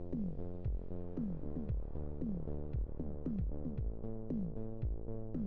Thank you.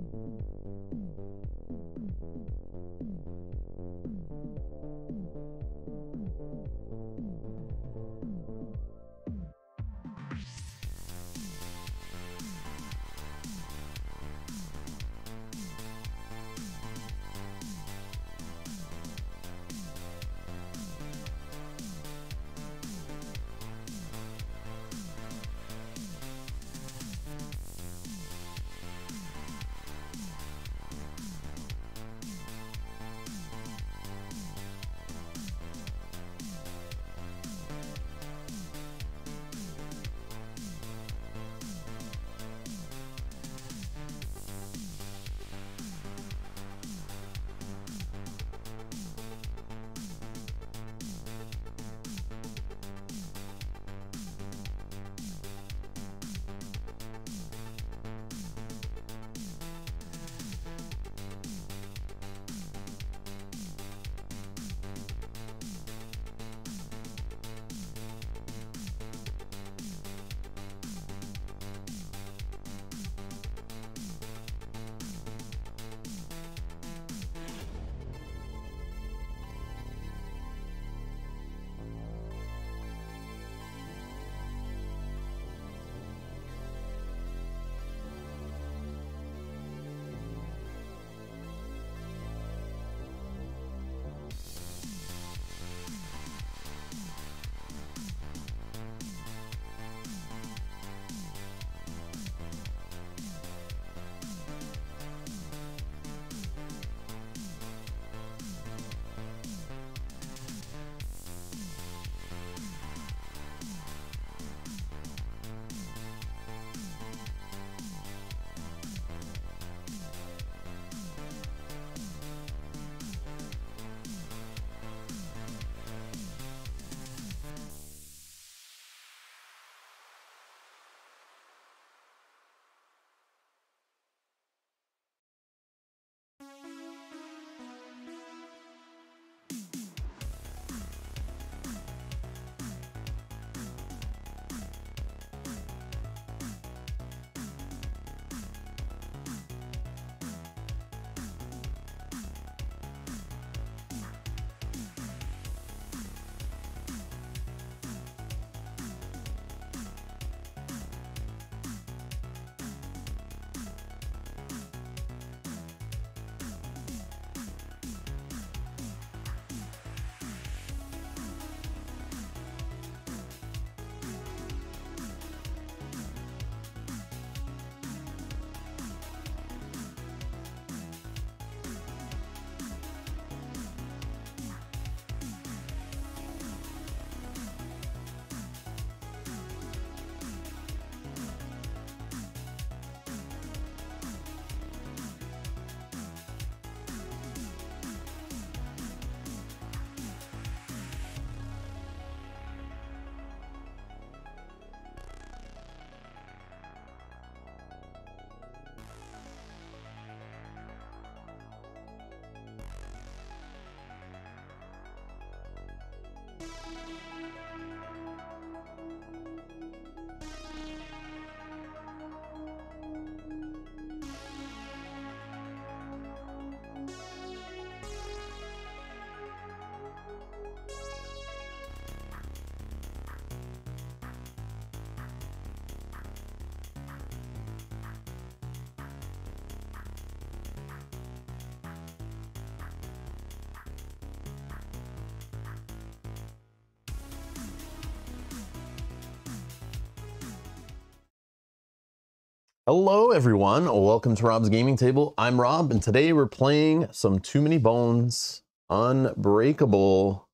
Hello everyone, welcome to Rob's Gaming Table. I'm Rob and today we're playing some Too Many Bones Unbreakable.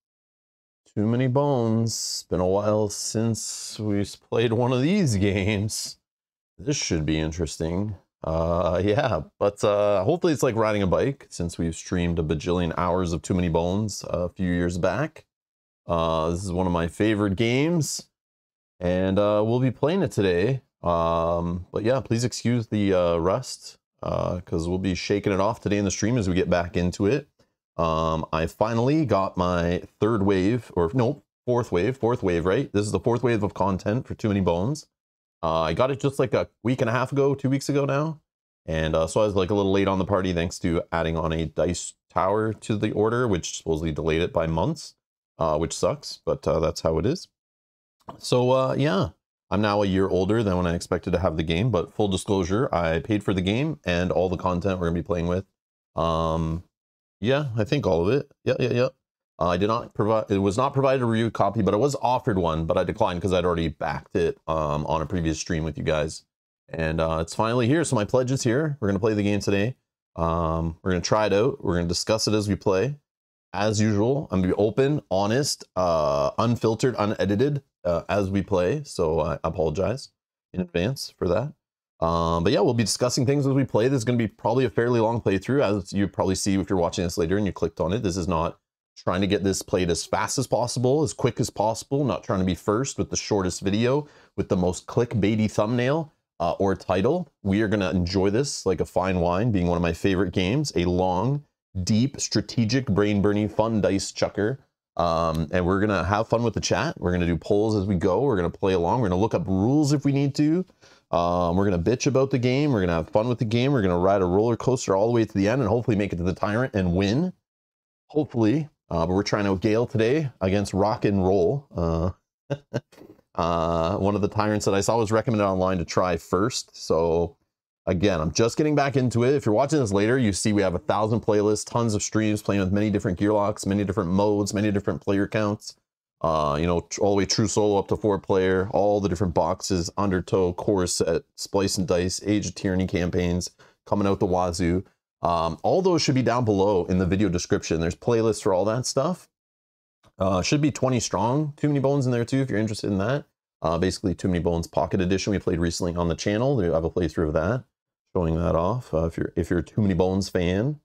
Too Many Bones. It's been a while since we've played one of these games. This should be interesting. Uh, yeah, but uh, hopefully it's like riding a bike since we've streamed a bajillion hours of Too Many Bones a few years back. Uh, this is one of my favorite games and uh, we'll be playing it today. Um, but yeah, please excuse the uh, rust Uh, because uh, we'll be shaking it off today in the stream as we get back into it. Um, I finally got my third wave, or no, fourth wave, fourth wave, right? This is the fourth wave of content for Too Many Bones. Uh, I got it just like a week and a half ago, two weeks ago now. And uh, so I was like a little late on the party thanks to adding on a dice tower to the order, which supposedly delayed it by months, uh, which sucks, but uh, that's how it is. So uh, yeah, I'm now a year older than when I expected to have the game, but full disclosure, I paid for the game and all the content we're gonna be playing with. Um, yeah, I think all of it. Yeah, yeah, yeah. Uh, I did not provide, it was not provided a review copy, but I was offered one, but I declined because I'd already backed it um, on a previous stream with you guys. And uh, it's finally here. So my pledge is here. We're going to play the game today. Um, we're going to try it out. We're going to discuss it as we play. As usual, I'm going to be open, honest, uh, unfiltered, unedited uh, as we play. So I apologize in advance for that. Um, but yeah, we'll be discussing things as we play. This is going to be probably a fairly long playthrough, as you probably see if you're watching this later and you clicked on it. This is not trying to get this played as fast as possible, as quick as possible, not trying to be first with the shortest video, with the most clickbaity thumbnail uh, or title. We are going to enjoy this like a fine wine, being one of my favorite games, a long, deep, strategic, brain-burning, fun dice chucker. Um, and we're going to have fun with the chat. We're going to do polls as we go. We're going to play along. We're going to look up rules if we need to. Um, we're going to bitch about the game. We're going to have fun with the game. We're going to ride a roller coaster all the way to the end and hopefully make it to the Tyrant and win. Hopefully. Uh, but we're trying out Gale today against Rok and Rol. Uh, uh, one of the Tyrants that I saw was recommended online to try first. So again, I'm just getting back into it. If you're watching this later, you see we have a thousand playlists, tons of streams playing with many different gear locks, many different modes, many different player counts uh, you know, all the way true solo up to four player, all the different boxes, undertow, core set, splice and dice, age of tyranny campaigns coming out the wazoo. Um, all those should be down below in the video description. There's playlists for all that stuff. Uh, should be 20 strong. Too many bones in there too if you're interested in that. Uh, basically, Too Many Bones Pocket Edition we played recently on the channel. I have a playthrough of that, showing that off uh, if you're if you're a Too Many Bones fan.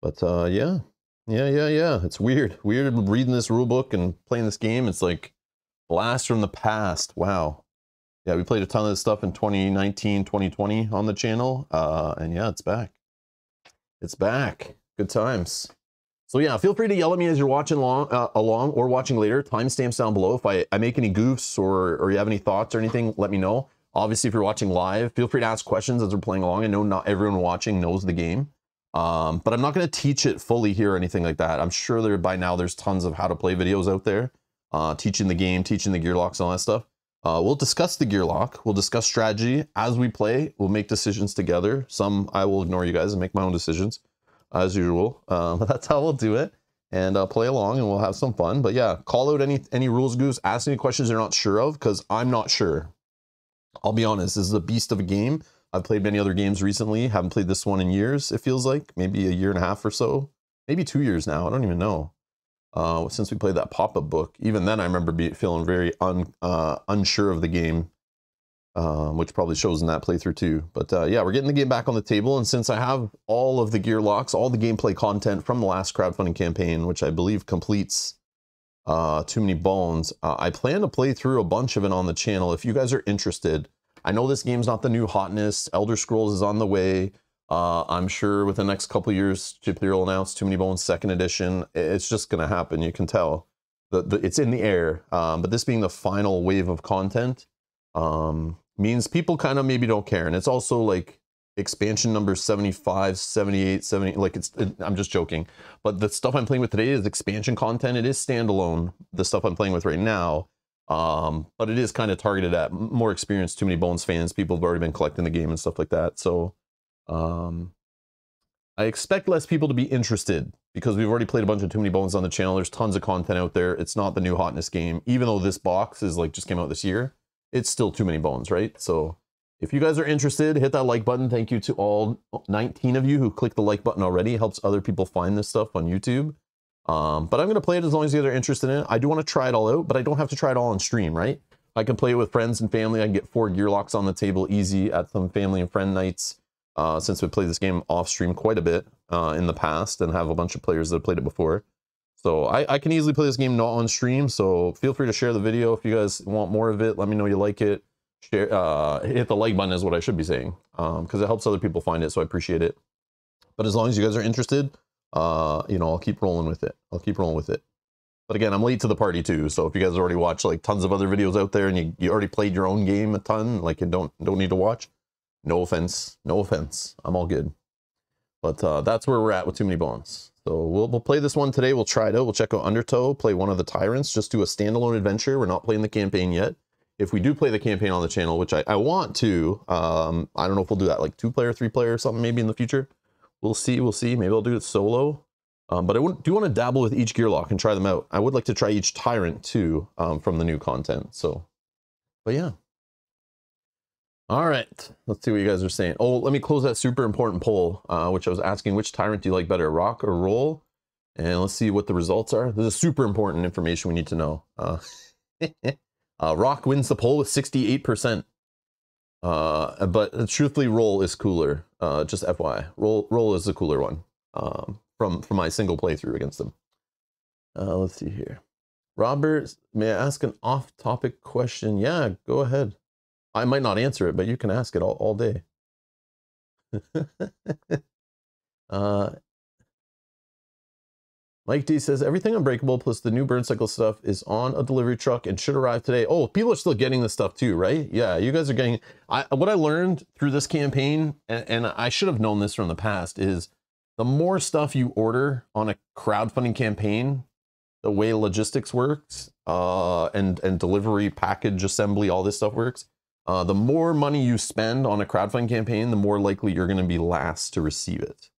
But uh, yeah, yeah, yeah, yeah. It's weird. Weird reading this rule book and playing this game. It's like blast from the past. Wow. Yeah, we played a ton of this stuff in 2019, 2020 on the channel. Uh, and yeah, it's back. It's back. Good times. So yeah, feel free to yell at me as you're watching along, uh, along or watching later. Timestamps down below. If I, I make any goofs or, or you have any thoughts or anything, let me know. Obviously, if you're watching live, feel free to ask questions as we're playing along. I know not everyone watching knows the game. Um, but I'm not going to teach it fully here or anything like that. I'm sure there by now there's tons of how to play videos out there, uh, teaching the game, teaching the gear locks all that stuff. Uh, we'll discuss the gear lock. We'll discuss strategy as we play. We'll make decisions together. Some I will ignore you guys and make my own decisions as usual. But that's how we'll do it and uh, play along and we'll have some fun. But yeah, call out any any rules goose. Ask any questions you're not sure of because I'm not sure. I'll be honest. This is a beast of a game. I've played many other games recently. Haven't played this one in years, it feels like. Maybe a year and a half or so. Maybe two years now. I don't even know. Uh, since we played that pop-up book. Even then, I remember be, feeling very un, uh, unsure of the game, um, which probably shows in that playthrough too. But uh, yeah, we're getting the game back on the table. And since I have all of the gear locks, all the gameplay content from the last crowdfunding campaign, which I believe completes uh, Too Many Bones, uh, I plan to play through a bunch of it on the channel. If you guys are interested, I know this game's not the new hotness. Elder Scrolls is on the way. Uh, I'm sure within the next couple years, Chip will announce Too Many Bones second edition. It's just going to happen. You can tell. The, the, it's in the air. Um, but this being the final wave of content um, means people kind of maybe don't care. And it's also like expansion number 75, 78, 70. Like it's, it, I'm just joking. But the stuff I'm playing with today is expansion content. It is standalone. The stuff I'm playing with right now um, but it is kind of targeted at more experienced Too Many Bones fans, people who've already been collecting the game and stuff like that. So um, I expect less people to be interested because we've already played a bunch of Too Many Bones on the channel. There's tons of content out there. It's not the new hotness game. Even though this box is like just came out this year, it's still Too Many Bones, right? So if you guys are interested, hit that like button. Thank you to all 19 of you who clicked the like button already. It helps other people find this stuff on YouTube. Um, but I'm going to play it as long as you guys are interested in it. I do want to try it all out, but I don't have to try it all on stream, right? I can play it with friends and family. I can get four gear locks on the table easy at some family and friend nights. Uh, since we played this game off stream quite a bit uh, in the past and have a bunch of players that have played it before. So I, I, can easily play this game not on stream. So feel free to share the video if you guys want more of it. Let me know you like it. Share, uh, hit the like button is what I should be saying because um, it helps other people find it. So I appreciate it. But as long as you guys are interested, uh, you know, I'll keep rolling with it. I'll keep rolling with it. But again, I'm late to the party too. So if you guys already watched like tons of other videos out there and you, you already played your own game a ton, like you don't don't need to watch. No offense, no offense. I'm all good. But uh, that's where we're at with Too Many Bones. So we'll, we'll play this one today. We'll try it out. We'll check out Undertow, play one of the Tyrants, just do a standalone adventure. We're not playing the campaign yet. If we do play the campaign on the channel, which I, I want to, um, I don't know if we'll do that like two player, three player or something maybe in the future. We'll see, we'll see. Maybe I'll do it solo. Um, but I do want to dabble with each gear lock and try them out. I would like to try each Tyrant too um, from the new content. So, but yeah. All right, let's see what you guys are saying. Oh, let me close that super important poll, uh, which I was asking which Tyrant do you like better, Rok or Rol? And let's see what the results are. This is super important information we need to know. Uh, uh, Rok wins the poll with 68%. Uh, but truthfully, Rol is cooler. Uh, just FY. Rol, Rol is the cooler one um, from, from my single playthrough against them. Uh, let's see here. Robert, may I ask an off-topic question? Yeah, go ahead. I might not answer it, but you can ask it all, all day. uh, Mike D says everything unbreakable plus the new Burncycle stuff is on a delivery truck and should arrive today. Oh, people are still getting this stuff too, right? Yeah, you guys are getting. I what I learned through this campaign, and, and I should have known this from the past, is the more stuff you order on a crowdfunding campaign, the way logistics works, uh, and and delivery package assembly, all this stuff works uh, the more money you spend on a crowdfunding campaign, the more likely you're going to be last to receive it.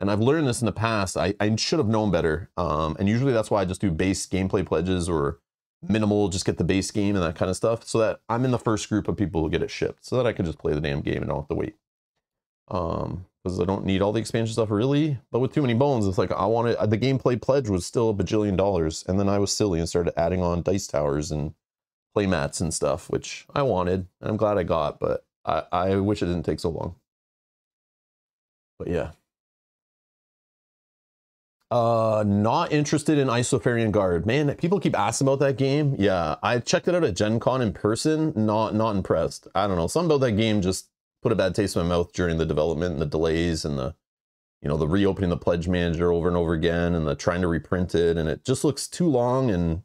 And I've learned this in the past. I, I should have known better. Um, and usually that's why I just do base gameplay pledges or minimal, just get the base game and that kind of stuff so that I'm in the first group of people who get it shipped so that I can just play the damn game and don't have to wait. Um, because I don't need all the expansion stuff really. But with too many bones, it's like I wanted the gameplay pledge was still a bajillion dollars, and then I was silly and started adding on dice towers and playmats and stuff, which I wanted. And I'm glad I got, but I, I wish it didn't take so long. But yeah. Uh, not interested in Isofarian Guard. Man, people keep asking about that game. Yeah, I checked it out at Gen Con in person. Not not impressed. I don't know. Something about that game just put a bad taste in my mouth during the development and the delays and the, you know, the reopening the pledge manager over and over again and the trying to reprint it. And it just looks too long. And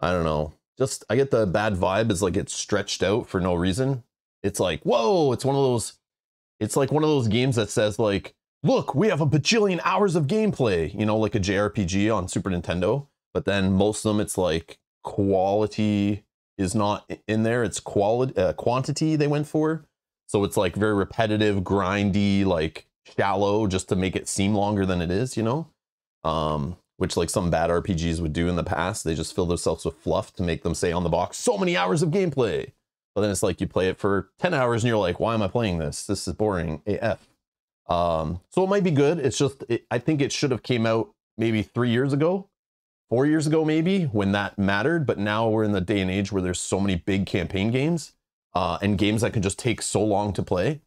I don't know just I get the bad vibe is like it's stretched out for no reason. It's like, whoa, it's one of those, it's like one of those games that says like, look, we have a bajillion hours of gameplay, you know, like a JRPG on Super Nintendo. But then most of them, it's like quality is not in there. It's quality, uh, quantity they went for. So it's like very repetitive, grindy, like shallow, just to make it seem longer than it is, you know. Um, which like some bad RPGs would do in the past. They just fill themselves with fluff to make them say on the box, so many hours of gameplay. But then it's like you play it for 10 hours and you're like, why am I playing this? This is boring AF. Um, so it might be good. It's just, it, I think it should have came out maybe three years ago, four years ago, maybe when that mattered. But now we're in the day and age where there's so many big campaign games uh, and games that can just take so long to play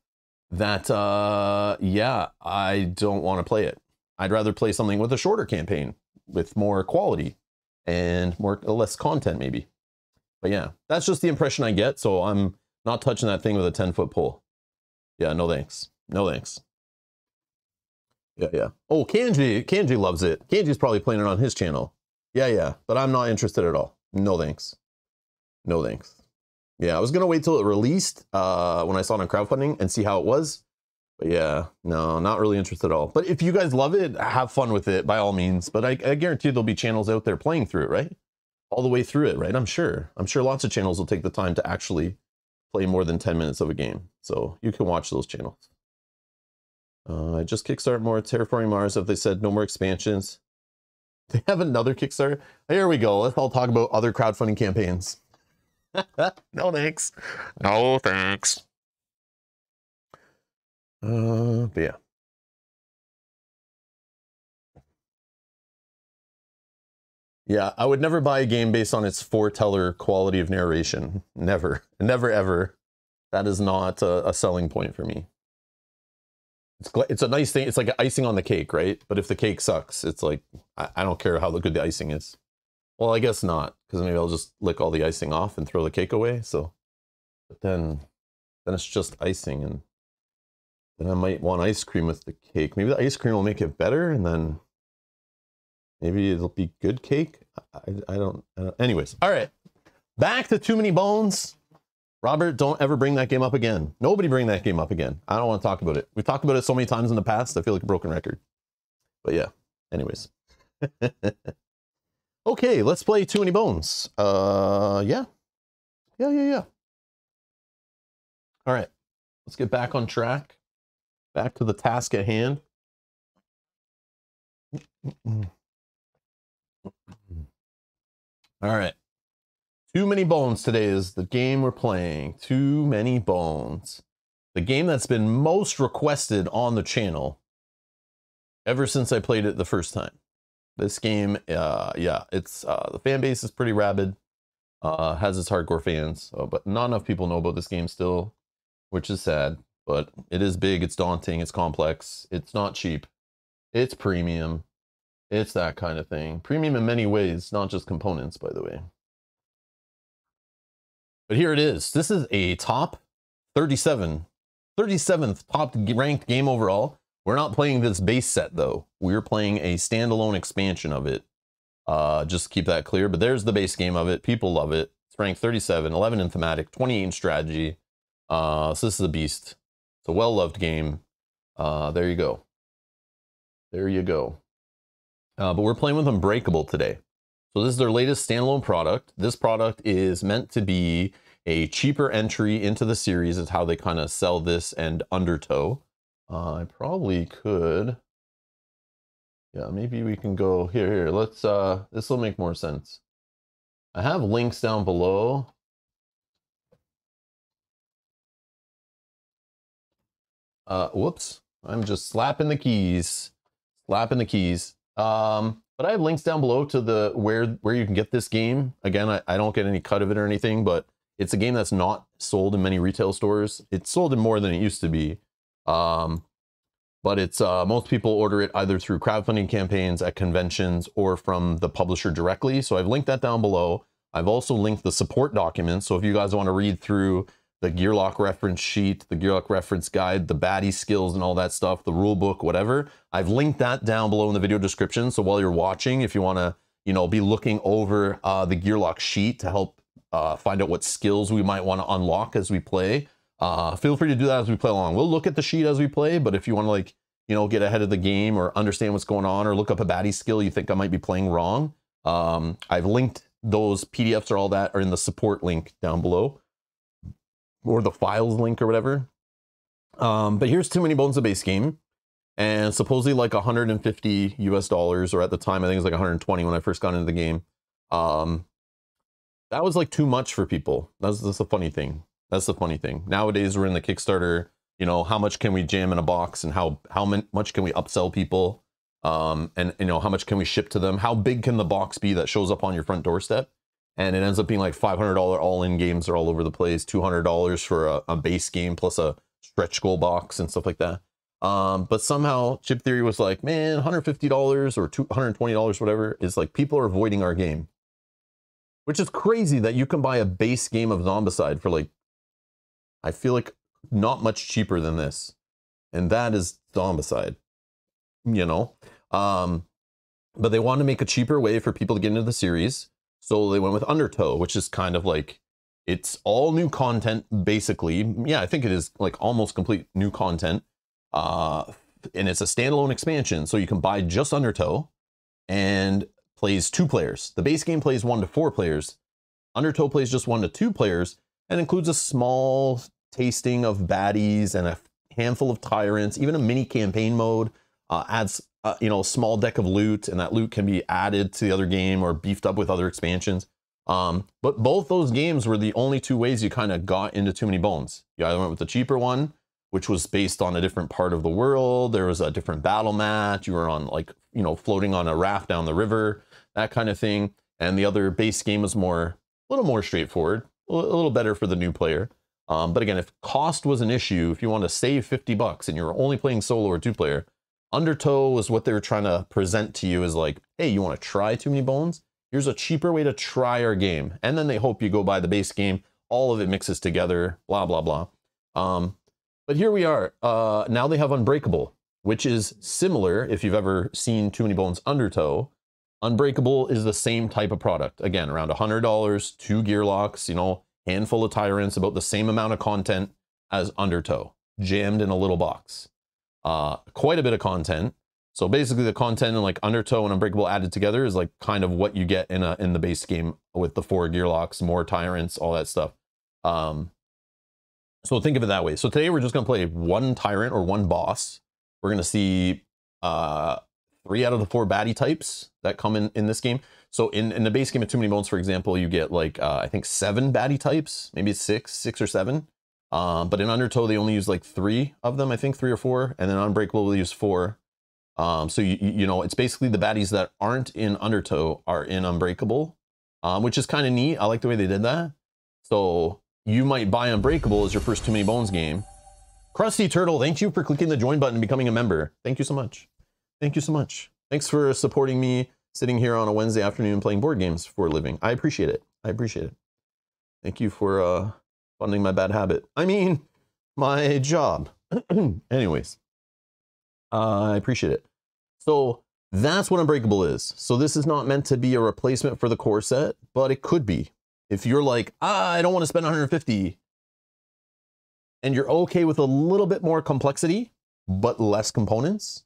that, uh, yeah, I don't want to play it. I'd rather play something with a shorter campaign with more quality and more less content maybe. But yeah, that's just the impression I get. So I'm not touching that thing with a 10 foot pole. Yeah, no thanks. No thanks. Yeah, yeah. Oh, Kanji, Kanji loves it. Kanji's probably playing it on his channel. Yeah, yeah. But I'm not interested at all. No thanks. No thanks. Yeah, I was gonna wait till it released uh, when I saw it on crowdfunding and see how it was. But yeah, no, not really interested at all. But if you guys love it, have fun with it by all means. But I, I guarantee there'll be channels out there playing through it, right? All the way through it, right? I'm sure. I'm sure lots of channels will take the time to actually play more than 10 minutes of a game. So you can watch those channels. Uh, I just kickstart more Terraforming Mars if they said no more expansions. They have another Kickstarter. Here we go. Let's all talk about other crowdfunding campaigns. no thanks. No thanks. Uh, but yeah. Yeah, I would never buy a game based on its Forteller quality of narration. Never, never, ever. That is not a, a selling point for me. It's it's a nice thing. It's like icing on the cake, right? But if the cake sucks, it's like I, I don't care how good the icing is. Well, I guess not, because maybe I'll just lick all the icing off and throw the cake away. So, but then, then it's just icing, and then I might want ice cream with the cake. Maybe the ice cream will make it better, and then Maybe it'll be good cake. I, I, don't, I don't. Anyways, all right. Back to Too Many Bones. Robert, don't ever bring that game up again. Nobody bring that game up again. I don't want to talk about it. We've talked about it so many times in the past. I feel like a broken record. But yeah, anyways. okay, let's play Too Many Bones. Uh, yeah. Yeah, yeah, yeah. All right, let's get back on track. Back to the task at hand. All right. Too Many Bones today is the game we're playing. Too Many Bones. The game that's been most requested on the channel ever since I played it the first time. This game, uh, yeah, it's uh, the fan base is pretty rabid. Uh, has its hardcore fans, uh, but not enough people know about this game still, which is sad. But it is big, it's daunting, it's complex, it's not cheap, it's premium, it's that kind of thing. Premium in many ways, not just components, by the way. But here it is. This is a top 37, 37th top ranked game overall. We're not playing this base set though. We're playing a standalone expansion of it. Uh, just keep that clear. But there's the base game of it. People love it. It's ranked 37, 11 in thematic, 28 in strategy. Uh, so this is a beast. It's a well-loved game. Uh, there you go. There you go. Uh, but we're playing with Unbreakable today. So this is their latest standalone product. This product is meant to be a cheaper entry into the series is how they kind of sell this and Undertow. Uh, I probably could. Yeah, maybe we can go here, here. Let's, uh, this will make more sense. I have links down below. Uh, whoops. I'm just slapping the keys, slapping the keys. Um, but I have links down below to the where where you can get this game. Again, I, I don't get any cut of it or anything, but it's a game that's not sold in many retail stores. It's sold in more than it used to be. Um, but it's uh, most people order it either through crowdfunding campaigns at conventions or from the publisher directly. So I've linked that down below. I've also linked the support documents. So if you guys want to read through the Gearlock reference sheet, the Gearlock reference guide, the baddie skills and all that stuff, the rule book, whatever. I've linked that down below in the video description. So while you're watching, if you want to, you know, be looking over uh, the Gearlock sheet to help uh, find out what skills we might want to unlock as we play, uh, feel free to do that as we play along. We'll look at the sheet as we play, but if you want to like, you know, get ahead of the game or understand what's going on or look up a baddie skill you think I might be playing wrong, um, I've linked those PDFs or all that are in the support link down below or the files link or whatever. Um, but here's Too Many Bones, the base game. And supposedly like 150 US dollars, or at the time, I think it was like 120 when I first got into the game. Um, that was like too much for people. That's, that's the funny thing. That's the funny thing. Nowadays, we're in the Kickstarter, you know, how much can we jam in a box and how, how much can we upsell people? Um, and, you know, how much can we ship to them? How big can the box be that shows up on your front doorstep? And it ends up being like $500 all-in games are all over the place $200 for a, a, base game plus a stretch goal box and stuff like that. Um, but somehow chip theory was like man $150 or $220 whatever is like people are avoiding our game. Which is crazy that you can buy a base game of zombicide for like i feel like not much cheaper than this. And that is zombicide you know? Um, but they want to make a cheaper way for people to get into the series so they went with Undertow, which is kind of like it's all new content basically. Yeah, I think it is like almost complete new content. Uh, and it's a standalone expansion, so you can buy just Undertow and plays two players. The base game plays one to four players. Undertow plays just one to two players and includes a small tasting of baddies and a handful of tyrants, even a mini campaign mode. Uh, adds uh, you know, a small deck of loot, and that loot can be added to the other game or beefed up with other expansions. Um, but both those games were the only two ways you kind of got into Too Many Bones. You either went with the cheaper one, which was based on a different part of the world. There was a different battle mat. You were on like, you know, floating on a raft down the river, that kind of thing. And the other base game was more, a little more straightforward, a little better for the new player. Um, but again, if cost was an issue, if you want to save 50 bucks and you're only playing solo or two player, Undertow was what they were trying to present to you as like, hey, you want to try Too Many Bones? Here's a cheaper way to try our game. And then they hope you go buy the base game. All of it mixes together, blah, blah, blah. Um, but here we are. Uh, now they have Unbreakable, which is similar if you've ever seen Too Many Bones Undertow. Unbreakable is the same type of product. Again, around $100, two gear locks, you know, handful of tyrants, about the same amount of content as Undertow, jammed in a little box. Uh, quite a bit of content. So basically the content in like Undertow and Unbreakable added together is like kind of what you get in a in the base game with the four gear locks, more tyrants, all that stuff. Um, so think of it that way. So today we're just gonna play one tyrant or one boss. We're gonna see uh, three out of the four baddie types that come in in this game. So in, in the base game of Too Many Bones, for example, you get like, uh, I think seven baddie types, maybe six, six or seven. Um, but in Undertow, they only use like three of them, I think three or four. And then Unbreakable, will use four. Um, so, you, you know, it's basically the baddies that aren't in Undertow are in Unbreakable, um, which is kind of neat. I like the way they did that. So you might buy Unbreakable as your first Too Many Bones game. Krusty Turtle, thank you for clicking the join button and becoming a member. Thank you so much. Thank you so much. Thanks for supporting me sitting here on a Wednesday afternoon playing board games for a living. I appreciate it. I appreciate it. Thank you for uh, funding my bad habit. I mean, my job. Anyways, uh, I appreciate it. So that's what Unbreakable is. So this is not meant to be a replacement for the core set, but it could be. If you're like, ah, I don't want to spend 150, and you're okay with a little bit more complexity, but less components,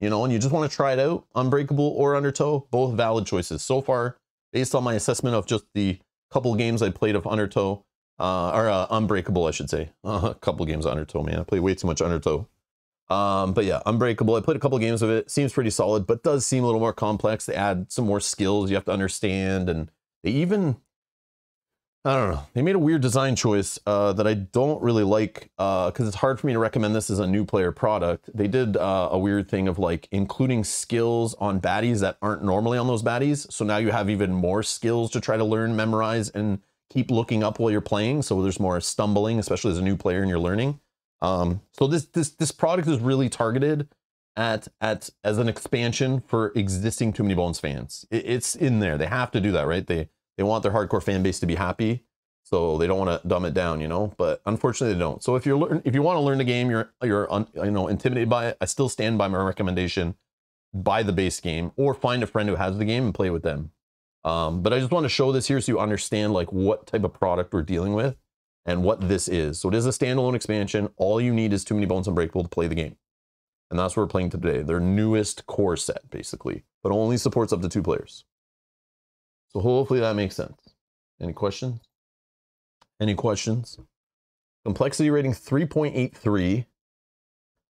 you know, and you just want to try it out, Unbreakable or Undertow, both valid choices. So far, based on my assessment of just the couple games I played of Undertow, uh, or uh, Unbreakable, I should say. Uh, a couple games of Undertow, man. I play way too much Undertow. Um, but yeah, Unbreakable. I played a couple games of it. Seems pretty solid, but does seem a little more complex. They add some more skills you have to understand, and they even I don't know. They made a weird design choice uh, that I don't really like because uh, it's hard for me to recommend this as a new player product. They did uh, a weird thing of like including skills on baddies that aren't normally on those baddies. So now you have even more skills to try to learn, memorize, and keep looking up while you're playing. So there's more stumbling, especially as a new player and you're learning. Um, so this this this product is really targeted at at as an expansion for existing Too Many Bones fans. It, it's in there. They have to do that, right? They they want their hardcore fan base to be happy, so they don't want to dumb it down, you know. But unfortunately, they don't. So if you're learn, if you want to learn the game, you're you're un, you know intimidated by it. I still stand by my recommendation: buy the base game or find a friend who has the game and play with them. Um, but I just want to show this here so you understand like what type of product we're dealing with and what this is. So it is a standalone expansion. All you need is Too Many Bones Unbreakable to play the game. And that's what we're playing today. Their newest core set, basically, but only supports up to two players. So hopefully that makes sense. Any questions? Any questions? Complexity rating 3.83.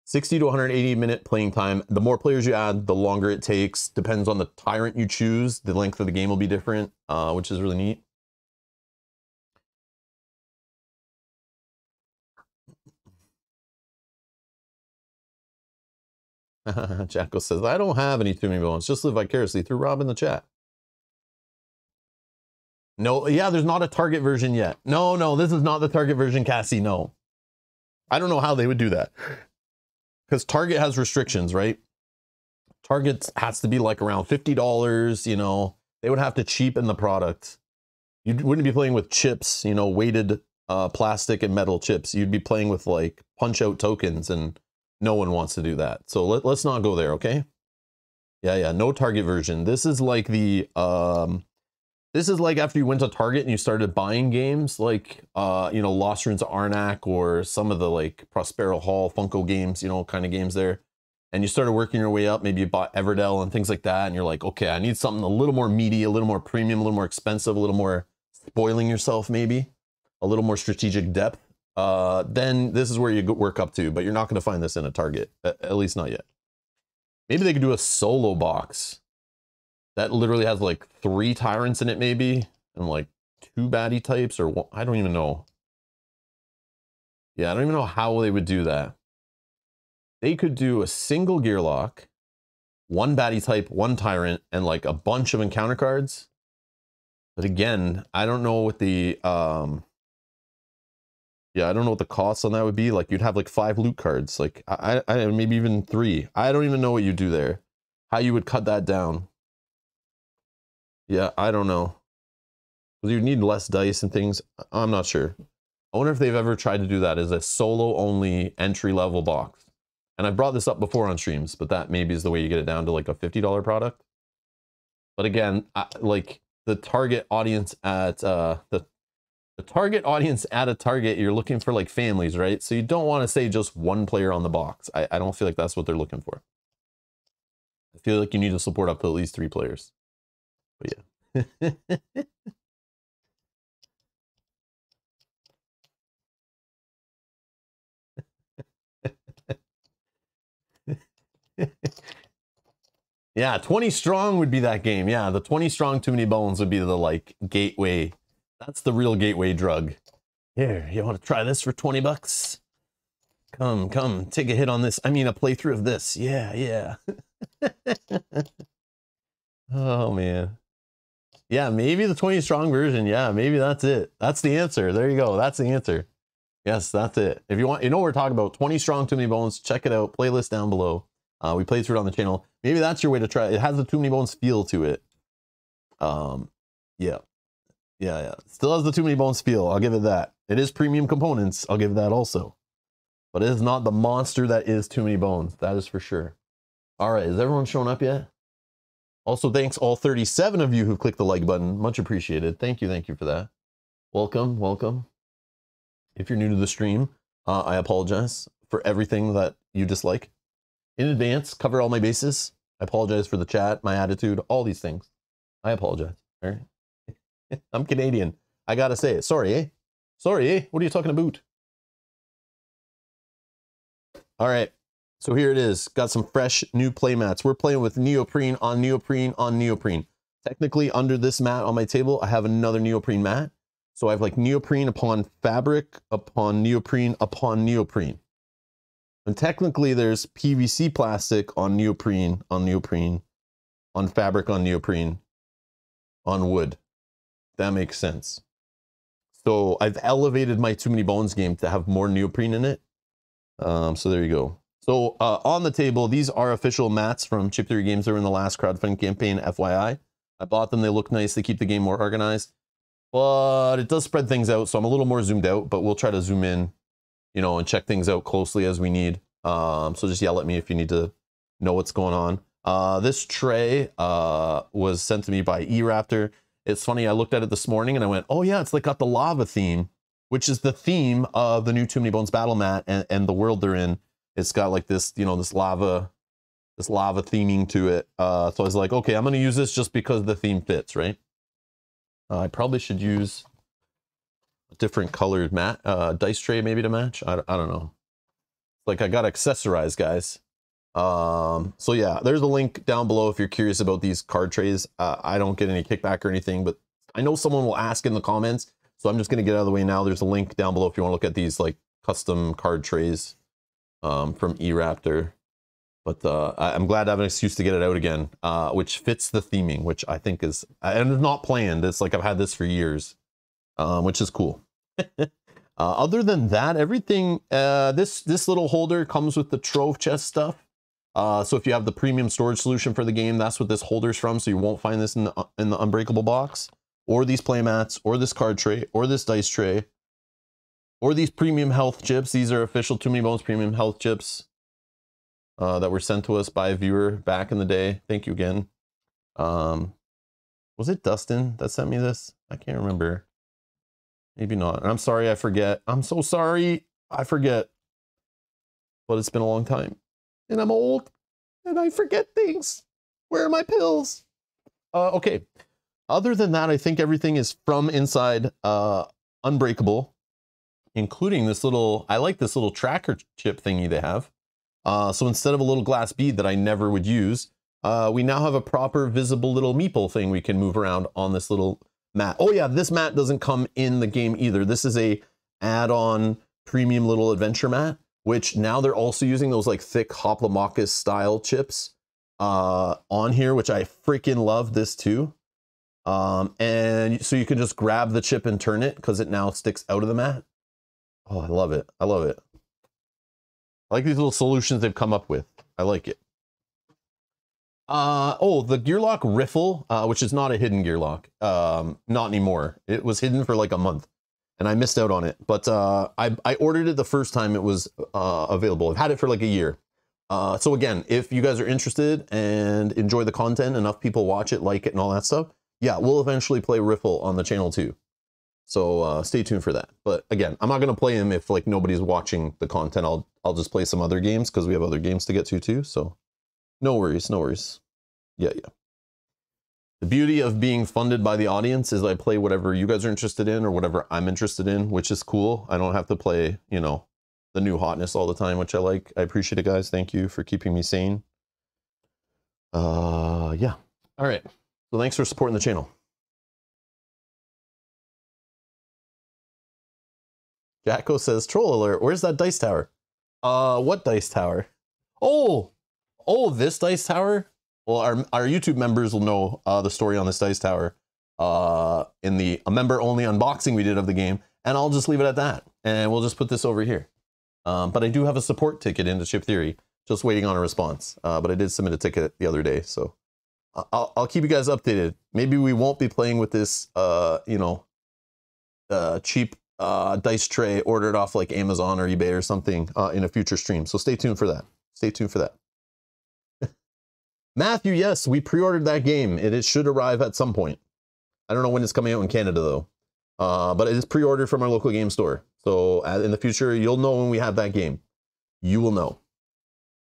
60 to 180 minute playing time. The more players you add, the longer it takes. Depends on the tyrant you choose. The length of the game will be different, uh, which is really neat. Jacko says, I don't have any too many bones. Just live vicariously through Rob in the chat. No, yeah, there's not a target version yet. No, no, this is not the target version, Cassie. No. I don't know how they would do that. Because Target has restrictions, right? Target has to be like around $50, you know. They would have to cheapen the product. You wouldn't be playing with chips, you know, weighted uh, plastic and metal chips. You'd be playing with like punch out tokens, and no one wants to do that. So let, let's not go there, okay? Yeah, yeah, no Target version. This is like the um, this is like after you went to Target and you started buying games like, uh, you know, Lost of Arnak or some of the like Prospero Hall, Funko games, you know, kind of games there. And you started working your way up. Maybe you bought Everdell and things like that. And you're like, okay, I need something a little more meaty, a little more premium, a little more expensive, a little more spoiling yourself, maybe a little more strategic depth. Uh, then this is where you work up to, but you're not going to find this in a Target, at least not yet. Maybe they could do a solo box that literally has like three tyrants in it maybe and like two baddie types or one, I don't even know. Yeah, I don't even know how they would do that. They could do a single gear lock, one baddie type, one tyrant, and like a bunch of encounter cards. But again, I don't know what the um yeah, I don't know what the cost on that would be. Like you'd have like five loot cards, like I, I maybe even three. I don't even know what you do there. How you would cut that down. Yeah, I don't know. You need less dice and things. I'm not sure. I wonder if they've ever tried to do that as a solo only entry level box. And I brought this up before on streams, but that maybe is the way you get it down to like a $50 product. But again, I, like the target audience at uh, the the target audience at a target, you're looking for like families, right? So you don't want to say just one player on the box. I, I don't feel like that's what they're looking for. I feel like you need to support up to at least three players. But yeah. yeah, 20 strong would be that game. Yeah, the 20 strong too many bones would be the like gateway. That's the real gateway drug. Here, you want to try this for 20 bucks? Come, come, take a hit on this. I mean, a playthrough of this. Yeah, yeah. oh, man. Yeah, maybe the 20 strong version. Yeah, maybe that's it. That's the answer. There you go. That's the answer. Yes, that's it. If you want, you know what we're talking about. 20 strong, too many bones. Check it out. Playlist down below. Uh, we played through it on the channel. Maybe that's your way to try. It has the too many bones feel to it. Um, yeah, yeah, yeah. Still has the too many bones feel. I'll give it that. It is premium components. I'll give that also. But it is not the monster that is too many bones. That is for sure. All right, is everyone showing up yet? Also, thanks all 37 of you who clicked the like button. Much appreciated. Thank you, thank you for that. Welcome, welcome. If you're new to the stream, uh, I apologize for everything that you dislike. In advance, cover all my bases. I apologize for the chat, my attitude, all these things. I apologize. All right. I'm Canadian. I gotta say it. Sorry, eh? Sorry, eh? What are you talking about? All right. So here it is. Got some fresh new playmats. We're playing with neoprene on neoprene on neoprene. Technically, under this mat on my table, I have another neoprene mat. So I have like neoprene upon fabric, upon neoprene, upon neoprene. And technically there's PVC plastic on neoprene, on neoprene, on fabric on neoprene, on wood. That makes sense. So I've elevated my Too Many Bones game to have more neoprene in it. Um, so there you go. So uh, on the table, these are official mats from Chip Theory Games. They were in the last crowdfunding campaign, FYI. I bought them. They look nice. They keep the game more organized but it does spread things out. So I'm a little more zoomed out, but we'll try to zoom in, you know, and check things out closely as we need. Um, so just yell at me if you need to know what's going on. Uh, this tray uh, was sent to me by eRaptor. It's funny, I looked at it this morning and I went, oh yeah, it's like got the lava theme, which is the theme of the new Too Many Bones battle mat and, and the world they're in. It's got like this, you know, this lava, this lava theming to it. Uh, so I was like, okay, I'm gonna use this just because the theme fits, right? Uh, I probably should use a different colored mat, uh, dice tray maybe to match. I, I don't know. Like I got accessorized, guys. Um, so yeah, there's a link down below if you're curious about these card trays. Uh, I don't get any kickback or anything, but I know someone will ask in the comments. So I'm just going to get out of the way now. There's a link down below if you want to look at these like custom card trays um, from eRaptor. But uh, I'm glad I have an excuse to get it out again, uh, which fits the theming, which I think is, and it's not planned. It's like I've had this for years, um, which is cool. uh, other than that, everything, uh, this, this little holder comes with the Trove chest stuff. Uh, so if you have the premium storage solution for the game, that's what this holder's from. So you won't find this in the, in the Unbreakable box, or these playmats, or this card tray, or this dice tray, or these premium health chips. These are official Too Many Bones premium health chips uh, that were sent to us by a viewer back in the day. Thank you again. Um, was it Dustin that sent me this? I can't remember. Maybe not. And I'm sorry, I forget. I'm so sorry. I forget. But it's been a long time. And I'm old. And I forget things. Where are my pills? Uh, okay. Other than that, I think everything is from inside uh, Unbreakable, including this little, I like this little tracker chip thingy they have. Uh, so instead of a little glass bead that I never would use, uh, we now have a proper visible little meeple thing we can move around on this little mat. Oh yeah, this mat doesn't come in the game either. This is a add-on premium little adventure mat, which now they're also using those like thick Hoplomachus style chips uh, on here, which I freaking love this too. Um, and so you can just grab the chip and turn it because it now sticks out of the mat. Oh, I love it. I love it. I like these little solutions they've come up with. I like it. Uh, oh, the gear lock riffle, uh, which is not a hidden gear lock. Um, not anymore. It was hidden for like a month and I missed out on it. But uh, I, I ordered it the first time it was uh, available. I've had it for like a year. Uh, so again, if you guys are interested and enjoy the content, enough people watch it, like it, and all that stuff, yeah, we'll eventually play Riffle on the channel too. So uh, stay tuned for that. But again, I'm not gonna play him if like nobody's watching the content. I'll I'll just play some other games because we have other games to get to too. So no worries, no worries. Yeah, yeah. The beauty of being funded by the audience is I play whatever you guys are interested in or whatever I'm interested in, which is cool. I don't have to play, you know, the new hotness all the time, which I like. I appreciate it, guys. Thank you for keeping me sane. Uh, yeah. All right. So thanks for supporting the channel. Jacko says, troll alert, where's that dice tower? Uh, what dice tower? Oh, oh, this dice tower? Well, our, our YouTube members will know uh, the story on this dice tower uh, in the a member only unboxing we did of the game. And I'll just leave it at that. And we'll just put this over here. Um, but I do have a support ticket into Chip Theory, just waiting on a response. Uh, but I did submit a ticket the other day, so I'll, I'll keep you guys updated. Maybe we won't be playing with this, uh, you know, uh, cheap uh, dice tray ordered off like Amazon or eBay or something uh, in a future stream. So stay tuned for that. Stay tuned for that. Matthew, yes, we pre-ordered that game. It, it should arrive at some point. I don't know when it's coming out in Canada though, uh, but it is pre-ordered from our local game store. So uh, in the future, you'll know when we have that game. You will know.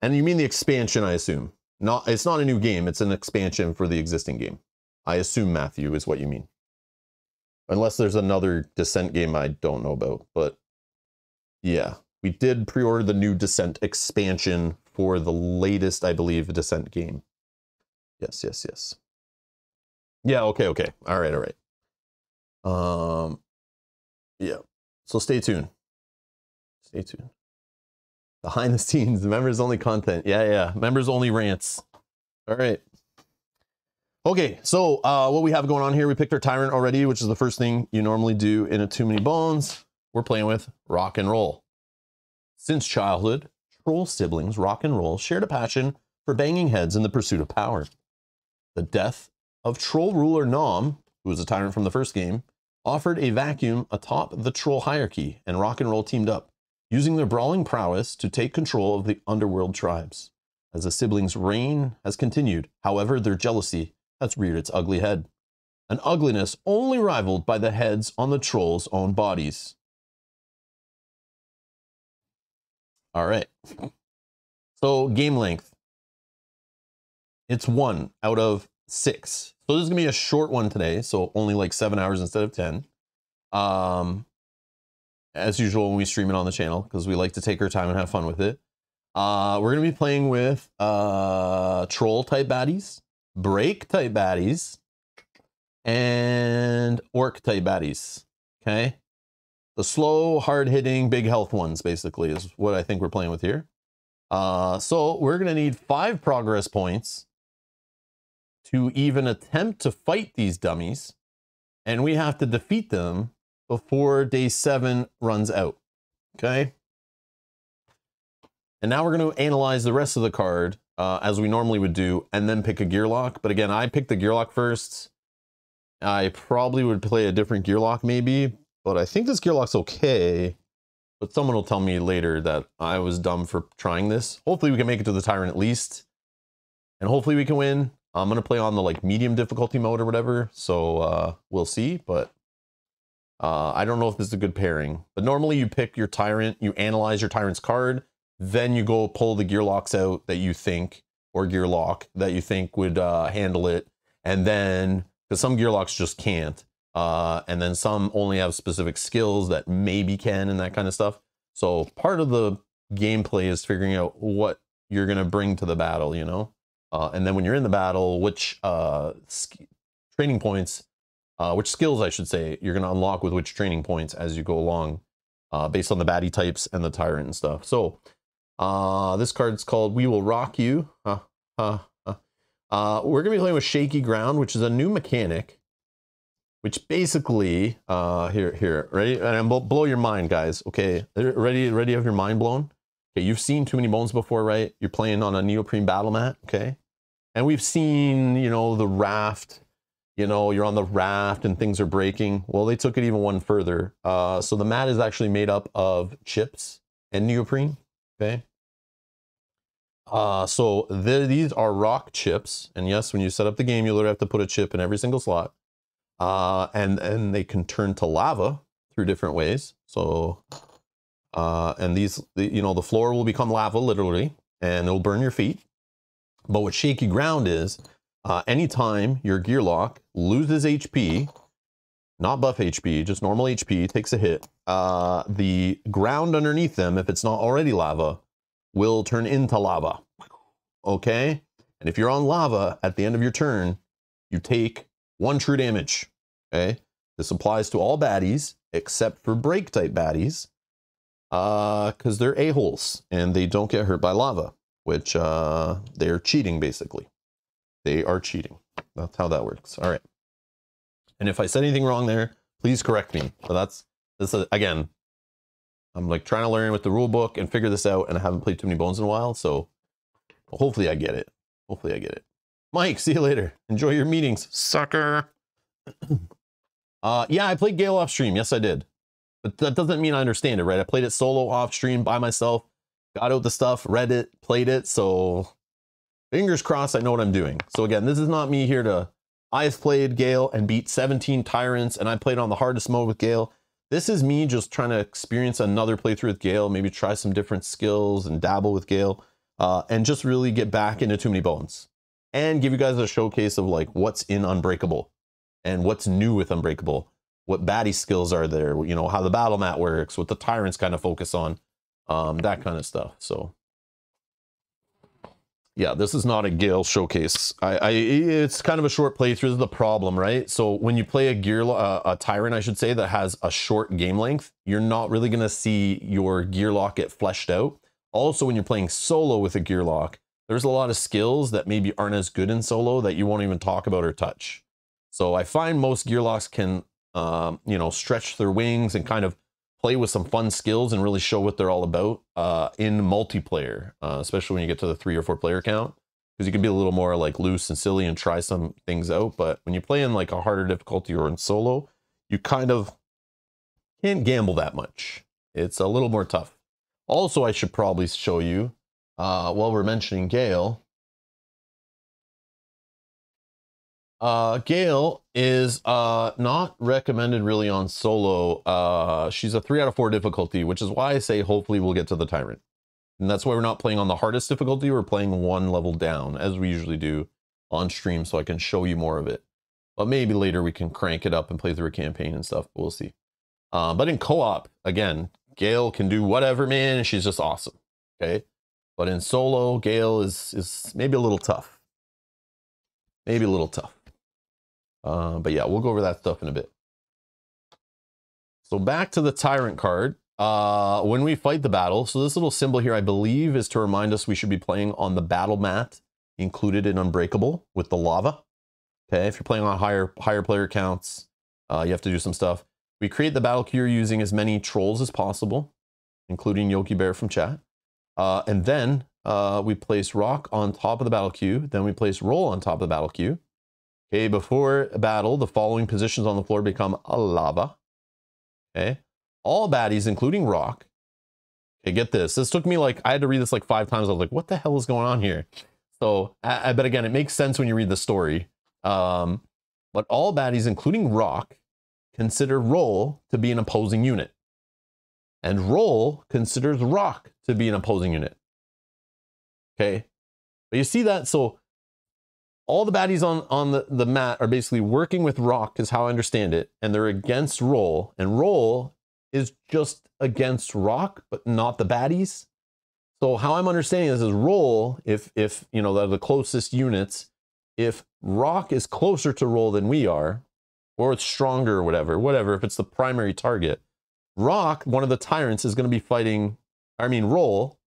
And you mean the expansion, I assume. Not, it's not a new game. It's an expansion for the existing game. I assume Matthew is what you mean. Unless there's another Descent game I don't know about. But yeah, we did pre-order the new Descent expansion for the latest, I believe, Descent game. Yes, yes, yes. Yeah, okay, okay. All right, all right. Um, yeah. So stay tuned. Stay tuned. Behind the scenes, members only content. Yeah, yeah. Members only rants. All right. Okay, so uh, what we have going on here, we picked our Tyrant already, which is the first thing you normally do in a Too Many Bones. We're playing with Rok and Rol. Since childhood, troll siblings Rok and Rol shared a passion for banging heads in the pursuit of power. The death of troll ruler Nom, who was a tyrant from the first game, offered a vacuum atop the troll hierarchy, and Rok and Rol teamed up, using their brawling prowess to take control of the underworld tribes. As the siblings' reign has continued, however, their jealousy has reared its ugly head. An ugliness only rivaled by the heads on the trolls' own bodies. All right. So game length. It's one out of six. So this is gonna be a short one today. So only like seven hours instead of 10. Um, as usual when we stream it on the channel because we like to take our time and have fun with it. Uh, we're gonna be playing with uh, troll type baddies, break type baddies, and orc type baddies. Okay. The slow, hard hitting, big health ones basically is what I think we're playing with here. Uh, so we're going to need five progress points to even attempt to fight these dummies. And we have to defeat them before day seven runs out. Okay. And now we're going to analyze the rest of the card uh, as we normally would do and then pick a gear lock. But again, I picked the gear lock first. I probably would play a different gear lock maybe, but I think this gear lock's okay. But someone will tell me later that I was dumb for trying this. Hopefully we can make it to the Tyrant at least. And hopefully we can win. I'm going to play on the like medium difficulty mode or whatever. So uh, we'll see. But uh, I don't know if this is a good pairing. But normally you pick your Tyrant, you analyze your Tyrant's card, then you go pull the gear locks out that you think, or gear lock that you think would uh, handle it. And then, because some gear locks just can't. Uh, and then some only have specific skills that maybe can and that kind of stuff. So part of the gameplay is figuring out what you're going to bring to the battle, you know? Uh, and then when you're in the battle, which uh, training points, uh, which skills I should say, you're going to unlock with which training points as you go along uh, based on the baddie types and the tyrant and stuff. So uh, this card's called We Will Rock You. Uh, uh, uh, we're going to be playing with Shaky Ground, which is a new mechanic which basically, uh, here, here, ready? And I'm blow your mind, guys. Okay, ready, ready? Have your mind blown? Okay, you've seen Too Many Bones before, right? You're playing on a neoprene battle mat, okay? And we've seen, you know, the raft. You know, you're on the raft and things are breaking. Well, they took it even one further. Uh, so the mat is actually made up of chips and neoprene, okay? Uh, so the, these are rock chips. And yes, when you set up the game, you literally have to put a chip in every single slot. Uh, and, and they can turn to lava through different ways. So, uh, and these, the, you know, the floor will become lava literally, and it'll burn your feet. But what shaky ground is, uh, anytime your gear lock loses HP, not buff HP, just normal HP, takes a hit, uh, the ground underneath them, if it's not already lava, will turn into lava. Okay? And if you're on lava at the end of your turn, you take one true damage. Okay? This applies to all baddies except for break type baddies because uh, they're a-holes and they don't get hurt by lava, which uh, they're cheating basically. They are cheating. That's how that works. All right. And if I said anything wrong there, please correct me. But that's this is, again, I'm like trying to learn with the rule book and figure this out, and I haven't played too many bones in a while, so hopefully I get it. Hopefully I get it. Mike, see you later. Enjoy your meetings, sucker. uh, yeah, I played Gale off stream. Yes, I did. But that doesn't mean I understand it, right? I played it solo off stream by myself, got out the stuff, read it, played it. So fingers crossed I know what I'm doing. So again, this is not me here to, I've played Gale and beat 17 tyrants and I played on the hardest mode with Gale. This is me just trying to experience another playthrough with Gale, maybe try some different skills and dabble with Gale, uh, and just really get back into Too Many Bones. And give you guys a showcase of like what's in Unbreakable and what's new with Unbreakable, what baddie skills are there, you know, how the battle mat works, what the tyrants kind of focus on, um, that kind of stuff. So yeah, this is not a Gale showcase. I, I, it's kind of a short playthrough. Is the problem, right? So when you play a gear, uh, a tyrant, I should say, that has a short game length, you're not really going to see your gear lock get fleshed out. Also, when you're playing solo with a gear lock, there's a lot of skills that maybe aren't as good in solo that you won't even talk about or touch. So I find most gear locks can, um, you know, stretch their wings and kind of play with some fun skills and really show what they're all about uh, in multiplayer, uh, especially when you get to the three or four player count. Because you can be a little more like loose and silly and try some things out. But when you play in like a harder difficulty or in solo, you kind of can't gamble that much. It's a little more tough. Also, I should probably show you, uh, while we're mentioning Gale, Uh, Gale is uh, not recommended really on solo. Uh, she's a three out of four difficulty, which is why I say hopefully we'll get to the Tyrant. And that's why we're not playing on the hardest difficulty. We're playing one level down, as we usually do on stream, so I can show you more of it. But maybe later we can crank it up and play through a campaign and stuff. But We'll see. Uh, but in co-op, again, Gale can do whatever, man. She's just awesome. Okay. But in solo, Gale is is maybe a little tough. Maybe a little tough. Uh, but yeah, we'll go over that stuff in a bit. So back to the Tyrant card. Uh, when we fight the battle, so this little symbol here, I believe, is to remind us we should be playing on the battle mat included in Unbreakable with the lava. Okay, if you're playing on higher higher player counts, uh, you have to do some stuff. We create the battle queue using as many trolls as possible, including Yoki Bear from chat. Uh, and then uh, we place Rok on top of the battle queue. Then we place Rol on top of the battle queue. Okay, before a battle, the following positions on the floor become a lava. Okay, all baddies, including Rok. Okay, get this. This took me like, I had to read this like five times. I was like, what the hell is going on here? So, I, but again, it makes sense when you read the story. Um, but all baddies, including Rok, consider Rol to be an opposing unit. And Rol considers Rok to be an opposing unit. Okay, but you see that? So all the baddies on, on the, the mat are basically working with Rok is how I understand it. And they're against Rol and Rol is just against Rok, but not the baddies. So how I'm understanding this is Rol, if, if you know, they're the closest units, if Rok is closer to Rol than we are, or it's stronger or whatever, whatever, if it's the primary target, Rok, one of the tyrants is going to be fighting, I mean, Rol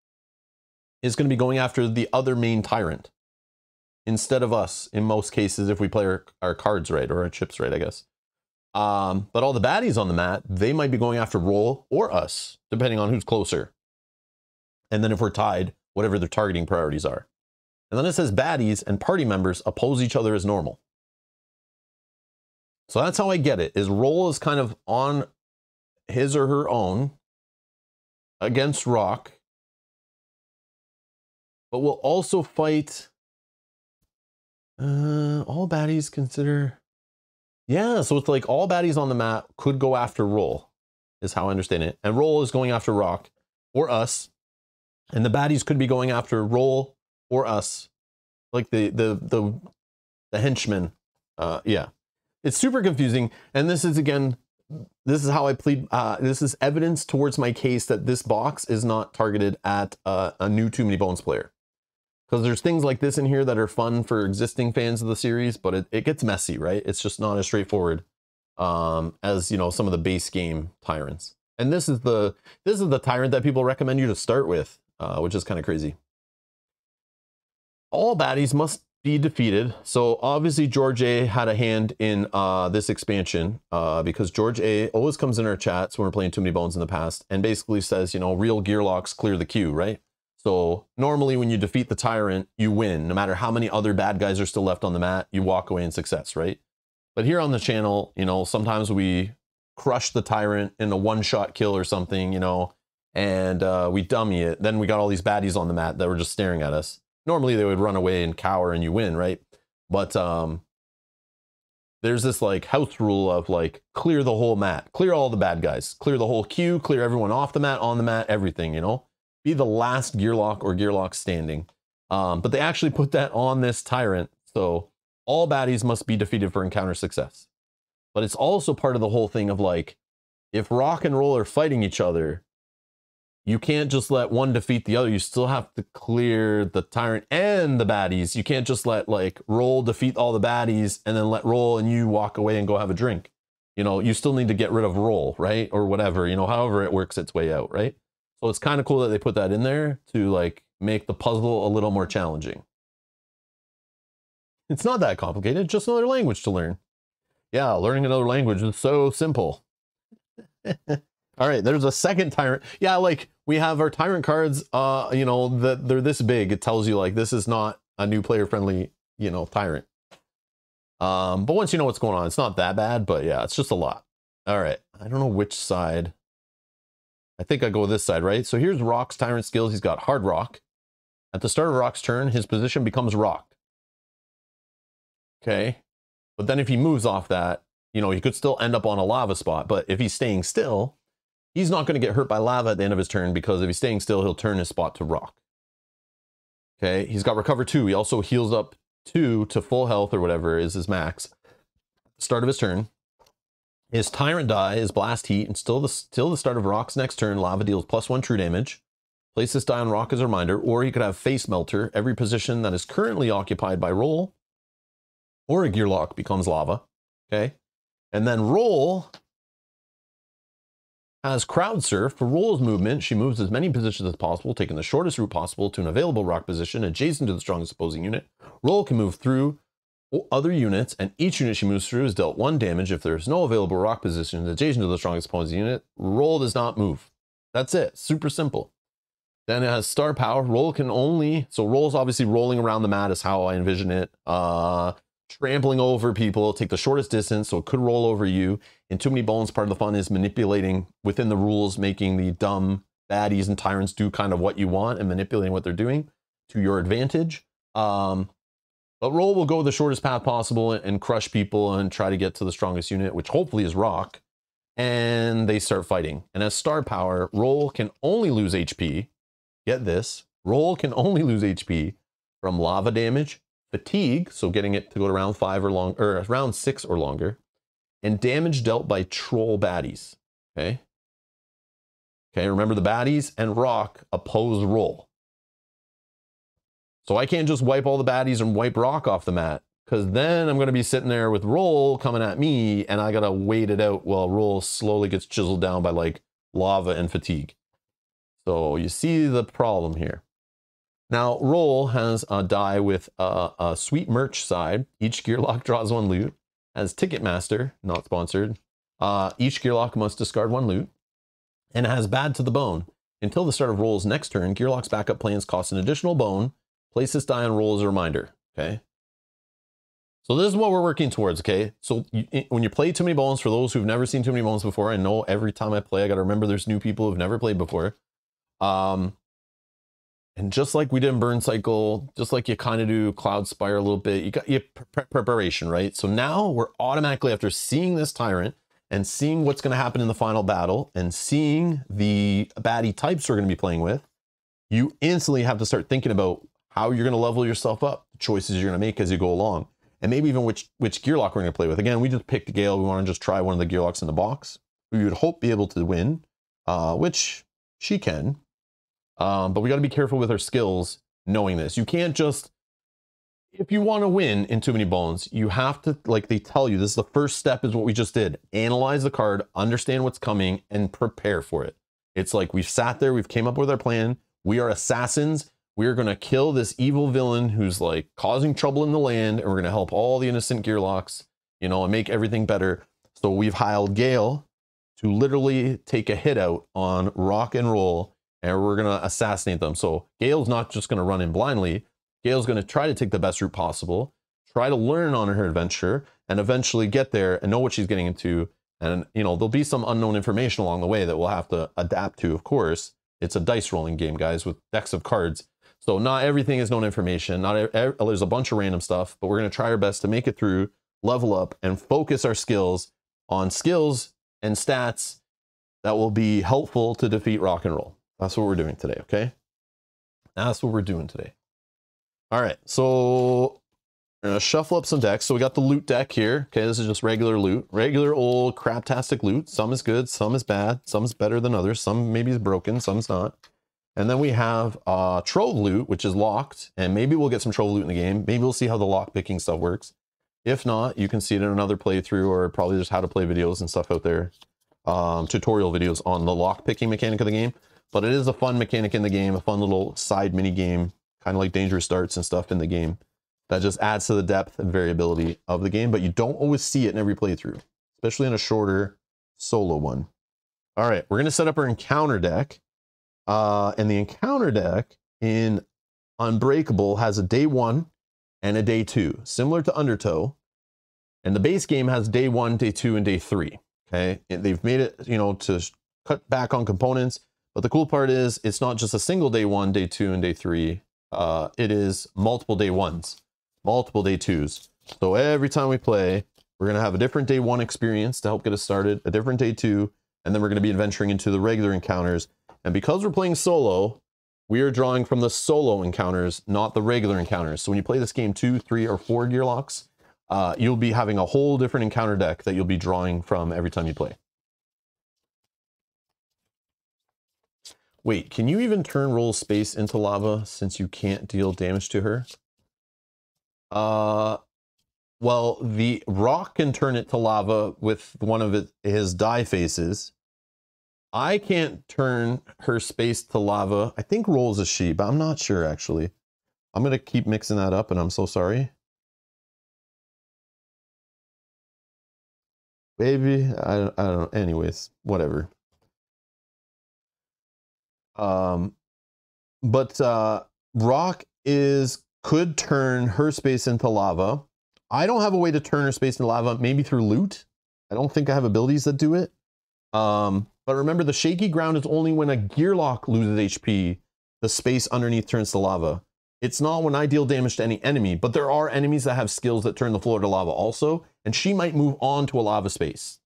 is going to be going after the other main tyrant instead of us in most cases if we play our, our cards right or our chips right, I guess. Um, but all the baddies on the mat, they might be going after Rol or us, depending on who's closer. And then if we're tied, whatever their targeting priorities are. And then it says baddies and party members oppose each other as normal. So that's how I get it, is Rol is kind of on his or her own against Rok but we'll also fight uh, all baddies consider. Yeah, so it's like all baddies on the map could go after Rol, is how I understand it. And Rol is going after Rok or us. And the baddies could be going after Rol or us. Like the the the the henchmen. Uh yeah. It's super confusing. And this is again, this is how I plead. Uh, this is evidence towards my case that this box is not targeted at uh, a new Too Many Bones player because there's things like this in here that are fun for existing fans of the series, but it, it gets messy, right? It's just not as straightforward um, as you know some of the base game tyrants. And this is the this is the tyrant that people recommend you to start with, uh, which is kind of crazy. All baddies must be defeated. So obviously George A had a hand in uh, this expansion uh, because George A always comes in our chats when we're playing Too Many Bones in the past and basically says, you know, real gearlocks clear the queue, right? So normally when you defeat the tyrant, you win. No matter how many other bad guys are still left on the mat, you walk away in success, right? But here on the channel, you know, sometimes we crush the tyrant in a one-shot kill or something, you know, and uh, we dummy it. Then we got all these baddies on the mat that were just staring at us. Normally they would run away and cower and you win, right? But um, there's this like house rule of like clear the whole mat, clear all the bad guys, clear the whole queue, clear everyone off the mat, on the mat, everything, you know? Be the last gearlock or gearlock standing. Um, but they actually put that on this tyrant. So all baddies must be defeated for encounter success. But it's also part of the whole thing of like, if Rok and Rol are fighting each other, you can't just let one defeat the other. You still have to clear the tyrant and the baddies. You can't just let like Rol defeat all the baddies and then let Rol and you walk away and go have a drink. You know, you still need to get rid of Rol, right? Or whatever, you know, however it works its way out, right? So it's kind of cool that they put that in there to like make the puzzle a little more challenging. It's not that complicated, just another language to learn. Yeah, learning another language is so simple. All right, there's a second tyrant. Yeah, like we have our tyrant cards, uh, you know, that they're this big. It tells you like this is not a new player friendly, you know, tyrant. Um, but once you know what's going on, it's not that bad, but yeah, it's just a lot. All right, I don't know which side I think I go this side, right? So here's Rok's Tyrant skills. He's got Hard Rock. At the start of Rok's turn, his position becomes Rock. Okay. But then if he moves off that, you know, he could still end up on a lava spot. But if he's staying still, he's not going to get hurt by lava at the end of his turn because if he's staying still, he'll turn his spot to Rock. Okay. He's got Recover 2. He also heals up 2 to full health or whatever is his max. Start of his turn. His Tyrant die is Blast Heat, and still the, still the start of Rok's next turn, Lava deals plus one true damage. Place this die on Rok as a reminder, or he could have Face Melter. Every position that is currently occupied by Rol or a Gearlock becomes Lava. Okay? And then Rol has Crowd Surf. For Rol's movement, she moves as many positions as possible, taking the shortest route possible to an available rock position adjacent to the strongest opposing unit. Rol can move through other units, and each unit she moves through is dealt one damage. If there's no available rock position adjacent to the strongest opposing unit, Rol does not move. That's it. Super simple. Then it has star power. Rol can only, so Rol is obviously rolling around the mat is how I envision it. Uh, trampling over people, take the shortest distance, so it could roll over you. In Too Many Bones, part of the fun is manipulating within the rules, making the dumb baddies and tyrants do kind of what you want and manipulating what they're doing to your advantage. Um, but Rol will go the shortest path possible and crush people and try to get to the strongest unit, which hopefully is Rok. And they start fighting. And as star power, Rol can only lose HP. Get this, Rol can only lose HP from lava damage, fatigue, so getting it to go to round five or long or round six or longer, and damage dealt by troll baddies. Okay. Okay, remember the baddies and Rok oppose Rol. So I can't just wipe all the baddies and wipe Rok off the mat because then I'm going to be sitting there with Rol coming at me and I got to wait it out while Rol slowly gets chiseled down by like lava and fatigue. So you see the problem here. Now Rol has a die with a, a sweet merch side. Each gearlock draws one loot. As Ticketmaster, not sponsored, uh, each gearlock must discard one loot and has bad to the bone. Until the start of Rol's next turn, gearlock's backup plans cost an additional bone Place this die on Rol as a reminder, okay? So this is what we're working towards, okay? So you, when you play Too Many Bones, for those who've never seen Too Many Bones before, I know every time I play, I got to remember there's new people who've never played before. Um, And just like we did in Burncycle, just like you kind of do Cloudspire a little bit, you got your pre preparation, right? So now we're automatically, after seeing this Tyrant and seeing what's going to happen in the final battle and seeing the baddie types we're going to be playing with, you instantly have to start thinking about how you're going to level yourself up, the choices you're going to make as you go along, and maybe even which, which gear lock we're going to play with. Again, we just picked Gale. We want to just try one of the gear locks in the box. We would hope be able to win, uh, which she can. Um, but we got to be careful with our skills knowing this. You can't just, if you want to win in Too Many Bones, you have to, like they tell you, this is the first step is what we just did. Analyze the card, understand what's coming, and prepare for it. It's like we've sat there, we've came up with our plan. We are assassins. We are going to kill this evil villain who's like causing trouble in the land, and we're going to help all the innocent gearlocks, you know, and make everything better. So we've hired Gale to literally take a hit out on Rok and Rol and we're going to assassinate them. So Gale's not just going to run in blindly. Gale's going to try to take the best route possible, try to learn on her adventure, and eventually get there and know what she's getting into. And, you know, there'll be some unknown information along the way that we'll have to adapt to, of course. It's a dice rolling game, guys, with decks of cards. So not everything is known information. Not There's a bunch of random stuff, but we're going to try our best to make it through, level up, and focus our skills on skills and stats that will be helpful to defeat Rok and Rol. That's what we're doing today, okay? That's what we're doing today. All right, so we're gonna shuffle up some decks. So we got the loot deck here. Okay, this is just regular loot. Regular old craptastic loot. Some is good, some is bad, some is better than others. Some maybe is broken, some's not. And then we have uh, Trove loot, which is locked. And maybe we'll get some Trove loot in the game. Maybe we'll see how the lock picking stuff works. If not, you can see it in another playthrough or probably just how to play videos and stuff out there. Um, tutorial videos on the lock picking mechanic of the game. But it is a fun mechanic in the game, a fun little side mini game, kind of like dangerous darts and stuff in the game. That just adds to the depth and variability of the game, but you don't always see it in every playthrough, especially in a shorter solo one. All right, we're going to set up our encounter deck. Uh, and the encounter deck in Unbreakable has a day one and a day two, similar to Undertow. And the base game has day one, day two, and day three. Okay, and they've made it, you know, to cut back on components but the cool part is it's not just a single day one, day two, and day three. Uh, it is multiple day ones, multiple day twos. So every time we play, we're going to have a different day one experience to help get us started, a different day two, and then we're going to be adventuring into the regular encounters. And because we're playing solo, we are drawing from the solo encounters, not the regular encounters. So when you play this game two, three, or four gear locks, uh, you'll be having a whole different encounter deck that you'll be drawing from every time you play. Wait, can you even turn Rol space into lava since you can't deal damage to her? Uh, well, the Rok can turn it to lava with one of it, his die faces. I can't turn her space to lava. I think Rol's a she, but I'm not sure actually. I'm going to keep mixing that up and I'm so sorry. Maybe, I, I don't know. Anyways, whatever. Um, but uh, Rok is could turn her space into lava. I don't have a way to turn her space into lava, maybe through loot. I don't think I have abilities that do it. Um, but remember, the shaky ground is only when a gearlock loses HP, the space underneath turns to lava. It's not when I deal damage to any enemy, but there are enemies that have skills that turn the floor to lava also, and she might move on to a lava space.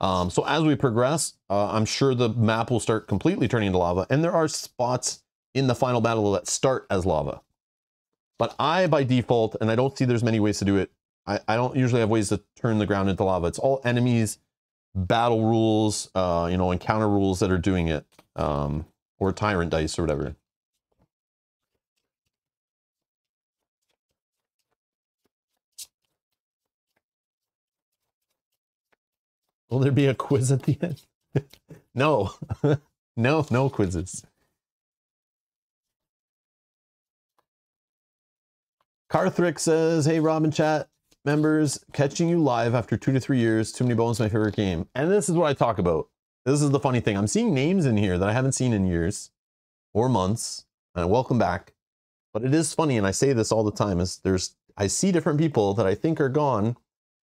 Um, so as we progress, uh, I'm sure the map will start completely turning to lava. And there are spots in the final battle that start as lava. But I, by default, and I don't see there's many ways to do it, I, I don't usually have ways to turn the ground into lava. It's all enemies, battle rules, uh, you know, encounter rules that are doing it, um, or tyrant dice or whatever. Will there be a quiz at the end? no. no, no quizzes. Carthrick says, Hey, Robin Chat members, catching you live after two to three years. Too Many Bones, my favorite game. And this is what I talk about. This is the funny thing. I'm seeing names in here that I haven't seen in years or months. And welcome back. But it is funny, and I say this all the time, is there's I see different people that I think are gone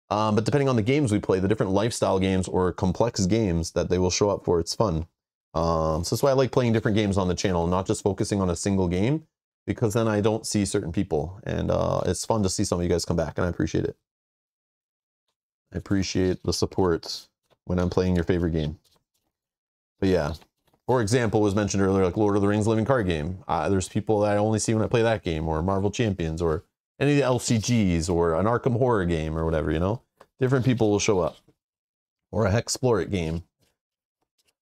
um, but depending on the games we play, the different lifestyle games or complex games that they will show up for, it's fun. Um, so that's why I like playing different games on the channel, not just focusing on a single game, because then I don't see certain people. And uh, it's fun to see some of you guys come back, and I appreciate it. I appreciate the support when I'm playing your favorite game. But yeah, for example, was mentioned earlier, like Lord of the Rings Living Card Game. Uh, there's people that I only see when I play that game, or Marvel Champions, or any of the LCGs, or an Arkham Horror game, or whatever, you know? Different people will show up. Or a Hexplore game.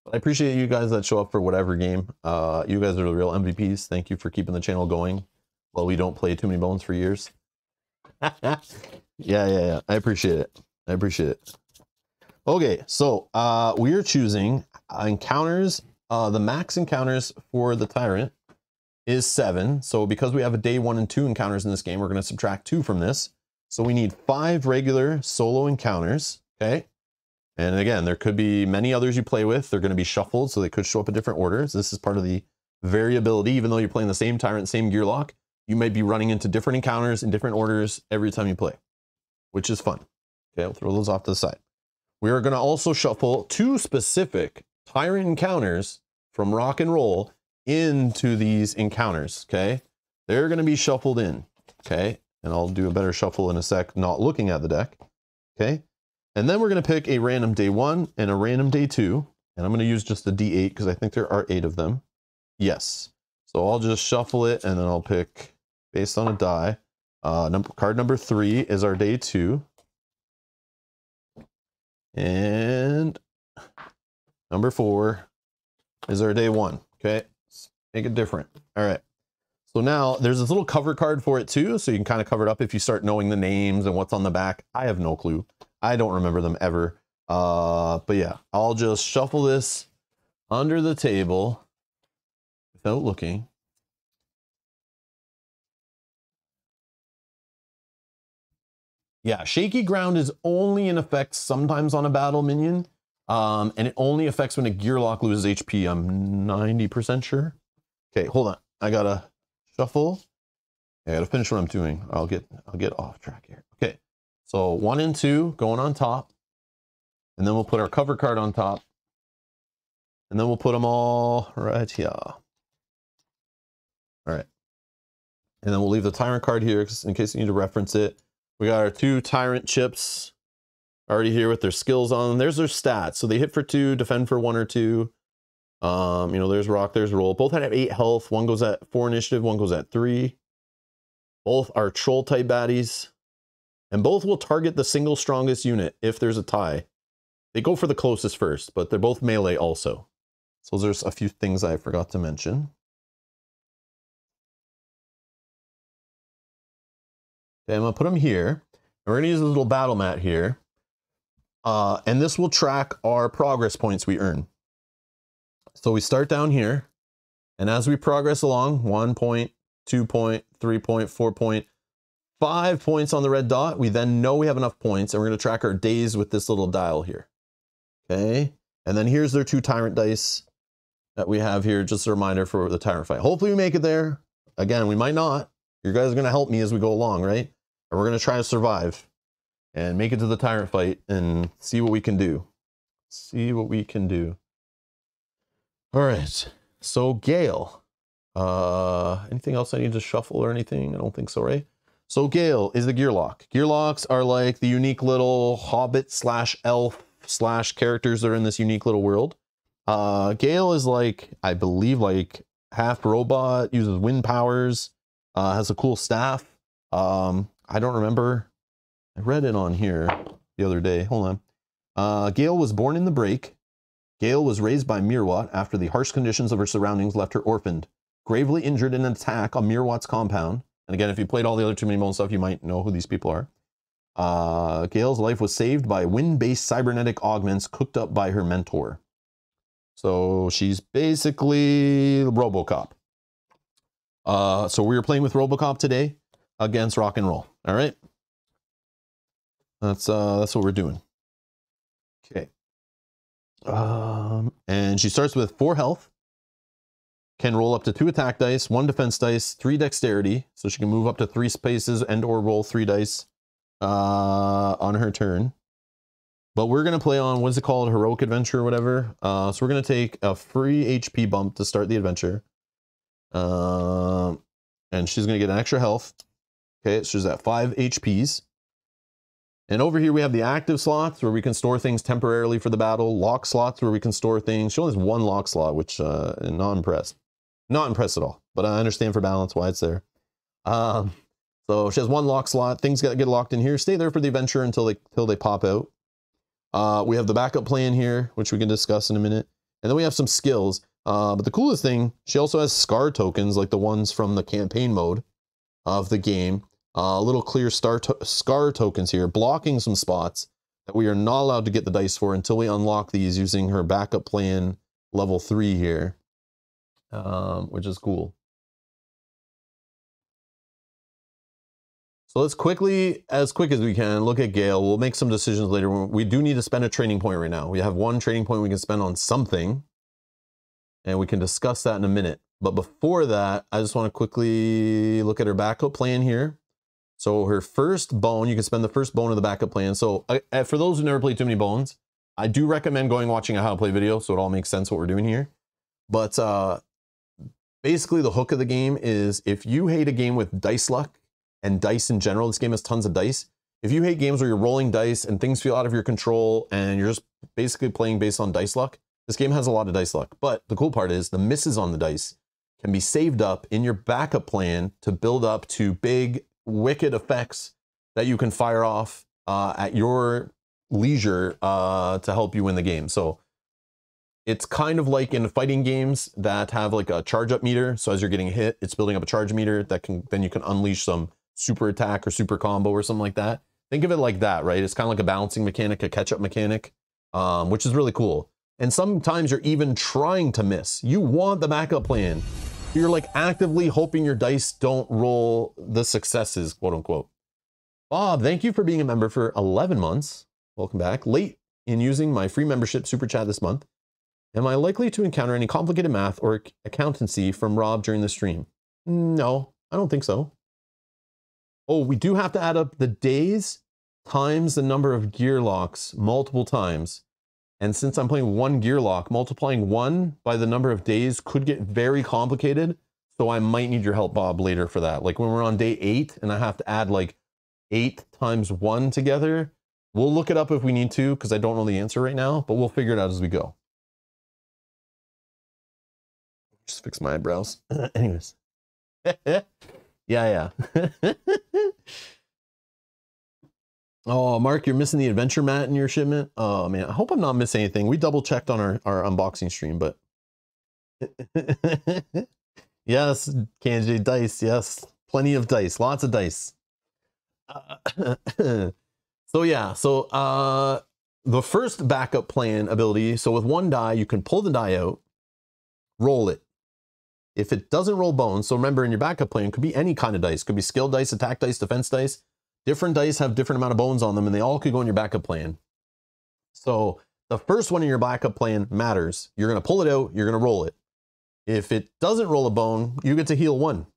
But I appreciate you guys that show up for whatever game. Uh, you guys are the real MVPs. Thank you for keeping the channel going while we don't play too many bones for years. yeah, yeah, yeah. I appreciate it. I appreciate it. Okay, so uh, we are choosing encounters. Uh, the max encounters for the Tyrant is seven. So because we have a day one and two encounters in this game, we're going to subtract two from this. So we need five regular solo encounters, okay? And again, there could be many others you play with. They're going to be shuffled, so they could show up in different orders. This is part of the variability. Even though you're playing the same Tyrant, same gear lock, you might be running into different encounters in different orders every time you play, which is fun. Okay, I'll throw those off to the side. We are going to also shuffle two specific Tyrant encounters from Rok and Rol into these encounters, okay? They're going to be shuffled in, okay? And I'll do a better shuffle in a sec, not looking at the deck, okay? And then we're going to pick a random day one and a random day two. And I'm going to use just the D8 because I think there are eight of them. Yes. So I'll just shuffle it and then I'll pick based on a die. Uh, number, card number three is our day two. And number four is our day one. Okay, Let's make it different. All right. So now there's this little cover card for it too, so you can kind of cover it up if you start knowing the names and what's on the back. I have no clue. I don't remember them ever. Uh, but yeah, I'll just shuffle this under the table without looking. Yeah, shaky ground is only in effect sometimes on a battle minion. Um, and it only affects when a gear lock loses HP. I'm 90% sure. Okay, hold on. I gotta shuffle. I gotta finish what I'm doing. I'll get I'll get off track here. So one and two going on top, and then we'll put our cover card on top, and then we'll put them all right here. All right, and then we'll leave the tyrant card here in case you need to reference it. We got our two Tyrant chips already here with their skills on. There's their stats. So they hit for two, defend for one or two. Um, you know, there's Rok, there's Rol. Both have eight health. One goes at four initiative, one goes at three. Both are troll type baddies. And both will target the single strongest unit if there's a tie. They go for the closest first, but they're both melee also. So there's a few things I forgot to mention. Okay, I'm gonna put them here. And we're gonna use a little battle mat here. Uh, and this will track our progress points we earn. So we start down here, and as we progress along, one point, two point, three point, four point, five points on the red dot, we then know we have enough points, and we're gonna track our days with this little dial here. Okay, and then here's their two tyrant dice that we have here, just a reminder for the tyrant fight. Hopefully we make it there. Again, we might not. You guys are gonna help me as we go along, right? And we're going to try to survive and make it to the tyrant fight and see what we can do. See what we can do. All right. So Gale. Uh, anything else I need to shuffle or anything? I don't think so, right? So Gale is the gear lock. Gear locks are like the unique little hobbit slash elf slash characters that are in this unique little world. Uh, Gale is like, I believe, like half robot, uses wind powers, uh, has a cool staff. Um, I don't remember. I read it on here the other day. Hold on. Uh, Gale was born in the break. Gale was raised by Mirwat after the harsh conditions of her surroundings left her orphaned. Gravely injured in an attack on Mirwat's compound. And again, if you played all the other Too Many Bones stuff, you might know who these people are. Uh, Gale's life was saved by wind-based cybernetic augments cooked up by her mentor. So she's basically Robocop. Uh, so we were playing with Robocop today against Rok and Rol. All right. That's uh that's what we're doing. Okay. Um and she starts with four health. Can roll up to two attack dice, one defense dice, three dexterity, so she can move up to three spaces and or roll three dice uh on her turn. but we're going to play on, what's it called? Heroic Adventure or whatever. Uh, so we're going to take a free HP bump to start the adventure. Um, and she's going to get an extra health. Okay, so she's at 5 HPs. And over here we have the active slots where we can store things temporarily for the battle. Lock slots where we can store things. She only has one lock slot, which uh, I'm not impressed. Not impressed at all, but I understand for balance why it's there. Um, so she has one lock slot. Things got get locked in here. Stay there for the adventure until they until they pop out. Uh, we have the backup plan here, which we can discuss in a minute. And then we have some skills. Uh, but the coolest thing, she also has scar tokens like the ones from the campaign mode of the game. Uh, little clear star to scar tokens here, blocking some spots that we are not allowed to get the dice for until we unlock these using her backup plan level three here, um, which is cool. So let's quickly, as quick as we can, look at Gale. We'll make some decisions later. We do need to spend a training point right now. We have one training point we can spend on something, and we can discuss that in a minute. But before that, I just want to quickly look at her backup plan here. So her first bone, you can spend the first bone of the backup plan. So uh, for those who never played too many bones, I do recommend going watching a how to play video so it all makes sense what we're doing here. But uh, basically the hook of the game is if you hate a game with dice luck and dice in general, this game has tons of dice. If you hate games where you're rolling dice and things feel out of your control and you're just basically playing based on dice luck, this game has a lot of dice luck. But the cool part is the misses on the dice can be saved up in your backup plan to build up to big wicked effects that you can fire off uh, at your leisure uh, to help you win the game. So it's kind of like in fighting games that have like a charge up meter. So as you're getting hit, it's building up a charge meter that can then you can unleash some super attack or super combo or something like that. Think of it like that, right? It's kind of like a balancing mechanic, a catch up mechanic, um, which is really cool. And sometimes you're even trying to miss. You want the backup plan you're like actively hoping your dice don't roll the successes, quote unquote. Bob, thank you for being a member for 11 months. Welcome back. Late in using my free membership super chat this month. Am I likely to encounter any complicated math or accountancy from Rob during the stream? No, I don't think so. Oh, we do have to add up the days times the number of Gearlocs multiple times and since I'm playing one Gearloc, multiplying one by the number of days could get very complicated. So I might need your help, Bob, later for that. Like when we're on day eight and I have to add like eight times one together, we'll look it up if we need to because I don't know the answer right now, but we'll figure it out as we go. Just fix my eyebrows. Anyways. yeah, yeah. Oh, Mark, you're missing the adventure mat in your shipment. Oh man, I hope I'm not missing anything. We double checked on our, our unboxing stream, but yes, Kanji dice. Yes, plenty of dice, lots of dice. So yeah, so uh, the first backup plan ability. So with one die, you can pull the die out, roll it. If it doesn't roll bones, so remember in your backup plan, could be any kind of dice. Could be skill dice, attack dice, defense dice different dice have different amount of bones on them and they all could go in your backup plan. So the first one in your backup plan matters. You're going to pull it out, you're going to roll it. If it doesn't roll a bone, you get to heal one.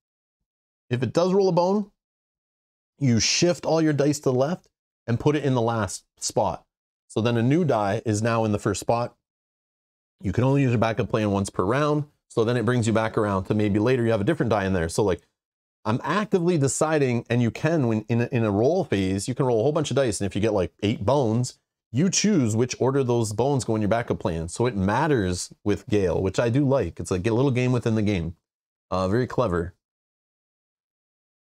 If it does roll a bone, you shift all your dice to the left and put it in the last spot. So then a new die is now in the first spot. You can only use your backup plan once per round. So then it brings you back around to maybe later you have a different die in there. So like I'm actively deciding, and you can when in a, in a roll phase, you can roll a whole bunch of dice, and if you get like eight bones, you choose which order those bones go in your backup plan. So it matters with Gale, which I do like. It's like a little game within the game. Uh, very clever.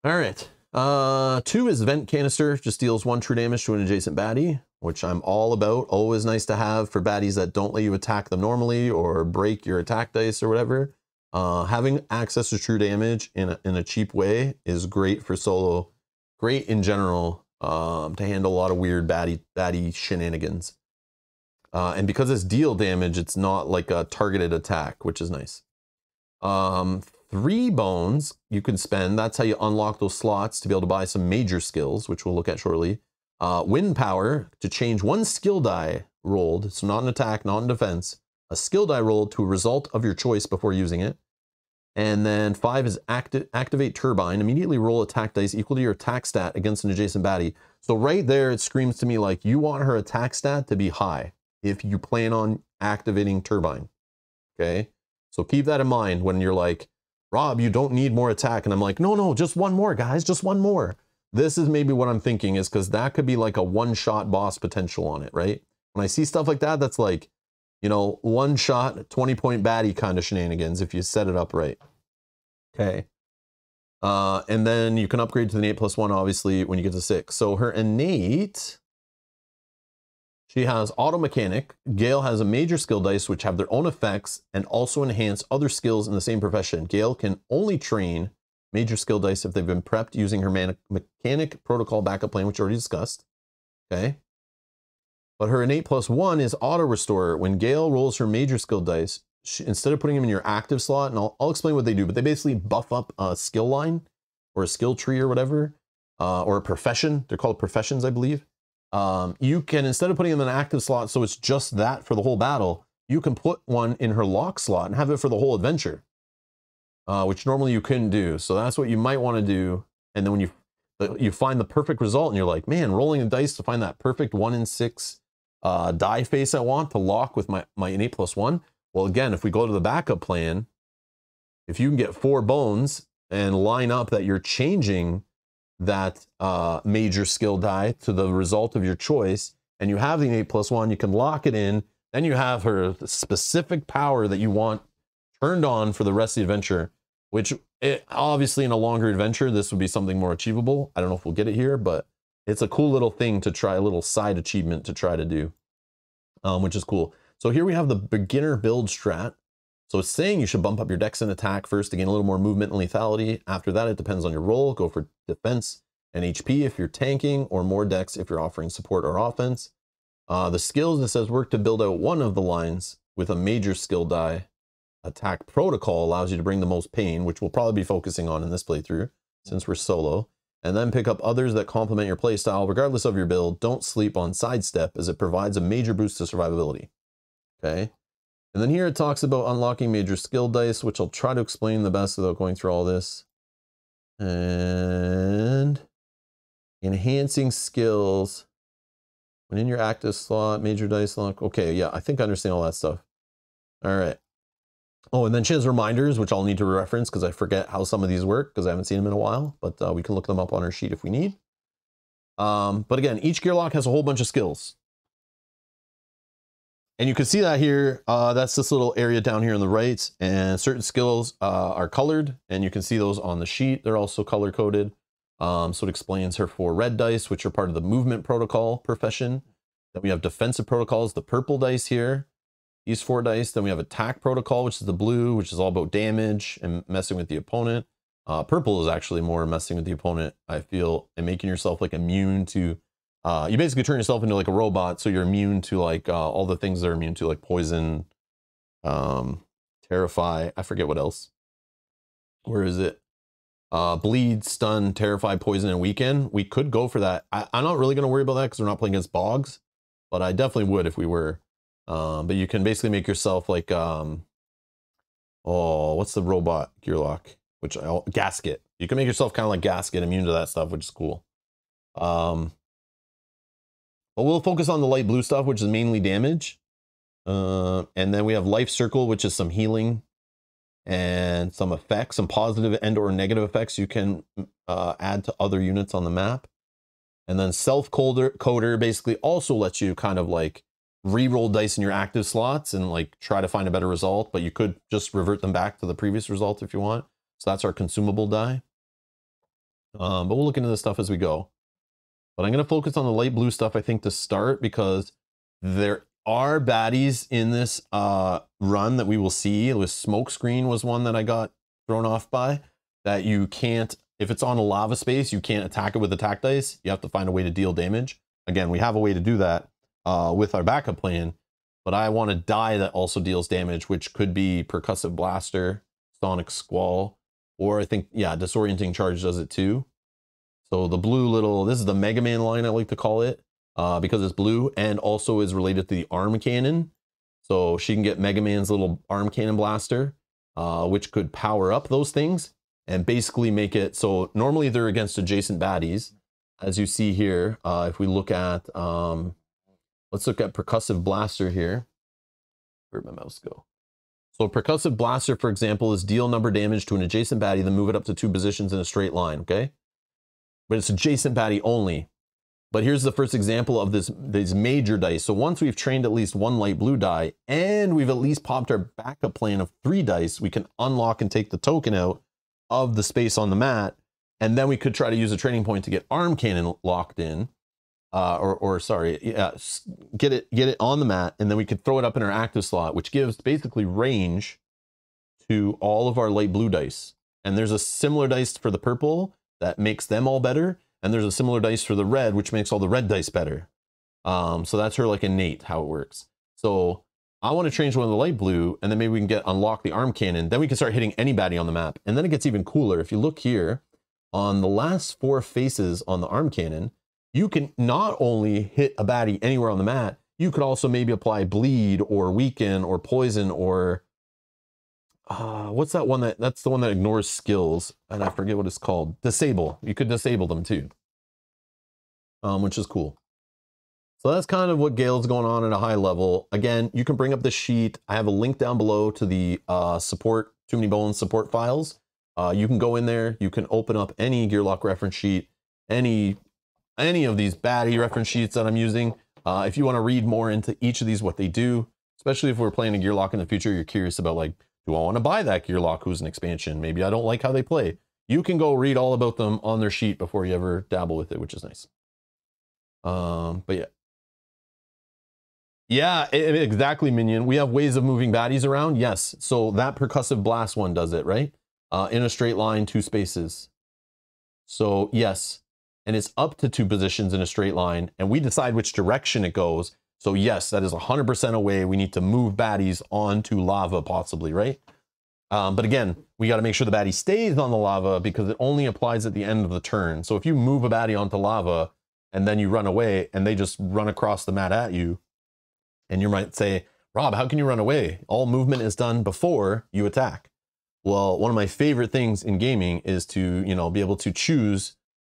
All right. Uh, two is Vent Canister, just deals one true damage to an adjacent baddie, which I'm all about. Always nice to have for baddies that don't let you attack them normally or break your attack dice or whatever. Uh, having access to true damage in a, in a cheap way is great for solo. Great in general um, to handle a lot of weird baddie, baddie shenanigans. Uh, and because it's deal damage, it's not like a targeted attack, which is nice. Um, three bones you can spend. That's how you unlock those slots to be able to buy some major skills, which we'll look at shortly. Uh, wind power to change one skill die rolled, so not an attack, not in defense, a skill die roll to a result of your choice before using it. And then five is acti activate turbine. Immediately roll attack dice equal to your attack stat against an adjacent baddie. So right there, it screams to me like you want her attack stat to be high if you plan on activating turbine. Okay. So keep that in mind when you're like, Rob, you don't need more attack. And I'm like, no, no, just one more, guys, just one more. This is maybe what I'm thinking is because that could be like a one shot boss potential on it, right? When I see stuff like that, that's like, you know, one shot, 20 point baddie kind of shenanigans if you set it up right. Okay. Uh, and then you can upgrade to the eight plus one, obviously, when you get to six. So her innate, she has auto mechanic. Gale has a major skill dice, which have their own effects and also enhance other skills in the same profession. Gale can only train major skill dice if they've been prepped using her mechanic protocol backup plan, which already discussed. Okay. But her innate plus one is auto restore. When Gale rolls her major skill dice, she, instead of putting them in your active slot, and I'll, I'll, explain what they do, but they basically buff up a skill line or a skill tree or whatever, uh, or a profession. They're called professions, I believe. Um, you can, instead of putting them in an active slot, so it's just that for the whole battle, you can put one in her lock slot and have it for the whole adventure, uh, which normally you couldn't do. So that's what you might want to do. And then when you you find the perfect result and you're like, man, rolling the dice to find that perfect one in six uh, die face I want to lock with my, my innate plus one. Well, again, if we go to the backup plan, if you can get four bones and line up that you're changing that uh, major skill die to the result of your choice, and you have the innate plus one, you can lock it in, then you have her specific power that you want turned on for the rest of the adventure, which it, obviously in a longer adventure, this would be something more achievable. I don't know if we'll get it here, but it's a cool little thing to try, a little side achievement to try to do, um, which is cool. So here we have the beginner build strat. So it's saying you should bump up your dex and attack first to gain a little more movement and lethality. After that, it depends on your role. Go for defense and HP if you're tanking, or more dex if you're offering support or offense. Uh, the skills, it says work to build out one of the lines with a major skill die. Attack protocol allows you to bring the most pain, which we'll probably be focusing on in this playthrough since we're solo and then pick up others that complement your playstyle regardless of your build. Don't sleep on Sidestep as it provides a major boost to survivability. Okay. And then here it talks about unlocking major skill dice, which I'll try to explain the best without going through all this. And enhancing skills. When in your active slot, major dice lock. Okay, yeah, I think I understand all that stuff. All right. Oh, and then she has reminders, which I'll need to reference because I forget how some of these work because I haven't seen them in a while, but uh, we can look them up on our sheet if we need. Um, but again, each Gearloc has a whole bunch of skills. And you can see that here, uh, that's this little area down here on the right, and certain skills uh, are colored, and you can see those on the sheet. They're also color coded. Um, so it explains her four red dice, which are part of the movement protocol profession. Then we have defensive protocols, the purple dice here, these four dice. Then we have attack protocol, which is the blue, which is all about damage and messing with the opponent. Uh, purple is actually more messing with the opponent, I feel, and making yourself like immune to, uh, you basically turn yourself into like a robot. So you're immune to like uh, all the things that are immune to like poison, um, terrify. I forget what else. Where is it? Uh, bleed, stun, terrify, poison, and weaken. We could go for that. I, am not really going to worry about that because we're not playing against bogs, but I definitely would if we were. Um, but you can basically make yourself like, um, oh, what's the robot Gearloc? Which I'll, gasket. You can make yourself kind of like gasket, immune to that stuff, which is cool. Um, but we'll focus on the light blue stuff, which is mainly damage. Uh, and then we have life circle, which is some healing and some effects, some positive and or negative effects you can uh, add to other units on the map. And then self coder coder basically also lets you kind of like re-roll dice in your active slots and like try to find a better result, but you could just revert them back to the previous result if you want. So that's our consumable die. Um, but we'll look into this stuff as we go. But I'm going to focus on the light blue stuff, I think, to start because there are baddies in this uh, run that we will see. With Smokescreen was one that I got thrown off by that you can't, if it's on a lava space, you can't attack it with attack dice. You have to find a way to deal damage. Again, we have a way to do that uh, with our backup plan, but I want a die that also deals damage, which could be Percussive Blaster, Sonic Squall, or I think, yeah, Disorienting Charge does it too. So the blue little, this is the Mega Man line, I like to call it, uh, because it's blue and also is related to the arm cannon. So she can get Mega Man's little arm cannon blaster. uh, which could power up those things and basically make it so normally they're against adjacent baddies. As you see here, uh, if we look at, um, let's look at Percussive Blaster here. Where'd my mouse go? So Percussive Blaster, for example, is deal number damage to an adjacent baddie, then move it up to two positions in a straight line, okay? But it's adjacent baddie only. But here's the first example of this these major dice. So once we've trained at least one light blue die, and we've at least popped our backup plan of three dice, we can unlock and take the token out of the space on the mat. And then we could try to use a training point to get arm cannon locked in. Uh, or, or sorry, yeah, get it get it on the mat, and then we could throw it up in our active slot, which gives basically range to all of our light blue dice. And there's a similar dice for the purple that makes them all better and there's a similar dice for the red, which makes all the red dice better. Um, so that's her like innate how it works. So I want to change one of the light blue, and then maybe we can get unlock the arm cannon. Then we can start hitting anybody on the map. And then it gets even cooler. If you look here, on the last four faces on the arm cannon, you can not only hit a baddie anywhere on the mat, you could also maybe apply bleed or weaken or poison or uh, what's that one that that's the one that ignores skills and I forget what it's called. Disable. You could disable them too. Um, which is cool. So that's kind of what Gale's going on at a high level. Again, you can bring up the sheet. I have a link down below to the uh, support, Too Many Bones support files. Uh, you can go in there, you can open up any Gearloc reference sheet, any any of these baddie reference sheets that I'm using. Uh, if you want to read more into each of these, what they do, especially if we're playing a Gearloc in the future, you're curious about like do I want to buy that Gearloc who's an expansion? Maybe I don't like how they play. You can go read all about them on their sheet before you ever dabble with it, which is nice. Um, but yeah. Yeah, it, exactly, Minion. We have ways of moving baddies around. Yes. So that percussive blast one does it, right? Uh, in a straight line, two spaces. So yes. And it's up to two positions in a straight line. And we decide which direction it goes. So yes, that is 100% a way we need to move baddies onto lava possibly, right? Um, but again, we got to make sure the baddie stays on the lava because it only applies at the end of the turn. So if you move a baddie onto lava and then you run away and they just run across the mat at you, and you might say, Rob, how can you run away? All movement is done before you attack. Well, one of my favorite things in gaming is to, you know, be able to choose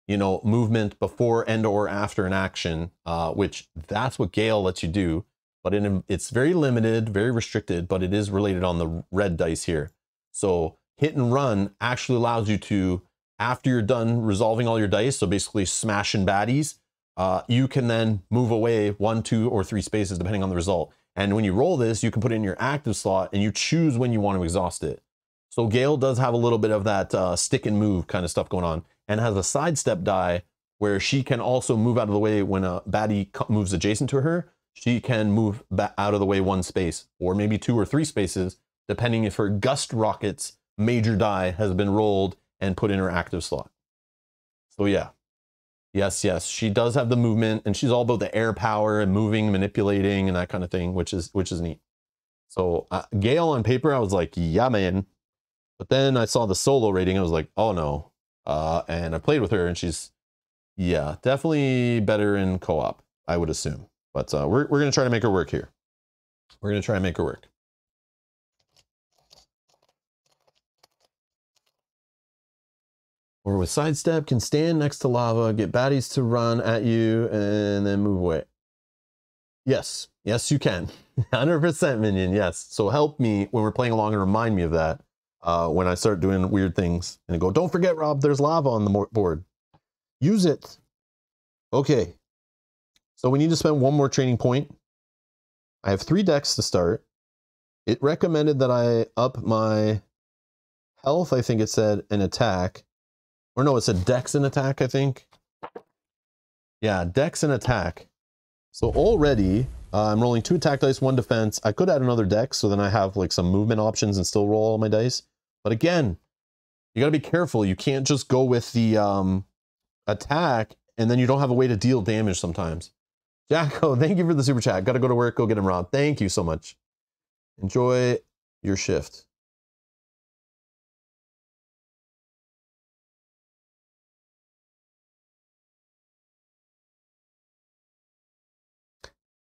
you know, movement before and or after an action, uh, which that's what Gale lets you do. But in, it's very limited, very restricted, but it is related on the red dice here. So hit and run actually allows you to, after you're done resolving all your dice, so basically smashing baddies, uh, you can then move away one, two, or three spaces depending on the result. And when you roll this, you can put it in your active slot and you choose when you want to exhaust it. So Gale does have a little bit of that uh, stick and move kind of stuff going on and has a sidestep die where she can also move out of the way when a baddie moves adjacent to her. She can move out of the way one space or maybe two or three spaces, depending if her gust rockets major die has been rolled and put in her active slot. So yeah, yes, yes, she does have the movement and she's all about the air power and moving, manipulating and that kind of thing, which is, which is neat. So uh, Gale on paper, I was like, yeah, man. But then I saw the solo rating. I was like, oh no, uh, and I played with her, and she's, yeah, definitely better in co-op, I would assume. But uh, we're, we're going to try to make her work here. We're going to try and make her work. Or with sidestep, can stand next to lava, get baddies to run at you, and then move away. Yes, yes, you can. 100% minion, yes. So help me when we're playing along and remind me of that uh, when I start doing weird things and go, don't forget, Rob, there's lava on the board. Use it. Okay. So we need to spend one more training point. I have three dex to start. It recommended that I up my health, I think it said, an attack. Or no, it said dex and attack, I think. Yeah, dex and attack. So already uh, I'm rolling two attack dice, one defense. I could add another dex, so then I have like some movement options and still roll all my dice. But again, you gotta be careful. You can't just go with the um, attack and then you don't have a way to deal damage sometimes. Jacko, thank you for the super chat. Gotta go to work, go get him, Rob. Thank you so much. Enjoy your shift.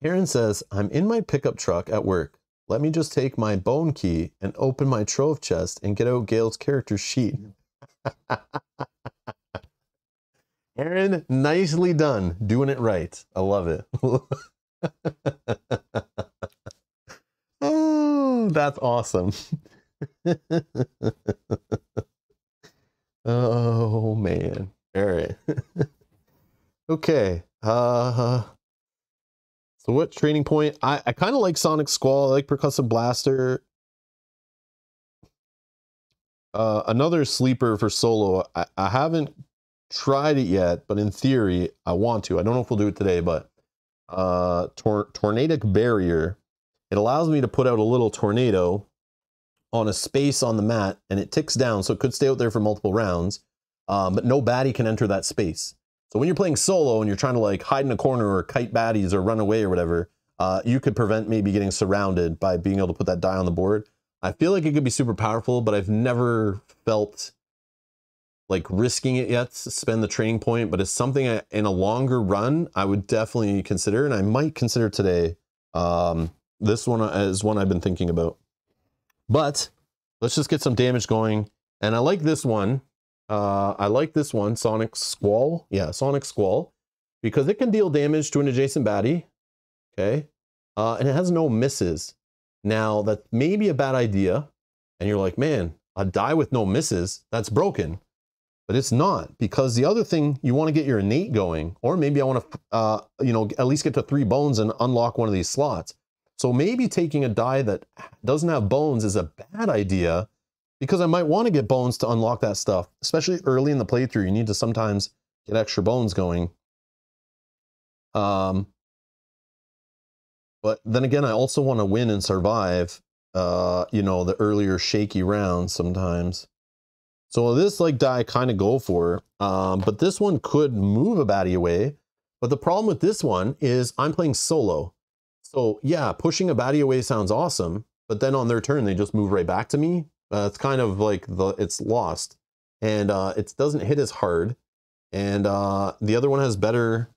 Aaron says, I'm in my pickup truck at work. Let me just take my bone key and open my trove chest and get out Gale's character sheet. Aaron, nicely done. Doing it right. I love it. oh, that's awesome. oh, man. All right. okay. Uh, so what training point? I, I kind of like Sonic Squall. I like Percussive Blaster. Uh, another sleeper for solo. I, I haven't tried it yet, but in theory, I want to. I don't know if we'll do it today, but uh, tor Tornadic Barrier. It allows me to put out a little tornado on a space on the mat, and it ticks down, so it could stay out there for multiple rounds, um, but no baddie can enter that space. So when you're playing solo and you're trying to like hide in a corner or kite baddies or run away or whatever, uh, you could prevent maybe getting surrounded by being able to put that die on the board. I feel like it could be super powerful, but I've never felt like risking it yet to spend the training point, but it's something I, in a longer run I would definitely consider, and I might consider today. Um, this one is one I've been thinking about. But let's just get some damage going. And I like this one uh, I like this one, Sonic Squall. Yeah, Sonic Squall, because it can deal damage to an adjacent baddie. Okay. Uh, and it has no misses. Now, that may be a bad idea. And you're like, man, a die with no misses, that's broken. But it's not, because the other thing, you want to get your innate going, or maybe I want to, uh, you know, at least get to three bones and unlock one of these slots. So maybe taking a die that doesn't have bones is a bad idea because I might want to get bones to unlock that stuff, especially early in the playthrough. You need to sometimes get extra bones going. Um, but then again, I also want to win and survive, uh, you know, the earlier shaky rounds sometimes. So this like die kind of go for, um, but this one could move a baddie away. But the problem with this one is I'm playing solo. So yeah, pushing a baddie away sounds awesome, but then on their turn, they just move right back to me. Uh, it's kind of like the it's lost, and uh, it doesn't hit as hard, and uh, the other one has better,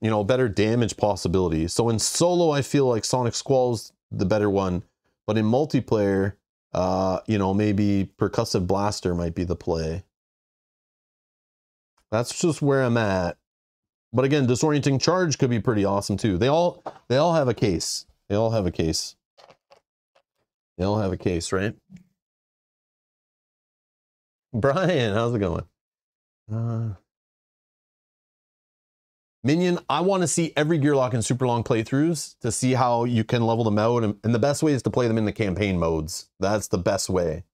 you know, better damage possibility. So in solo, I feel like Sonic Squall's the better one, but in multiplayer, uh, you know, maybe Percussive Blaster might be the play. That's just where I'm at. But again, disorienting charge could be pretty awesome too. They all they all have a case. They all have a case. They all have a case, right? Brian, how's it going? Uh, Minion, I want to see every Gearloc in super long playthroughs to see how you can level them out. And, and, the best way is to play them in the campaign modes. That's the best way.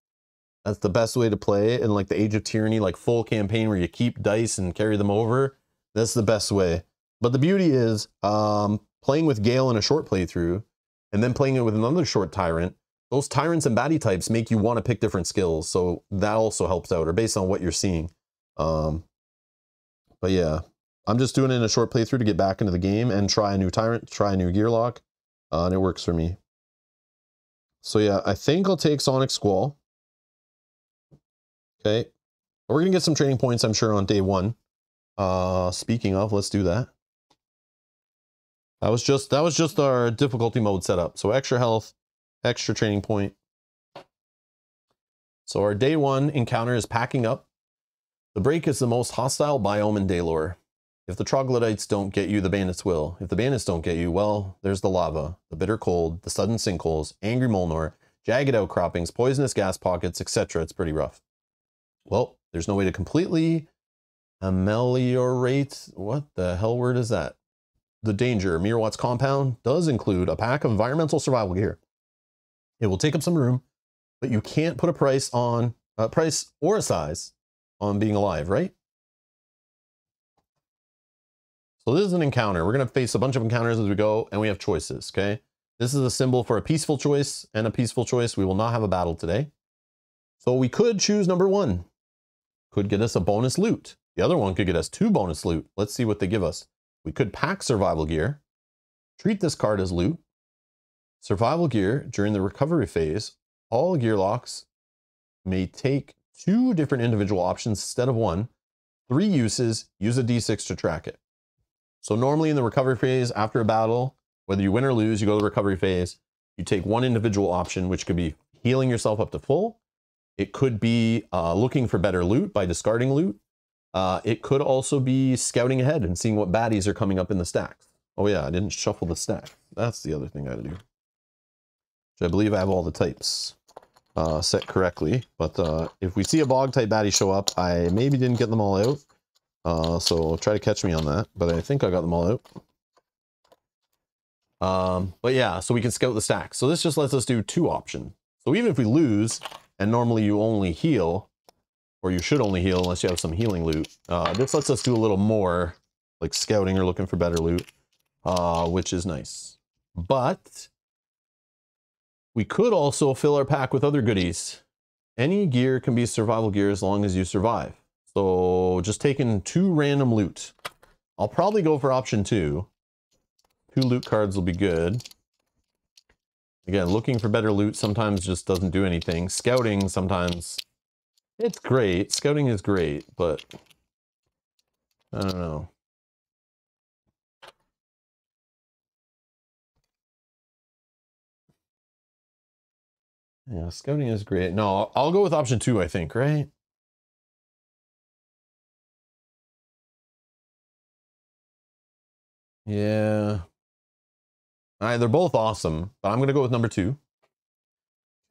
That's the best way to play it in like the Age of Tyranny, like full campaign where you keep dice and carry them over. That's the best way. But the beauty is um, playing with Gale in a short playthrough and then playing it with another short Tyrant those tyrants and baddie types make you want to pick different skills. So that also helps out, or based on what you're seeing. Um, but yeah, I'm just doing it in a short playthrough to get back into the game and try a new tyrant, try a new Gearloc, uh, and it works for me. So yeah, I think I'll take Sonic Squall. Okay, we're gonna get some training points, I'm sure, on day one. Uh, speaking of, let's do that. That was just that was just our difficulty mode setup. So extra health, extra training point. So our day one encounter is packing up. The break is the most hostile biome in Daelore. If the troglodytes don't get you, the bandits will. If the bandits don't get you, well, there's the lava, the bitter cold, the sudden sinkholes, angry molnor, jagged outcroppings, poisonous gas pockets, etc. It's pretty rough. Well, there's no way to completely ameliorate, what the hell word is that? The danger. Mirwat's compound does include a pack of environmental survival gear. It will take up some room, but you can't put a price on a price or a size on being alive, right? So this is an encounter. We're going to face a bunch of encounters as we go, and we have choices, okay? This is a symbol for a peaceful choice and a peaceful choice. We will not have a battle today. So we could choose number one. Could get us a bonus loot. The other one could get us two bonus loot. Let's see what they give us. We could pack survival gear, treat this card as loot, Survival gear during the recovery phase, all Gearlocs may take two different individual options instead of one. Three uses, use a d6 to track it. So normally in the recovery phase, after a battle, whether you win or lose, you go to the recovery phase. you take one individual option, which could be healing yourself up to full. It could be uh, looking for better loot by discarding loot. Uh, it could also be scouting ahead and seeing what baddies are coming up in the stacks. Oh yeah, I didn't shuffle the stack. That's the other thing I gotta do. Which I believe I have all the types uh, set correctly. But uh, if we see a bog type baddie show up, I maybe didn't get them all out. Uh, so try to catch me on that. But I think I got them all out. Um, but yeah, so we can scout the stack. So this just lets us do two options. So even if we lose, and normally you only heal, or you should only heal unless you have some healing loot, uh, this lets us do a little more, like scouting or looking for better loot, uh, which is nice. But we could also fill our pack with other goodies. Any gear can be survival gear as long as you survive. So just taking two random loot. I'll probably go for option two. Two loot cards will be good. Again, looking for better loot sometimes just doesn't do anything. Scouting sometimes, it's great. Scouting is great, but I don't know. Yeah, scouting is great. No, I'll go with option two, I think, right? Yeah. All right, they're both awesome, but I'm going to go with number two.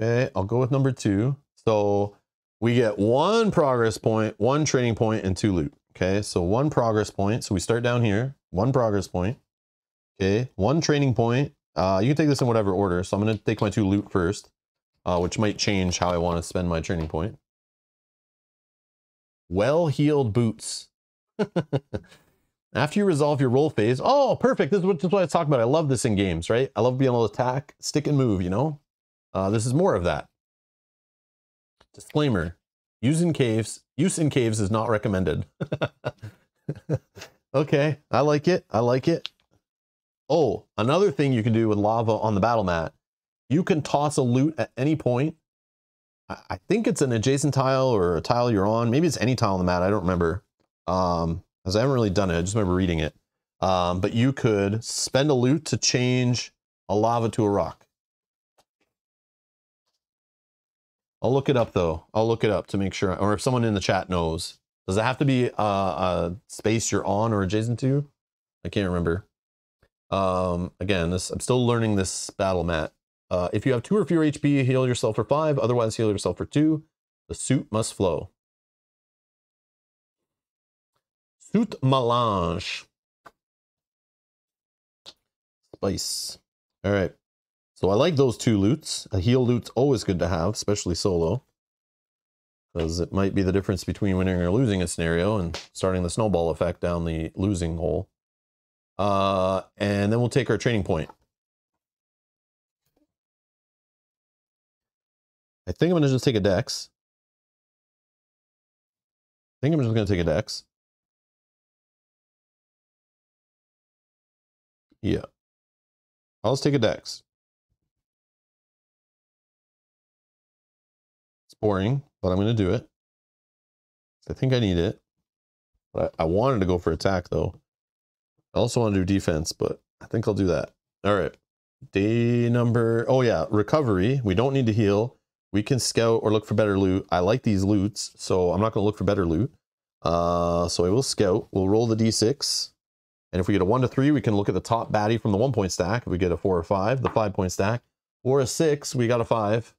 Okay, I'll go with number two. So we get one progress point, one training point, and two loot. Okay, so one progress point. So we start down here, one progress point. Okay, one training point. Uh, you can take this in whatever order. So I'm going to take my two loot first, uh, which might change how I want to spend my training point. Well-heeled boots. After you resolve your roll phase, oh, perfect. This is what, this is what I was talking about. I love this in games, right? I love being able to attack, stick, and move, you know? Uh, this is more of that. Disclaimer, use in caves, use in caves is not recommended. okay, I like it. I like it. Oh, another thing you can do with lava on the battle mat, you can toss a loot at any point. I, think it's an adjacent tile or a tile you're on. Maybe it's any tile on the mat. I don't remember. Um, because I haven't really done it. I just remember reading it. Um, but you could spend a loot to change a lava to a rock. I'll look it up though. I'll look it up to make sure, or if someone in the chat knows. Does it have to be a, a space you're on or adjacent to? I can't remember. Um, again, this I'm still learning this battle mat. Uh, if you have two or fewer HP, heal yourself for five. Otherwise, heal yourself for two. The suit must flow. Suit Melange. Spice. All right. So I like those two loots. A heal loot's always good to have, especially solo. Because it might be the difference between winning or losing a scenario and starting the snowball effect down the losing hole. Uh, and then we'll take our training point. I think I'm going to just take a dex. I think I'm just going to take a dex. Yeah. I'll just take a dex. It's boring, but I'm going to do it. I think I need it. But I, I wanted to go for attack, though. I also want to do defense, but I think I'll do that. All right. Day number... Oh, yeah. Recovery. We don't need to heal. We can scout or look for better loot. I like these loots, so I'm not going to look for better loot. Uh, so I will scout. We'll roll the d6. And if we get a one to three, we can look at the top baddie from the one point stack. If we get a four or five, the five point stack, or a six, we got a five.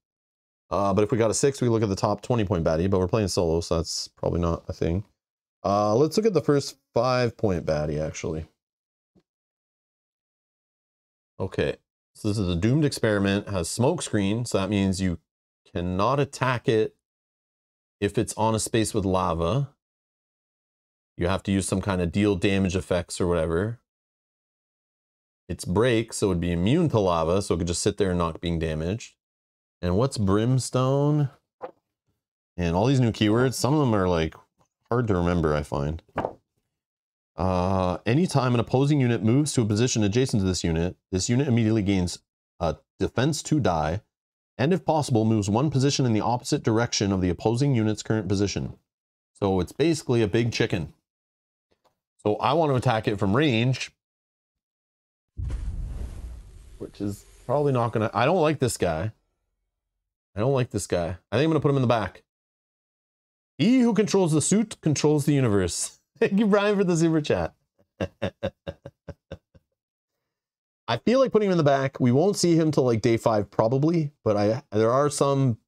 Uh, but if we got a six, we look at the top 20 point baddie, but we're playing solo, so that's probably not a thing. Uh, let's look at the first five point baddie, actually. Okay, so this is a doomed experiment, has smoke screen, so that means you cannot attack it if it's on a space with lava. You have to use some kind of deal damage effects or whatever. It's break, so it would be immune to lava, so it could just sit there and not being damaged. And what's brimstone? And all these new keywords, some of them are like hard to remember, I find. Uh, anytime an opposing unit moves to a position adjacent to this unit, this unit immediately gains a defense to die, and if possible, moves one position in the opposite direction of the opposing unit's current position. So it's basically a big chicken. So I want to attack it from range, which is Probably not gonna. I don't like this guy. I don't like this guy. I think I'm gonna put him in the back. He who controls the suit controls the universe. Thank you, Brian, for the super chat. I feel like putting him in the back. We won't see him till like day five, probably. But I there are some,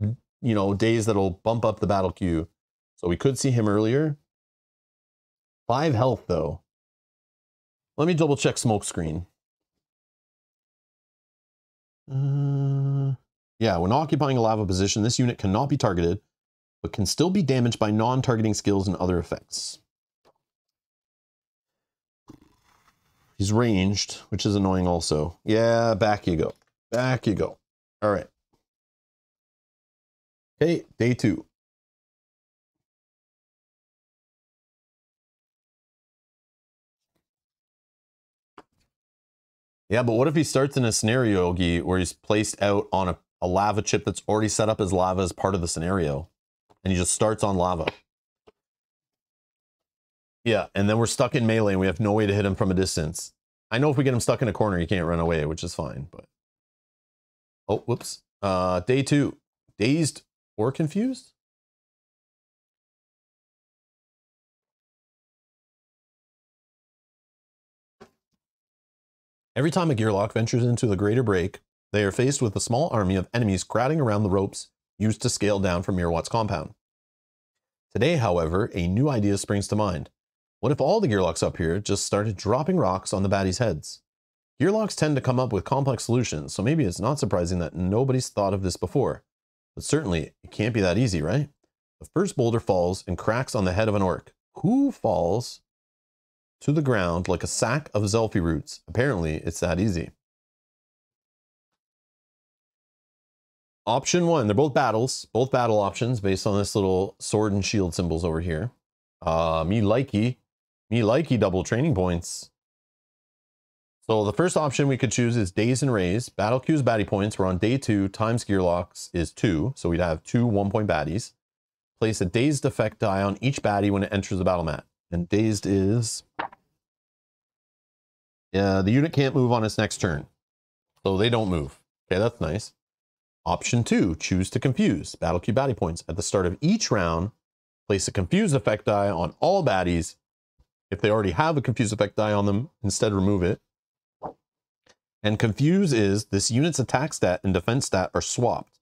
you know, days that'll bump up the battle queue, so we could see him earlier. Five health though. Let me double check smoke screen. Uh, yeah, when occupying a lava position, this unit cannot be targeted, but can still be damaged by non-targeting skills and other effects. He's ranged, which is annoying also. Yeah, back you go. Back you go. All right. Okay, day two. Yeah, but what if he starts in a scenario, Yogi, where he's placed out on a, a lava chip that's already set up as lava as part of the scenario, and he just starts on lava? Yeah, and then we're stuck in melee and we have no way to hit him from a distance. I know if we get him stuck in a corner, he can't run away, which is fine, but... Oh, whoops. Uh, day two. Dazed or confused? Every time a Gearloc ventures into the Greater Break, they are faced with a small army of enemies crowding around the ropes used to scale down from Mirwat's compound. Today, however, a new idea springs to mind. What if all the Gearlocs up here just started dropping rocks on the baddies' heads? Gearlocs tend to come up with complex solutions, so maybe it's not surprising that nobody's thought of this before. But certainly, it can't be that easy, right? The first boulder falls and cracks on the head of an orc. Who falls to the ground like a sack of Zelfie roots. Apparently, it's that easy. Option one, they're both battles, both battle options based on this little sword and shield symbols over here. Uh, me likey, me likey double training points. So the first option we could choose is Daze and Raise. Battle queues baddie points. We're on day two, times Gearlocs is two. So we'd have two one point baddies. Place a Dazed effect die on each baddie when it enters the battle mat. And dazed is... Yeah, the unit can't move on its next turn. So they don't move. Okay, that's nice. Option two, choose to confuse. Battle queue baddie points. At the start of each round, place a confuse effect die on all baddies. If they already have a confuse effect die on them, instead remove it. And confuse is this unit's attack stat and defense stat are swapped.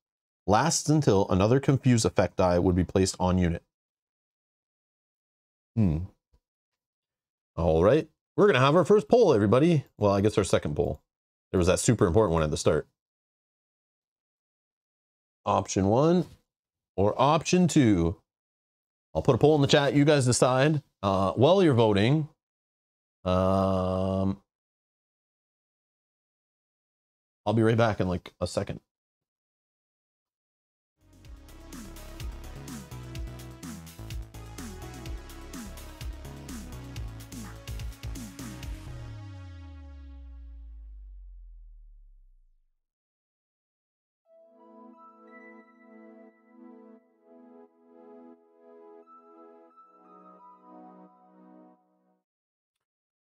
Lasts until another confuse effect die would be placed on unit. Hmm. All right. We're going to have our first poll, everybody. Well, I guess our second poll. There was that super important one at the start. Option one or option two. I'll put a poll in the chat. You guys decide. Uh, while you're voting, um, I'll be right back in like a second.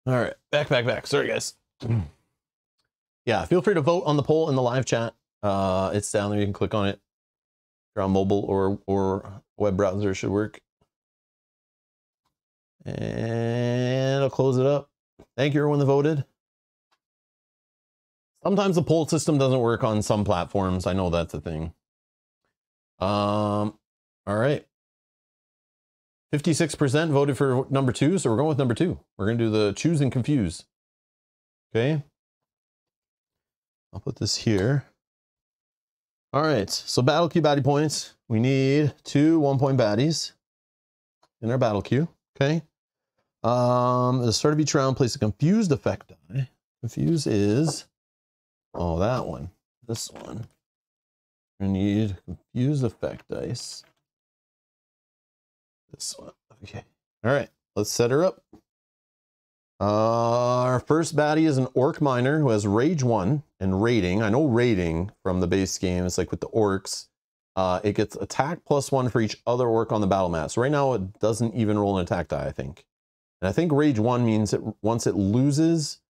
All right, back, back, back. Sorry, guys. yeah, feel free to vote on the poll in the live chat. Uh, it's down there. You can click on it. If you're on mobile or or web browser, should work. And I'll close it up. Thank you, everyone that voted. Sometimes the poll system doesn't work on some platforms. I know that's a thing. Um, all right. 56% voted for number two, so we're going with number two. We're going to do the choose and confuse. Okay. I'll put this here. All right, so battle queue baddie points. We need two one point baddies in our battle queue. Okay. Um, at the start of each round, place a confused effect die. Confuse is, oh, that one, this one. We need confused effect dice. This one. Okay. All right. Let's set her up. Uh, our first baddie is an orc miner who has rage one and raiding. I know raiding from the base game. It's like with the orcs. Uh, it gets attack plus one for each other orc on the battle mat. So right now it doesn't even roll an attack die, I think. And I think rage one means that once it loses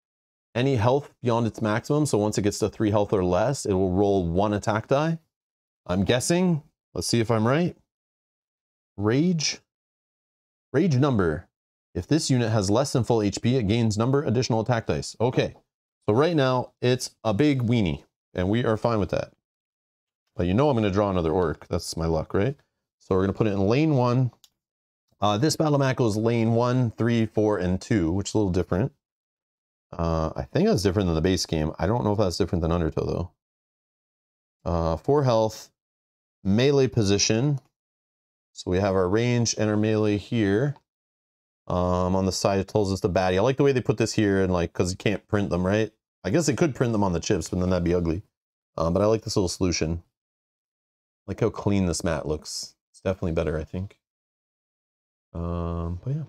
any health beyond its maximum. So once it gets to three health or less, it will roll one attack die. I'm guessing. Let's see if I'm right. Rage. Rage number. If this unit has less than full HP, it gains number additional attack dice. Okay. So right now, it's a big weenie, and we are fine with that. But you know I'm going to draw another orc. That's my luck, right? So we're going to put it in lane one. Uh, this battle map goes lane one, three, four, and two, which is a little different. Uh, I think that's different than the base game. I don't know if that's different than Undertow, though. Uh, four health, melee position. So we have our range and our melee here. Um, on the side, it tells us the baddie. I like the way they put this here, and like, because you can't print them, right? I guess they could print them on the chips, but then that'd be ugly. Um, but I like this little solution. I like how clean this mat looks. It's definitely better, I think. Um, but yeah.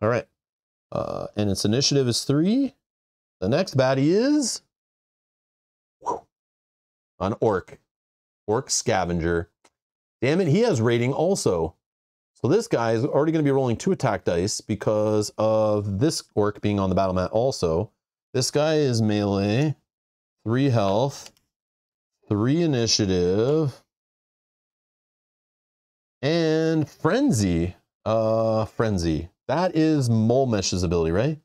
All right. Uh, and its initiative is three. The next baddie is an orc. Orc scavenger. Damn it, he has rating also. So this guy is already going to be rolling two attack dice because of this orc being on the battle mat also. This guy is melee, three health, three initiative, and frenzy. Uh, frenzy. That is Mole Mesh's ability, right?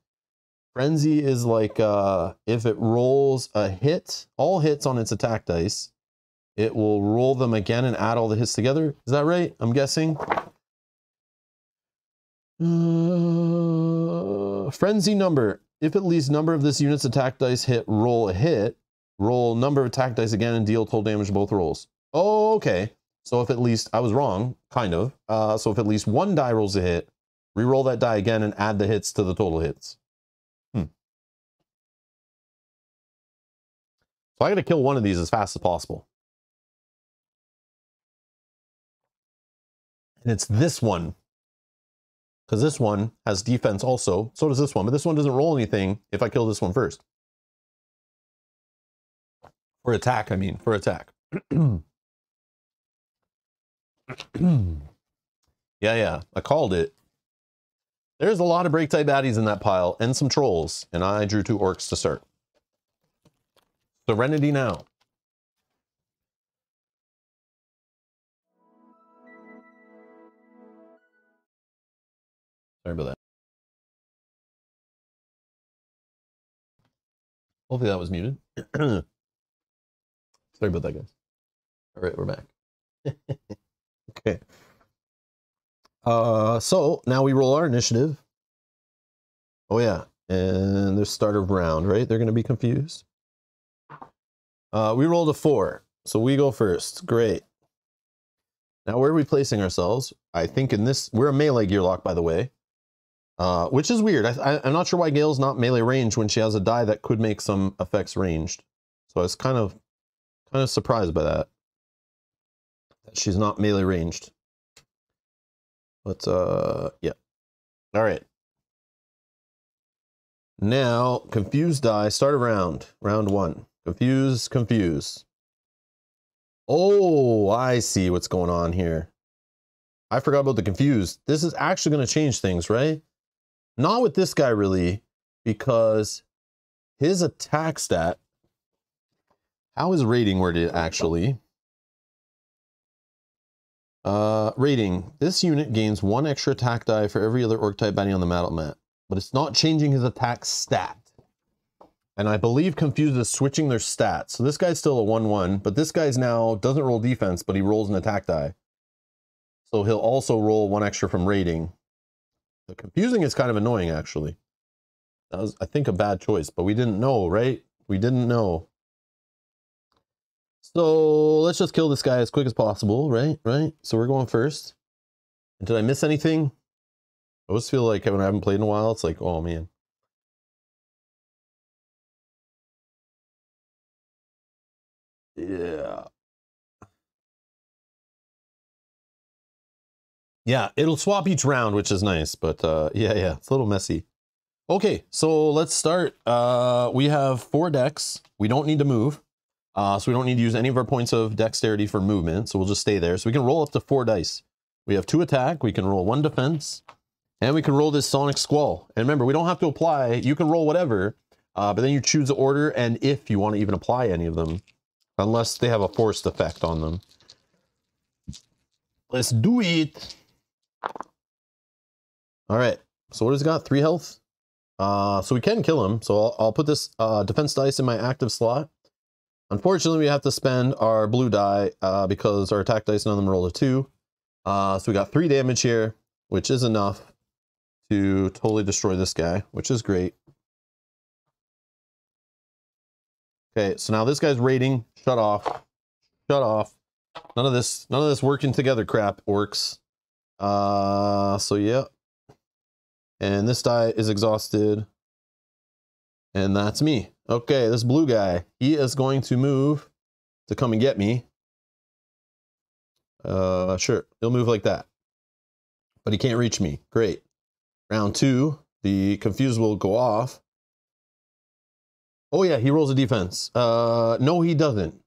Frenzy is like uh, if it rolls a hit, all hits on its attack dice, it will roll them again and add all the hits together. Is that right? I'm guessing. Uh, frenzy number. If at least number of this unit's attack dice hit roll a hit, roll number of attack dice again and deal total damage to both rolls. Oh, okay. So if at least, I was wrong, kind of. Uh, so if at least one die rolls a hit, re-roll that die again and add the hits to the total hits. Hmm. So I gotta kill one of these as fast as possible. And it's this one. Because this one has defense also. So does this one. But this one doesn't roll anything if I kill this one first. For attack, I mean. For attack. yeah, yeah. I called it. There's a lot of break type baddies in that pile and some trolls. And I drew two orcs to start. Serenity now. Sorry about that. Hopefully that was muted. Sorry about that, guys. All right, we're back. okay. Uh, so now we roll our initiative. Oh yeah, and there's start of round, right? They're going to be confused. Uh, we rolled a four, so we go first. Great. Now where are we placing ourselves? I think in this, we're a melee Gearloc, by the way. Uh, which is weird. I, am not sure why Gale's not melee range when she has a die that could make some effects ranged. So I was kind of, kind of surprised by that. That she's not melee ranged. But uh, yeah. All right. Now, confused die. Start a round. Round one. Confuse, confuse. Oh, I see what's going on here. I forgot about the confused. This is actually going to change things, right? Not with this guy really, because his attack stat, how is rating worded actually? Uh, rating. This unit gains one extra attack die for every other orc type baddie on the battle mat, but it's not changing his attack stat. And I believe Confused is switching their stats. So this guy's still a 1-1, but this guy's now doesn't roll defense, but he rolls an attack die. So he'll also roll one extra from rating. The confusing is kind of annoying, actually. That was, I think, a bad choice, but we didn't know, right? We didn't know. So let's just kill this guy as quick as possible, right? Right? So we're going first. And Did I miss anything? I always feel like when I haven't played in a while, it's like, oh man. Yeah. Yeah, it'll swap each round, which is nice, but uh, yeah, yeah, it's a little messy. Okay, so let's start. Uh, we have four dex. We don't need to move, uh, so we don't need to use any of our points of dexterity for movement, so we'll just stay there. So we can roll up to four dice. We have two attack, we can roll one defense, and we can roll this Sonic Squall. And remember, we don't have to apply, you can roll whatever, Uh, but then you choose the order and if you want to even apply any of them, unless they have a forced effect on them. Let's do it. All right. So what has he got? Three health. Uh, so we can kill him. So I'll, I'll put this uh, defense dice in my active slot. Unfortunately, we have to spend our blue die uh, because our attack dice, none of them roll a two. Uh, so we got three damage here, which is enough to totally destroy this guy, which is great. Okay, so now this guy's rating. Shut off. Shut off. None of this, none of this working together crap works. Uh, so yeah. And this die is exhausted. And that's me. Okay, this blue guy, he is going to move to come and get me. Uh, sure, he'll move like that. But he can't reach me. Great. Round two, the confuse will go off. Oh yeah, he rolls a defense. Uh, no, he doesn't.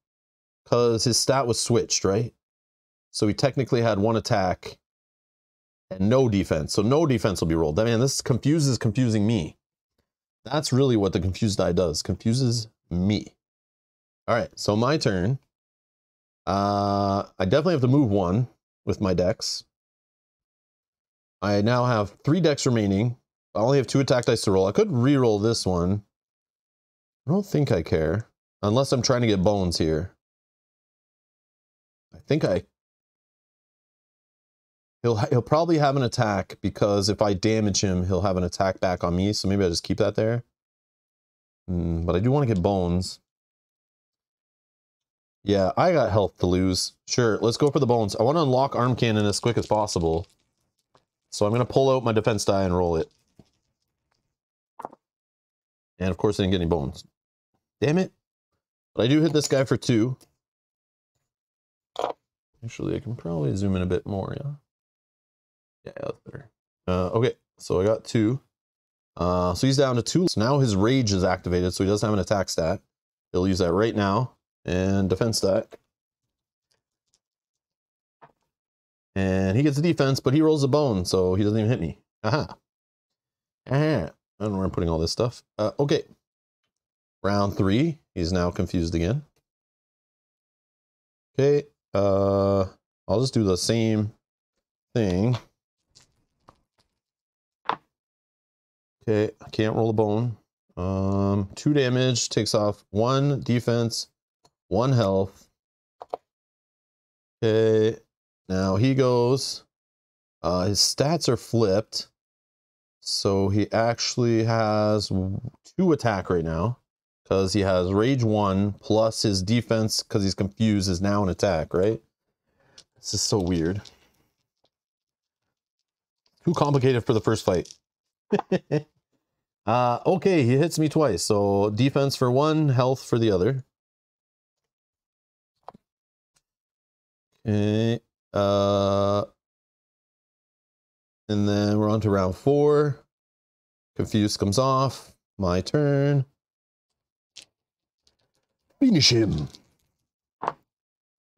Because his stat was switched, right? So he technically had one attack and no defense. So no defense will be rolled. Man, this confuses confusing me. That's really what the confused die does. Confuses me. All right, so my turn. Uh, I definitely have to move one with my dex. I now have three dex remaining. I only have two attack dice to roll. I could re-roll this one. I don't think I care. Unless I'm trying to get bones here. I think I... He'll, he'll probably have an attack because if I damage him, he'll have an attack back on me. So maybe I just keep that there. Mm, but I do want to get bones. Yeah, I got health to lose. Sure, let's go for the bones. I want to unlock arm cannon as quick as possible. So I'm going to pull out my defense die and roll it. And of course I didn't get any bones. Damn it. But I do hit this guy for two. Actually, I can probably zoom in a bit more, yeah? Yeah, that's better. Uh, okay, so I got two. Uh, so he's down to two. So now his rage is activated, so he doesn't have an attack stat. He'll use that right now and defense stat. And he gets the defense, but he rolls a bone, so he doesn't even hit me. Aha. Aha. I don't know where I'm putting all this stuff. Uh, okay. Round three. He's now confused again. Okay. Uh, I'll just do the same thing. Okay, I can't roll a bone. Um, two damage, takes off one defense, one health. Okay, now he goes. Uh, his stats are flipped. So he actually has two attack right now. Because he has rage one plus his defense, because he's confused, is now an attack, right? This is so weird. Too complicated for the first fight. uh, okay, he hits me twice. So defense for one, health for the other. Okay. Uh, and then we're on to round four. Confused comes off. My turn. Finish him.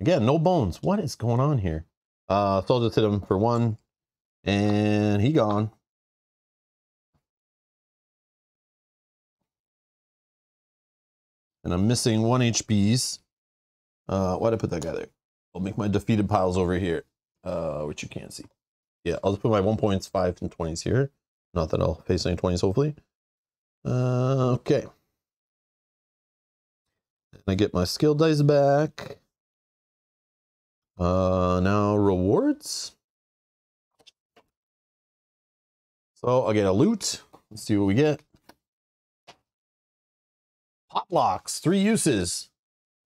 Again, no bones. What is going on here? Uh, so I'll just hit him for one. And he gone. And I'm missing one HPs. Uh, why'd I put that guy there? I'll make my defeated piles over here, uh, which you can't see. Yeah, I'll just put my 1.5 and 20s here. Not that I'll face any 20s, hopefully. Uh, okay. And I get my skill dice back. Uh, now rewards. So I'll get a loot. Let's see what we get. Pop locks, three uses.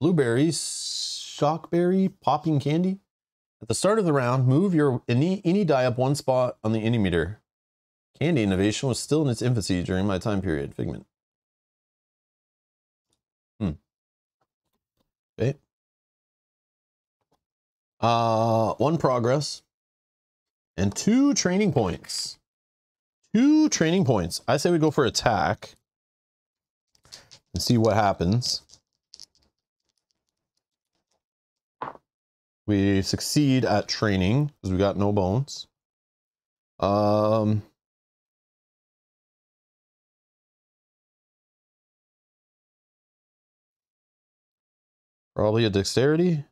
Blueberries, shockberry, popping candy. At the start of the round, move your any, any die up one spot on the any meter. Candy innovation was still in its infancy during my time period. Figment. Hmm. Okay. Uh, one progress and two training points. Two training points. I say we go for attack and see what happens. We succeed at training because we got no bones. Um, probably a dexterity.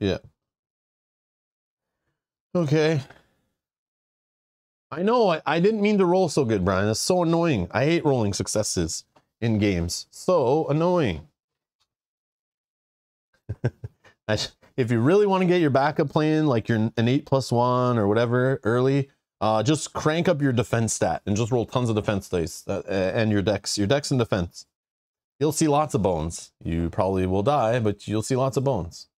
Yeah. Okay. I know, I, I didn't mean to roll so good, Brian. That's so annoying. I hate rolling successes in games. So annoying. if you really want to get your backup plan, like you're an 8 plus 1 or whatever early, uh, just crank up your defense stat and just roll tons of defense dice uh, and your dex, your dex and defense. You'll see lots of bones. You probably will die, but you'll see lots of bones.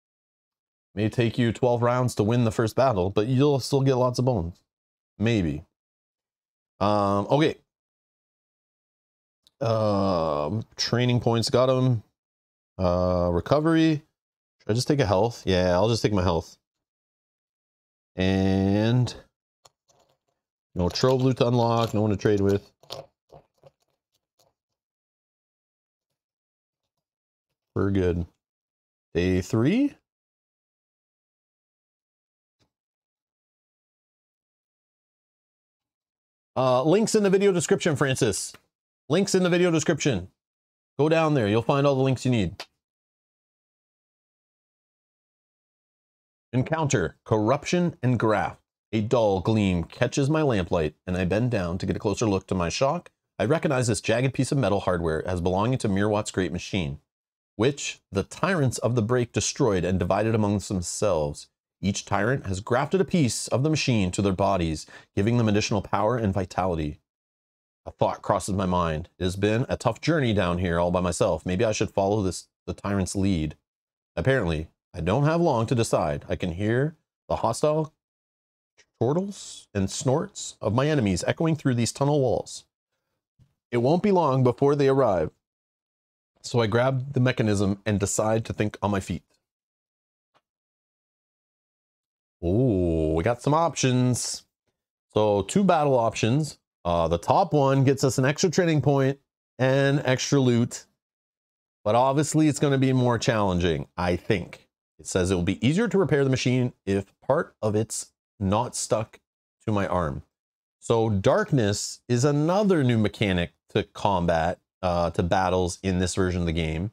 May take you 12 rounds to win the first battle, but you'll still get lots of bones. Maybe. Um, okay. Um, training points got them. Uh, recovery. Should I just take a health? Yeah, I'll just take my health. And no trove loot to unlock, no one to trade with. We're good. Day three. Uh, links in the video description, Francis. Links in the video description. Go down there. You'll find all the links you need. Encounter, corruption, and graft. A dull gleam catches my lamplight, and I bend down to get a closer look to my shock. I recognize this jagged piece of metal hardware as belonging to Mirwat's great machine, which the tyrants of the break destroyed and divided amongst themselves. Each tyrant has grafted a piece of the machine to their bodies, giving them additional power and vitality. A thought crosses my mind. It has been a tough journey down here all by myself. Maybe I should follow this the tyrant's lead. Apparently, I don't have long to decide. I can hear the hostile chortles and snorts of my enemies echoing through these tunnel walls. It won't be long before they arrive. So I grab the mechanism and decide to think on my feet. Oh, we got some options. So two battle options. Uh, the top one gets us an extra training point and extra loot. But obviously it's going to be more challenging, I think. It says it will be easier to repair the machine if part of it's not stuck to my arm. So darkness is another new mechanic to combat, uh, to battles in this version of the game.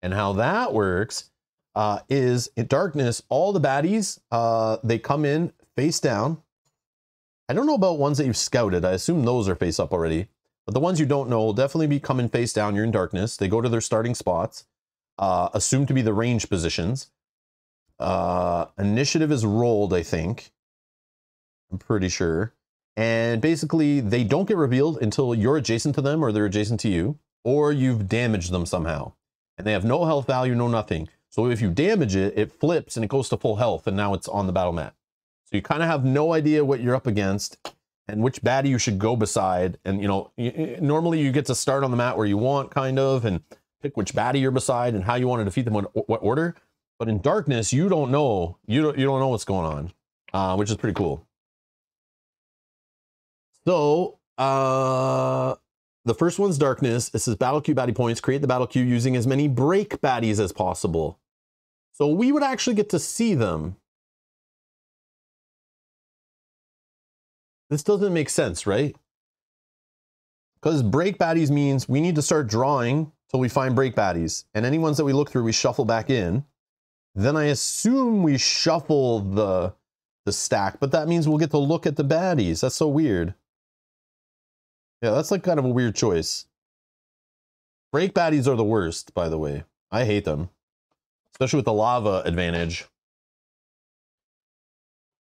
And how that works uh, is in darkness, all the baddies, uh, they come in face down. I don't know about ones that you've scouted. I assume those are face up already. But the ones you don't know will definitely be coming face down. You're in darkness. They go to their starting spots, uh, assumed to be the range positions. Uh, initiative is rolled, I think. I'm pretty sure. And basically, they don't get revealed until you're adjacent to them or they're adjacent to you, or you've damaged them somehow. And they have no health value, no nothing. So if you damage it, it flips and it goes to full health, and now it's on the battle mat. So you kind of have no idea what you're up against and which baddie you should go beside. And, you know, normally you get to start on the mat where you want, kind of, and pick which baddie you're beside and how you want to defeat them, what, what order. But in darkness, you don't know. You don't, you don't know what's going on, uh, which is pretty cool. So, uh, the first one's darkness. It says battle queue baddie points. Create the battle queue using as many break baddies as possible. So we would actually get to see them. This doesn't make sense, right? Because break baddies means we need to start drawing till we find break baddies. And any ones that we look through, we shuffle back in. Then I assume we shuffle the, the stack, but that means we'll get to look at the baddies. That's so weird. Yeah, that's like kind of a weird choice. Break baddies are the worst, by the way. I hate them. Especially with the lava advantage.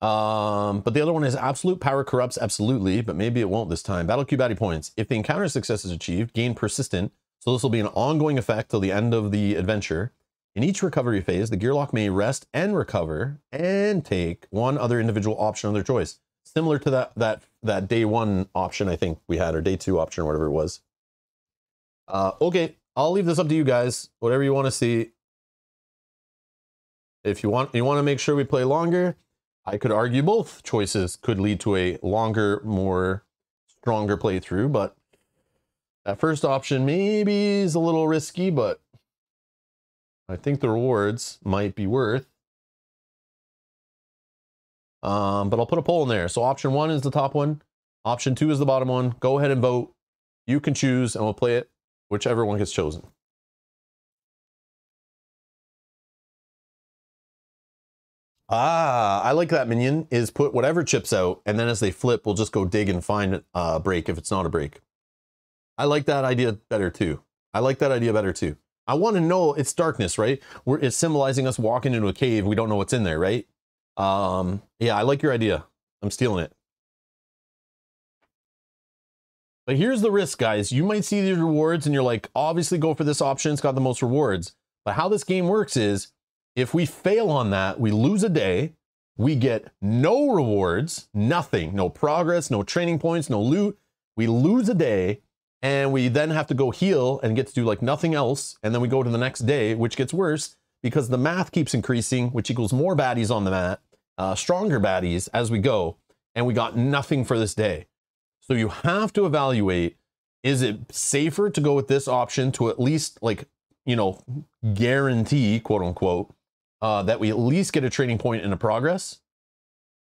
Um, but the other one is absolute power corrupts absolutely, but maybe it won't this time. Battle queue baddie points. If the encounter success is achieved, gain persistent. So this will be an ongoing effect till the end of the adventure. In each recovery phase, the Gearloc may rest and recover and take one other individual option of their choice. Similar to that that that day one option I think we had, or day two option, or whatever it was. Uh, okay, I'll leave this up to you guys. Whatever you want to see. If you want, you want to make sure we play longer. I could argue both choices could lead to a longer, more stronger playthrough, but that first option maybe is a little risky, but I think the rewards might be worth. Um, but I'll put a poll in there. So option one is the top one. Option two is the bottom one. Go ahead and vote. You can choose, and we'll play it whichever one gets chosen. Ah, I like that minion is put whatever chips out, and then as they flip, we'll just go dig and find a break if it's not a break. I like that idea better too. I like that idea better too. I want to know it's darkness, right? We're, it's symbolizing us walking into a cave. We don't know what's in there, right? Um, yeah, I like your idea. I'm stealing it. But here's the risk, guys. You might see these rewards and you're like, obviously go for this option. It's got the most rewards. But how this game works is if we fail on that, we lose a day, we get no rewards, nothing, no progress, no training points, no loot. We lose a day and we then have to go heal and get to do like nothing else. And then we go to the next day, which gets worse because the math keeps increasing, which equals more baddies on the mat, uh, stronger baddies as we go. And we got nothing for this day. So you have to evaluate, is it safer to go with this option to at least like, you know, guarantee quote unquote, uh, that we at least get a trading point and a progress?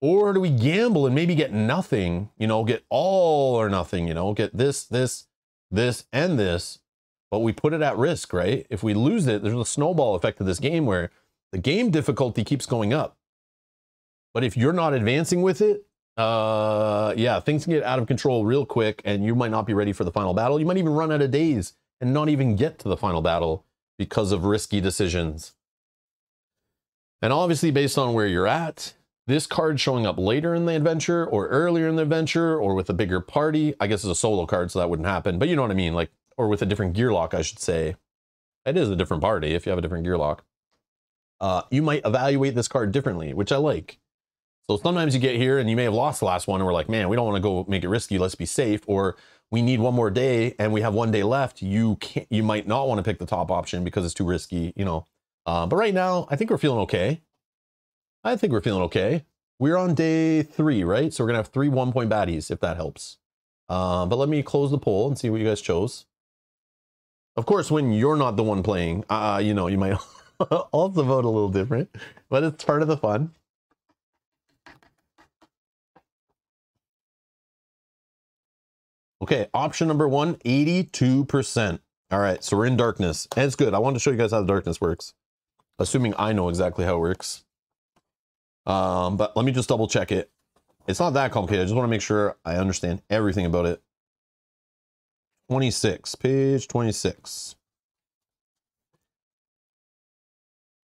Or do we gamble and maybe get nothing, you know, get all or nothing, you know, get this, this, this, and this, but we put it at risk, right? If we lose it, there's a snowball effect to this game where the game difficulty keeps going up. But if you're not advancing with it, uh, yeah, things can get out of control real quick and you might not be ready for the final battle. You might even run out of days and not even get to the final battle because of risky decisions. And obviously, based on where you're at, this card showing up later in the adventure or earlier in the adventure or with a bigger party, I guess it's a solo card, so that wouldn't happen. But you know what I mean? Like, or with a different Gearloc, I should say. It is a different party if you have a different Gearloc. Uh, you might evaluate this card differently, which I like. So sometimes you get here and you may have lost the last one and we're like, man, we don't want to go make it risky. Let's be safe. Or we need one more day and we have one day left. You can't, you might not want to pick the top option because it's too risky, you know. Uh, but right now, I think we're feeling okay. I think we're feeling okay. We're on day three, right? So we're gonna have three one point baddies if that helps. Uh, but let me close the poll and see what you guys chose. Of course, when you're not the one playing, uh, you know, you might also vote a little different, but it's part of the fun. Okay, option number one, 82%. All right, so we're in darkness. And it's good. I wanted to show you guys how the darkness works. Assuming I know exactly how it works. Um, but let me just double check it. It's not that complicated. I just want to make sure I understand everything about it. 26, page 26.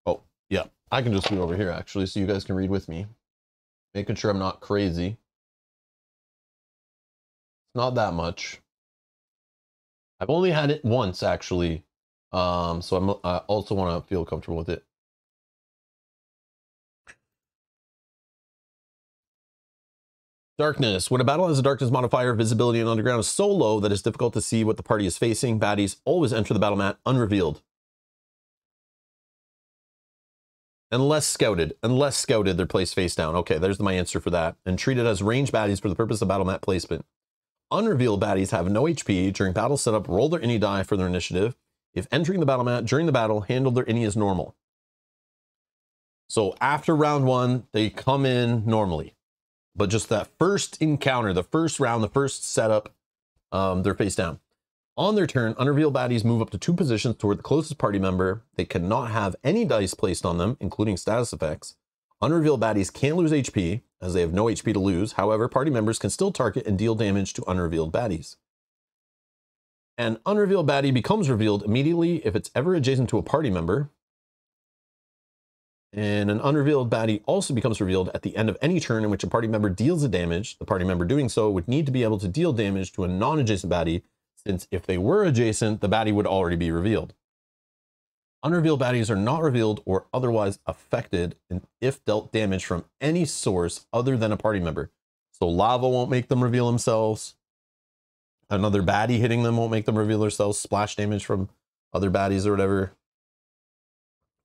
Oh, yeah. I can just do over here, actually, so you guys can read with me. Making sure I'm not crazy. It's not that much. I've only had it once, actually. Um, so I'm, I also want to feel comfortable with it. Darkness. When a battle has a darkness modifier, visibility and underground is so low that it's difficult to see what the party is facing. Baddies always enter the battle mat unrevealed. Unless scouted. Unless scouted, they're placed face down. Okay, there's my answer for that. And treated as range baddies for the purpose of battle mat placement. Unrevealed baddies have no HP. During battle setup, roll their any die for their initiative. If entering the battle mat during the battle, handle their any as normal. So after round one, they come in normally. But just that first encounter, the first round, the first setup, um, they're face down. On their turn, unrevealed baddies move up to two positions toward the closest party member. They cannot have any dice placed on them, including status effects. Unrevealed baddies can't lose HP, as they have no HP to lose. However, party members can still target and deal damage to unrevealed baddies. An unrevealed baddie becomes revealed immediately if it's ever adjacent to a party member, and an unrevealed baddie also becomes revealed at the end of any turn in which a party member deals a damage. The party member doing so would need to be able to deal damage to a non-adjacent baddie, since if they were adjacent, the baddie would already be revealed. Unrevealed baddies are not revealed or otherwise affected if dealt damage from any source other than a party member. So lava won't make them reveal themselves. Another baddie hitting them won't make them reveal themselves. Splash damage from other baddies or whatever.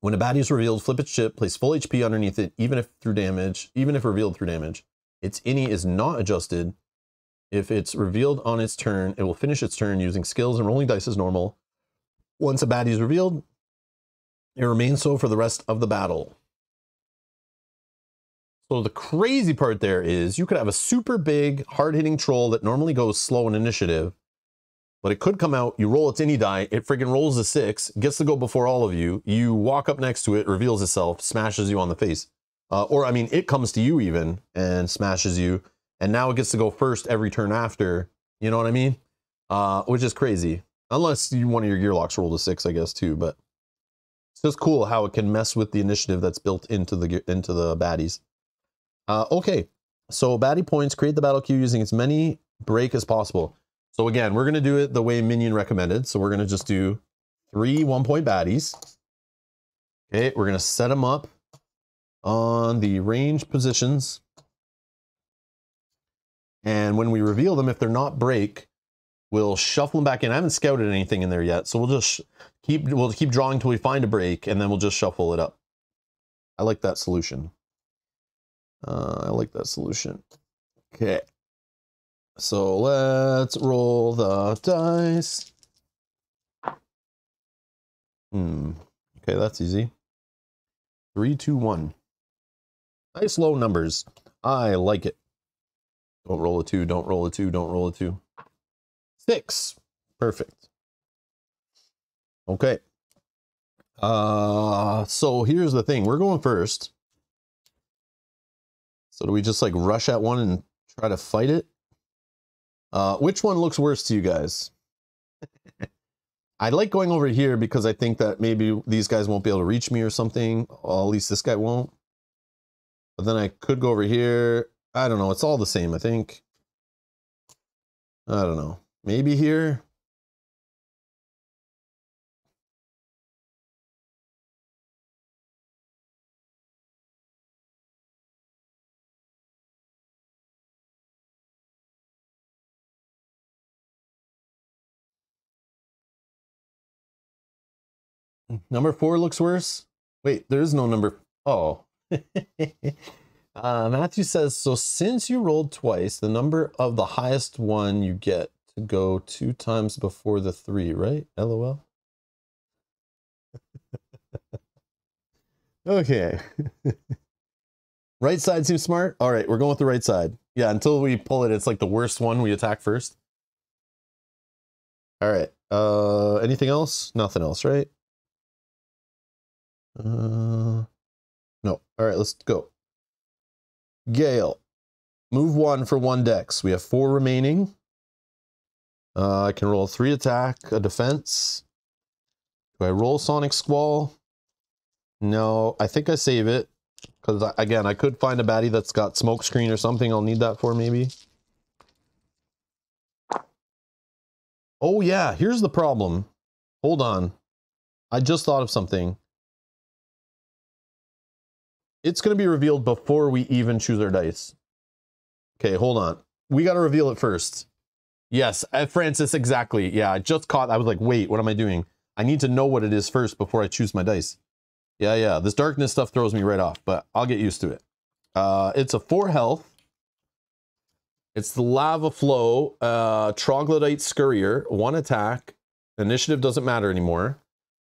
When a baddie is revealed, flip its chip, place full HP underneath it, even if through damage, even if revealed through damage. Its ini is not adjusted. If it's revealed on its turn, it will finish its turn using skills and rolling dice as normal. Once a baddie is revealed, it remains so for the rest of the battle. So the crazy part there is you could have a super big, hard-hitting troll that normally goes slow in initiative, but it could come out, you roll its any die, it freaking rolls a six, gets to go before all of you, you walk up next to it, reveals itself, smashes you on the face. Uh, or, I mean, it comes to you even and smashes you, and now it gets to go first every turn after, you know what I mean? Uh, which is crazy. Unless you one of your Gearlocs rolled a six, I guess, too, but it's just cool how it can mess with the initiative that's built into the into the baddies. Uh, okay, so baddie points, create the battle queue using as many break as possible. So again, we're going to do it the way Minion recommended. So we're going to just do three one-point baddies. Okay, we're going to set them up on the range positions. And when we reveal them, if they're not break, we'll shuffle them back in. I haven't scouted anything in there yet, so we'll just keep we'll keep drawing until we find a break, and then we'll just shuffle it up. I like that solution. Uh, I like that solution. Okay. So let's roll the dice. Hmm. Okay, that's easy. Three, two, one. Nice low numbers. I like it. Don't roll a two, don't roll a two, don't roll a two. Six. Perfect. Okay. Uh, so here's the thing. We're going first. So do we just like rush at one and try to fight it? Uh, which one looks worse to you guys? I like going over here because I think that maybe these guys won't be able to reach me or something. At least this guy won't. But then I could go over here. I don't know. It's all the same, I think. I don't know. Maybe here. Number four looks worse. Wait, there is no number. Oh. uh, Matthew says, so since you rolled twice, the number of the highest one you get to go two times before the three, right? LOL. okay. right side seems smart. All right, we're going with the right side. Yeah, until we pull it, it's like the worst one we attack first. All right. Uh, anything else? Nothing else, right? Uh, no. All right, let's go. Gale. Move one for one dex. We have four remaining. Uh, I can roll three attack, a defense. Do I roll Sonic Squall? No, I think I save it. Because, again, I could find a baddie that's got smoke screen or something I'll need that for, maybe. Oh, yeah, here's the problem. Hold on. I just thought of something. It's going to be revealed before we even choose our dice. Okay, hold on. We got to reveal it first. Yes, uh, Francis, exactly. Yeah, I just caught. I was like, wait, what am I doing? I need to know what it is first before I choose my dice. Yeah, yeah. This darkness stuff throws me right off, but I'll get used to it. Uh, it's a four health. It's the lava flow, uh, troglodyte scurrier, one attack. Initiative doesn't matter anymore.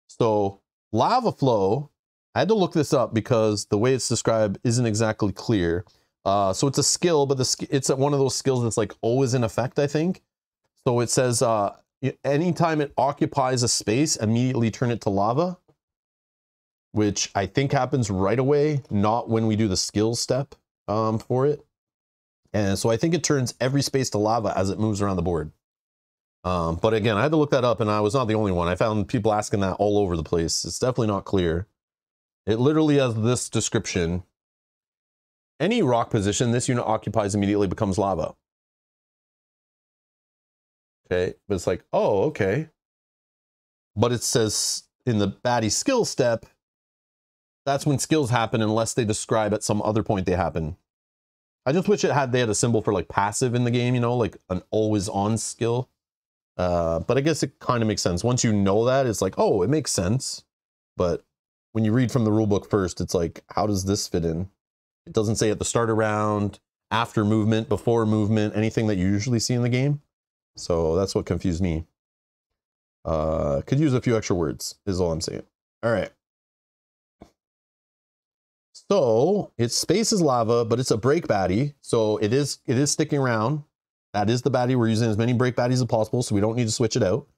So lava flow I had to look this up because the way it's described isn't exactly clear. Uh, so it's a skill, but the it's one of those skills that's like always in effect, I think. So it says uh, anytime it occupies a space, immediately turn it to lava, which I think happens right away, not when we do the skill step um, for it. And so I think it turns every space to lava as it moves around the board. Um, but again, I had to look that up and I was not the only one. I found people asking that all over the place. It's definitely not clear. It literally has this description. Any rock position this unit occupies immediately becomes lava. Okay, but it's like, oh, okay. But it says in the baddie skill step, that's when skills happen unless they describe at some other point they happen. I just wish it had they had a symbol for like passive in the game, you know, like an always on skill. Uh, but I guess it kind of makes sense. Once you know that, it's like, oh, it makes sense. But when you read from the rulebook first, it's like, how does this fit in? It doesn't say at the start of round, after movement, before movement, anything that you usually see in the game. So that's what confused me. Uh, could use a few extra words, is all I'm saying. All right. So it's space is lava, but it's a break baddie. So it is it is sticking around. That is the baddie. We're using as many break baddies as possible, so we don't need to switch it out.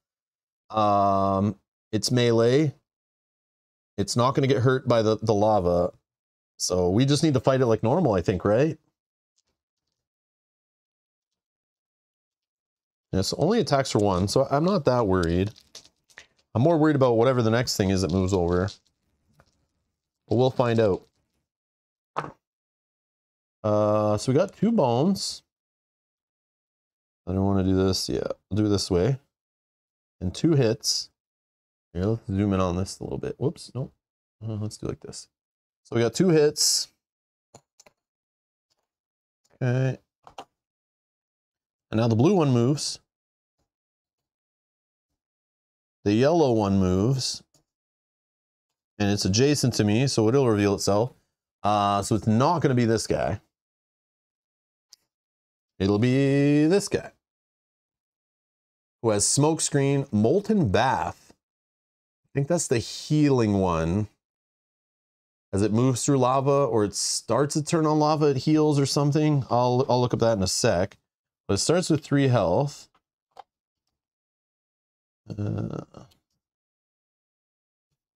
Um, it's melee. It's not going to get hurt by the, the lava. So we just need to fight it like normal, I think, right? Yes, only attacks for one, so I'm not that worried. I'm more worried about whatever the next thing is that moves over. But we'll find out. Uh, so we got two bones. I don't want to do this. Yeah, I'll do it this way. And two hits. Here, let's zoom in on this a little bit. Whoops, nope. Uh, let's do like this. So we got two hits. Okay. And now the blue one moves. The yellow one moves. And it's adjacent to me, so it'll reveal itself. Uh, so it's not going to be this guy. It'll be this guy. Who has smoke screen, molten bath. I think that's the healing one. As it moves through lava or it starts to turn on lava, it heals or something. I'll, I'll look up that in a sec. But it starts with three health. Uh,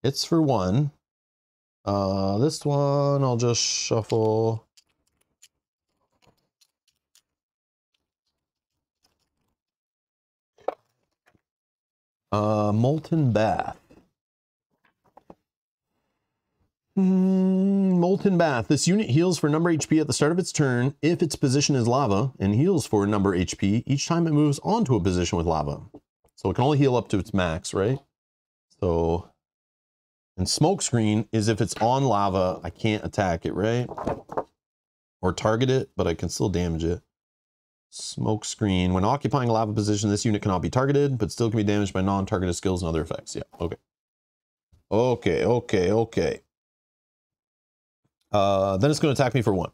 it's for one. Uh, this one, I'll just shuffle. Uh, Molten Bath. Mm, Molten Bath. This unit heals for number HP at the start of its turn if its position is lava and heals for number HP each time it moves onto a position with lava. So it can only heal up to its max, right? So, and smoke screen is if it's on lava, I can't attack it, right? Or target it, but I can still damage it. Smoke screen. When occupying a lava position, this unit cannot be targeted, but still can be damaged by non-targeted skills and other effects. Yeah, okay. Okay, okay, okay. Uh, then it's going to attack me for one.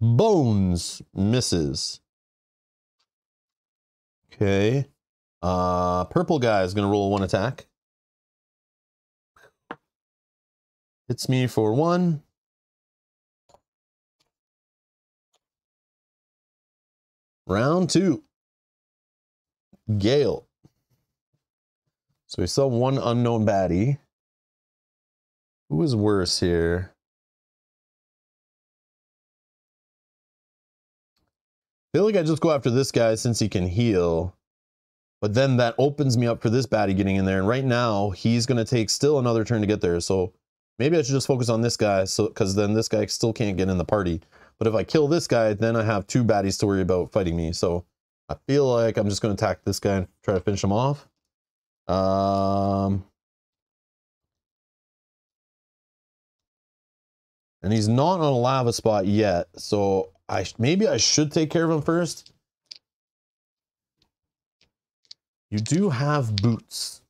Bones misses. Okay. Uh, purple guy is going to roll one attack. Hits me for one. Round two. Gale. So we saw one unknown baddie. Who is worse here? I feel like I just go after this guy since he can heal. But then that opens me up for this baddie getting in there. And right now, he's going to take still another turn to get there. So maybe I should just focus on this guy so because then this guy still can't get in the party. But if I kill this guy, then I have two baddies to worry about fighting me. So I feel like I'm just going to attack this guy and try to finish him off. Um, and he's not on a lava spot yet, so I maybe I should take care of him first. You do have boots.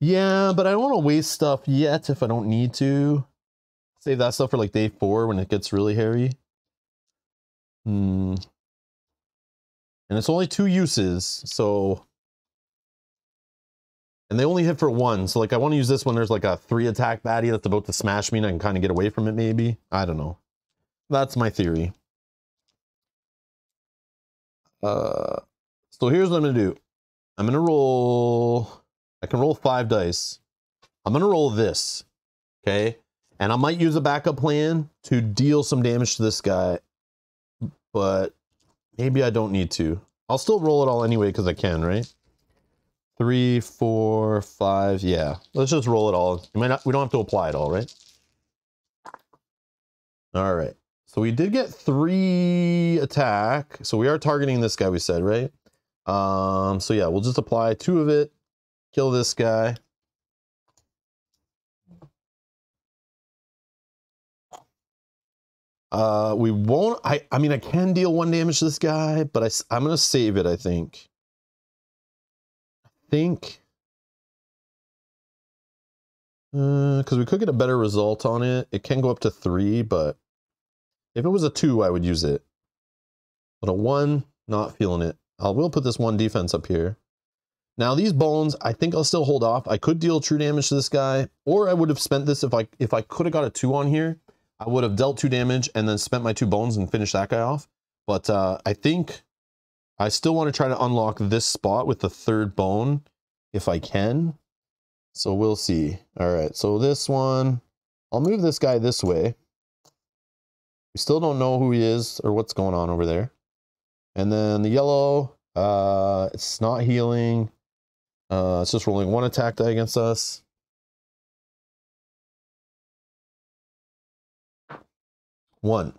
Yeah, but I don't want to waste stuff yet if I don't need to. Save that stuff for like day four when it gets really hairy. Hmm. And it's only two uses, so and they only hit for one. So like I want to use this when there's like a three attack baddie that's about to smash me and I can kind of get away from it maybe. I don't know. That's my theory. Uh, so here's what I'm going to do. I'm going to roll, I can roll five dice. I'm going to roll this. Okay. And I might use a backup plan to deal some damage to this guy, but maybe I don't need to. I'll still roll it all anyway because I can, right? Three, four, five. Yeah, let's just roll it all. Might not. We don't have to apply it all, right? All right. So we did get three attack. So we are targeting this guy. We said right. Um. So yeah, we'll just apply two of it. Kill this guy. Uh, we won't, I, I mean, I can deal one damage to this guy, but I, I'm going to save it, I think think because uh, we could get a better result on it. It can go up to three, but if it was a two, I would use it. But a one, not feeling it. I will put this one defense up here. Now these bones, I think I'll still hold off. I could deal true damage to this guy, or I would have spent this if I if I could have got a two on here. I would have dealt two damage and then spent my two bones and finished that guy off. But uh, I think I still want to try to unlock this spot with the third bone if I can. So we'll see. All right, so this one, I'll move this guy this way. We still don't know who he is or what's going on over there. And then the yellow, uh, it's not healing. Uh, it's just rolling one attack die against us. One.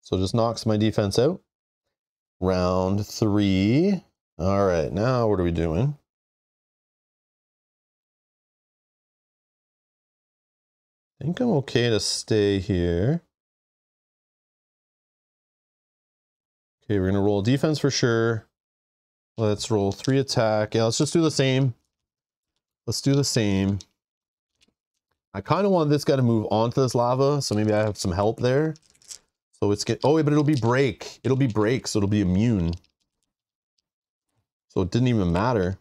So just knocks my defense out. Round three. All right, now what are we doing? I think I'm okay to stay here. Okay, we're gonna roll defense for sure. Let's roll three attack. Yeah, let's just do the same. Let's do the same. I kind of want this guy to move onto this lava, so maybe I have some help there. So it's get. Oh, wait, but it'll be break. It'll be break, so it'll be immune. So it didn't even matter.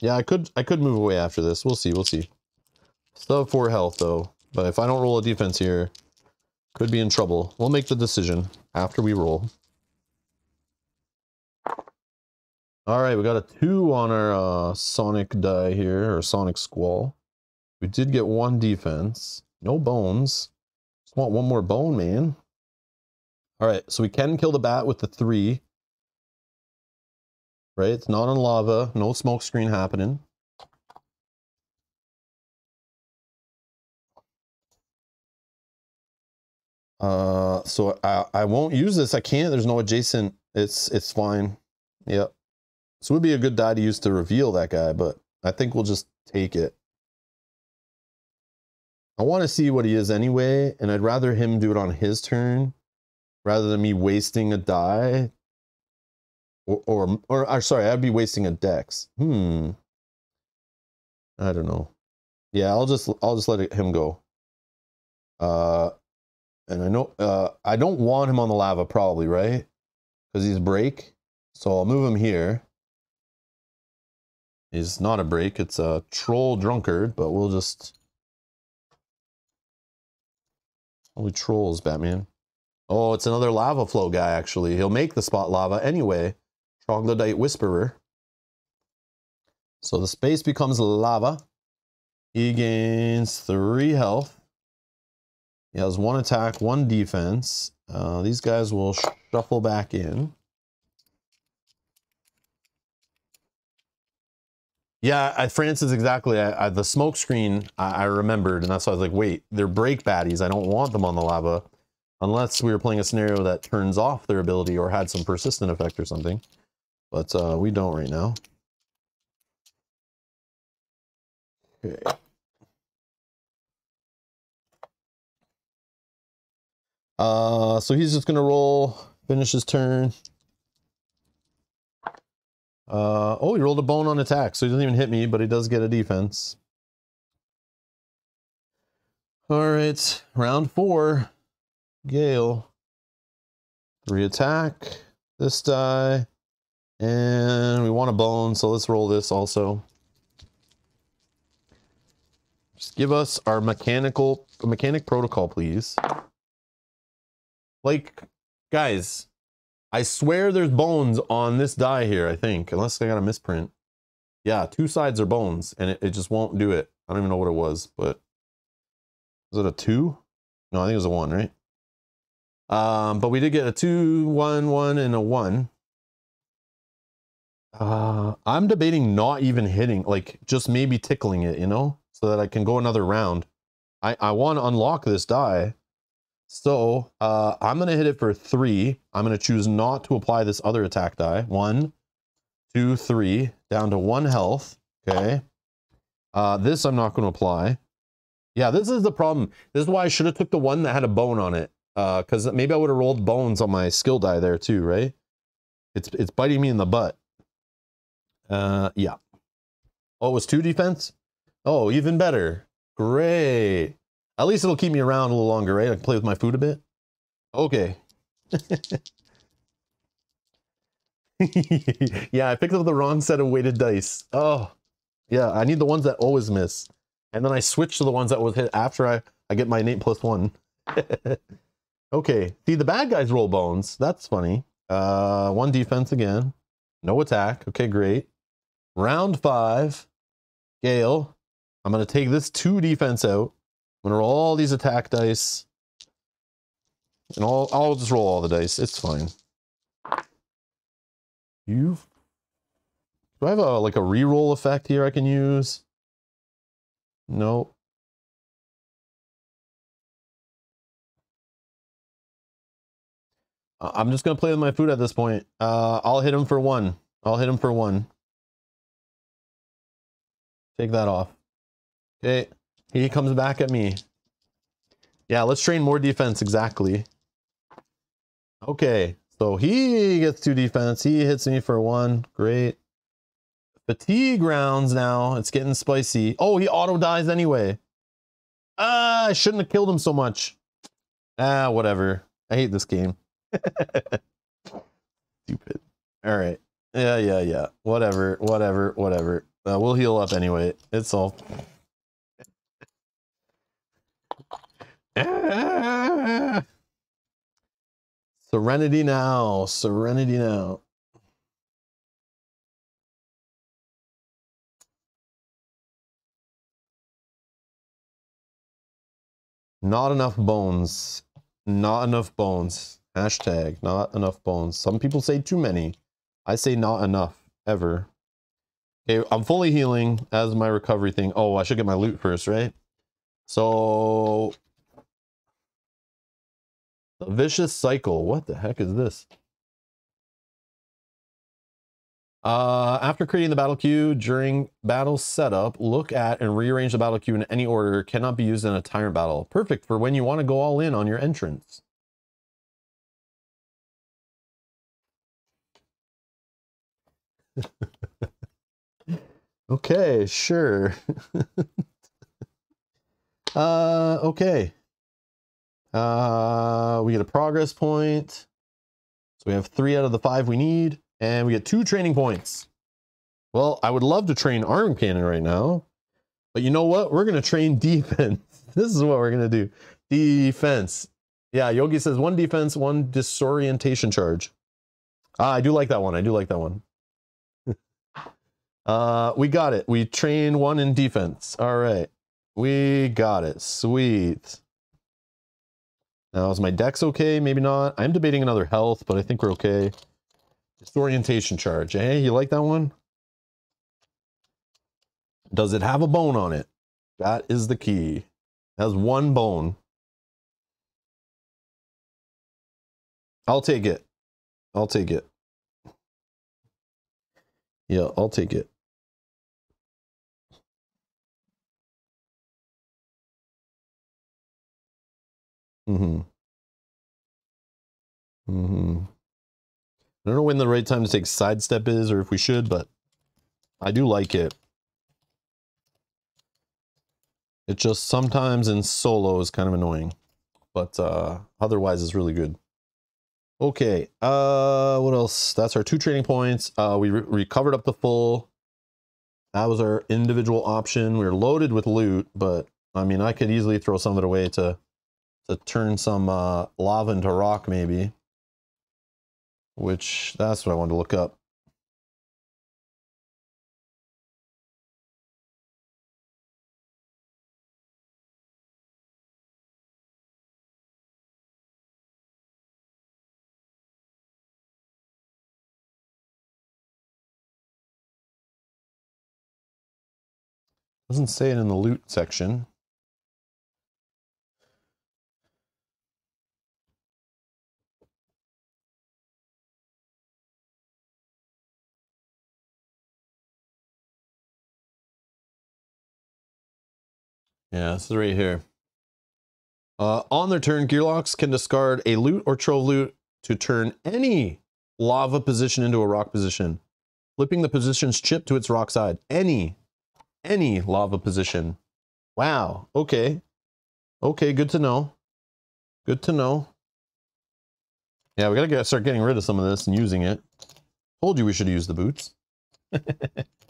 Yeah, I could I could move away after this. We'll see. We'll see. Have four health though. But if I don't roll a defense here, could be in trouble. We'll make the decision after we roll. All right, we got a two on our uh, Sonic die here, or Sonic Squall. We did get one defense. No bones. Just want one more bone, man. All right, so we can kill the bat with the three. Right, it's not on lava. No smoke screen happening. Uh, so I, I won't use this. I can't. There's no adjacent. It's it's fine. Yep. So it would be a good die to use to reveal that guy, but I think we'll just take it. I want to see what he is anyway, and I'd rather him do it on his turn rather than me wasting a die. Or, or, or, or sorry, I'd be wasting a dex. Hmm. I don't know. Yeah, I'll just, I'll just let him go. Uh, and I know, uh, I don't want him on the lava probably, right? Because he's break. So I'll move him here. He's not a break. It's a troll drunkard, but we'll just... Holy trolls, Batman. Oh, it's another lava flow guy, actually. He'll make the spot lava anyway. Troglodyte Whisperer. So the space becomes lava. He gains three health. He has one attack, one defense. Uh, these guys will shuffle back in. Yeah, I, Francis, exactly. I, I, the smoke screen, I, I, remembered, and that's why I was like, wait, they're break baddies. I don't want them on the lava. Unless we were playing a scenario that turns off their ability or had some persistent effect or something. But uh, we don't right now. Okay. Uh, so he's just going to roll, finish his turn. Uh, oh, he rolled a bone on attack, so he doesn't even hit me, but he does get a defense. All right, round four. Gale. Three attack. This die. And we want a bone, so let's roll this also. Just give us our mechanical mechanic protocol, please. Like, guys, I swear there's bones on this die here, I think, unless I got a misprint. Yeah, two sides are bones, and it, it just won't do it. I don't even know what it was, but... Was it a two? No, I think it was a one, right? Um, but we did get a two, one, one, and a one. Uh, I'm debating not even hitting, like, just maybe tickling it, you know? So that I can go another round. I, I want to unlock this die. So uh, I'm going to hit it for three. I'm going to choose not to apply this other attack die. One, two, three, down to one health. Okay. Uh, this I'm not going to apply. Yeah, this is the problem. This is why I should have took the one that had a bone on it. Because uh, maybe I would have rolled bones on my skill die there too, right? It's, it's biting me in the butt. Uh, yeah. Oh, it was two defense? Oh, even better. Great. At least it'll keep me around a little longer, right? I can play with my food a bit. Okay. yeah, I picked up the wrong set of weighted dice. Oh, yeah, I need the ones that always miss. And then I switch to the ones that will hit after I, I get my innate plus one. okay, see, the bad guys roll bones. That's funny. Uh, one defense again. No attack. Okay, great. Round five. Gale. I'm going to take this two defense out. I'm going to roll all these attack dice. And I'll, I'll just roll all the dice. It's fine. You do I have a like a reroll effect here I can use? No. I'm just gonna play with my food at this point. Uh, I'll hit him for one. I'll hit him for one. Take that off. Okay, he comes back at me. Yeah, let's train more defense, exactly. Okay, so he gets two defense. He hits me for one. Great. Fatigue rounds now. It's getting spicy. Oh, he auto dies anyway. Ah, I shouldn't have killed him so much. Ah, whatever. I hate this game. Stupid. All right. Yeah, yeah, yeah. Whatever, whatever, whatever. Uh, we'll heal up anyway. It's all. Serenity now. Serenity now. Not enough bones. Not enough bones. Hashtag not enough bones. Some people say too many. I say not enough ever. Okay, I'm fully healing as my recovery thing. Oh, I should get my loot first, right? So the vicious cycle. What the heck is this? Uh, after creating the battle queue during battle setup, look at and rearrange the battle queue in any order. Cannot be used in a tyrant battle. Perfect for when you want to go all in on your entrance. Okay, sure. uh, okay. Uh, we get a progress point. So we have three out of the five we need. And we get two training points. Well, I would love to train arm cannon right now. But you know what? We're going to train defense. this is what we're going to do. Defense. Yeah, Yogi says one defense, one disorientation charge. Ah, I do like that one. I do like that one. Uh, we got it. We train one in defense. All right. We got it. Sweet. Now, is my dex okay? Maybe not. I'm debating another health, but I think we're okay. Disorientation charge, eh? You like that one? Does it have a bone on it? That is the key. It has one bone. I'll take it. I'll take it. Yeah, I'll take it. Mm-hmm. Mm-hmm. I don't know when the right time to take sidestep is or if we should, but I do like it. It just sometimes in solo is kind of annoying, but uh, otherwise it's really good. Okay, uh, what else? That's our two training points. Uh, we re recovered up to full. That was our individual option. We were loaded with loot, but I mean, I could easily throw some of it away to to turn some uh, lava into rock, maybe. Which, that's what I wanted to look up. Doesn't say it in the loot section. Yeah, this is right here. Uh, on their turn, Gearlocs can discard a loot or trove loot to turn any lava position into a rock position, flipping the position's chip to its rock side. Any, any lava position. Wow. Okay. Okay, good to know. Good to know. Yeah, we gotta get, start getting rid of some of this and using it. Told you we should use the boots.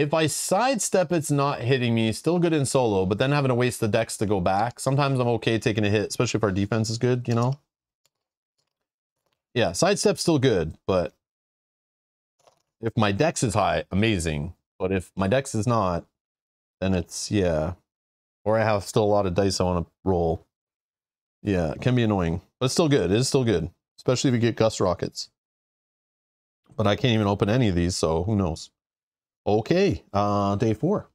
if I sidestep, it's not hitting me. Still good in solo, but then having to waste the dex to go back. Sometimes I'm okay taking a hit, especially if our defense is good, you know? Yeah, sidestep's still good, but if my dex is high, amazing. But if my dex is not, then it's, yeah. Or I have still a lot of dice I want to roll. Yeah, it can be annoying, but it's still good. It is still good, especially if you get gust rockets. But I can't even open any of these, so who knows? Okay, uh, day four.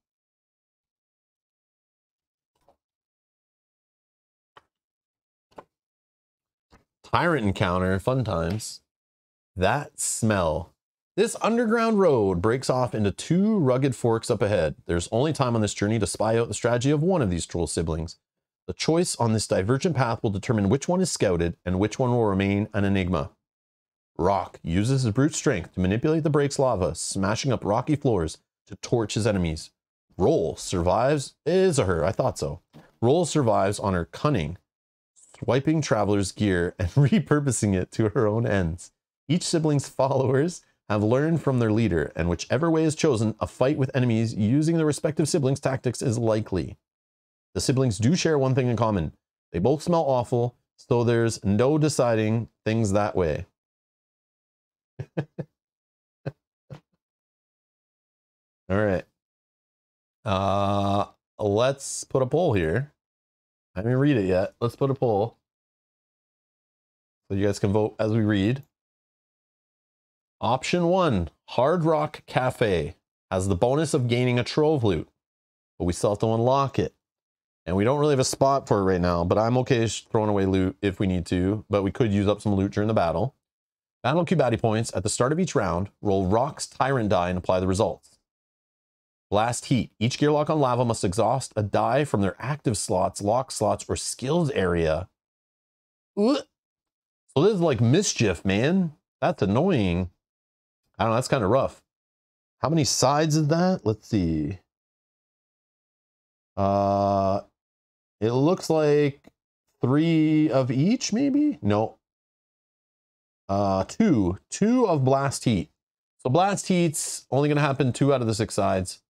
Tyrant encounter, fun times. That smell. This underground road breaks off into two rugged forks up ahead. There's only time on this journey to spy out the strategy of one of these troll siblings. The choice on this divergent path will determine which one is scouted and which one will remain an enigma. Rok uses his brute strength to manipulate the break's lava, smashing up rocky floors to torch his enemies. Rol survives, is a her, I thought so. Rol survives on her cunning, swiping travelers' gear and repurposing it to her own ends. Each sibling's followers have learned from their leader, and whichever way is chosen, a fight with enemies using their respective siblings' tactics is likely. The siblings do share one thing in common. They both smell awful, so there's no deciding things that way. All right. Uh, let's put a poll here. I didn't read it yet. Let's put a poll. So you guys can vote as we read. Option one, Hard Rock Cafe has the bonus of gaining a trove loot, but we still have to unlock it. And we don't really have a spot for it right now, but I'm okay throwing away loot if we need to, but we could use up some loot during the battle. Battle baddie points. At the start of each round, roll Rok's Tyrant die and apply the results. Blast Heat. Each Gearloc on lava must exhaust a die from their active slots, lock slots, or skills area. So this is like mischief, man. That's annoying. I don't know, that's kind of rough. How many sides is that? Let's see. Uh, it looks like three of each, maybe? No. Uh, two. Two of Blast Heat. So Blast Heat's only going to happen two out of the six sides.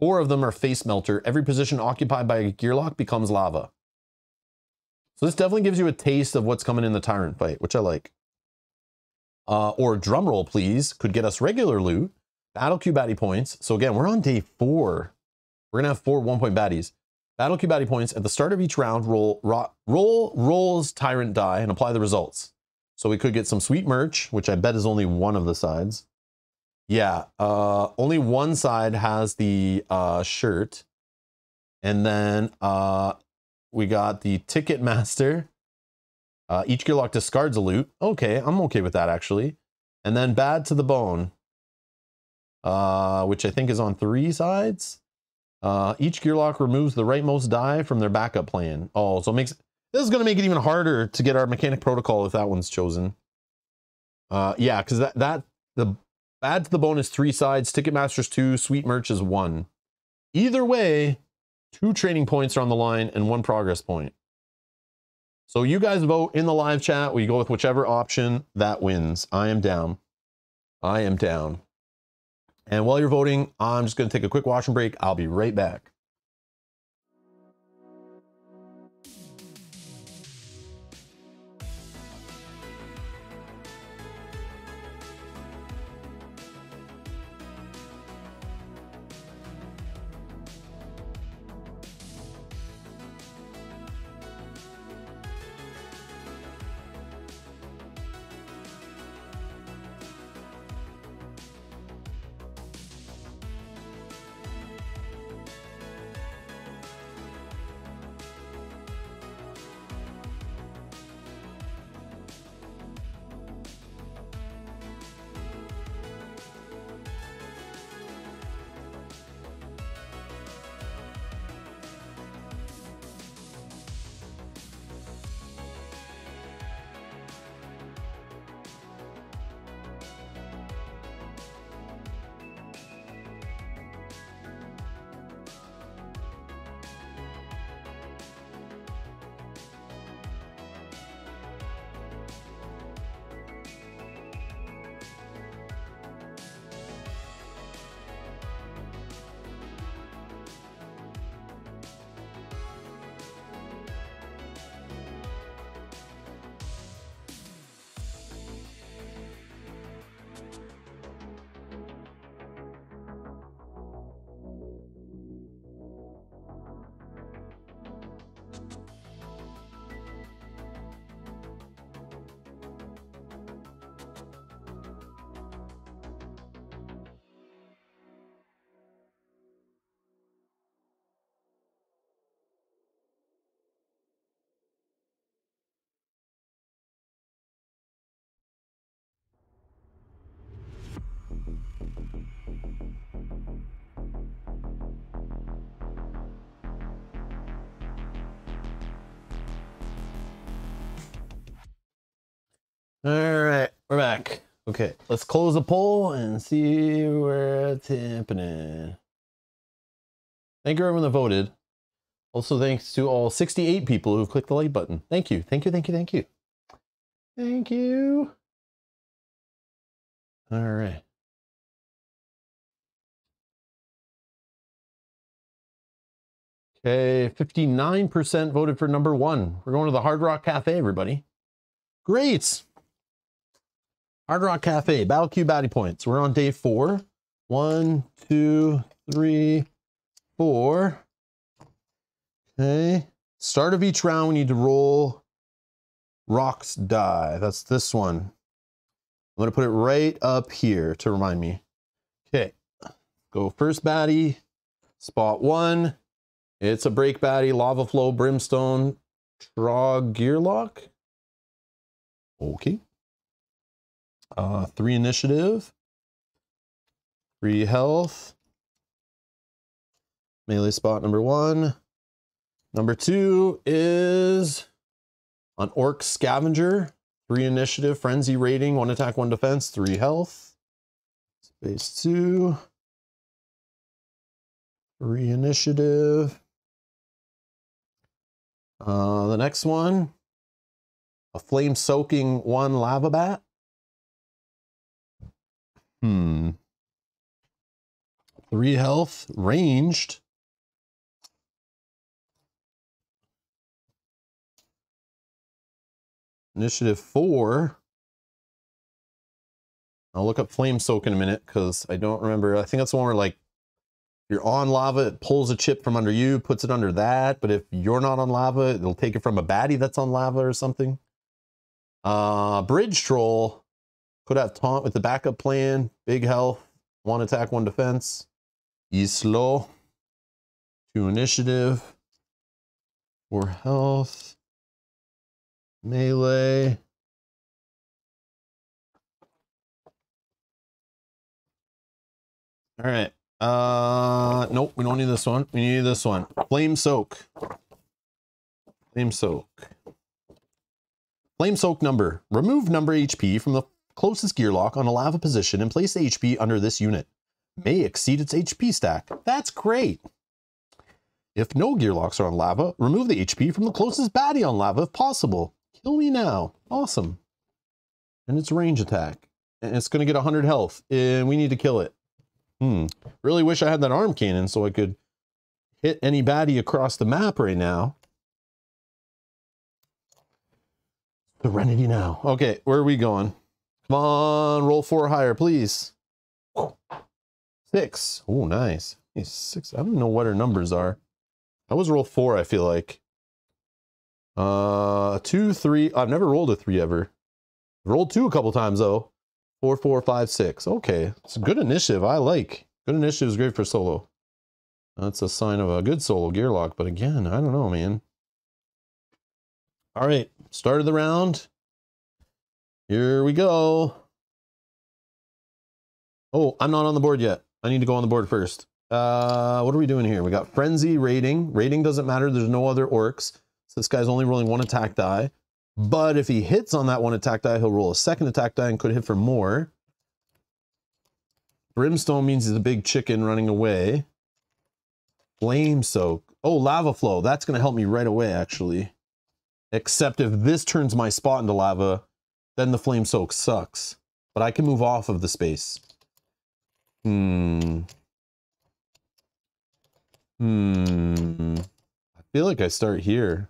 Four of them are Face Melter. Every position occupied by a Gearloc becomes lava. So this definitely gives you a taste of what's coming in the Tyrant fight, which I like. Uh, or drumroll, please, could get us regular loot. Battle Queue baddie points. So again, we're on day four. We're gonna have four one-point baddies. Battle Queue baddie points. At the start of each round, roll, ro roll Rol's Tyrant die and apply the results. So we could get some sweet merch, which I bet is only one of the sides. Yeah, uh, only one side has the uh, shirt. And then uh, we got the Ticket Master. Uh, each Gearloc discards a loot. Okay, I'm okay with that actually. And then Bad to the Bone, uh, which I think is on three sides. Uh, each Gearloc removes the rightmost die from their backup plan. Oh, so it makes this is going to make it even harder to get our mechanic protocol if that one's chosen. Uh, yeah, because that that the Bad to the Bone's three sides, Ticketmaster's two, Sweet Merch is one. Either way, two training points are on the line and one progress point. So you guys vote in the live chat. We go with whichever option that wins. I am down. I am down. And while you're voting, I'm just going to take a quick wash and break. I'll be right back. All right, we're back. Okay, let's close the poll and see where it's happening. Thank you everyone that voted. Also, thanks to all 68 people who clicked the like button. Thank you, thank you, thank you, thank you. Thank you. All right. Okay, 59% voted for number one. We're going to the Hard Rock Cafe, everybody. Great. Hard Rock Cafe, Battle Queue Baddie Points. We're on day four. One, two, three, four. Okay. Start of each round, we need to roll Rok's die. That's this one. I'm to put it right up here to remind me. Okay. Go first baddie. Spot one. It's a break baddie, lava flow, brimstone, Trog gearlock. Okay. Uh, three initiative. Three health. Melee spot number one. Number two is an Orc Scavenger. Three initiative, frenzy rating, one attack, one defense, three health. Space two. Three initiative. Uh, the next one, a flame soaking one lava bat. Hmm. Three health, ranged. Initiative four. I'll look up flame soak in a minute because I don't remember. I think that's the one where like you're on lava, it pulls a chip from under you, puts it under that. But if you're not on lava, it'll take it from a baddie that's on lava or something. Uh, Bridge Troll could have taunt with the backup plan. Big health, one attack, one defense. He's slow. Two initiative. Four health. Melee. All right. Uh, nope, we don't need this one. We need this one. Flame Soak. Flame Soak. Flame Soak number. Remove number HP from the closest Gearloc on a lava position and place HP under this unit. May exceed its HP stack. That's great. If no Gearlocs are on lava, remove the HP from the closest baddie on lava if possible. Kill me now. Awesome. And it's range attack. And it's going to get 100 health. And we need to kill it. Hmm. Really wish I had that arm cannon so I could hit any baddie across the map right now. Serenity now. Okay, where are we going? Come on, roll four higher, please. Six. Oh, nice. Six. I don't know what her numbers are. I was roll four, I feel like. Uh, two, three. I've never rolled a three ever. Rolled two a couple times though. Four, four, five, six. Okay, it's a good initiative. I like. Good initiative is great for solo. That's a sign of a good solo Gearloc, but again, I don't know, man. All right, start of the round. Here we go. Oh, I'm not on the board yet. I need to go on the board first. Uh, what are we doing here? We got frenzy rating. Rating doesn't matter. There's no other orcs. So this guy's only rolling one attack die. But if he hits on that one attack die, he'll roll a second attack die and could hit for more. Brimstone means he's a big chicken running away. Flame soak. Oh, lava flow. That's going to help me right away, actually. Except if this turns my spot into lava, then the flame soak sucks. But I can move off of the space. Hmm. Hmm. I feel like I start here.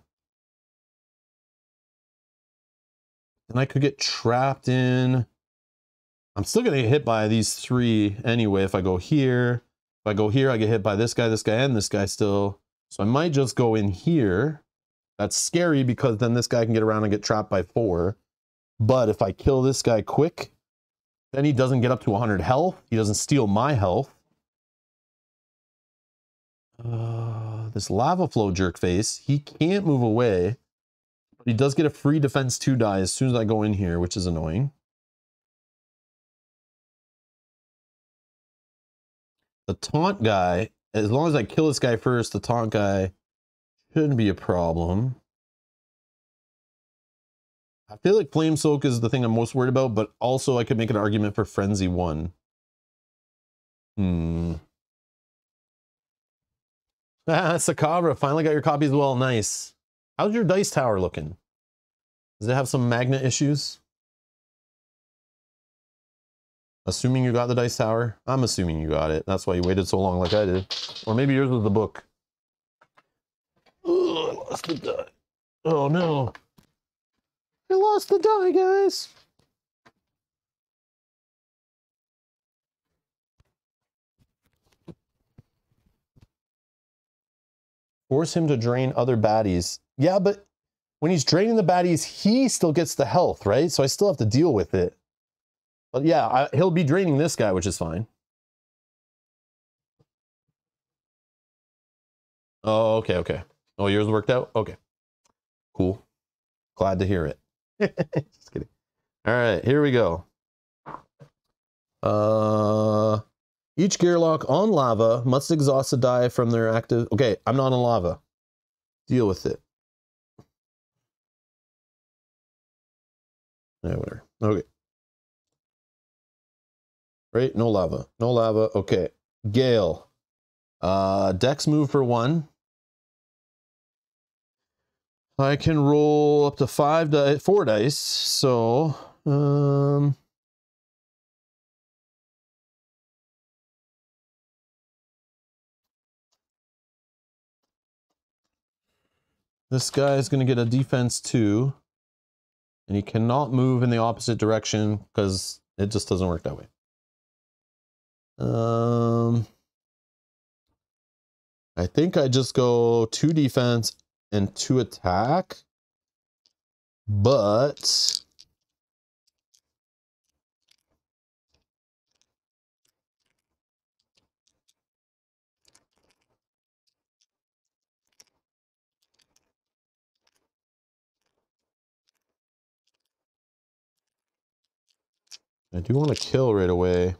and I could get trapped in. I'm still going to get hit by these three anyway. If I go here, if I go here, I get hit by this guy, this guy, and this guy still. So I might just go in here. That's scary because then this guy can get around and get trapped by four. But if I kill this guy quick, then he doesn't get up to 100 health. He doesn't steal my health. Uh, this lava flow jerk face, he can't move away. He does get a free defense 2 die as soon as I go in here, which is annoying. The taunt guy, as long as I kill this guy first, the taunt guy shouldn't be a problem. I feel like Flame Soak is the thing I'm most worried about, but also I could make an argument for Frenzy 1. Hmm. Ah, Sakabra, finally got your copy as well. Nice. How's your dice tower looking? Does it have some magnet issues? Assuming you got the dice tower. I'm assuming you got it. That's why you waited so long like I did. Or maybe yours was the book. Ugh, I lost the die. Oh no. I lost the die, guys. Force him to drain other baddies. Yeah, but when he's draining the baddies, he still gets the health, right? So I still have to deal with it. But yeah, I, he'll be draining this guy, which is fine. Oh, okay, okay. Oh, yours worked out? Okay. Cool. Glad to hear it. Just kidding. All right, here we go. Uh, each Gearloc on lava must exhaust a die from their active... Okay, I'm not on lava. Deal with it. Yeah, whatever. Okay. Right? No lava. No lava. Okay. Gale. Uh, Dex move for one. I can roll up to five die, four dice. So, um, this guy is going to get a defense two, and he cannot move in the opposite direction because it just doesn't work that way. Um, I think I just go two defense and two attack, but I do want to kill right away.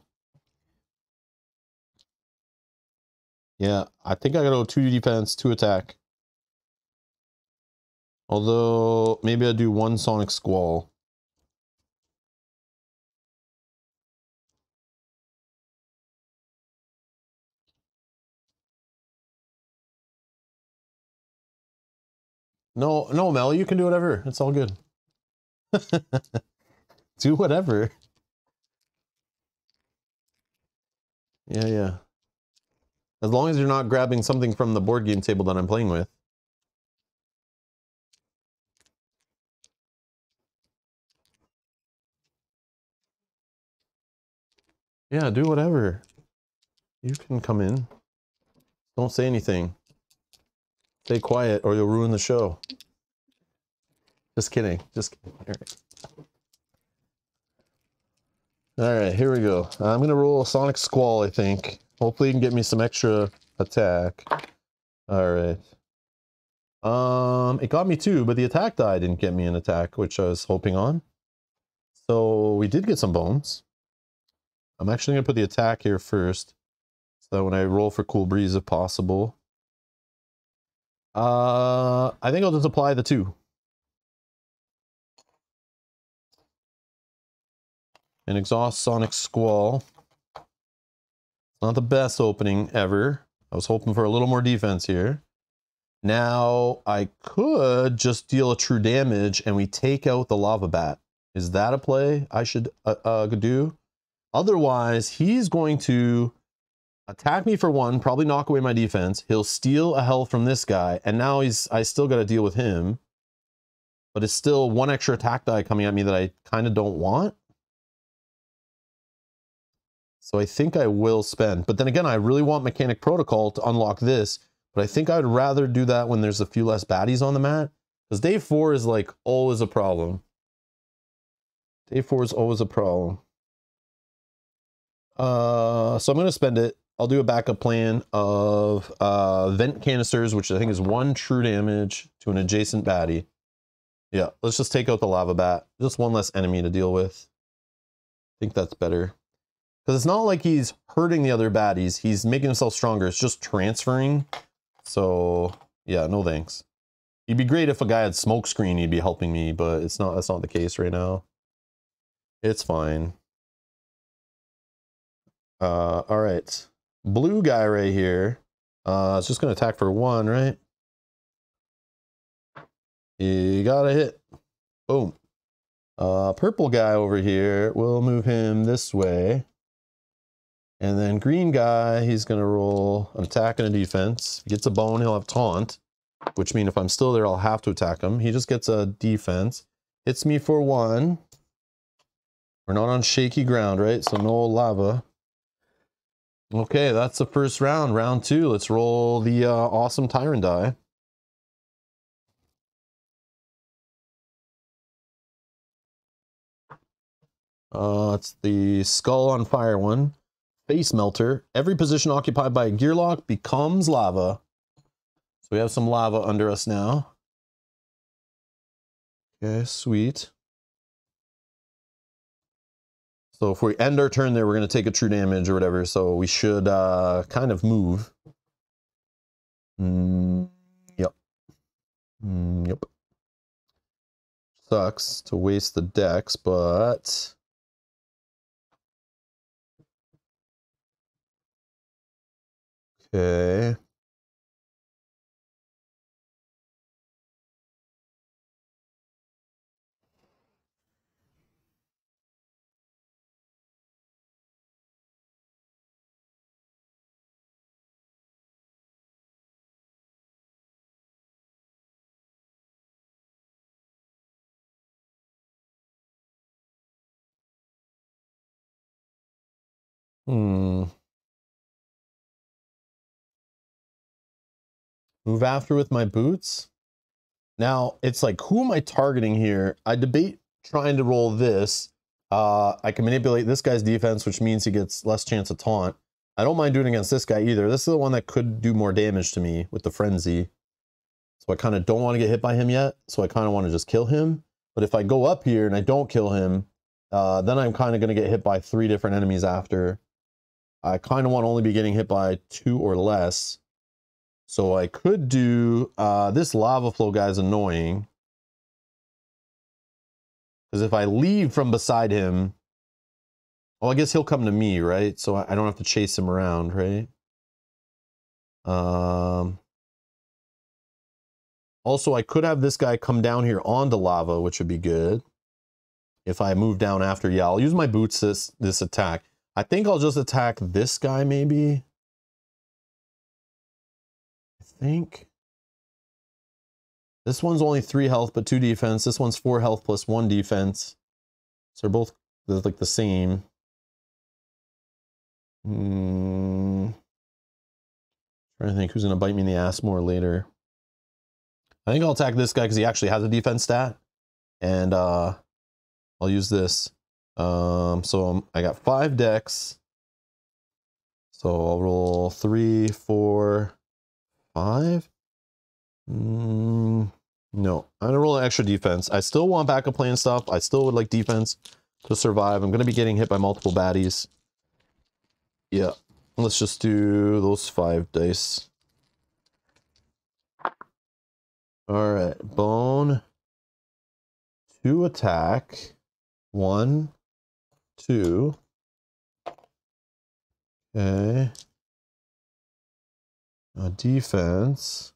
Yeah, I think I gotta go two defense, two attack. Although, maybe I do one Sonic Squall. No, no, Mel, you can do whatever. It's all good. do whatever. Yeah, yeah. As long as you're not grabbing something from the board game table that I'm playing with. Yeah, do whatever. You can come in. Don't say anything. Stay quiet or you'll ruin the show. Just kidding. Just kidding. All right. All right, here we go. I'm going to roll a Sonic Squall, I think. Hopefully you can get me some extra attack. All right. Um, it got me two, but the attack die didn't get me an attack, which I was hoping on. So we did get some bones. I'm actually going to put the attack here first. So that when I roll for Cool Breeze, if possible. Uh, I think I'll just apply the two. And exhaust Sonic Squall. Not the best opening ever. I was hoping for a little more defense here. Now, I could just deal a true damage and we take out the Lava Bat. Is that a play I should uh, uh, do? Otherwise, he's going to attack me for one, probably knock away my defense. He'll steal a health from this guy, and now he's I still got to deal with him. But it's still one extra attack die coming at me that I kind of don't want. So I think I will spend. But then again, I really want Mechanic Protocol to unlock this. But I think I'd rather do that when there's a few less baddies on the mat. Because day four is like always a problem. Day four is always a problem. Uh, so I'm going to spend it. I'll do a backup plan of uh, vent canisters, which I think is one true damage to an adjacent baddie. Yeah, let's just take out the lava bat. Just one less enemy to deal with. I think that's better. Because it's not like he's hurting the other baddies. He's making himself stronger. It's just transferring. So, yeah, no thanks. It'd be great if a guy had smoke screen, he'd be helping me, but it's not that's not the case right now. It's fine. Uh all right. Blue guy right here. Uh it's just gonna attack for one, right? He got a hit. Boom. Uh purple guy over here, we'll move him this way. And then green guy, he's gonna roll an attack and a defense. He gets a bone, he'll have taunt which means if I'm still there, I'll have to attack him. He just gets a defense. Hits me for one. We're not on shaky ground, right? So no lava. Okay, that's the first round. Round two. Let's roll the uh, awesome Tyrant die. Uh, it's the skull on fire one. Face melter. Every position occupied by a Gearloc becomes lava. So we have some lava under us now. Okay, sweet. So if we end our turn there, we're going to take a true damage or whatever. So we should uh, kind of move. Mm, yep. Mm, yep. Sucks to waste the dex, but... Okay. Hmm. Move after with my boots. Now, it's like, who am I targeting here? I debate trying to roll this. Uh, I can manipulate this guy's defense, which means he gets less chance of taunt. I don't mind doing against this guy either. This is the one that could do more damage to me with the frenzy. So I kind of don't want to get hit by him yet. So I kind of want to just kill him. But if I go up here and I don't kill him, uh, then I'm kind of going to get hit by three different enemies after. I kind of want to only be getting hit by two or less. So I could do, uh, this lava flow guy is annoying. Because if I leave from beside him, well, I guess he'll come to me, right? So I don't have to chase him around, right? Um, also, I could have this guy come down here onto lava, which would be good. If I move down after, yeah, I'll use my boots this, this attack. I think I'll just attack this guy maybe. I think. This one's only three health, but two defense. This one's four health plus one defense. So they're both they're like the same. Hmm. Trying to think who's going to bite me in the ass more later. I think I'll attack this guy because he actually has a defense stat. And uh, I'll use this. Um, so I got five dex. So I'll roll three, four, five. Mm, no, I'm gonna roll an extra defense. I still want backup plan stuff. I still would like defense to survive. I'm gonna be getting hit by multiple baddies. Yeah, let's just do those five dice. All right, bone, two attack, one, two. Okay. A defense.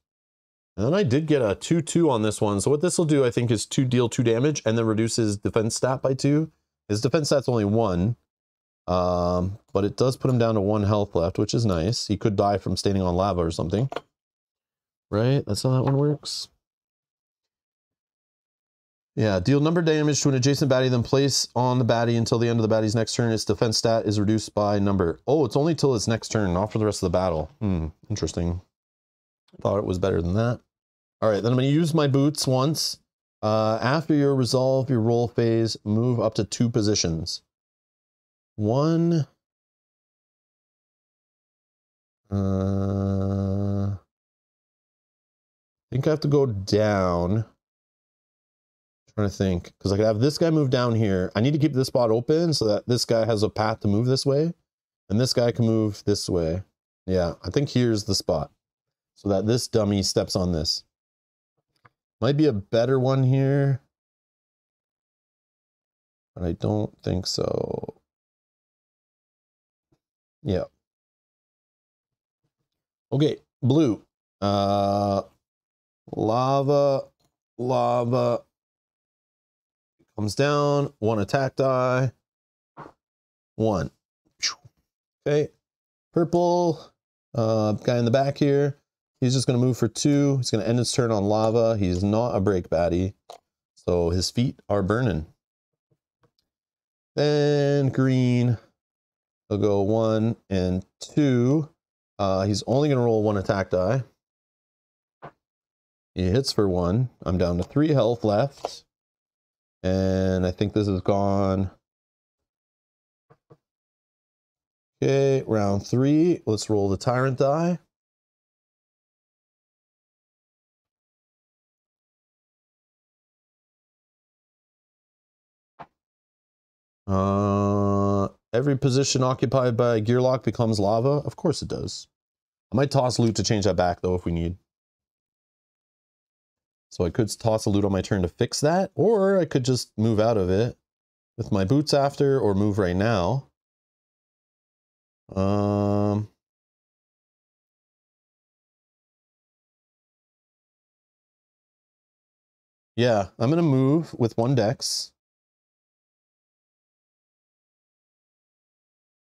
And then I did get a 2-2 on this one. So what this will do, I think, is two deal two damage and then reduces defense stat by two. His defense stat's only one. Um, but it does put him down to one health left, which is nice. He could die from standing on lava or something. Right? That's how that one works. Yeah, deal number damage to an adjacent baddie, then place on the baddie until the end of the baddie's next turn. Its defense stat is reduced by number. Oh, it's only till its next turn, not for the rest of the battle. Hmm, interesting. Thought it was better than that. All right, then I'm going to use my boots once. Uh, after your resolve your roll phase, move up to two positions. One. Uh, I think I have to go down trying to think because I could have this guy move down here. I need to keep this spot open so that this guy has a path to move this way and this guy can move this way. Yeah, I think here's the spot so that this dummy steps on this. Might be a better one here. But I don't think so. Yeah. Okay, blue. Uh, lava, lava. Comes down, one attack die. One. Okay. Purple, uh, guy in the back here. He's just to move for two. He's to end his turn on lava. He's not a break baddie. So his feet are burning. Then green. He'll go one and two. Uh, he's only to roll one attack die. He hits for one. I'm down to three health left. And I think this is gone. Okay, round three. Let's roll the Tyrant die. Uh, every position occupied by Gearloc becomes lava. Of course it does. I might toss loot to change that back though if we need. So I could toss a loot on my turn to fix that, or I could just move out of it with my boots after, or move right now. Um, yeah, I'm going to move with one dex.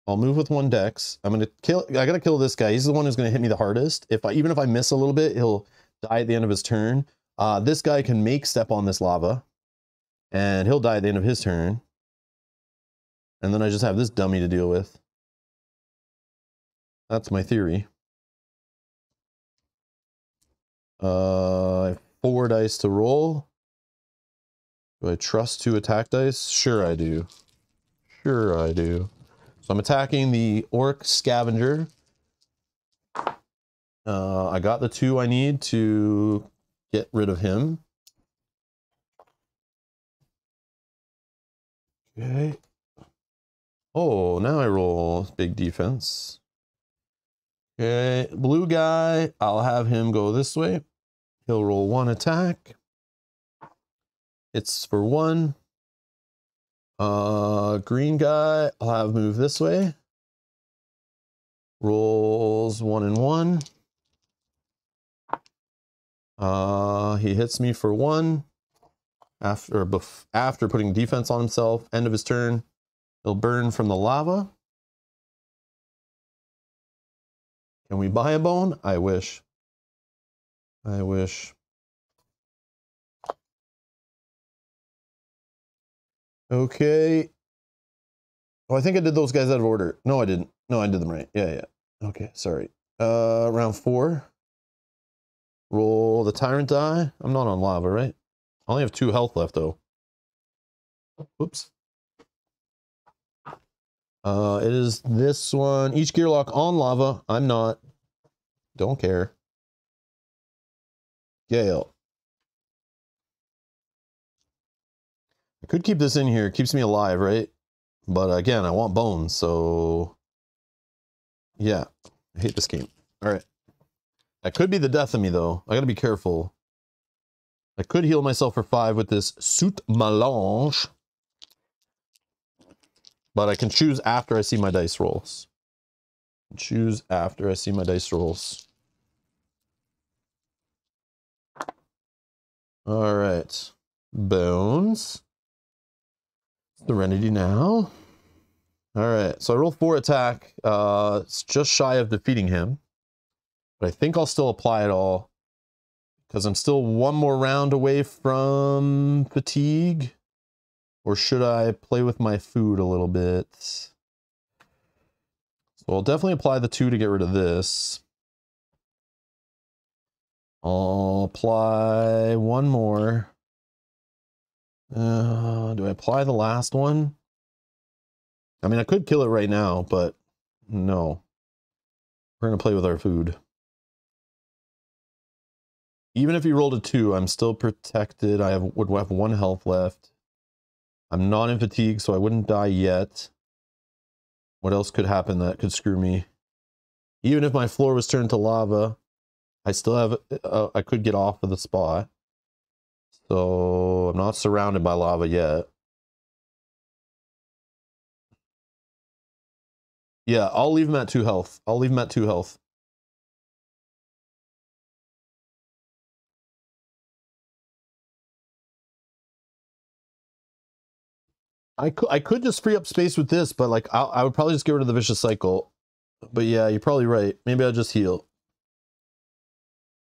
I'll move with one dex. I'm gonna kill. I gotta kill this guy. He's the one who's gonna hit me the hardest. If I even if I miss a little bit, he'll die at the end of his turn. Uh, this guy can make step on this lava, and he'll die at the end of his turn. And then I just have this dummy to deal with. That's my theory. Uh, four dice to roll. Do I trust two attack dice? Sure I do. Sure I do. So I'm attacking the Orc Scavenger. Uh, I got the two I need to get rid of him. Okay. Oh, now I roll big defense. Okay, blue guy, I'll have him go this way. He'll roll one attack. It's for one. Uh, green guy, I'll have move this way. Rolls one and one. Uh, he hits me for one. After after putting defense on himself, end of his turn, he'll burn from the lava. Can we buy a bone? I wish. I wish. Okay. Oh, I think I did those guys out of order. No, I didn't. No, I did them right. Yeah, yeah. Okay, sorry. Uh, round four. Roll the tyrant die. I'm not on lava, right? I only have two health left, though. Whoops. Uh, it is this one. Each Gearloc on lava. I'm not. Don't care. Gale. I could keep this in here. It keeps me alive, right? But again, I want bones, so... Yeah. I hate this game. Alright. That could be the death of me, though. I gotta be careful. I could heal myself for five with this Soot Melange. But I can choose after I see my dice rolls. Choose after I see my dice rolls. All right. Bones. Serenity now. All right, so I roll four attack. Uh, it's just shy of defeating him. But I think I'll still apply it all. Because I'm still one more round away from fatigue. Or should I play with my food a little bit? So I'll definitely apply the two to get rid of this. I'll apply one more. Uh, do I apply the last one? I mean, I could kill it right now, but no. We're going to play with our food. Even if he rolled a two, I'm still protected. I have, would have one health left. I'm not in fatigue, so I wouldn't die yet. What else could happen that could screw me? Even if my floor was turned to lava, I still have, uh, I could get off of the spot. So I'm not surrounded by lava yet. Yeah, I'll leave him at two health. I'll leave him at two health. I could I could just free up space with this, but like I, I would probably just get rid of the vicious cycle. But yeah, you're probably right. Maybe I'll just heal.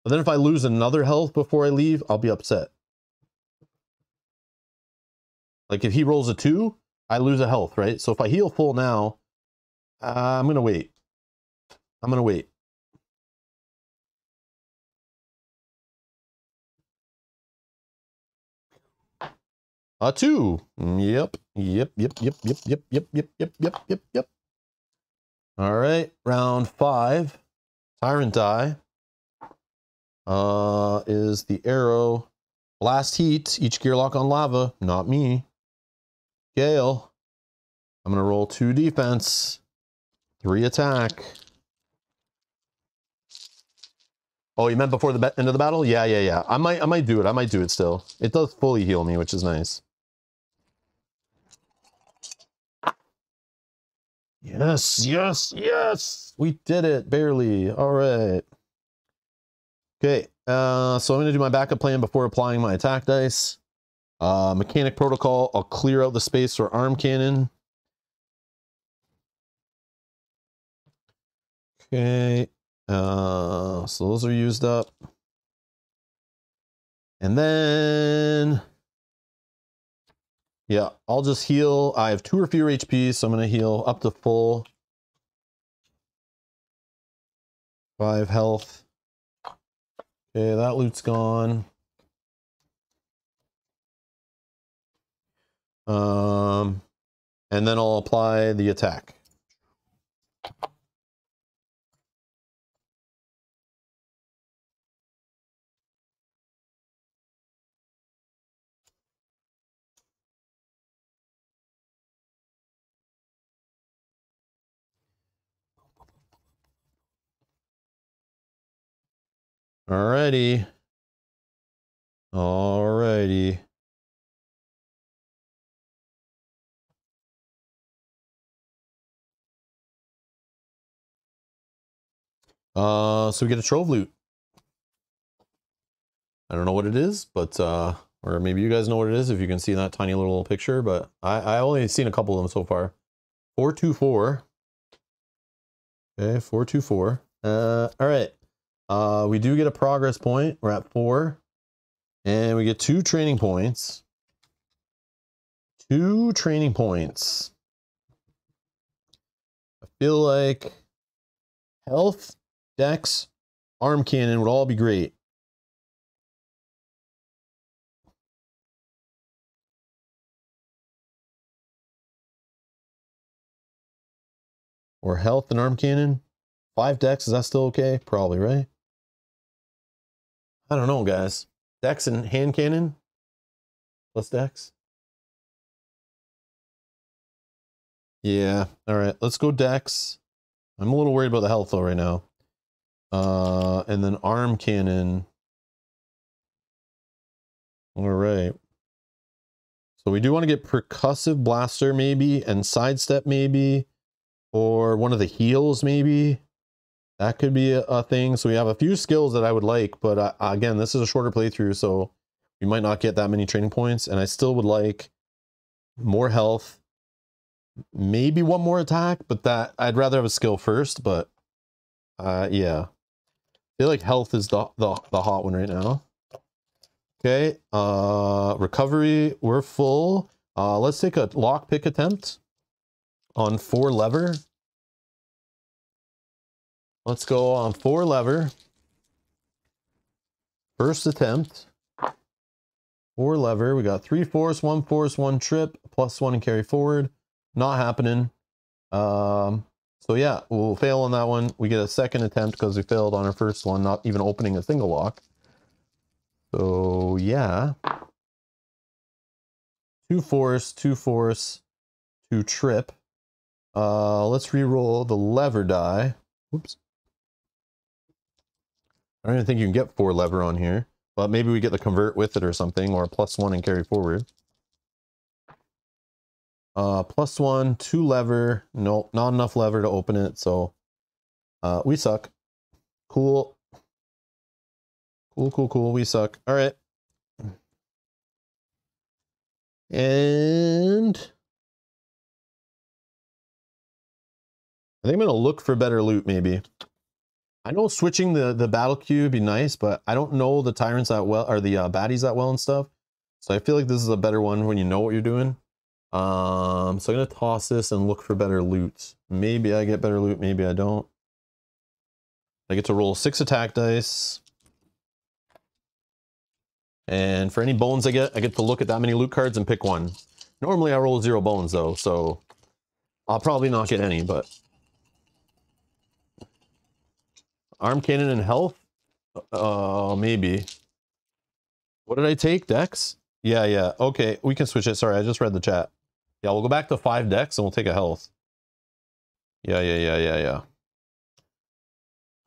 But then if I lose another health before I leave, I'll be upset. Like if he rolls a two, I lose a health, right? So if I heal full now, uh, I'm to wait. I'm to wait. A two. Yep. Yep. Yep. Yep. Yep. Yep. Yep. Yep. Yep. Yep. Yep. Yep. All right. Round five. Tyrant die. Uh, is the arrow. Blast heat. Each Gearloc on lava. Not me. Gale. I'm going to roll two defense. Three attack. Oh, you meant before the end of the battle? Yeah, yeah, yeah. I might, I might do it. I might do it still. It does fully heal me, which is nice. Yes, yes, yes. We did it, barely. All right. Okay, uh, so I'm going to do my backup plan before applying my attack dice. Uh, mechanic protocol, I'll clear out the space for arm cannon. Okay, uh, so those are used up. And then, yeah, I'll just heal. I have two or fewer HP, so I'm going to heal up to full. Five health. Okay, that loot's gone. Um, and then I'll apply the attack. Alrighty. Alrighty. Uh, so we get a trove loot. I don't know what it is, but, uh, or maybe you guys know what it is if you can see that tiny little picture, but I, I only seen a couple of them so far. 424. Okay, 424. Uh, all right. Uh, we do get a progress point. We're at four. And we get two training points. Two training points. I feel like health Dex, arm cannon would all be great. Or health and arm cannon. Five dex, is that still okay? Probably, right? I don't know, guys. Dex and hand cannon? Plus dex? Yeah. All right. Let's go dex. I'm a little worried about the health though right now. Uh, and then arm cannon. All right. So we do want to get percussive blaster maybe and sidestep maybe or one of the heels maybe. That could be a, thing. So we have a few skills that I would like, but uh, again, this is a shorter playthrough, so we might not get that many training points. And I still would like more health, maybe one more attack, but that I'd rather have a skill first. But uh, yeah, feel like health is the, the, the hot one right now. Okay, uh, recovery, we're full. Uh, let's take a lockpick attempt on four lever. Let's go on four lever. First attempt. Four lever. We got three force, one force, one trip, plus one and carry forward. Not happening. Um, so yeah, we'll fail on that one. We get a second attempt because we failed on our first one, not even opening a single lock. So yeah. Two force, two force, two trip. Uh, let's re-roll the lever die. Whoops. I don't even think you can get four lever on here. But maybe we get the convert with it or something, or plus one and carry forward. Uh, plus one, two lever. Nope, not enough lever to open it, so uh, we suck. Cool. Cool, cool, cool. We suck. All right. And I think I'm going to look for better loot, maybe. I know switching the, the battle queue would be nice, but I don't know the tyrants that well, or the uh, baddies that well and stuff. So I feel like this is a better one when you know what you're doing. Um, so I'm going to toss this and look for better loot. Maybe I get better loot, maybe I don't. I get to roll six attack dice. And for any bones I get, I get to look at that many loot cards and pick one. Normally I roll zero bones though, so I'll probably not get any, but Arm cannon and health? Uh, maybe. What did I take? Dex? Yeah, yeah. Okay, we can switch it. Sorry, I just read the chat. Yeah, we'll go back to five Dex and we'll take a health. Yeah, yeah, yeah, yeah, yeah.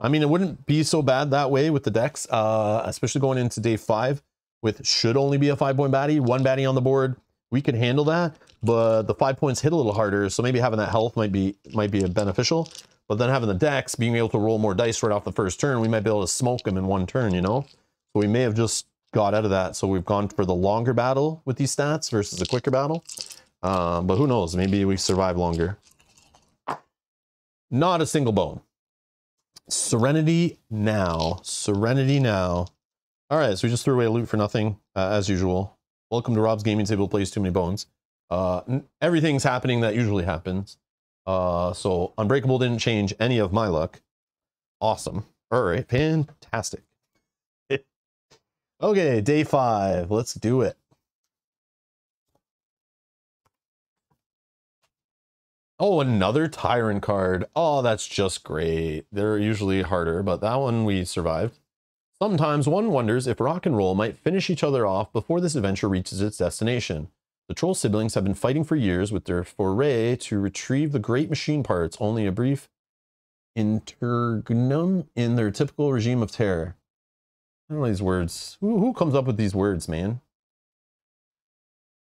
I mean, it wouldn't be so bad that way with the Dex, uh, especially going into day five with should only be a five point baddie, one baddie on the board. We could handle that, but the five points hit a little harder, so maybe having that health might be might be beneficial. But then having the Dex, being able to roll more dice right off the first turn, we might be able to smoke them in one turn, you know? So we may have just got out of that. So we've gone for the longer battle with these stats versus the quicker battle. Um, but who knows? Maybe we survive longer. Not a single bone. Serenity now. Serenity now. All right, so we just threw away a loot for nothing, uh, as usual. Welcome to Rob's Gaming Table Plays Too Many Bones. Uh, everything's happening that usually happens. Uh, so Unbreakable didn't change any of my luck. Awesome. All right, fantastic. okay, day five. Let's do it. Oh, another Tyrant card. Oh, that's just great. They're usually harder, but that one we survived. Sometimes one wonders if Rok and Rol might finish each other off before this adventure reaches its destination. The troll siblings have been fighting for years with their foray to retrieve the great machine parts, only a brief interregnum in their typical regime of terror. I don't know these words. Who, who comes up with these words, man?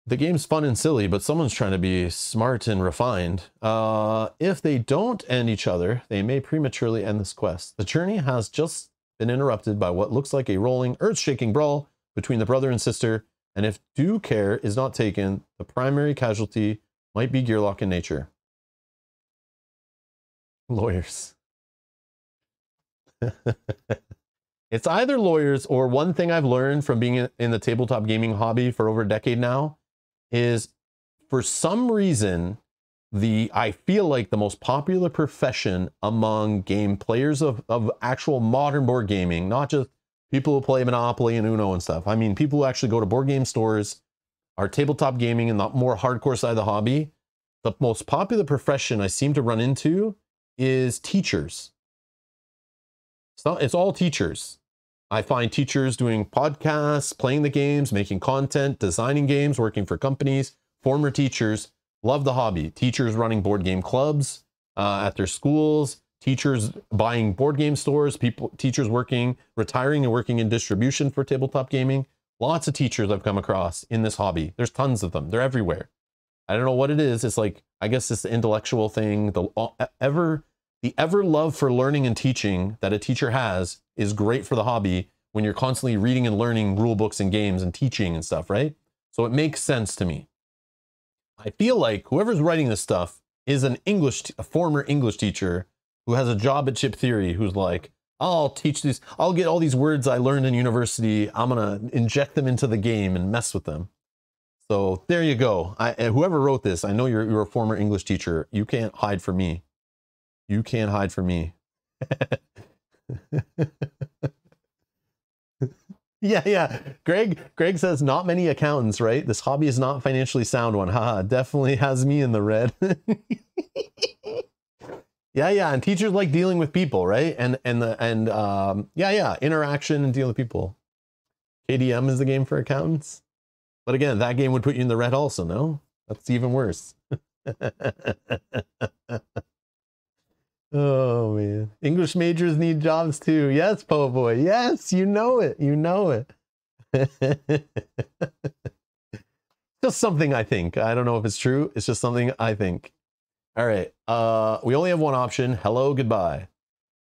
The game's fun and silly, but someone's trying to be smart and refined. Uh, if they don't end each other, they may prematurely end this quest. The journey has just been interrupted by what looks like a rolling, earth-shaking brawl between the brother and sister and if due care is not taken, the primary casualty might be Gearloc in nature. Lawyers. it's either lawyers or one thing I've learned from being in the tabletop gaming hobby for over a decade now is for some reason the I feel like the most popular profession among game players of, of actual modern board gaming, not just people who play Monopoly and Uno and stuff. I mean, people who actually go to board game stores, are tabletop gaming and the more hardcore side of the hobby. The most popular profession I seem to run into is teachers. So it's all teachers. I find teachers doing podcasts, playing the games, making content, designing games, working for companies, former teachers, love the hobby. Teachers running board game clubs uh, at their schools, teachers buying board game stores, people, teachers working, retiring and working in distribution for tabletop gaming. Lots of teachers I've come across in this hobby. There's tons of them. They're everywhere. I don't know what it is. It's like I guess it's the intellectual thing. The uh, ever the ever love for learning and teaching that a teacher has is great for the hobby when you're constantly reading and learning rule books and games and teaching and stuff, right? So it makes sense to me. I feel like whoever's writing this stuff is an English, a former English teacher who has a job at Chip Theory who's like, I'll teach these, I'll get all these words I learned in university, I'm gonna inject them into the game and mess with them. So there you go. I, whoever wrote this, I know you're, you're a former English teacher. You can't hide from me. You can't hide from me. yeah, yeah. Greg, Greg says not many accountants, right? This hobby is not financially sound one. Haha, definitely has me in the red. Yeah, yeah, and teachers like dealing with people, right? And and the and um, yeah, yeah, interaction and dealing with people. KDM is the game for accountants, but again, that game would put you in the red also. No, that's even worse. oh man, English majors need jobs too. Yes, po boy. Yes, you know it. You know it. just something I think. I don't know if it's true. It's just something I think. All right. Uh, we only have one option. Hello, goodbye.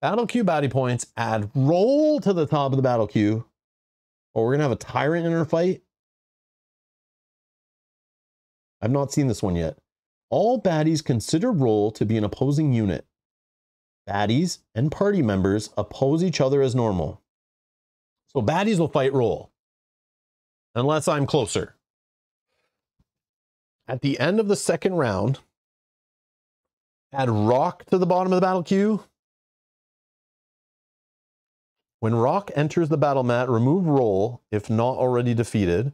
Battle queue baddie points. Add Rol to the top of the battle queue. Or we're gonna have a tyrant in our fight. I've not seen this one yet. All baddies consider Rol to be an opposing unit. Baddies and party members oppose each other as normal. So baddies will fight Rol. Unless I'm closer. At the end of the second round, add Rok to the bottom of the battle queue. When Rok enters the battle mat, remove Rol if not already defeated.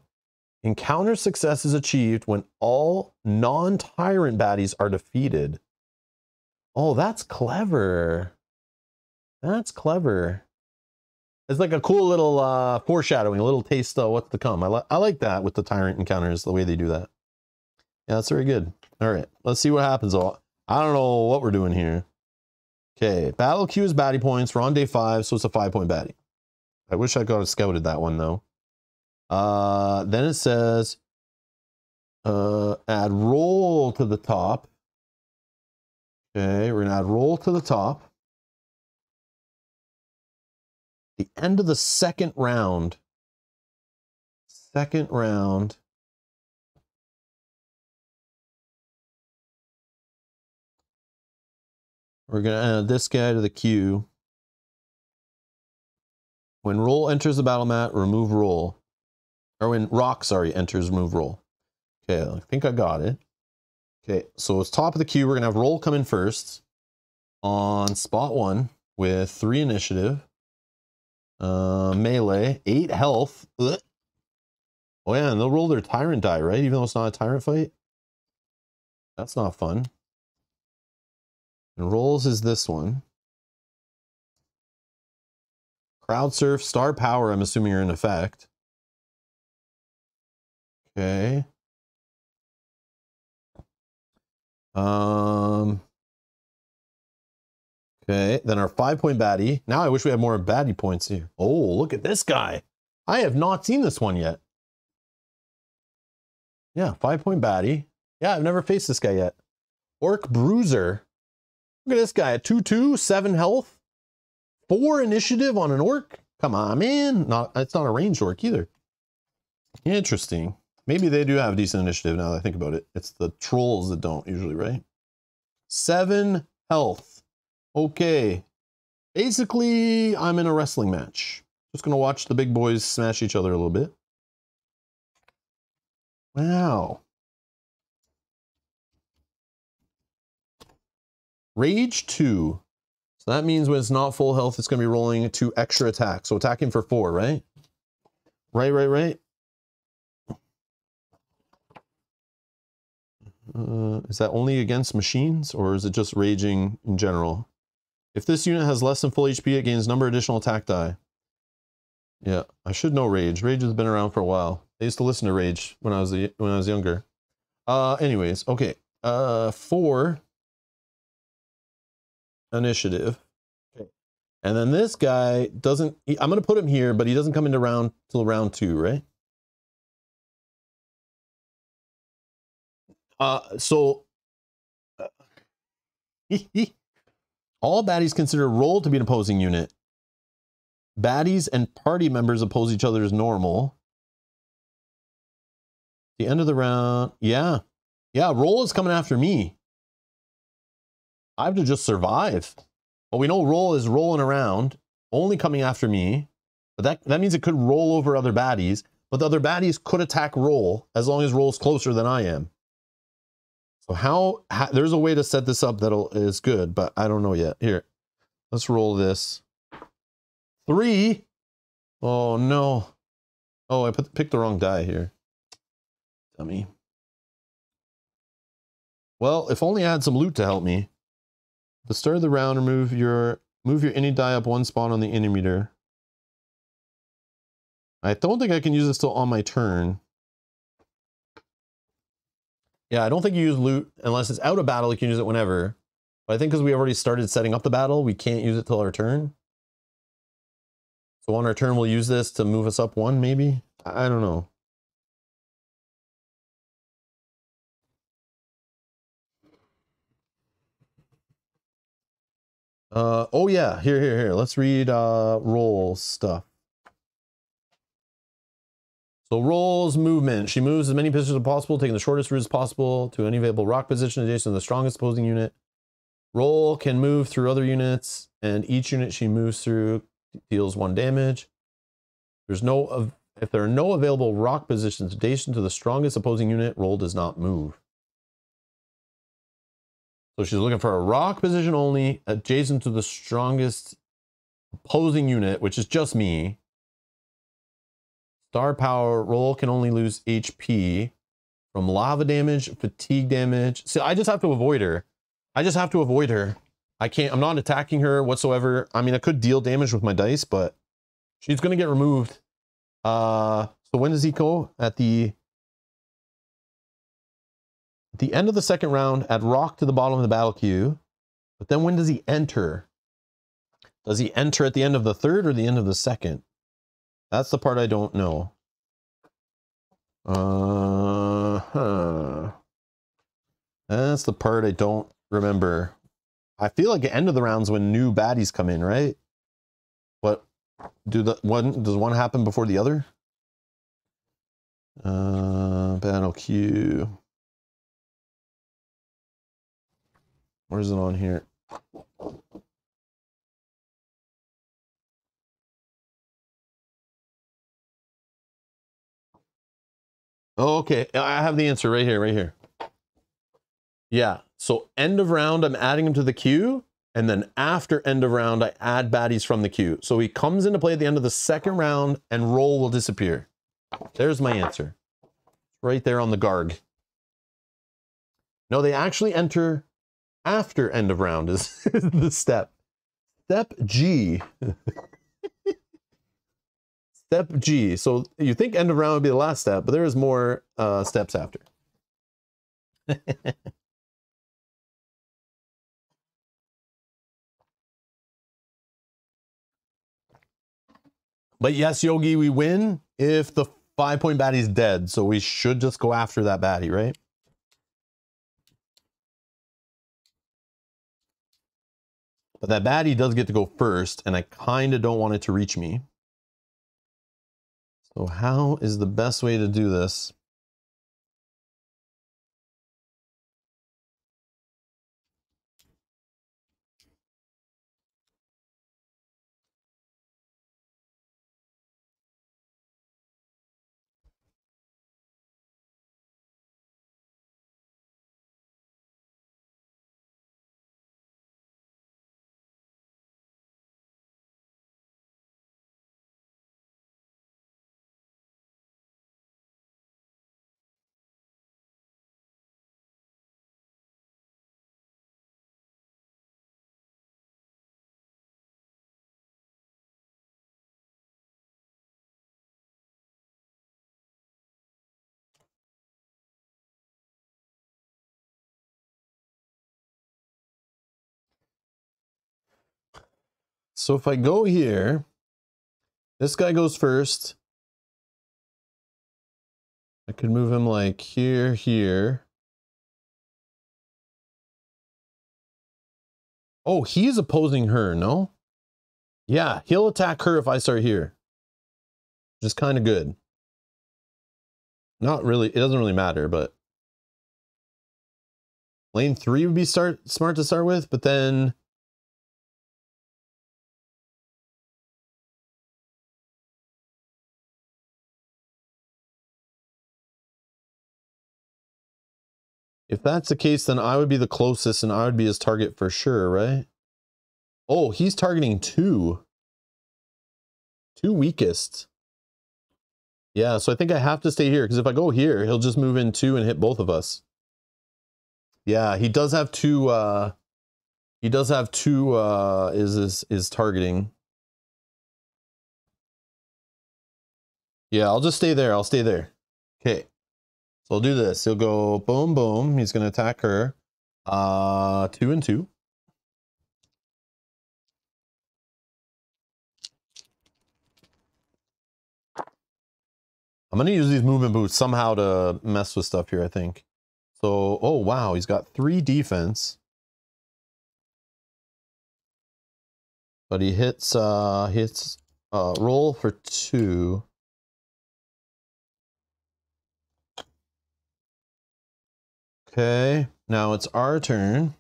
Encounter success is achieved when all non-tyrant baddies are defeated. Oh, that's clever. That's clever. It's like a cool little uh, foreshadowing, a little taste of what's to come. I, li I like that with the tyrant encounters, the way they do that. Yeah, that's very good. All right, let's see what happens. I don't know what we're doing here. Okay, battle queue is baddie points. We're on day five, so it's a five point baddie. I wish I could have scouted that one though. Uh, then it says uh, add Rol to the top. Okay, we're gonna add Rol to the top. The end of the second round. Second round. We're going to add this guy to the queue. When Rol enters the battle mat, remove Rol. Or when Rok, sorry, enters, remove Rol. Okay, I think I got it. Okay, so it's top of the queue. We're going to have Rol come in first on spot one with three initiative. Uh, melee, eight health. Ugh. Oh yeah, and they'll roll their tyrant die, right? Even though it's not a tyrant fight. That's not fun. And Rol's is this one. Crowd surf, star power, I'm assuming are in effect. Okay. Um, okay, then our five point baddie. Now I wish we had more baddie points here. Oh, look at this guy. I have not seen this one yet. Yeah, five point baddie. Yeah, I've never faced this guy yet. Orc Bruiser. Look at this guy, 2-2, 7 health, 4 initiative on an orc. Come on, man. Not It's not a ranged orc either. Interesting. Maybe they do have decent initiative now that I think about it. It's the trolls that don't usually, right? 7 health. Okay. Basically, I'm in a wrestling match. Just going to watch the big boys smash each other a little bit. Wow. Rage 2. So that means when it's not full health, it's going to be rolling two extra attacks. So attacking for 4, right? Right, right, right. Uh, is that only against machines or is it just raging in general? If this unit has less than full HP, it gains number additional attack die. Yeah, I should know Rage. Rage has been around for a while. I used to listen to Rage when I was when I was younger. Uh, anyways, okay. Uh, four initiative. Okay. And then this guy doesn't, I'm going to put him here, but he doesn't come into round till round two, right? Uh, so uh, all baddies consider Rol to be an opposing unit. Baddies and party members oppose each other as normal. The end of the round, yeah. Yeah, Rol is coming after me. I have to just survive. But we know Rol is rolling around, only coming after me. But that, that means it could roll over other baddies. But the other baddies could attack Rol as long as Rol's closer than I am. So how, how there's a way to set this up that is good, but I don't know yet. Here, let's roll this. Three. Oh no. Oh, I put, picked the wrong die here. Dummy. Well, if only I had some loot to help me the start of the round, remove your move your any die up one spot on the meter. I don't think I can use this till on my turn. Yeah, I don't think you use loot unless it's out of battle. You can use it whenever. But I think because we already started setting up the battle, we can't use it till our turn. So on our turn, we'll use this to move us up one, maybe. I don't know. Uh, oh yeah, here, here, here. Let's read uh, Rol stuff. So Rol's movement. She moves as many positions as possible, taking the shortest route as possible to any available rock position adjacent to the strongest opposing unit. Rol can move through other units, and each unit she moves through deals one damage. There's no if there are no available rock positions adjacent to the strongest opposing unit, Rol does not move. So she's looking for a rock position only adjacent to the strongest opposing unit, which is just me. Star power Rol can only lose HP from lava damage, fatigue damage. See, I just have to avoid her. I just have to avoid her. I can't, I'm not attacking her whatsoever. I mean, I could deal damage with my dice, but she's going to get removed. Uh, so when does he go? At the at the end of the second round, add Rok to the bottom of the battle queue. But then when does he enter? Does he enter at the end of the third or the end of the second? That's the part I don't know. Uh huh. That's the part I don't remember. I feel like the end of the rounds when new baddies come in, right? What do the one does one happen before the other? Uh battle queue. Where's it on here? Oh, okay. I have the answer right here, right here. Yeah. So end of round, I'm adding him to the queue. And then after end of round, I add baddies from the queue. So he comes into play at the end of the second round and Rol will disappear. There's my answer. Right there on the Garg. No, they actually enter after end of round is, the step. Step G. step G. So you think end of round would be the last step, but there is more uh, steps after. but yes, Yogi, we win if the five point baddie is dead. So we should just go after that baddie, right? But that baddie does get to go first, and I kind of don't want it to reach me. So how is the best way to do this? So if I go here, this guy goes first. I could move him like here, here. Oh, he's opposing her, no? Yeah, he'll attack her if I start here. Which is kind of good. Not really, it doesn't really matter, but lane three would be start smart to start with, but then If that's the case, then I would be the closest and I would be his target for sure, right? Oh, he's targeting two. Two weakest. Yeah, so I think I have to stay here because if I go here, he'll just move in two and hit both of us. Yeah, he does have two, uh, he does have two, uh, is, is, is targeting. Yeah, I'll just stay there. I'll stay there. Okay. So I'll do this. He'll go boom, boom. He's going to attack her. Uh, two and two. I'm going to use these movement boots somehow to mess with stuff here, I think. So, oh, wow. He's got three defense. But he hits, uh, hits, uh, Rol for two. Okay, now it's our turn.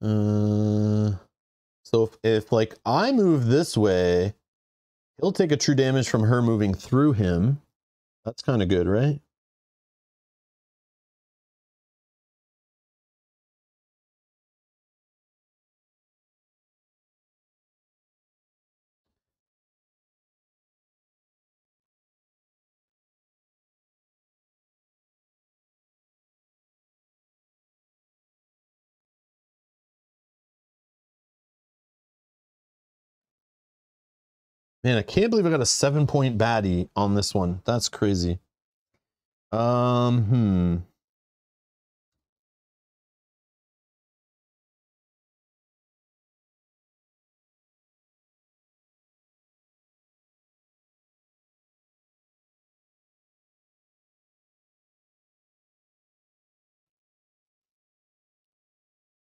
Uh, so if, if like I move this way, he'll take a true damage from her moving through him. That's kind of good, right? Man, I can't believe I got a seven point baddie on this one. That's crazy. Um, hmm.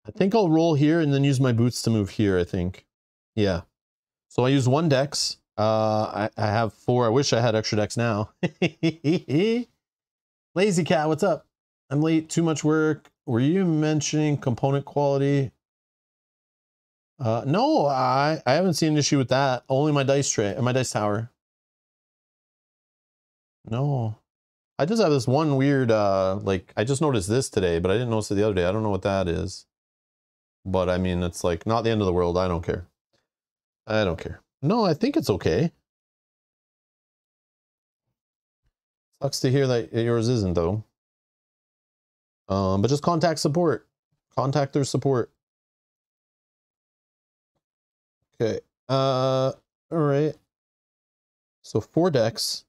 I think I'll roll here and then use my boots to move here, I think. Yeah. So I use one dex. Uh, I, I have four. I wish I had extra dex now. Lazy cat, what's up? I'm late. Too much work. Were you mentioning component quality? Uh, no, I, I haven't seen an issue with that. Only my dice tray, and my dice tower. No. I just have this one weird, uh, like, I just noticed this today, but I didn't notice it the other day. I don't know what that is. But I mean, it's like not the end of the world. I don't care. I don't care. No, I think it's okay. Sucks to hear that yours isn't though. Um, but just contact support. Contact their support. Okay. Uh, all right. So four dex.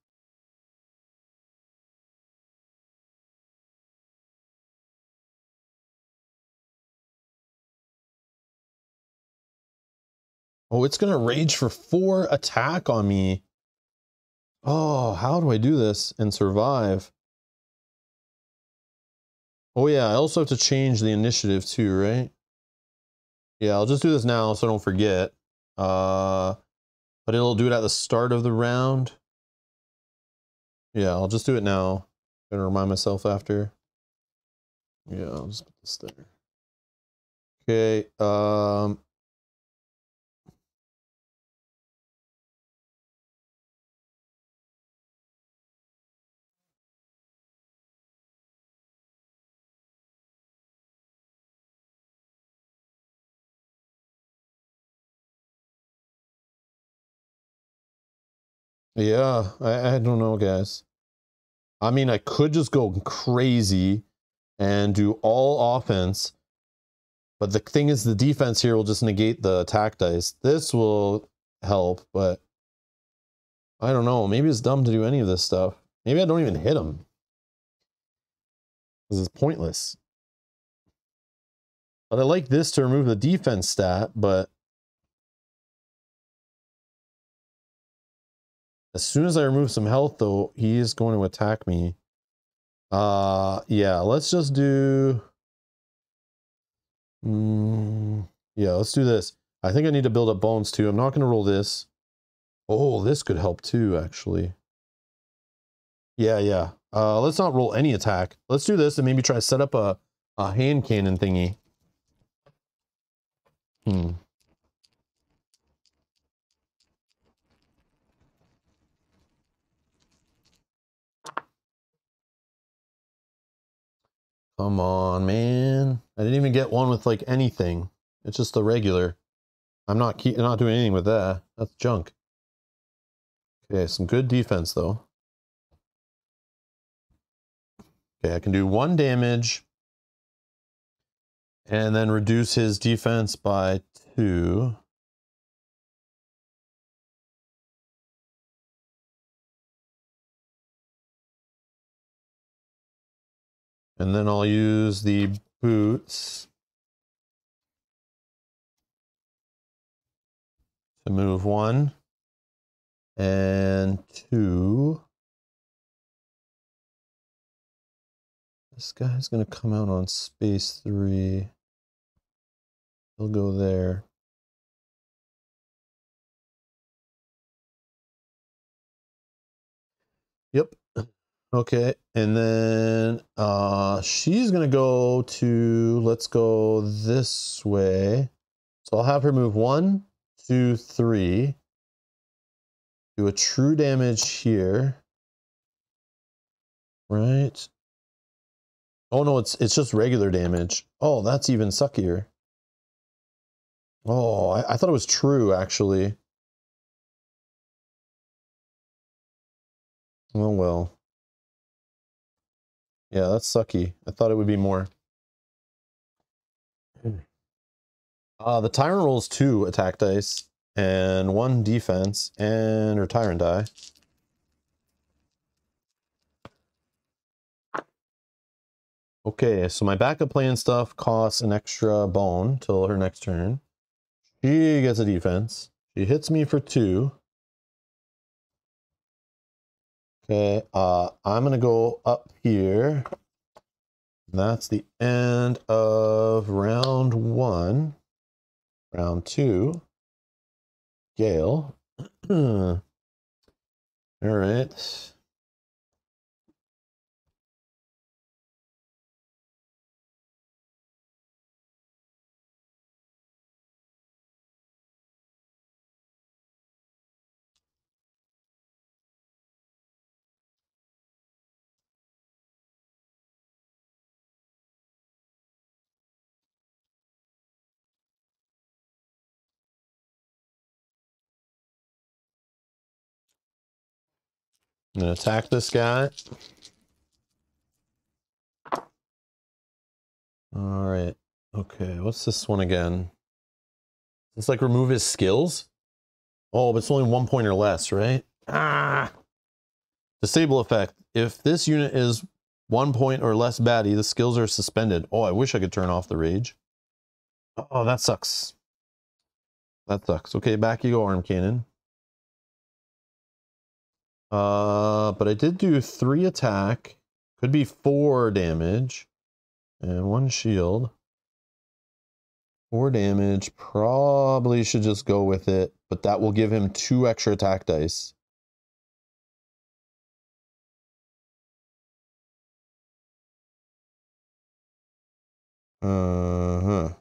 Oh, it's going to rage for four attack on me. Oh, how do I do this and survive? Oh yeah, I also have to change the initiative too, right? Yeah, I'll just do this now so I don't forget. Uh, but it'll do it at the start of the round. Yeah, I'll just do it now. Gonna remind myself after. Yeah, I'll just put this there. Okay, um, Yeah, I, I don't know, guys. I mean, I could just go crazy and do all offense, but the thing is, the defense here will just negate the attack dice. This will help, but I don't know. Maybe it's dumb to do any of this stuff. Maybe I don't even hit him. This is pointless. But I like this to remove the defense stat, but As soon as I remove some health, though, he is going to attack me. Uh, yeah, let's just do... Mm, yeah, let's do this. I think I need to build up bones, too. I'm not going to roll this. Oh, this could help, too, actually. Yeah, yeah. Uh, let's not roll any attack. Let's do this and maybe try to set up a, a hand cannon thingy. Hmm. Come on, man. I didn't even get one with like anything. It's just the regular. I'm not keep, not doing anything with that. That's junk. Okay, some good defense though. Okay, I can do one damage and then reduce his defense by two. And then I'll use the boots to move one. and two. This guy's going to come out on space three. He'll go there. Okay. And then uh, she's to go to, let's go this way. So I'll have her move one, two, three. Do a true damage here. Right. Oh no, it's it's just regular damage. Oh, that's even suckier. Oh, I, I thought it was true actually. Oh well. Yeah, that's sucky. I thought it would be more. Uh, the Tyrant rolls two attack dice and one defense and her Tyrant die. Okay, so my backup plan stuff costs an extra bone till her next turn. She gets a defense. She hits me for two. Okay, uh, I'm gonna go up here. That's the end of round one. Round two. Gale. All right. I'm gonna attack this guy. All right. Okay, what's this one again? It's like remove his skills? Oh, but it's only one point or less, right? Ah! Disable effect. If this unit is one point or less baddie, the skills are suspended. Oh, I wish I could turn off the rage. Oh, that sucks. That sucks. Okay, back you go, arm cannon. Uh, but I did do three attack. Could be four damage. And one shield. Four damage. Probably should just go with it. But that will give him two extra attack dice. Uh-huh.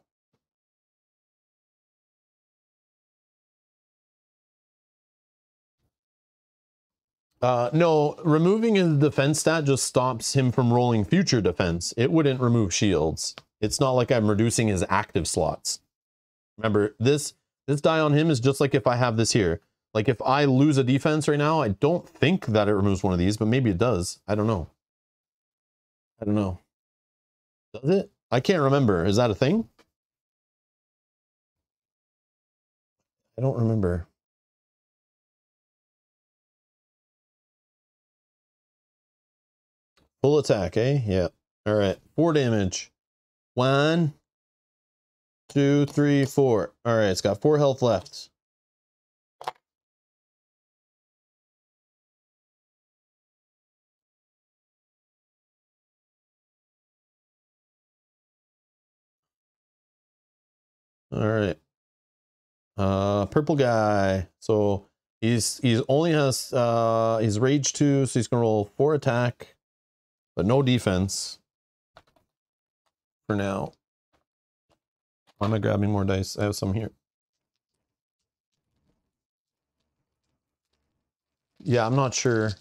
Uh, no, removing his defense stat just stops him from rolling future defense. It wouldn't remove shields. It's not like I'm reducing his active slots. Remember, this this die on him is just like if I have this here. Like if I lose a defense right now, I don't think that it removes one of these, but maybe it does. I don't know. I don't know. Does it? I can't remember. Is that a thing? I don't remember. Full attack, eh? Yeah. All right. Four damage. One, two, three, four. All right. It's got four health left. All right. Uh, purple guy. So he's he's only has uh he's rage two, so he's gonna roll four attack. But no defense for now. I'm gonna grab me more dice. I have some here. Yeah, I'm not sure.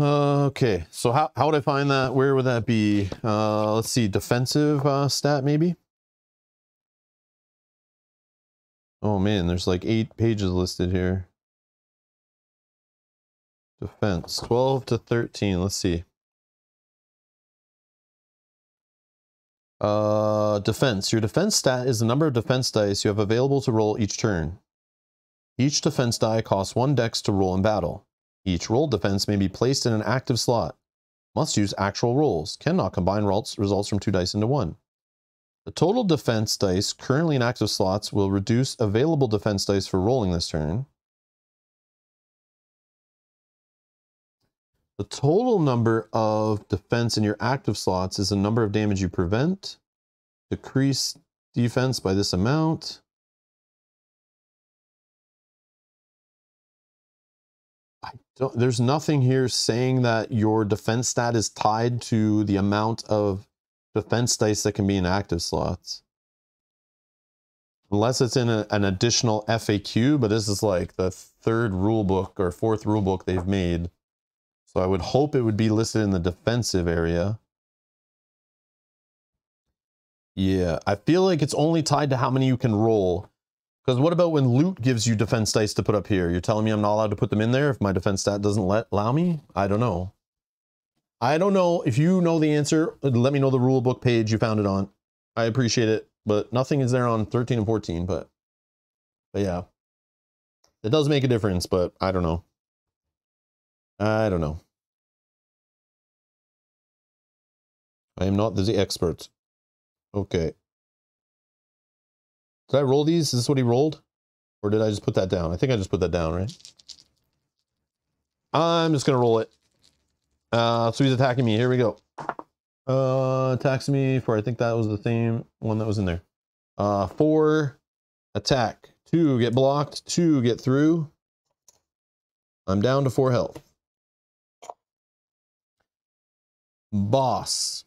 Okay, so how, how would I find that? Where would that be? Uh, let's see, defensive uh, stat maybe? Oh man, there's like eight pages listed here. Defense, 12 to 13, let's see. Uh, defense. Your defense stat is the number of defense dice you have available to roll each turn. Each defense die costs one dex to roll in battle. Each roll defense may be placed in an active slot. Must use actual rolls. Cannot combine results, results from two dice into one. The total defense dice currently in active slots will reduce available defense dice for rolling this turn. The total number of defense in your active slots is the number of damage you prevent. Decrease defense by this amount. I don't, there's nothing here saying that your defense stat is tied to the amount of defense dice that can be in active slots. Unless it's in a, an additional FAQ, but this is like the third rule book or fourth rule book they've made. So I would hope it would be listed in the defensive area. Yeah, I feel like it's only tied to how many you can roll. Because what about when loot gives you defense dice to put up here? You're telling me I'm not allowed to put them in there if my defense stat doesn't let allow me? I don't know. I don't know. If you know the answer, let me know the rule book page you found it on. I appreciate it, but nothing is there on 13 and 14, but, but yeah. It does make a difference, but I don't know. I don't know. I am not the expert. Okay. Did I roll these? Is this what he rolled? Or did I just put that down? I think I just put that down, right? I'm just going to roll it. Uh, so he's attacking me. Here we go. Uh, attacks me for, I think that was the same one that was in there. Uh, four, attack. Two, get blocked. Two, get through. I'm down to four health. Boss.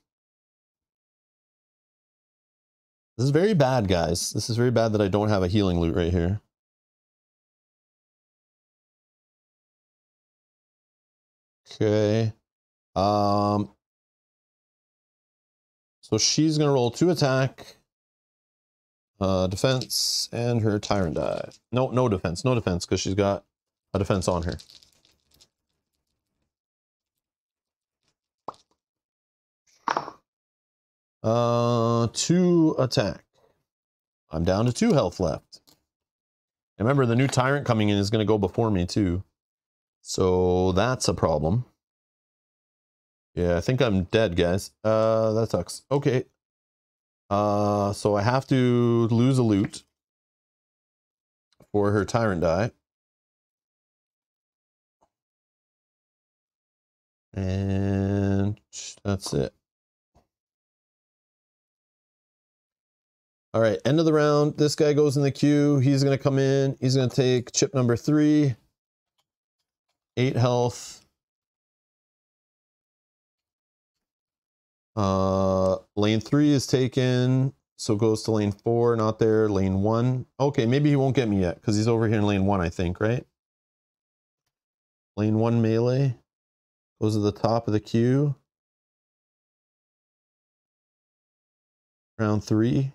This is very bad, guys. This is very bad that I don't have a healing loot right here. Okay. Um. So she's going to roll two attack, uh, defense, and her tyrant die. No, no defense. No defense because she's got a defense on her. Uh, two attack. I'm down to two health left. And remember, the new tyrant coming in is going to go before me too. So that's a problem. Yeah, I think I'm dead, guys. Uh, that sucks. Okay. Uh, so I have to lose a loot for her tyrant die. And that's it. All right, end of the round. This guy goes in the queue. He's going to come in. He's going to take chip number three. Eight health. Uh, lane three is taken. So goes to lane four, not there. Lane one. Okay, maybe he won't get me yet because he's over here in lane one, I think, right? Lane one melee. Goes to the top of the queue. Round three.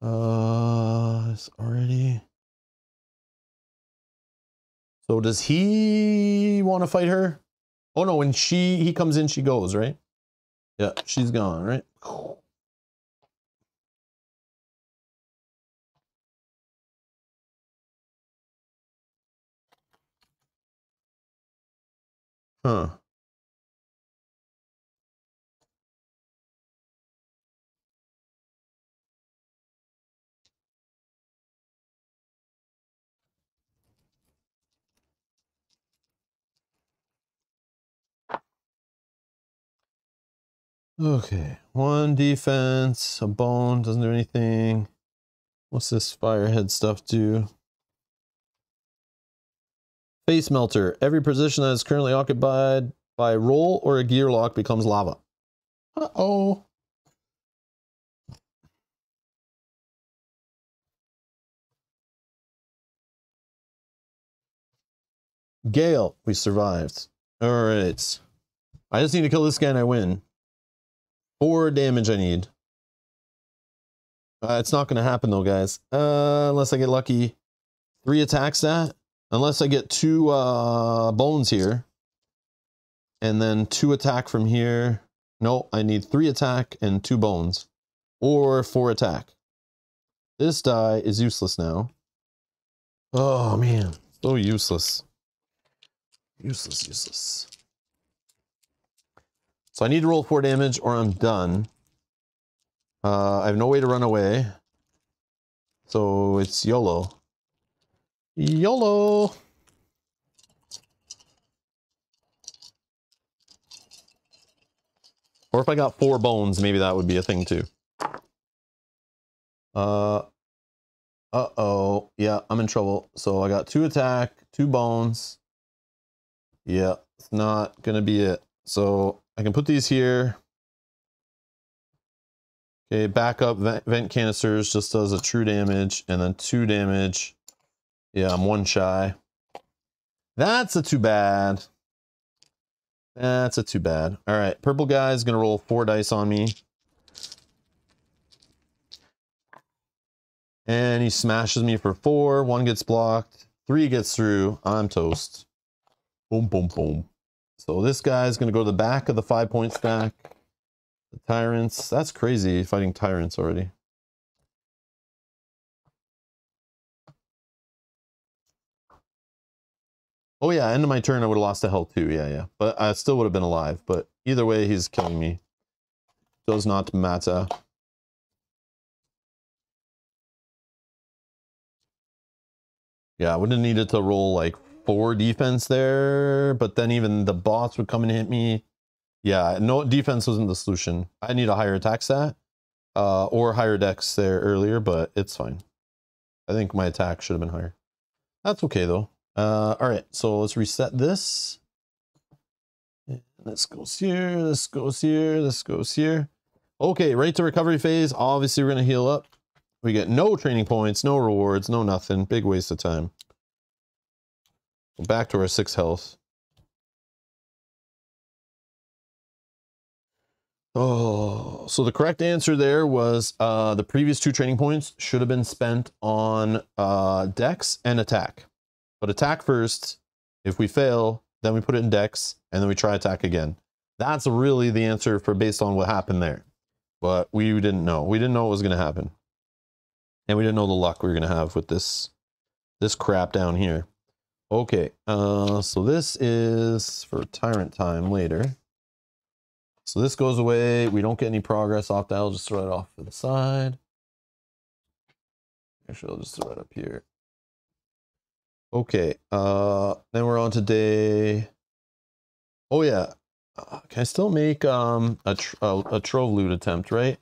Uh, it's already. So does he want to fight her? Oh no, when she he comes in, she goes, right? Yeah, she's gone, right? Huh. Okay, one defense, a bone, doesn't do anything. What's this firehead stuff do? Face melter. Every position that is currently occupied by a Rol or a Gearloc becomes lava. Uh-oh. Gale, we survived. All right. I just need to kill this guy and I win. Four damage I need. Uh, it's not going to happen though, guys. Uh, unless I get lucky. Three attacks that. Unless I get two uh, bones here. And then two attack from here. No, I need three attack and two bones. Or four attack. This die is useless now. Oh, man. So useless. Useless, useless. So I need to roll four damage or I'm done. Uh, I have no way to run away. So it's YOLO. YOLO! Or if I got four bones, maybe that would be a thing too. Uh, uh-oh. Yeah, I'm in trouble. So I got two attack, two bones. Yeah, it's not gonna be it. So I can put these here. Okay, backup vent, canisters just does a true damage and then two damage. Yeah, I'm one shy. That's a too bad. That's a too bad. All right, purple guy is gonna roll four dice on me. And he smashes me for four. One gets blocked. Three gets through. I'm toast. Boom, boom, boom. So this guy's going to go to the back of the five point stack. The tyrants. That's crazy fighting tyrants already. Oh yeah, end of my turn I would have lost a health too. Yeah, yeah. But I still would have been alive. But either way, he's killing me. Does not matter. Yeah, I would have needed to roll like four defense there, but then even the bots would come and hit me. Yeah, no defense wasn't the solution. I need a higher attack stat uh, or higher dex there earlier, but it's fine. I think my attack should have been higher. That's okay though. Uh, all right, so let's reset this. This goes here, this goes here, this goes here. Okay, right to recovery phase. Obviously, we're going to heal up. We get no training points, no rewards, no nothing. Big waste of time. Back to our six health. Oh, so the correct answer there was uh, the previous two training points should have been spent on uh, dex and attack. But attack first. If we fail, then we put it in dex, and then we try attack again. That's really the answer for based on what happened there. But we didn't know. We didn't know what was going to happen. And we didn't know the luck we were going to have with this, this crap down here. Okay, uh, so this is for tyrant time later. So this goes away. We don't get any progress off that. I'll just throw it off to the side. Actually, I'll just throw it up here. Okay, uh, then we're on to day. Oh yeah, uh, can I still make um a tr a, a trove loot attempt, right?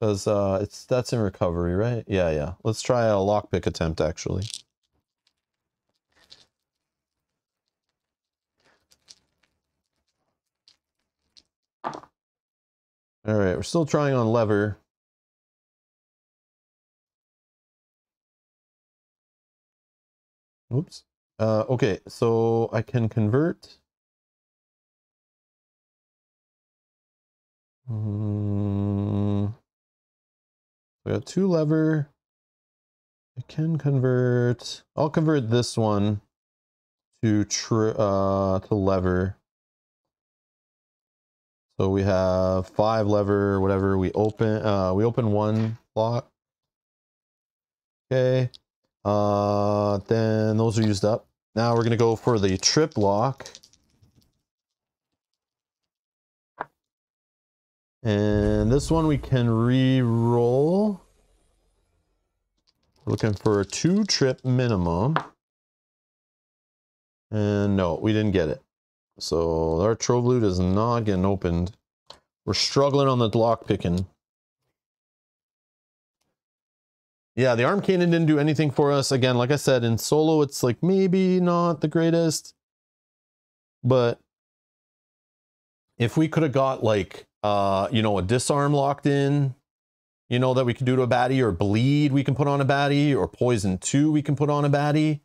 Because uh, it's that's in recovery, right? Yeah, yeah. Let's try a lockpick attempt, actually. All right, we're still trying on lever. Oops. Uh, okay, so I can convert. Mm, we got two lever. I can convert. I'll convert this one to tr uh to lever. So we have five lever, whatever. We open uh we open one lock. Okay. Uh then those are used up. Now we're gonna go for the trip lock. And this one we can re-roll. Looking for a two trip minimum. And no, we didn't get it. So our trove loot is not getting opened. We're struggling on the lock picking. Yeah, the arm cannon didn't do anything for us. Again, like I said, in solo, it's like maybe not the greatest. But if we could have got like, uh, you know, a disarm locked in, you know, that we could do to a baddie, or bleed we can put on a baddie, or poison two we can put on a baddie.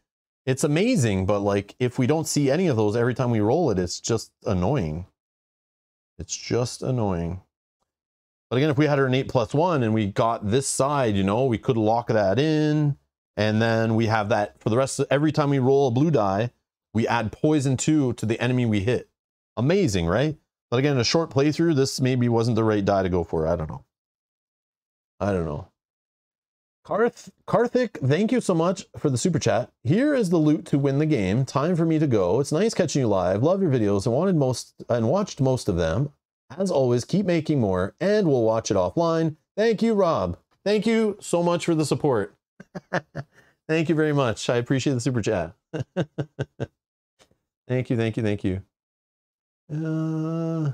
It's amazing, but like if we don't see any of those every time we roll it, it's just annoying. It's just annoying. But again, if we had an 8 plus 1 and we got this side, you know, we could lock that in. And then we have that for the rest of every time we roll a blue die, we add poison 2 to the enemy we hit. Amazing, right? But again, a short playthrough, this maybe wasn't the right die to go for. I don't know. I don't know. Karth, Karthik, thank you so much for the super chat. Here is the loot to win the game. Time for me to go. It's nice catching you live. Love your videos and wanted most and watched most of them. as always, keep making more and we'll watch it offline. Thank you, Rob. Thank you so much for the support. thank you very much. I appreciate the super chat. thank you, thank you, thank you. Uh,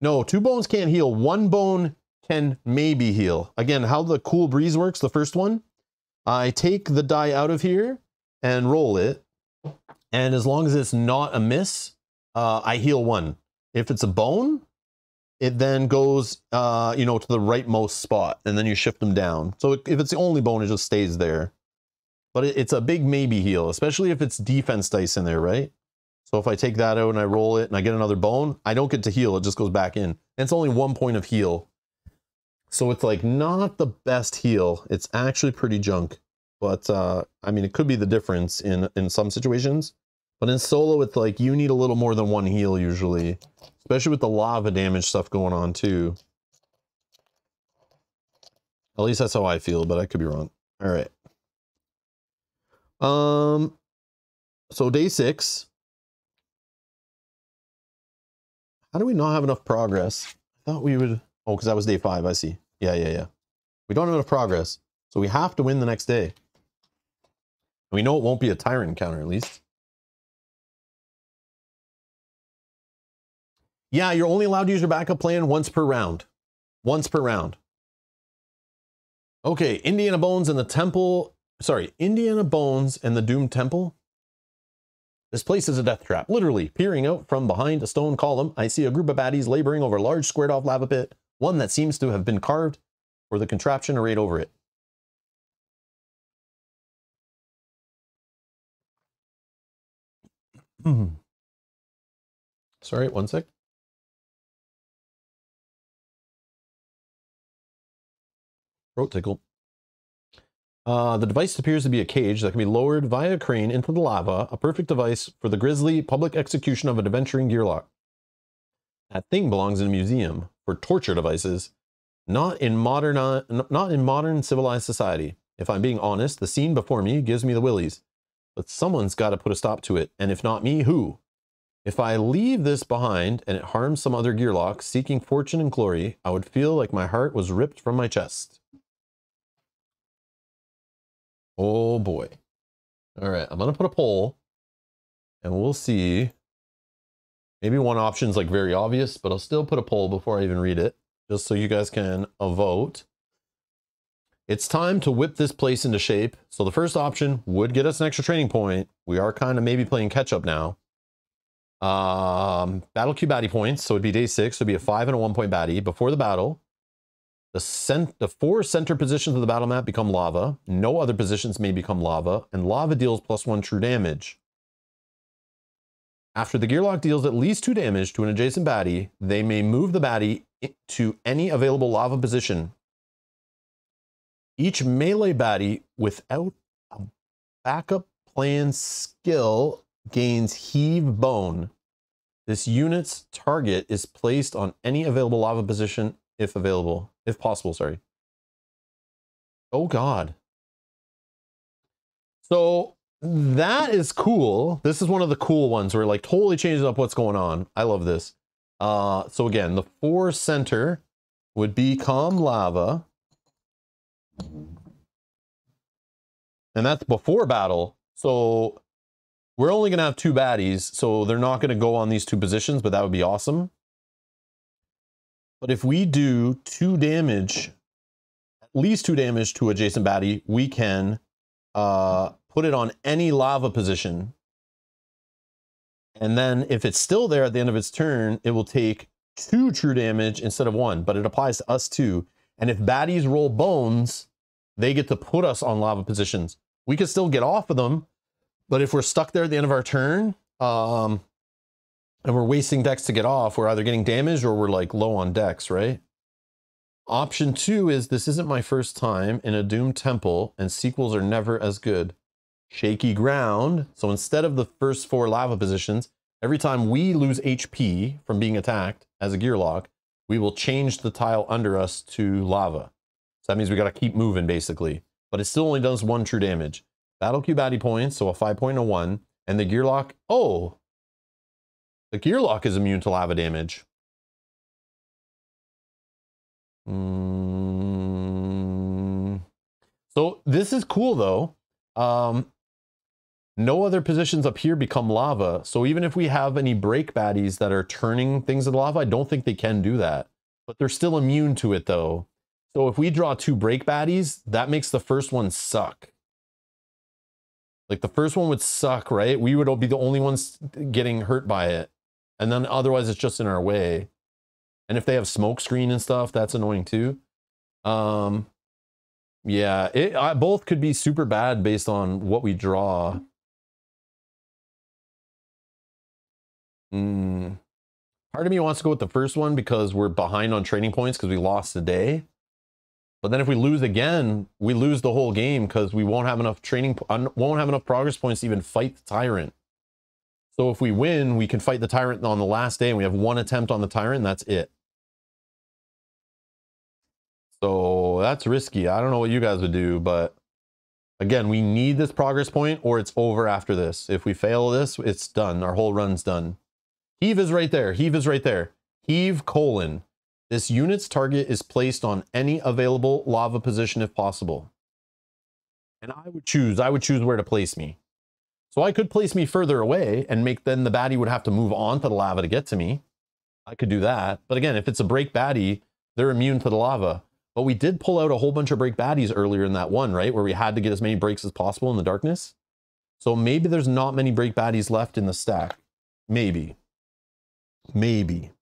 no, two bones can't heal. One bone can maybe heal. Again, how the cool breeze works, the first one, I take the die out of here and roll it. And as long as it's not a miss, uh, I heal one. If it's a bone, it then goes, uh, you know, to the rightmost spot, and then you shift them down. So if it's the only bone, it just stays there. But it's a big maybe heal, especially if it's defense dice in there, right? So if I take that out and I roll it and I get another bone, I don't get to heal. It just goes back in. And it's only one point of heal. So it's like not the best heal. It's actually pretty junk. But uh, I mean, it could be the difference in, in some situations. But in solo, it's like you need a little more than one heal usually. Especially with the lava damage stuff going on too. At least that's how I feel, but I could be wrong. All right. Um, so day six. How do we not have enough progress? I thought we would, oh, because that was day five, I see. Yeah, yeah, yeah. We don't have enough progress, so we have to win the next day. We know it won't be a tyrant encounter, at least. Yeah, you're only allowed to use your backup plan once per round. Once per round. Okay, Indiana Bones and the Temple. Sorry, Indiana Bones and the Doomed Temple. This place is a death trap. Literally, peering out from behind a stone column, I see a group of baddies laboring over a large squared off lava pit, one that seems to have been carved or the contraption arrayed over it. Sorry, one sec. Throat tickle. Uh, the device appears to be a cage that can be lowered via a crane into the lava, a perfect device for the grisly public execution of an adventuring Gearloc. That thing belongs in a museum for torture devices, not in modern, uh, not in modern civilized society. If I'm being honest, the scene before me gives me the willies. But someone's got to put a stop to it, and if not me, who? If I leave this behind and it harms some other Gearloc seeking fortune and glory, I would feel like my heart was ripped from my chest. Oh boy. All right, I'm gonna put a poll and we'll see. Maybe one option's like very obvious, but I'll still put a poll before I even read it, just so you guys can uh, vote. It's time to whip this place into shape. So the first option would get us an extra training point. We are kind of maybe playing catch up now. Um, battle queue baddie points. So it'd be day six. So it'd be a five and a one point baddie before the battle. The, cent the four center positions of the battle map become lava. No other positions may become lava, and lava deals plus one true damage. After the Gearloc deals at least two damage to an adjacent baddie, they may move the baddie to any available lava position. Each melee baddie without a backup plan skill gains heave bone. This unit's target is placed on any available lava position if available, if possible, sorry. Oh God. So that is cool. This is one of the cool ones where it like totally changes up what's going on. I love this. Uh, so again, the four center would become lava. And that's before battle. So we're only going to have two baddies. So they're not going to go on these two positions, but that would be awesome. But if we do two damage, at least two damage to adjacent baddie, we can uh, put it on any lava position. And then if it's still there at the end of its turn, it will take two true damage instead of one, but it applies to us too. And if baddies roll bones, they get to put us on lava positions. We could still get off of them, but if we're stuck there at the end of our turn, um, and we're wasting dex to get off, we're either getting damaged or we're like low on dex, right? Option two is this isn't my first time in a Doom Temple and sequels are never as good. Shaky ground. So instead of the first four lava positions, every time we lose HP from being attacked as a Gearloc, we will change the tile under us to lava. So that means we got to keep moving basically, but it still only does one true damage. Battle Queue baddie points, so a 5.01, and the Gearloc, oh, the Gearloc is immune to lava damage. Mm. So this is cool though. Um, no other positions up here become lava. So even if we have any break baddies that are turning things into lava, I don't think they can do that. But they're still immune to it though. So if we draw two break baddies, that makes the first one suck. Like the first one would suck, right? We would be the only ones getting hurt by it. And then otherwise it's just in our way. And if they have smoke screen and stuff, that's annoying too. Um, yeah, it I, both could be super bad based on what we draw. Mm. Part of me wants to go with the first one because we're behind on training points because we lost today. But then if we lose again, we lose the whole game because we won't have enough training, won't have enough progress points to even fight the tyrant. So if we win, we can fight the tyrant on the last day and we have one attempt on the tyrant, that's it. So that's risky. I don't know what you guys would do, but again, we need this progress point or it's over after this. If we fail this, it's done. Our whole run's done. Heave is right there. Heave is right there. Heave colon. This unit's target is placed on any available lava position if possible. And I would choose, I would choose where to place me. So I could place me further away and make then the baddie would have to move on to the lava to get to me. I could do that. But again, if it's a break baddie, they're immune to the lava. But we did pull out a whole bunch of break baddies earlier in that one, right? Where we had to get as many breaks as possible in the darkness. So maybe there's not many break baddies left in the stack. Maybe. Maybe.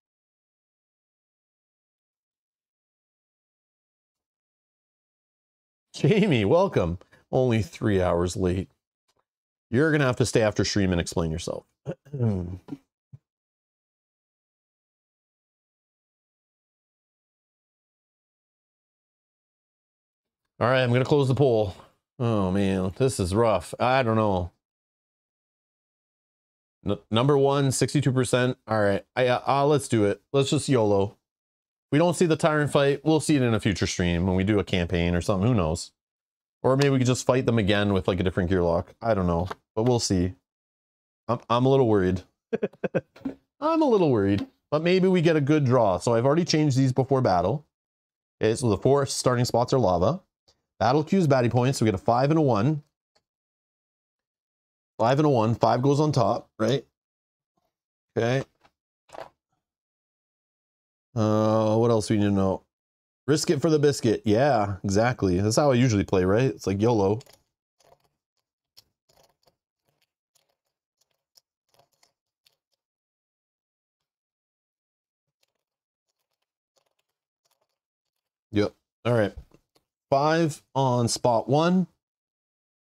Jamie, welcome. Only three hours late. You're going to have to stay after stream and explain yourself. All right, I'm going to close the poll. Oh, man, this is rough. I don't know. N number one, 62%. All right, I, uh, let's do it. Let's just YOLO. We don't see the Tyrant fight, we'll see it in a future stream when we do a campaign or something. Who knows? Or maybe we could just fight them again with like a different Gearloc. I don't know, but we'll see. I'm, I'm a little worried. I'm a little worried, but maybe we get a good draw. So I've already changed these before battle. Okay, so the four starting spots are lava. Battle queues baddie points. So we get a five and a one. Five and a one. Five goes on top, right? Okay. Uh, what else do we need to know? Risk it for the biscuit. Yeah, exactly. That's how I usually play, right? It's like YOLO. Yep. All right. Five on spot one.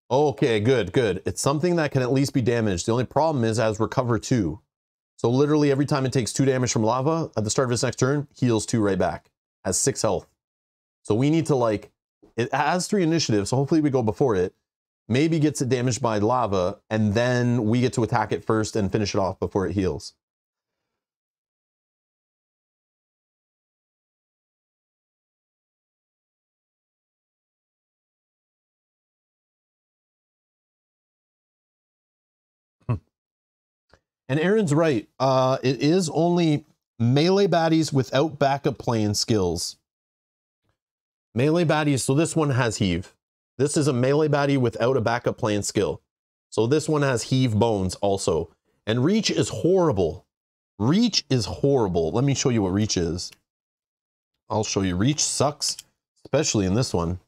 Okay, good, good. It's something that can at least be damaged. The only problem is as recover two. So literally every time it takes two damage from lava, at the start of its next turn, heals two right back. Has six health. So we need to like, it has three initiatives, so hopefully we go before it. Maybe gets it damaged by lava, and then we get to attack it first and finish it off before it heals. And Aaron's right. Uh, it is only melee baddies without backup plan skills. Melee baddies, so this one has heave. This is a melee baddie without a backup plan skill. So this one has heave bones also. And reach is horrible. Reach is horrible. Let me show you what reach is. I'll show you. Reach sucks, especially in this one.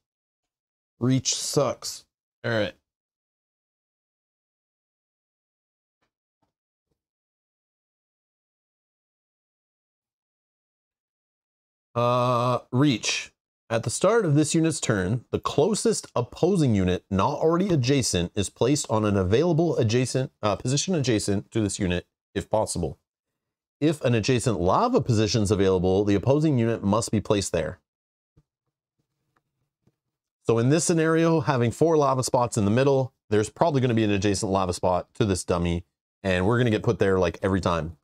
Reach sucks. All right. Uh, reach. At the start of this unit's turn, the closest opposing unit not already adjacent is placed on an available adjacent uh, position adjacent to this unit if possible. If an adjacent lava position is available, the opposing unit must be placed there. So in this scenario, having four lava spots in the middle, there's probably going to be an adjacent lava spot to this dummy, and we're going to get put there like every time.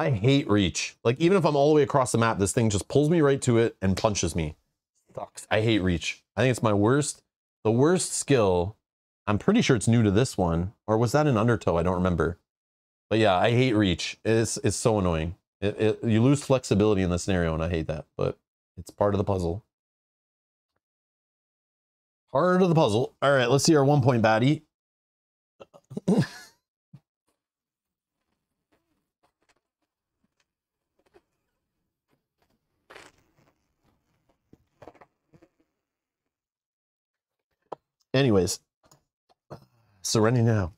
I hate reach. Like even if I'm all the way across the map, this thing just pulls me right to it and punches me. Sucks. I hate reach. I think it's my worst, the worst skill. I'm pretty sure it's new to this one. Or was that an undertow? I don't remember. But yeah, I hate reach. It's, it's so annoying. It, it, you lose flexibility in the scenario and I hate that, but It's part of the puzzle. Part of the puzzle. All right, let's see our one point baddie. Anyways, Serenity now.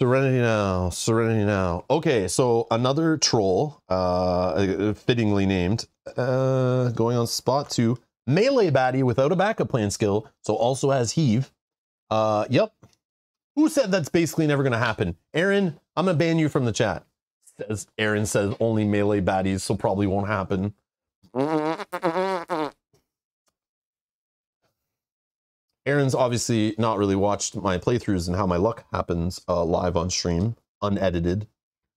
Serenity now. Serenity now. Okay, so another troll, uh, fittingly named, uh, going on spot two. Melee baddie without a backup plan skill, so also has heave. Uh, yep. Who said that's basically never gonna happen? Aaron, I'm gonna ban you from the chat. Says Aaron says only melee baddies, so probably won't happen. Aaron's obviously not really watched my playthroughs and how my luck happens uh, live on stream, unedited.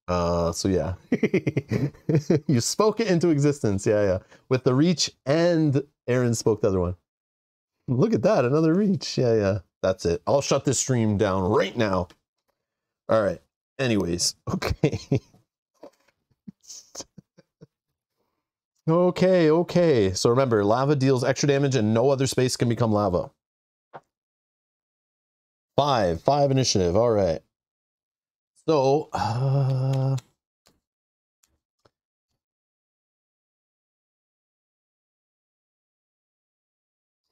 Uh, so yeah, you spoke it into existence. Yeah, yeah. With the reach and Aaron spoke the other one. Look at that, another reach. Yeah, yeah. That's it. I'll shut this stream down right now. All right. Anyways, okay. okay, okay. So remember, lava deals extra damage and no other space can become lava. Five, five initiative. All right. So, uh,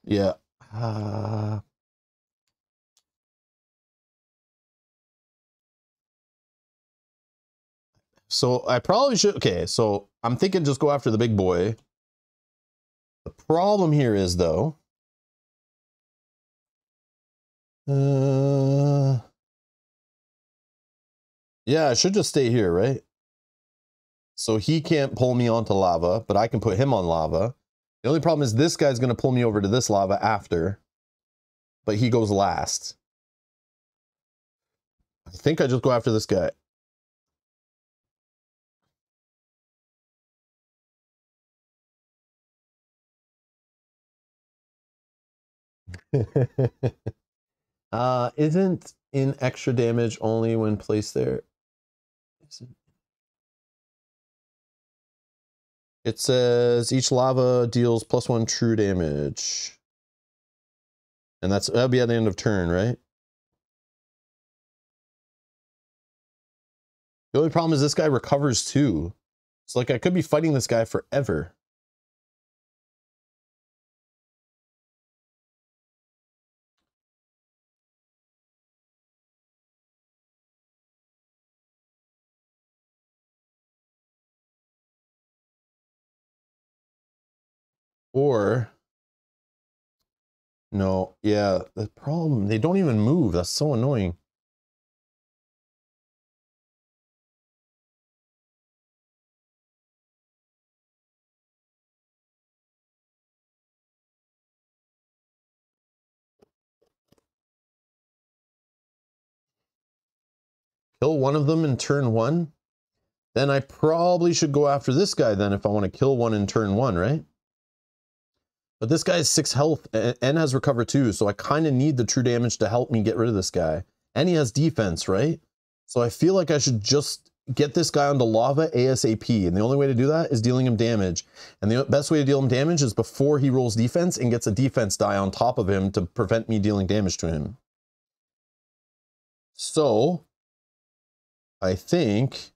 yeah. Uh, so I probably should, okay, so I'm thinking just go after the big boy. The problem here is though, Uh, yeah, I should just stay here, right? So he can't pull me onto lava, but I can put him on lava. The only problem is this guy's going to pull me over to this lava after, but he goes last. I think I just go after this guy. Uh, isn't in extra damage only when placed there? It says each lava deals plus one true damage. And that's that'll be at the end of turn, right? The only problem is this guy recovers too. It's like I could be fighting this guy forever. Or, no, yeah, the problem, they don't even move. That's so annoying. Kill one of them in turn one. Then I probably should go after this guy then if I want to kill one in turn one, right? But this guy has six health and has recover too, so I kind of need the true damage to help me get rid of this guy. And he has defense, right? So I feel like I should just get this guy onto lava ASAP. And the only way to do that is dealing him damage. And the best way to deal him damage is before he rolls defense and gets a defense die on top of him to prevent me dealing damage to him. So I think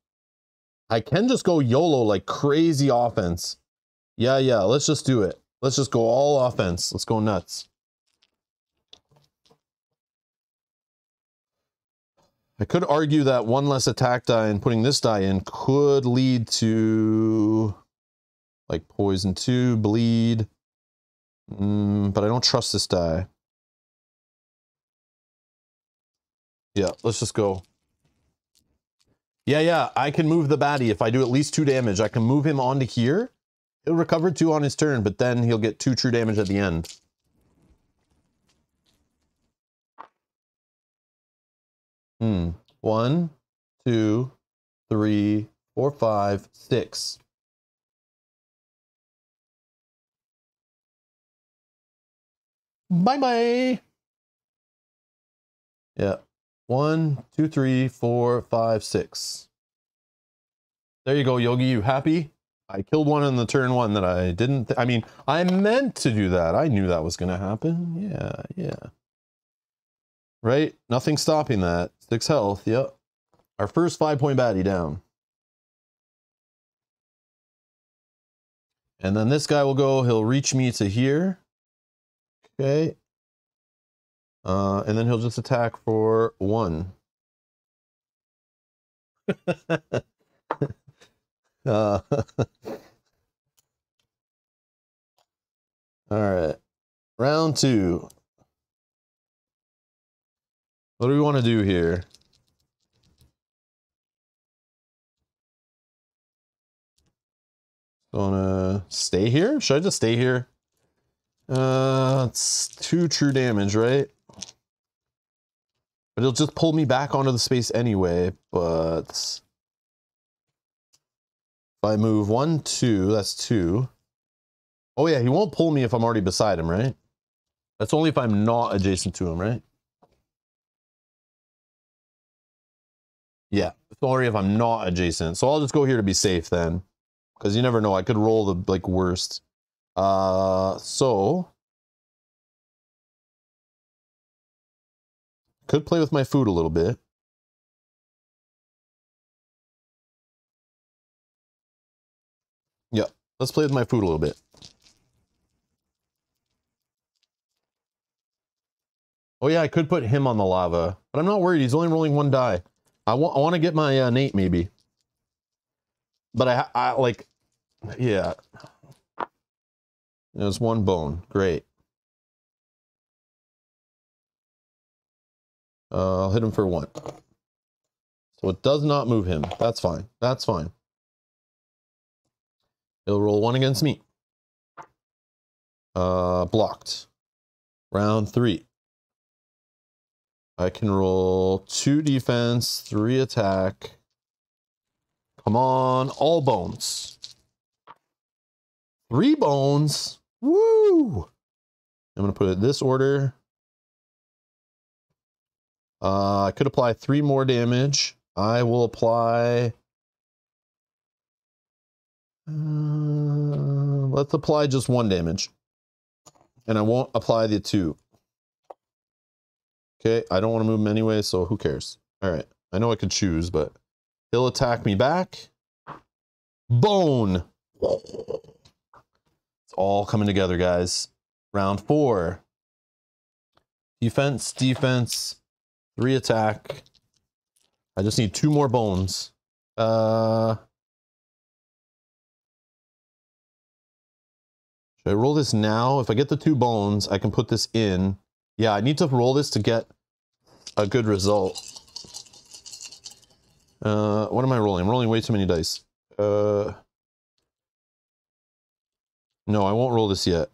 I can just go YOLO like crazy offense. Yeah, yeah, let's just do it. Let's just go all offense. Let's go nuts. I could argue that one less attack die and putting this die in could lead to like poison 2, bleed. Mm, but I don't trust this die. Yeah, let's just go. Yeah, yeah, I can move the baddie. If I do at least two damage, I can move him onto here He'll recover two on his turn, but then he'll get two true damage at the end. Hmm. One, two, three, four, five, six. Bye-bye. Yeah. One, two, three, four, five, six. There you go, Yogi. You happy? I killed one in the turn one that I didn't. I mean, I meant to do that. I knew that was going to happen. Yeah, yeah. Right? Nothing stopping that. Six health. Yep. Our first five point baddie down. And then this guy will go, he'll reach me to here. Okay. Uh, and then he'll just attack for one. uh, all right. Round two. What do we want to do here? Wanna stay here? Should I just stay here? Uh, it's two true damage, right? But it'll just pull me back onto the space anyway, but... If I move one, two, that's two. Oh yeah, he won't pull me if I'm already beside him, right? That's only if I'm not adjacent to him, right? Yeah, sorry if I'm not adjacent. So I'll just go here to be safe then. Because you never know, I could roll the like worst. Uh so could play with my food a little bit. Let's play with my food a little bit. Oh yeah, I could put him on the lava, but I'm not worried. He's only rolling one die. I want I want to get my uh, Nate maybe. But I I like yeah. There's one bone. Great. Uh, I'll hit him for one. So it does not move him. That's fine. That's fine. He'll roll one against me. Uh, blocked. Round three. I can roll two defense, three attack. Come on, all bones. Three bones. Woo! I'm going to put it this order. Uh, I could apply three more damage. I will apply... Uh, let's apply just one damage. And I won't apply the two. Okay, I don't want to move him anyway, so who cares? All right, I know I could choose, but he'll attack me back. Bone. It's all coming together, guys. Round four. Defense, defense, three attack. I just need two more bones. Uh, I roll this now? If I get the two bones, I can put this in. Yeah, I need to roll this to get a good result. Uh, what am I rolling? I'm rolling way too many dice. Uh, no, I won't roll this yet.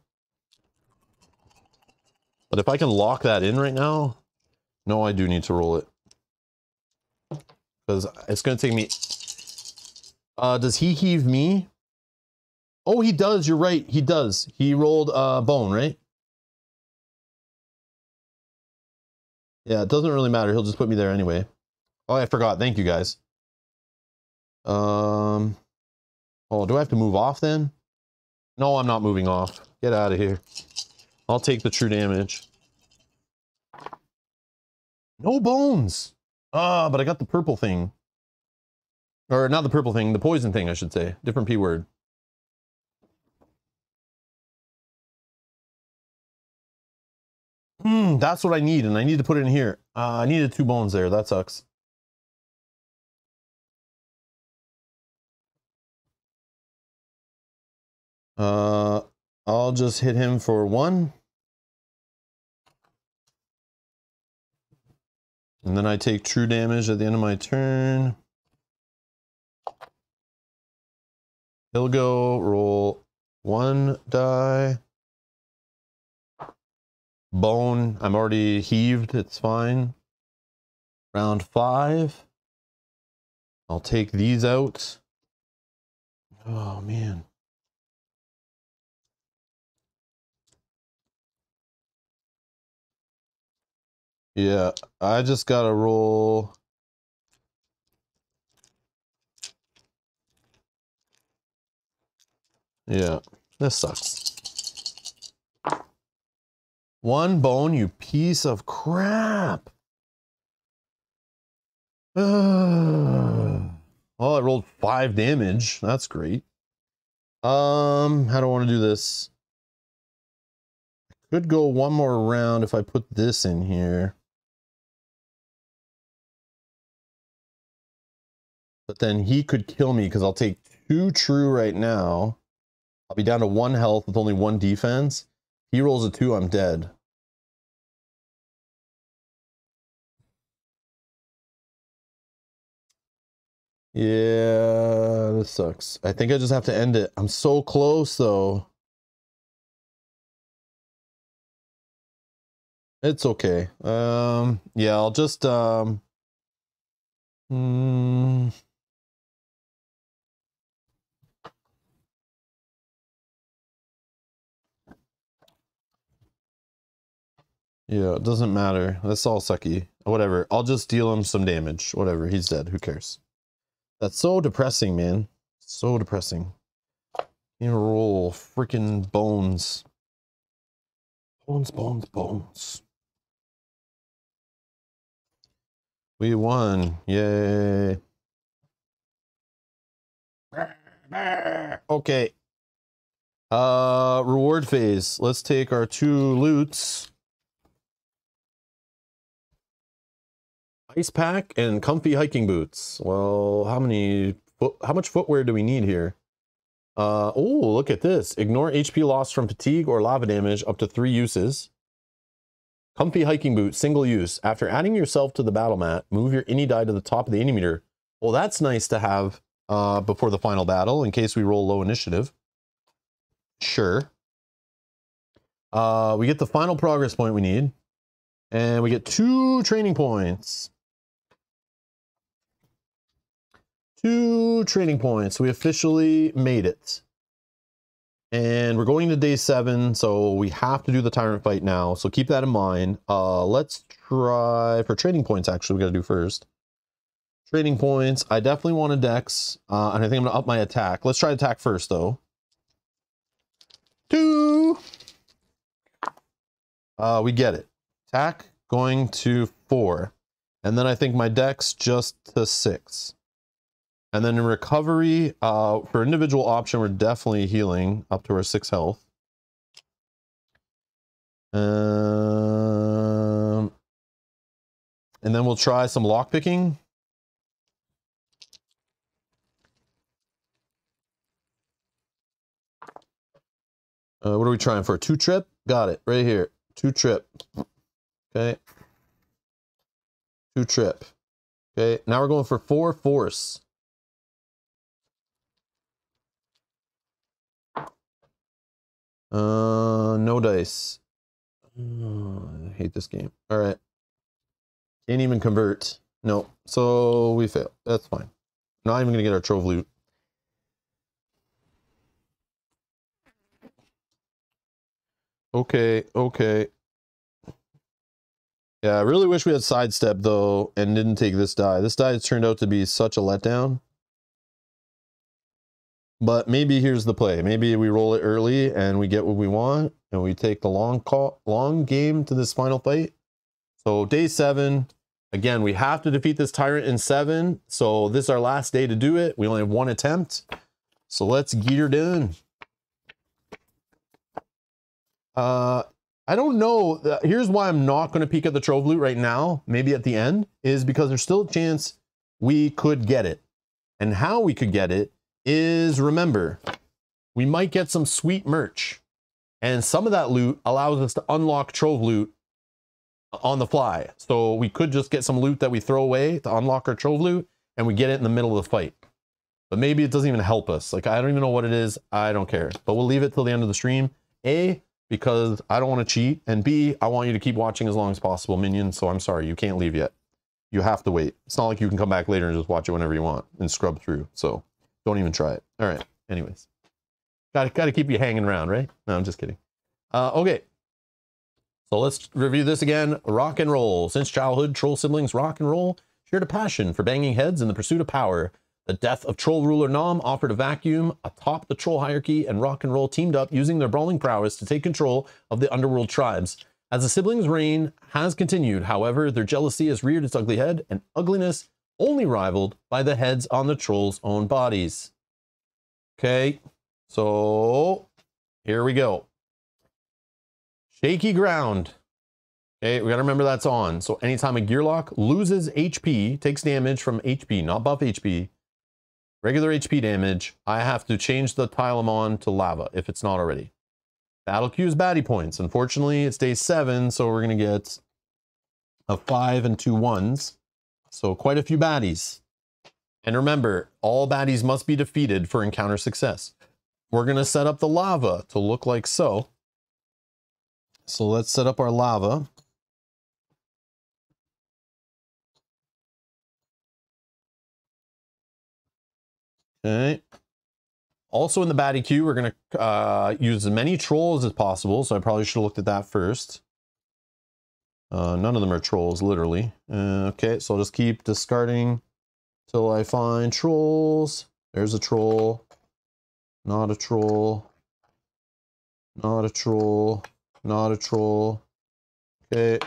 But if I can lock that in right now, no, I do need to roll it. Because it's going to take me... Uh, does he heave me? Oh, he does. You're right. He does. He rolled uh, bone, right? Yeah, it doesn't really matter. He'll just put me there anyway. Oh, I forgot. Thank you, guys. Um. Oh, do I have to move off then? No, I'm not moving off. Get out of here. I'll take the true damage. No bones. Ah, but I got the purple thing. Or not the purple thing, the poison thing, I should say. Different P word. Hmm, that's what I need, and I need to put it in here. Uh, I needed two bones there. That sucks. Uh, I'll just hit him for one. And then I take true damage at the end of my turn. He'll go roll one die. Bone, I'm already heaved, it's fine. Round five. I'll take these out. Oh man. Yeah, I just gotta roll. Yeah, this sucks. One bone, you piece of crap. oh, I rolled five damage. That's great. Um, how do I want to do this? I could go one more round if I put this in here. But then he could kill me because I'll take two true right now. I'll be down to one health with only one defense. He rolls a two, I'm dead. Yeah, this sucks. I think I just have to end it. I'm so close though. It's okay. Um, yeah, I'll just um. Hmm. Yeah, it doesn't matter. That's all sucky. Whatever. I'll just deal him some damage. Whatever. He's dead. Who cares? That's so depressing, man. So depressing. You roll freaking bones. Bones, bones, bones. We won. Yay. Okay. Uh, reward phase. Let's take our two loots. Ice pack and comfy hiking boots. Well, how many how much footwear do we need here? Uh, oh, look at this. Ignore HP loss from fatigue or lava damage up to three uses. Comfy hiking boot, single use. After adding yourself to the battle mat, move your any die to the top of the any meter. Well, that's nice to have uh, before the final battle in case we roll low initiative. Sure. Uh, we get the final progress point we need. And we get two training points. Two training points. We officially made it. And we're going to day seven, so we have to do the tyrant fight now. So keep that in mind. Uh, let's try for training points. Actually, we got to do first. Training points. I definitely want a dex, uh, and I think I'm gonna up my attack. Let's try attack first, though. Two. Uh, we get it. Attack going to four, and then I think my dex just to six. And then in recovery, uh, for individual option, we're definitely healing up to our six health. Um, and then we'll try some lock picking. Uh, what are we trying for? Two trip? Got it right here. Two trip. Okay. Two trip. Okay. Now we're going for four force. Uh, no dice. Oh, I hate this game. All right. Can't even convert. No. So we fail. That's fine. Not even going to get our trove loot. Okay, okay. Yeah, I really wish we had sidestep though and didn't take this die. This die has turned out to be such a letdown. But maybe here's the play. Maybe we roll it early and we get what we want and we take the long call, long game to this final fight. So day seven, again, we have to defeat this tyrant in seven. So this is our last day to do it. We only have one attempt. So let's gear it in. Uh, I don't know. Here's why I'm not going to peek at the Trove loot right now, maybe at the end, is because there's still a chance we could get it. And how we could get it is remember, we might get some sweet merch. And some of that loot allows us to unlock trove loot on the fly. So we could just get some loot that we throw away to unlock our trove loot and we get it in the middle of the fight. But maybe it doesn't even help us. Like, I don't even know what it is. I don't care. But we'll leave it till the end of the stream. A, because I don't want to cheat. And B, I want you to keep watching as long as possible, minions. So I'm sorry, you can't leave yet. You have to wait. It's not like you can come back later and just watch it whenever you want and scrub through. So don't even try it. All right. Anyways, gotta got to keep you hanging around, right? No, I'm just kidding. Uh, okay. So let's review this again. Rok and Rol. Since childhood, troll siblings Rok and Rol shared a passion for banging heads in the pursuit of power. The death of troll ruler Nom offered a vacuum atop the troll hierarchy, and Rok and Rol teamed up using their brawling prowess to take control of the underworld tribes. As the siblings' reign has continued, however, their jealousy has reared its ugly head, and ugliness only rivaled by the heads on the trolls' own bodies. Okay, so here we go. Shaky ground. Okay, we gotta remember that's on. So anytime a Gearloc loses HP, takes damage from HP, not buff HP, regular HP damage, I have to change the tile I'm on to lava if it's not already. Battle queues baddie points. Unfortunately, it's day seven, so we're gonna get a five and two ones. So quite a few baddies. And remember, all baddies must be defeated for encounter success. We're gonna set up the lava to look like so. So let's set up our lava. Okay. Also in the baddie queue, we're going to uh, use as many trolls as possible. So I probably should have looked at that first. Uh, none of them are trolls, literally. Uh, okay, so I'll just keep discarding till I find trolls. There's a troll. Not a troll. Not a troll. Not a troll. Okay.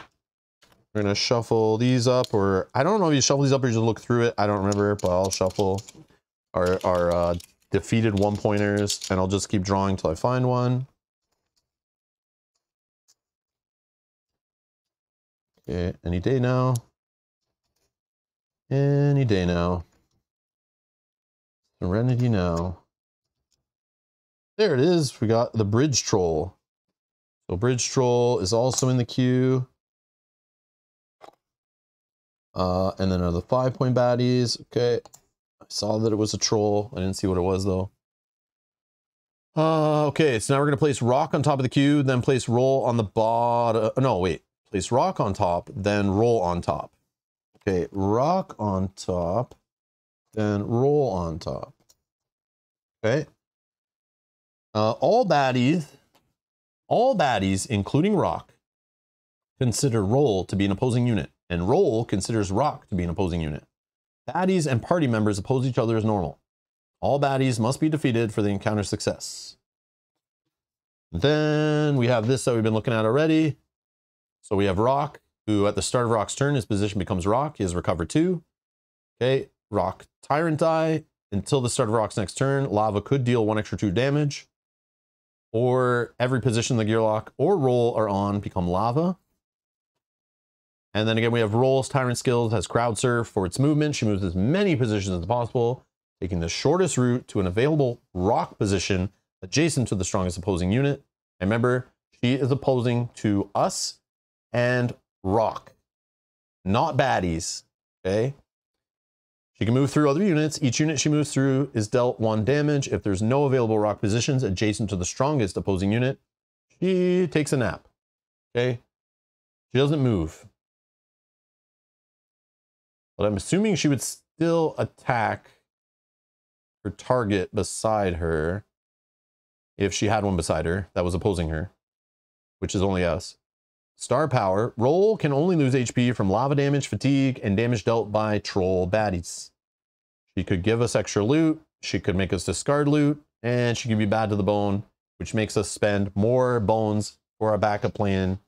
We're going to shuffle these up, or I don't know if you shuffle these up or you just look through it. I don't remember, but I'll shuffle our, our uh, defeated one pointers, and I'll just keep drawing till I find one. Okay, any day now. Any day now. Serenity now. There it is. We got the bridge troll. So bridge troll is also in the queue. Uh, and then another five point baddies. Okay. I saw that it was a troll. I didn't see what it was though. Uh, okay, so now we're going to place Rok on top of the queue, then place Rol on the bottom. Uh, no, wait. Place Rok on top, then Rol on top. Okay, Rok on top, then Rol on top. Okay. Uh, all baddies, all baddies, including Rok, consider Rol to be an opposing unit, and Rol considers Rok to be an opposing unit. Baddies and party members oppose each other as normal. All baddies must be defeated for the encounter success. Then we have this that we've been looking at already. So we have Rok, who at the start of Rok's turn, his position becomes Rock. He has recover two. Okay, Rok Tyrant die. Until the start of Rok's next turn, Lava could deal one extra two damage. Or every position in the Gearloc or Rol are on become Lava. And then again, we have Rol's Tyrant Skills has Crowd Surf for its movement. She moves as many positions as possible, taking the shortest route to an available rock position adjacent to the strongest opposing unit. And remember, she is opposing to us and Rok, not baddies, okay? She can move through other units. Each unit she moves through is dealt one damage. If there's no available rock positions adjacent to the strongest opposing unit, she takes a nap, okay? She doesn't move. But I'm assuming she would still attack her target beside her if she had one beside her that was opposing her, which is only us. Star power. Rol can only lose HP from lava damage, fatigue, and damage dealt by troll baddies. She could give us extra loot. She could make us discard loot. And she could be bad to the bone, which makes us spend more bones for our backup plan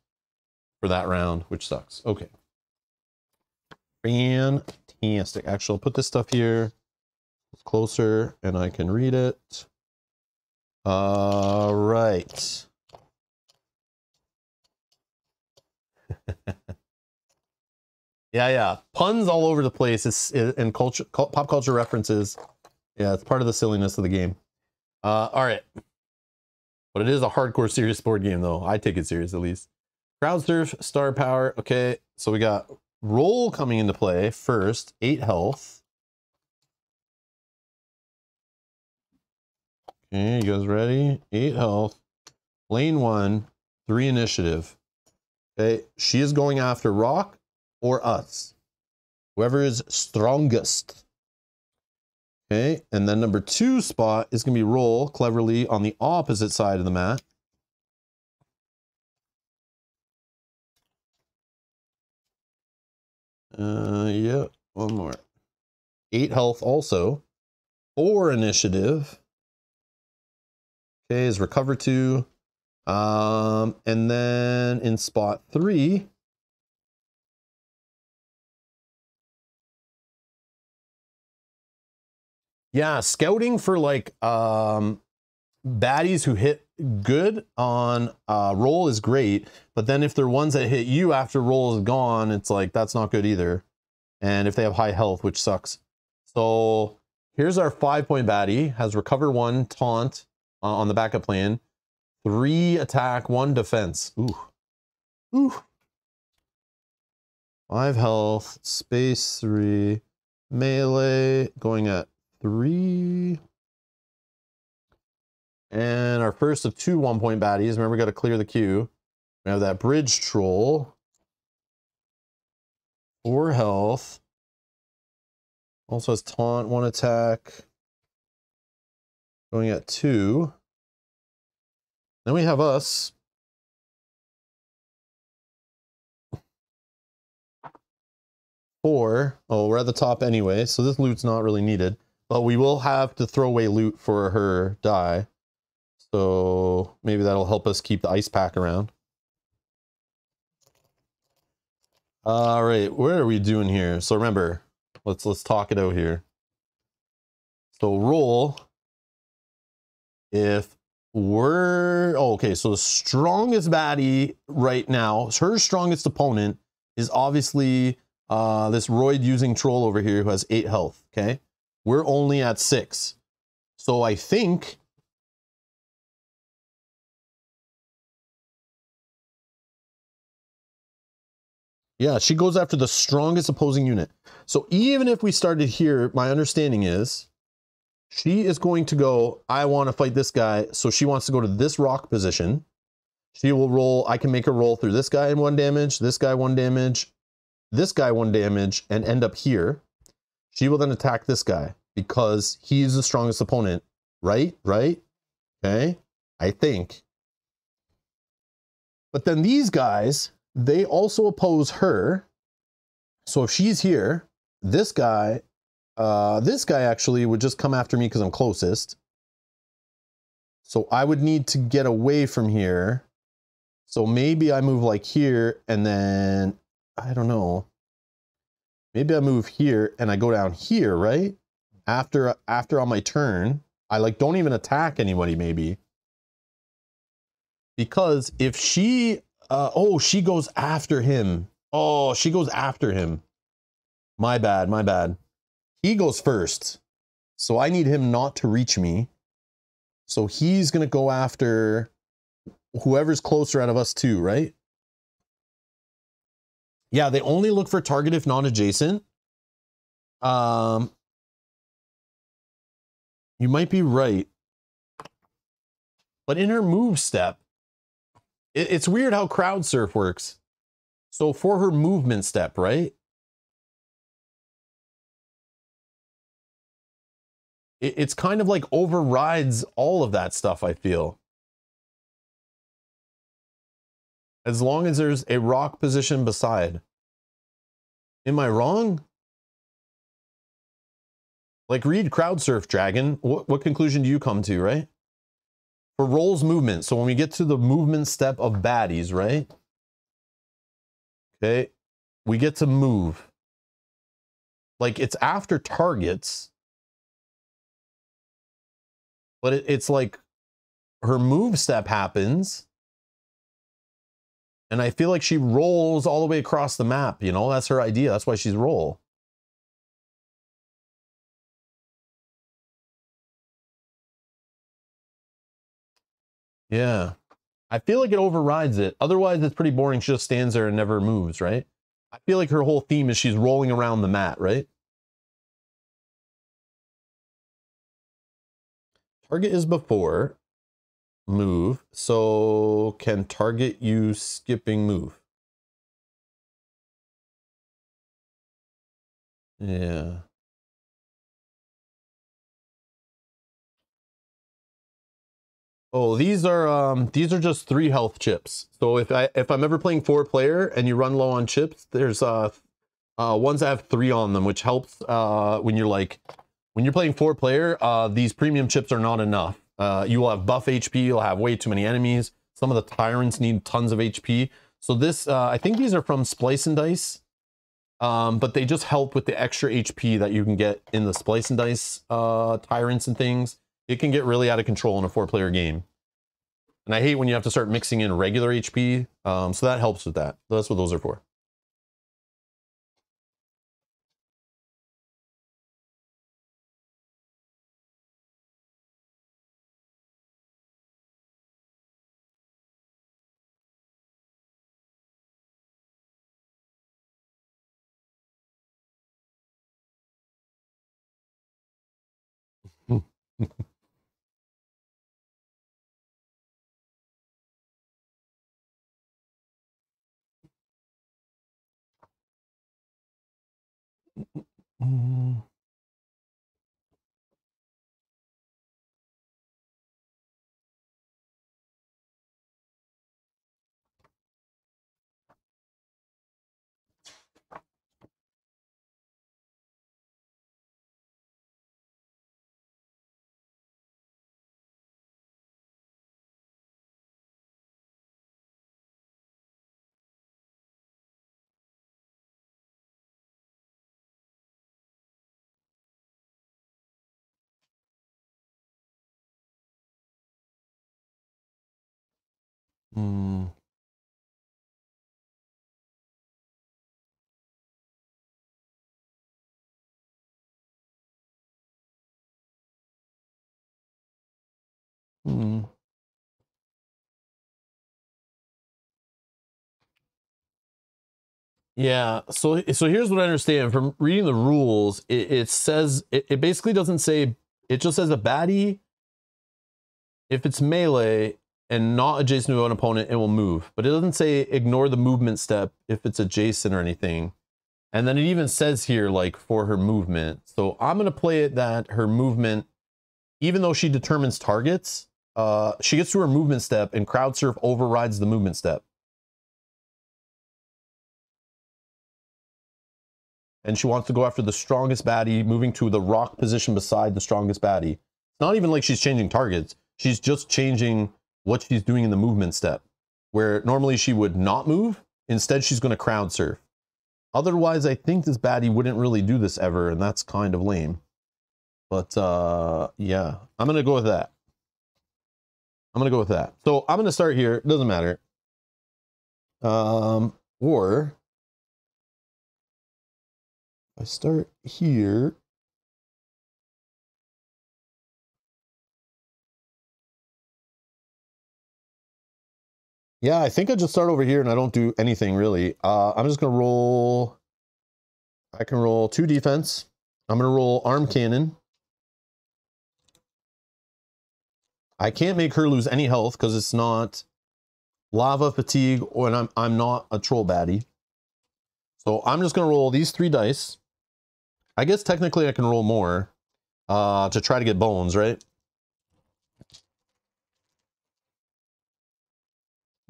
for that round, which sucks. Okay. Fantastic. Actually, I'll put this stuff here closer and I can read it. All right. yeah, yeah. Puns all over the place. It's and culture, pop culture references. Yeah, it's part of the silliness of the game. Uh, all right. But it is a hardcore serious board game, though. I take it serious, at least. Crowd surf, star power. Okay, so we got Rol coming into play first, 8 health. Okay, you guys ready? 8 health. Lane 1, 3 initiative. Okay, she is going after Rok or us. Whoever is strongest. Okay, and then number 2 spot is going to be Rol cleverly on the opposite side of the mat. Uh, yeah, one more. Eight health also. four initiative. Okay, is recover two. Um, and then in spot three, yeah, scouting for like um baddies who hit good on uh Rol is great, but then if they're ones that hit you after Rol is gone, it's like that's not good either. And if they have high health, which sucks. So here's our five point baddie, has recover one, taunt uh, on the backup plan, three attack, one defense. Ooh. Ooh. Five health, space three, melee, going at three. And our first of two one point baddies. Remember, we got to clear the queue. We have that bridge troll. Four health. Also has taunt, one attack. Going at two. Then we have us. Four. Oh, we're at the top anyway, so this loot's not really needed. But we will have to throw away loot for her die. So maybe that'll help us keep the ice pack around. All right, where are we doing here? So remember, let's let's talk it out here. So Rol if we're oh, okay. So the strongest baddie right now, her strongest opponent is obviously uh, this roid using troll over here who has eight health. Okay, we're only at six. So I think Yeah, she goes after the strongest opposing unit. So even if we started here, my understanding is she is going to go, I want to fight this guy. So she wants to go to this rock position. She will roll, I can make her roll through this guy in one damage, this guy one damage, this guy one damage, and end up here. She will then attack this guy because he's the strongest opponent. Right? Right? Okay? I think. But then these guys they also oppose her. So if she's here, this guy, uh, this guy actually would just come after me because I'm closest. So I would need to get away from here. So maybe I move like here and then, I don't know. Maybe I move here and I go down here, right? After, after on my turn, I like don't even attack anybody maybe. Because if she uh, oh, she goes after him. Oh, she goes after him. My bad, my bad. He goes first. So I need him not to reach me. So he's going to go after whoever's closer out of us two, right? Yeah, they only look for target if non adjacent. Um, you might be right. But in her move step, it, it's weird how crowd surf works. So for her movement step, right? It, it's kind of like overrides all of that stuff, I feel. As long as there's a rock position beside. Am I wrong? Like read Crowdsurf dragon. What, what conclusion do you come to, right? for Rol's movement. So when we get to the movement step of baddies, right? Okay, we get to move. Like it's after targets, but it, it's like her move step happens. And I feel like she rolls all the way across the map. You know, that's her idea. That's why she's Rol. Yeah. I feel like it overrides it. Otherwise, it's pretty boring. She just stands there and never moves, right? I feel like her whole theme is she's rolling around the mat, right? Target is before move. So can target you skipping move? Yeah. Oh, these are um these are just three health chips. So if I if I'm ever playing four player and you run low on chips, there's uh uh ones that have three on them, which helps uh when you're like when you're playing four player, uh, these premium chips are not enough. Uh, you will have buff HP, you'll have way too many enemies. Some of the tyrants need tons of HP. So this, uh, I think these are from Splice and Dice, um, but they just help with the extra HP that you can get in the Splice and Dice uh, tyrants and things. It can get really out of control in a four player game. And I hate when you have to start mixing in regular HP. Um, so that helps with that. That's what those are for. Mm. Mm. Mm. Yeah, so so here's what I understand from reading the rules. It, it says it, it basically doesn't say it just says a baddie. If it's melee and not adjacent to an opponent, it will move. But it doesn't say ignore the movement step if it's adjacent or anything. And then it even says here like for her movement. So I'm gonna play it that her movement, even though she determines targets, uh, she gets to her movement step and crowd surf overrides the movement step. and she wants to go after the strongest baddie, moving to the rock position beside the strongest baddie. It's not even like she's changing targets. She's just changing what she's doing in the movement step. Where normally she would not move, instead she's going to crowd surf. Otherwise, I think this baddie wouldn't really do this ever, and that's kind of lame. But uh, yeah, I'm going to go with that. I'm going to go with that. So I'm going to start here. It doesn't matter. Um, or I start here. Yeah, I think I just start over here and I don't do anything really. Uh, I'm just going to roll. I can roll two defense. I'm going to roll arm cannon. I can't make her lose any health because it's not lava fatigue or I'm, I'm not a troll baddie. So I'm just going to roll these three dice. I guess technically I can roll more uh, to try to get bones, right?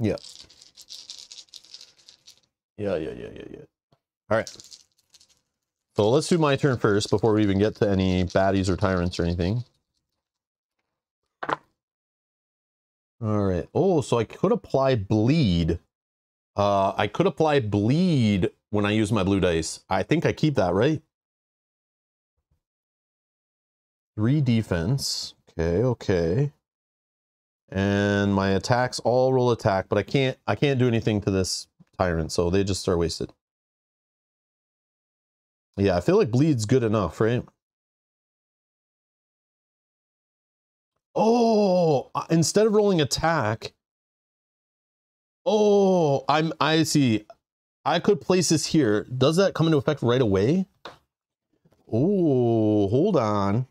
Yeah. Yeah, yeah, yeah, yeah, yeah. All right. So let's do my turn first before we even get to any baddies or tyrants or anything. All right. Oh, so I could apply bleed. Uh, I could apply bleed when I use my blue dice. I think I keep that, right? Three defense. Okay, okay. And my attacks all roll attack, but I can't I can't do anything to this tyrant, so they just are wasted. Yeah, I feel like bleed's good enough, right? Oh, instead of rolling attack. Oh, I'm I see. I could place this here. Does that come into effect right away? Oh, hold on.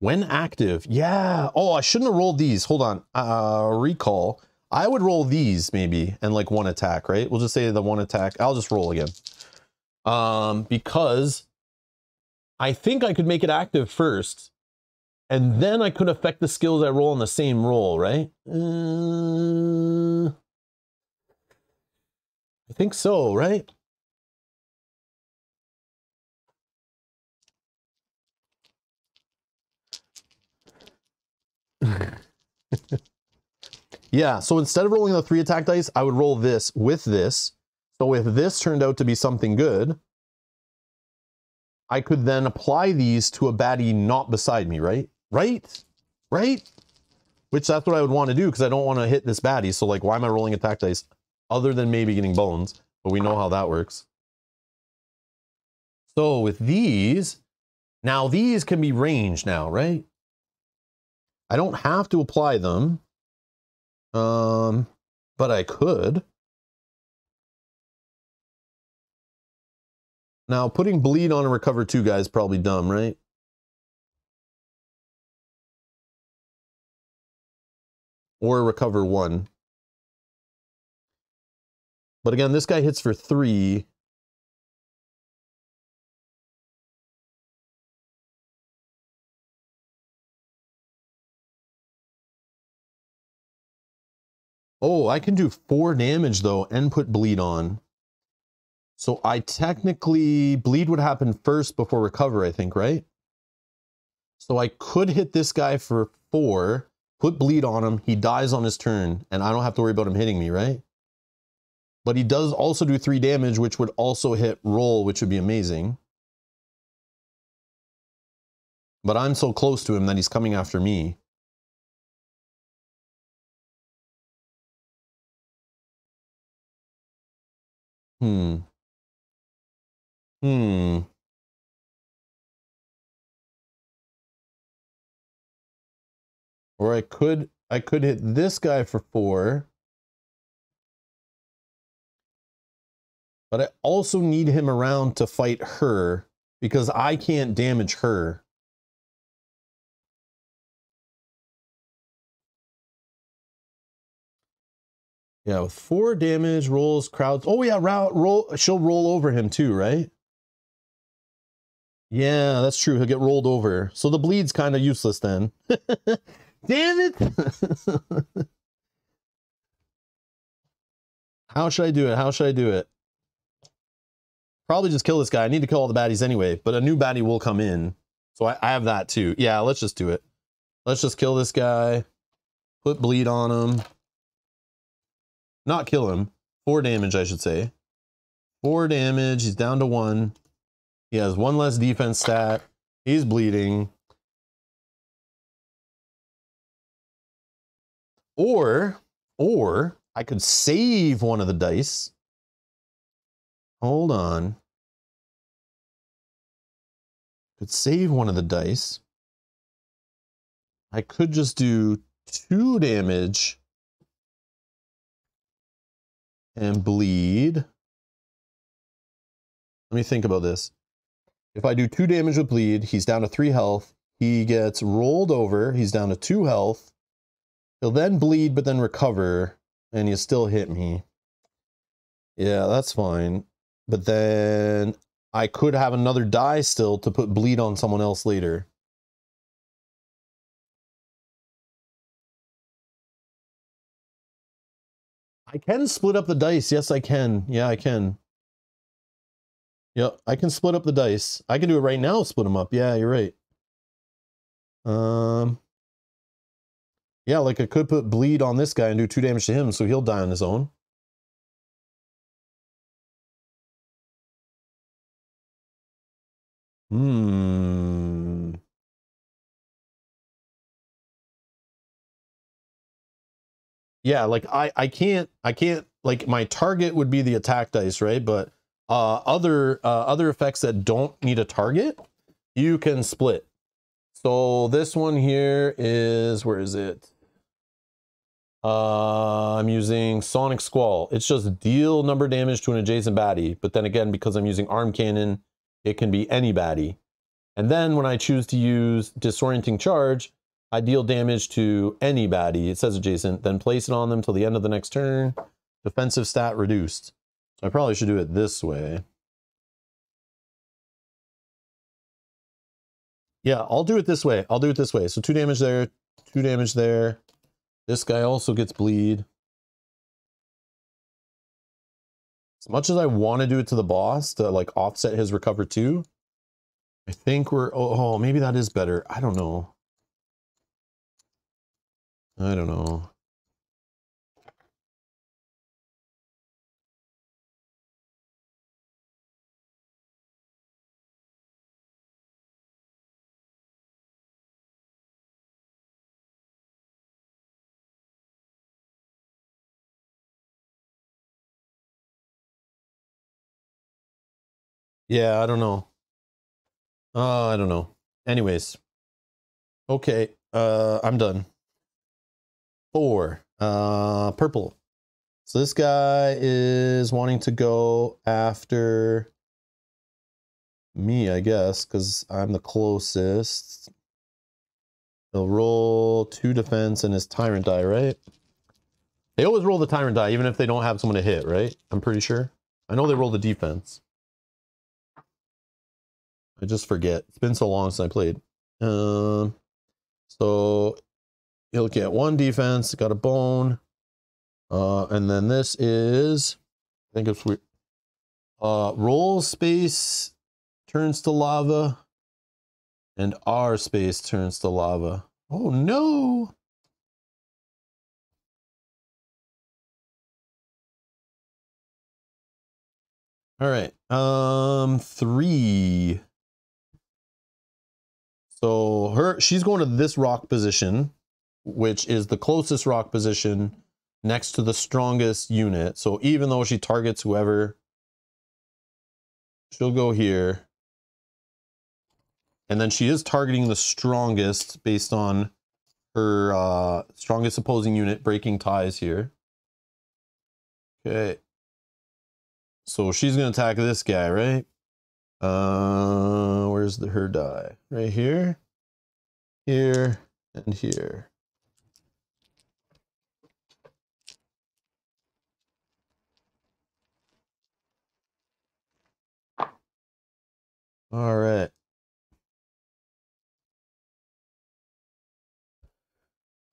When active, yeah. Oh, I shouldn't have rolled these. Hold on. Uh, recall. I would roll these maybe and like one attack, right? We'll just say the one attack. I'll just roll again. Um, because I think I could make it active first and then I could affect the skills I roll on the same roll, right? Uh, I think so, right? Yeah, so instead of rolling the three attack dice, I would roll this with this. So if this turned out to be something good, I could then apply these to a baddie not beside me, right? Right? Right? Which that's what I would want to do because I don't want to hit this baddie. So like, why am I rolling attack dice other than maybe getting bones? But we know how that works. So with these, now these can be ranged now, right? I don't have to apply them. Um, but I could. Now, putting bleed on a recover two guy is probably dumb, right? Or recover one. But again, this guy hits for three. Oh, I can do four damage though and put bleed on. So I technically, bleed would happen first before recover, I think, right? So I could hit this guy for four, put bleed on him, he dies on his turn, and I don't have to worry about him hitting me, right? But he does also do three damage, which would also hit Rol, which would be amazing. But I'm so close to him that he's coming after me. Hmm. Hmm. Or I could I could hit this guy for four. But I also need him around to fight her because I can't damage her. Yeah, with four damage, rolls, crowds. Oh yeah, roll, roll. She'll roll over him too, right? Yeah, that's true. He'll get rolled over. So the bleed's kind of useless then. Damn it! How should I do it? How should I do it? Probably just kill this guy. I need to kill all the baddies anyway, but a new baddie will come in. So I, I have that too. Yeah, let's just do it. Let's just kill this guy. Put bleed on him. Not kill him. Four damage, I should say. Four damage. He's down to one. He has one less defense stat. He's bleeding. Or, or I could save one of the dice. Hold on. Could save one of the dice. I could just do two damage and bleed. Let me think about this. If I do two damage with bleed, he's down to three health. He gets rolled over. He's down to two health. He'll then bleed, but then recover, and he'll still hit me. Yeah, that's fine. But then I could have another die still to put bleed on someone else later. I can split up the dice. Yes, I can. Yeah, I can. Yep, I can split up the dice. I can do it right now, split them up. Yeah, you're right. Um, yeah, like I could put bleed on this guy and do two damage to him, so he'll die on his own. Hmm. Yeah, like I I can't I can't like my target would be the attack dice, right? But uh other uh other effects that don't need a target, you can split. So this one here is where is it? Uh, I'm using Sonic Squall. It's just deal number damage to an adjacent baddie. But then again, because I'm using arm cannon, it can be any baddie. And then when I choose to use disorienting charge, I deal damage to anybody. It says adjacent, then place it on them till the end of the next turn. Defensive stat reduced. So I probably should do it this way. Yeah, I'll do it this way. I'll do it this way. So two damage there, two damage there. This guy also gets bleed. As much as I want to do it to the boss to like offset his recover too, I think we're, oh, oh, maybe that is better. I don't know. I don't know. Yeah, I don't know. Uh, I don't know. Anyways. Okay, uh, I'm done. Four. Uh, purple. So this guy is wanting to go after me, I guess, because I'm the closest. He'll roll two defense and his tyrant die, right? They always roll the tyrant die, even if they don't have someone to hit, right? I'm pretty sure. I know they roll the defense. I just forget. It's been so long since I played. Um, so you'll get one defense, got a bone. Uh, and then this is, I think it's weird. Uh, Rol space turns to lava, and R space turns to lava. Oh no! All right, um, three. So her, she's going to this rock position, which is the closest rock position next to the strongest unit. So even though she targets whoever, she'll go here. And then she is targeting the strongest based on her uh, strongest opposing unit breaking ties here. Okay. So she's going to attack this guy, right? Uh, where's the her die? Right here, here, and here. All right.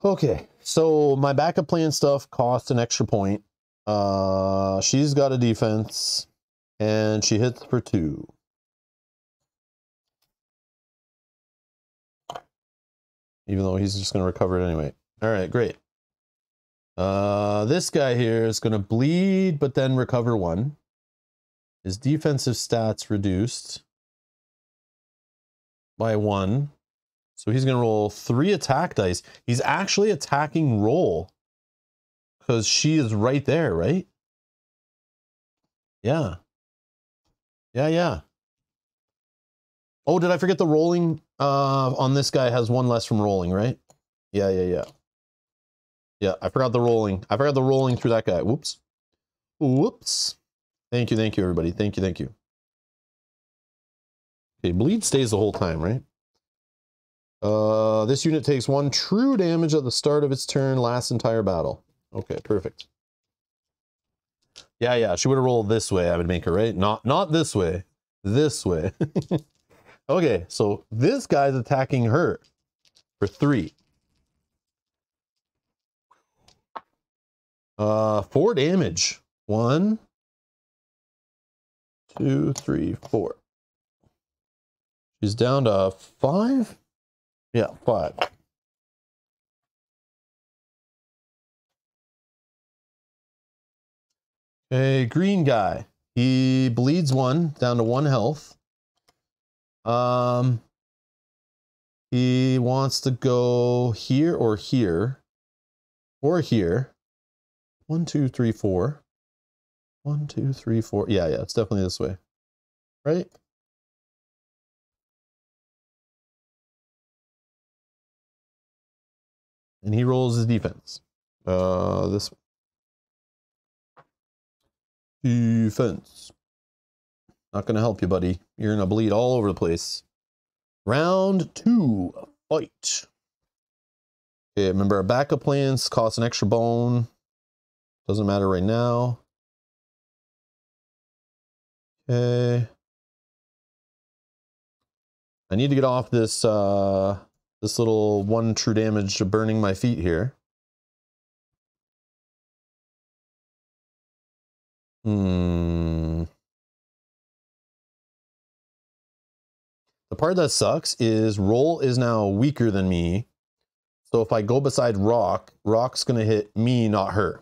Okay, so my backup plan stuff costs an extra point. Uh, she's got a defense, and she hits for two. Even though he's just going to recover it anyway. All right, great. Uh, this guy here is going to bleed, but then recover one. His defensive stats reduced by one. So he's going to roll three attack dice. He's actually attacking Rol because she is right there, right? Yeah. Yeah, yeah. Oh, did I forget the rolling uh, on this guy has one less from rolling, right? Yeah, yeah, yeah. Yeah, I forgot the rolling. I forgot the rolling through that guy. Whoops. Whoops. Thank you, thank you, everybody. Thank you, thank you. Okay, bleed stays the whole time, right? Uh, this unit takes one true damage at the start of its turn, last entire battle. Okay, perfect. Yeah, yeah, she would have rolled this way, I would make her, right? Not not this way. This way. okay, so this guy's attacking her for three. Uh, four damage. One, two, three, four. She's down to five? Yeah, five. A green guy. He bleeds one down to one health. Um, he wants to go here or here or here. One, two, three, four. One, two, three, four. Yeah, yeah, it's definitely this way. Right? And he rolls his defense. Uh, this defense. Not to help you, buddy. You're to bleed all over the place. Round two, fight. Okay, remember our backup plans cost an extra bone. Doesn't matter right now. Okay. I need to get off this uh this little one true damage to burning my feet here. Hmm. The part that sucks is Rol is now weaker than me. So if I go beside Rok, Rok's going to hit me, not her.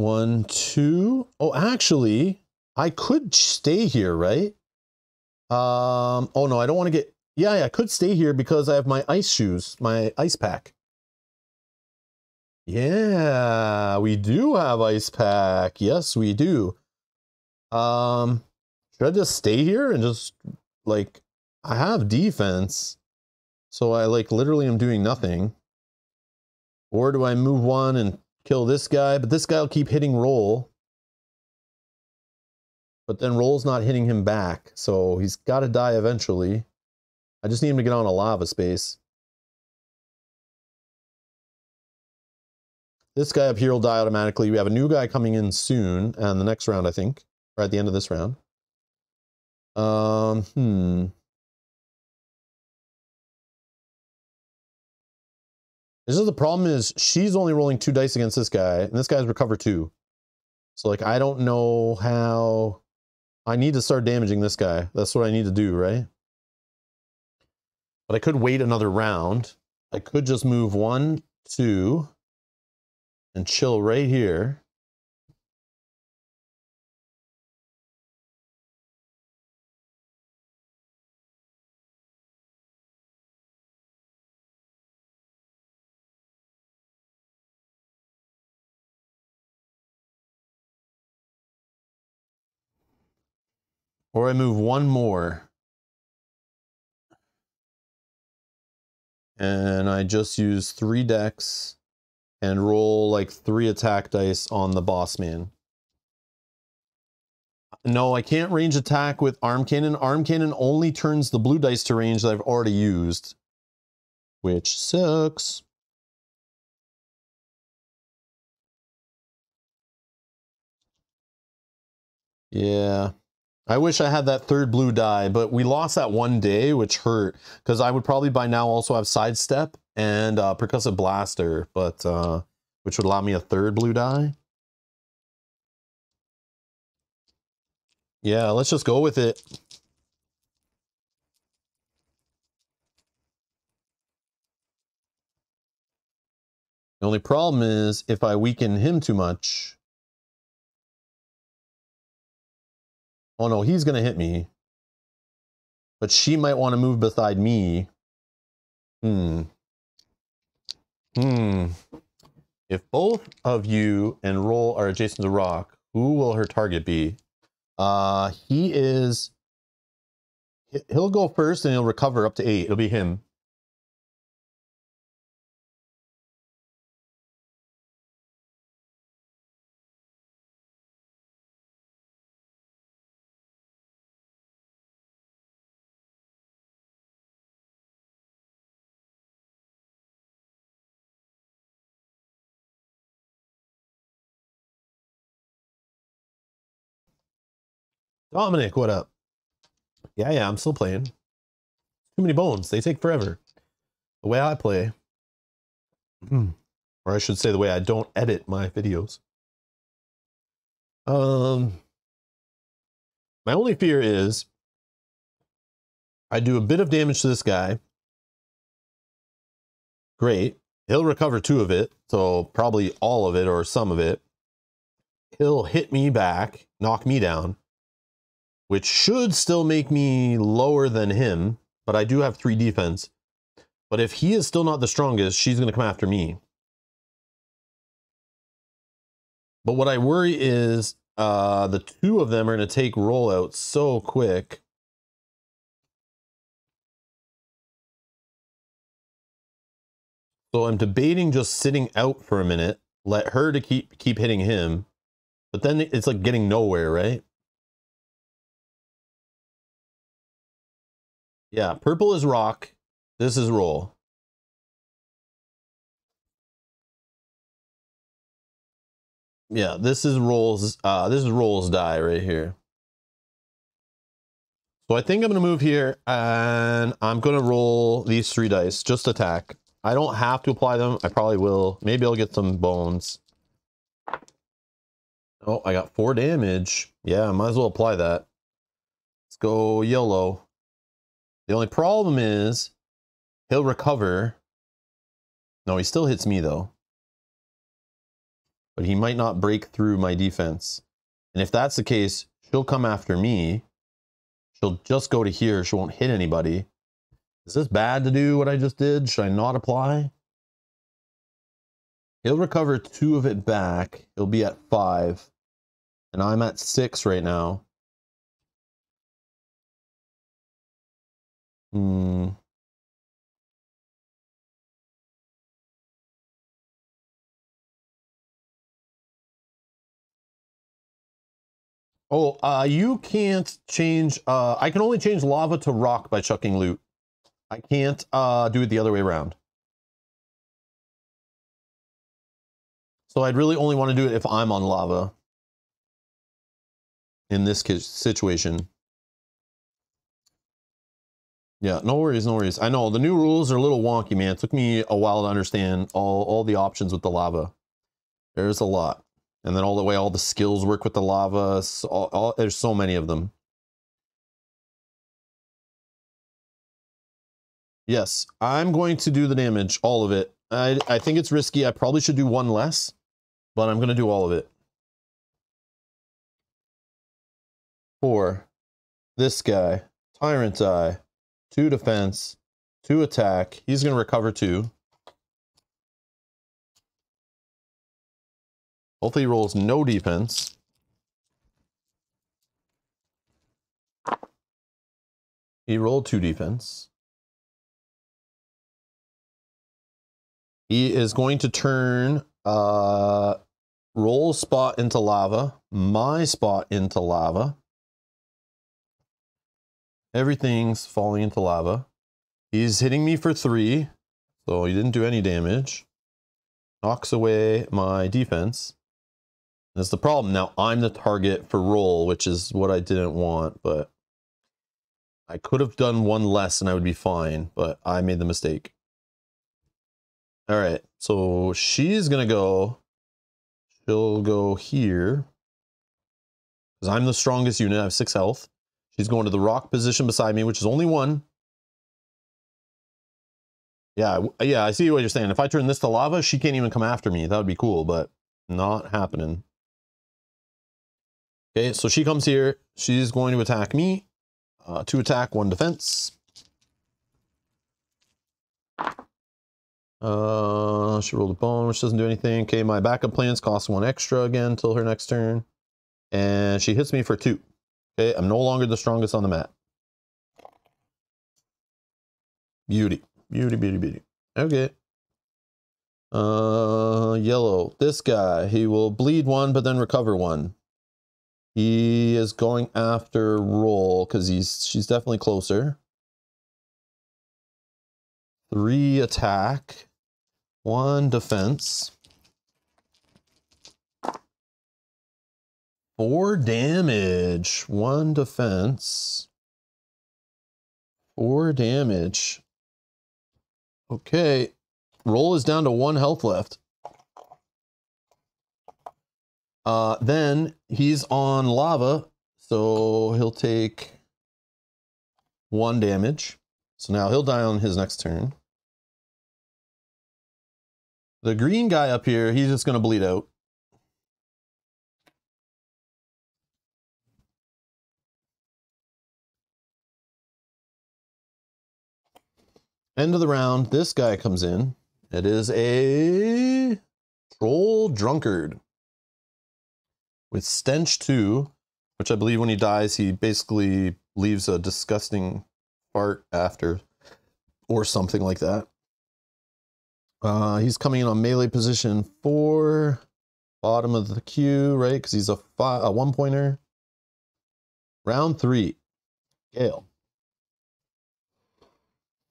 One, two. Oh, actually, I could stay here, right? Um, oh no, I don't want to get, yeah, yeah, I could stay here because I have my ice shoes, my ice pack. Yeah, we do have ice pack. Yes, we do. Um, should I just stay here and just like I have defense, so I like literally am doing nothing. Or do I move one and kill this guy? But this guy will keep hitting Rol. But then Rol's not hitting him back, so he's got to die eventually. I just need him to get on a lava space. This guy up here will die automatically. We have a new guy coming in soon, and the next round, I think, or at the end of this round. Um, hmm. This is the problem is she's only rolling two dice against this guy, and this guy's recover two. So like I don't know how I need to start damaging this guy. That's what I need to do, right? But I could wait another round. I could just move one, two, and chill right here. Or I move one more. And I just use three dex and roll like three attack dice on the boss man. No, I can't range attack with arm cannon. Arm cannon only turns the blue dice to range that I've already used, which sucks. Yeah. I wish I had that third blue die, but we lost that one day, which hurt, because I would probably by now also have Sidestep and uh, Percussive Blaster, but uh, which would allow me a third blue die. Yeah, let's just go with it. The only problem is if I weaken him too much, Oh no, he's going to hit me. But she might want to move beside me. Hmm. Hmm. If both of you and Rol are adjacent to Rok, who will her target be? Uh, he is... He'll go first and he'll recover up to eight. It'll be him. Dominic, what up? Yeah, yeah, I'm still playing. Too many bones. They take forever. The way I play, or I should say the way I don't edit my videos. Um, my only fear is I do a bit of damage to this guy. Great. He'll recover two of it, so probably all of it or some of it. He'll hit me back, knock me down which should still make me lower than him, but I do have three defense. But if he is still not the strongest, she's going to come after me. But what I worry is uh, the two of them are going to take Rol out so quick. So I'm debating just sitting out for a minute, let her to keep keep hitting him, but then it's like getting nowhere, right? Yeah, purple is Rok. This is Rol. Yeah, this is Rol's. Uh, this is Rol's die right here. So I think I'm gonna move here and I'm gonna roll these three dice, just attack. I don't have to apply them. I probably will. Maybe I'll get some bones. Oh, I got four damage. Yeah, might as well apply that. Let's go yellow. The only problem is he'll recover. No, he still hits me though. but he might not break through my defense. And if that's the case, she'll come after me. She'll just go to here. She won't hit anybody. Is this bad to do what I just did? Should I not apply? He'll recover two of it back. He'll be at five. And I'm at six right now. Hmm. Oh, uh, you can't change. Uh, I can only change lava to rock by chucking loot. I can't uh, do it the other way around. So I'd really only want to do it if I'm on lava. In this situation. Yeah, no worries, no worries. I know the new rules are a little wonky, man. It took me a while to understand all, all the options with the lava. There's a lot. And then all the way all the skills work with the lava so all, all, there's so many of them. Yes i'm going to do the damage all of it. I i think it's risky. I probably should do one less but i'm going to do all of it. Four. This guy. Tyrant eye two defense two attack he's going to recover two Hopefully he rolls no defense. He rolled two defense. He is going to turn uh, Rol spot into lava, my spot into lava. Everything's falling into lava. He's hitting me for three, so he didn't do any damage. Knocks away my defense. That's the problem. Now I'm the target for Rol, which is what I didn't want, but I could have done one less and I would be fine, but I made the mistake. All right, so she's gonna go, she'll go here. Because I'm the strongest unit, I have six health. She's going to the rock position beside me, which is only one. Yeah, yeah, I see what you're saying. If I turn this to lava, she can't even come after me. That would be cool, but not happening. Okay, so she comes here. She's going to attack me. Uh, two attack, one defense. Uh, she rolled a bone, which doesn't do anything. Okay, my backup plans cost one extra again until her next turn. And she hits me for two. Okay, I'm no longer the strongest on the mat. Beauty. Beauty, beauty, beauty. Okay. Uh, yellow. This guy, he will bleed one, but then recover one. He is going after Rol because he's she's definitely closer. Three attack, one defense. Four damage, one defense. Four damage. Okay. Rol is down to one health left. Uh, then he's on lava, so he'll take one damage. So now he'll die on his next turn. The green guy up here, he's just going to bleed out. End of the round, this guy comes in. It is a troll drunkard with Stench 2, which I believe when he dies, he basically leaves a disgusting fart after, or something like that. Uh, he's coming in on melee position four, bottom of the queue, right? Because he's a, five, a one pointer. Round three, Gale.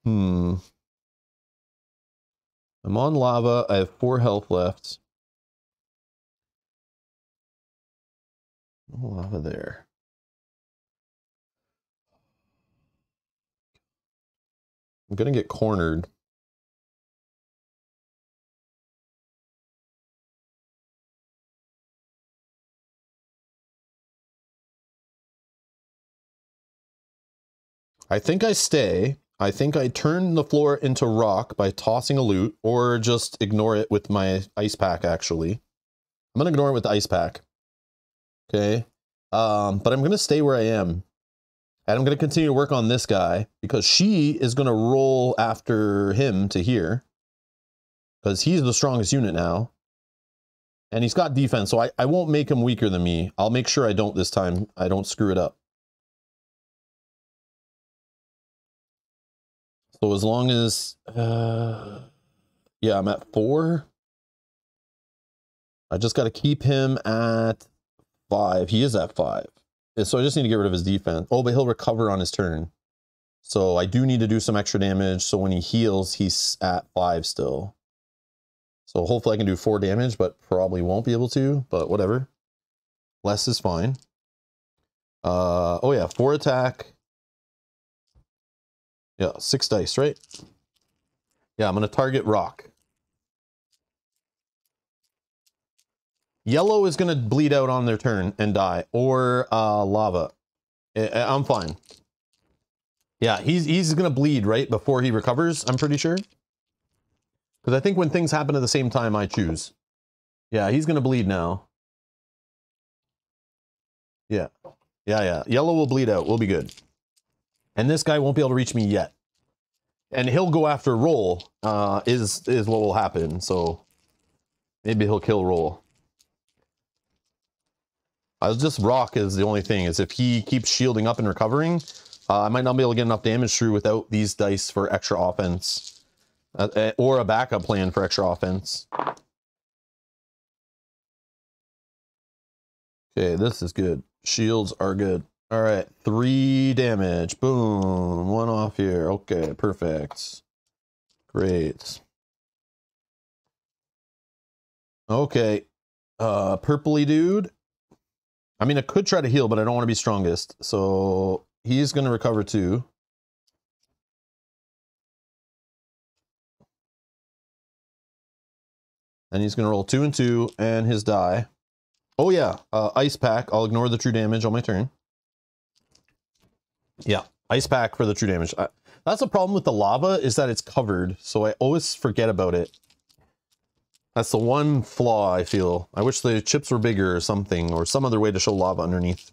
Hmm. I'm on lava. I have four health left. No lava there. I'm gonna get cornered. I think I stay. I think I turn the floor into rock by tossing a loot or just ignore it with my ice pack actually. I'm gonna ignore it with the ice pack. Okay. Um, but I'm gonna stay where I am. And I'm gonna continue to work on this guy because she is gonna roll after him to here. Because he's the strongest unit now. And he's got defense, so I, I won't make him weaker than me. I'll make sure I don't this time. I don't screw it up. So as long as, uh, yeah, I'm at four. I just got to keep him at five. He is at five. So I just need to get rid of his defense. Oh, but he'll recover on his turn. So I do need to do some extra damage. So when he heals, he's at five still. So hopefully I can do four damage, but probably won't be able to, but whatever. Less is fine. Uh, oh yeah, four attack. Yeah, six dice, right? Yeah, I'm going to target Rok. Yellow is going to bleed out on their turn and die, or uh, lava. I I'm fine. Yeah, he's he's going to bleed, right, before he recovers, I'm pretty sure. Because I think when things happen at the same time, I choose. Yeah, he's going to bleed now. Yeah. Yeah, yeah. Yellow will bleed out. We'll be good. And this guy won't be able to reach me yet. And he'll go after Rol, uh, is, is what will happen. So maybe he'll kill Rol. I was just Rok is the only thing, is if he keeps shielding up and recovering, uh, I might not be able to get enough damage through without these dice for extra offense. Uh, uh or a backup plan for extra offense. Okay, this is good. Shields are good. All right, three damage. Boom, one off here. Okay, perfect. Great. Okay, uh, purpley dude I mean, I could try to heal, but I don't want to be strongest. So he's going to recover too. And he's going to roll two and two and his die. Oh yeah, uh, ice pack. I'll ignore the true damage on my turn. Yeah, ice pack for the true damage. I, that's the problem with the lava is that it's covered. So I always forget about it. That's the one flaw I feel. I wish the chips were bigger or something, or some other way to show lava underneath.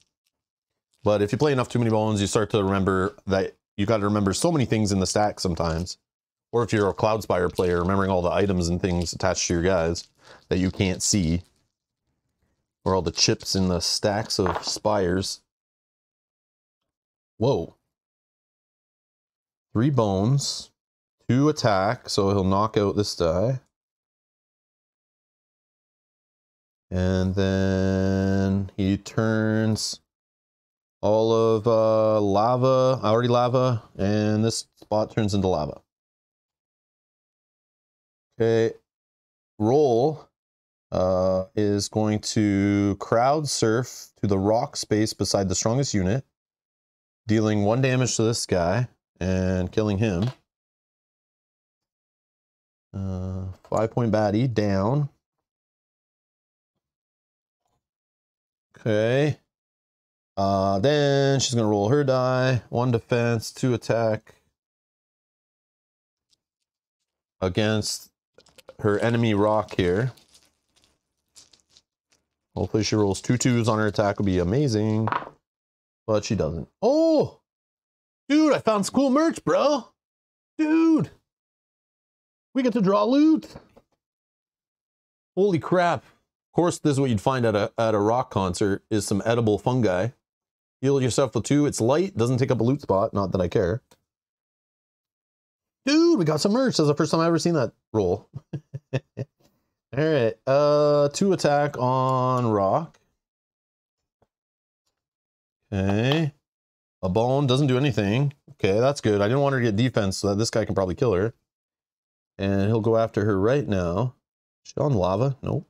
But if you play enough Too Many Bones, you start to remember that you got to remember so many things in the stack sometimes. Or if you're a Cloudspire player, remembering all the items and things attached to your guys that you can't see. Or all the chips in the stacks of spires. Whoa. Three bones. Two attack, so he'll knock out this die. And then he turns all of uh, lava, already lava, and this spot turns into lava. Okay, Rol uh, is going to crowd surf to the rock space beside the strongest unit, dealing one damage to this guy and killing him. Uh, five point baddie down. Okay. Uh, then she's going to roll her die. One defense, two attack. Against her enemy Rok here. Hopefully she rolls two twos on her attack would be amazing. But she doesn't. Oh! Dude, I found some cool merch, bro. Dude. We get to draw loot. Holy crap Of course, this is what you'd find at a, at a rock concert is some edible fungi. Heal yourself with two. It's light, doesn't take up a loot spot. Not that I care. Dude, we got some merch. That's the first time I've ever seen that roll. All right. Uh, two attack on Rok. Okay. A bone doesn't do anything. Okay, that's good. I didn't want her to get defense, so that this guy can probably kill her. And he'll go after her right now. She on lava? Nope.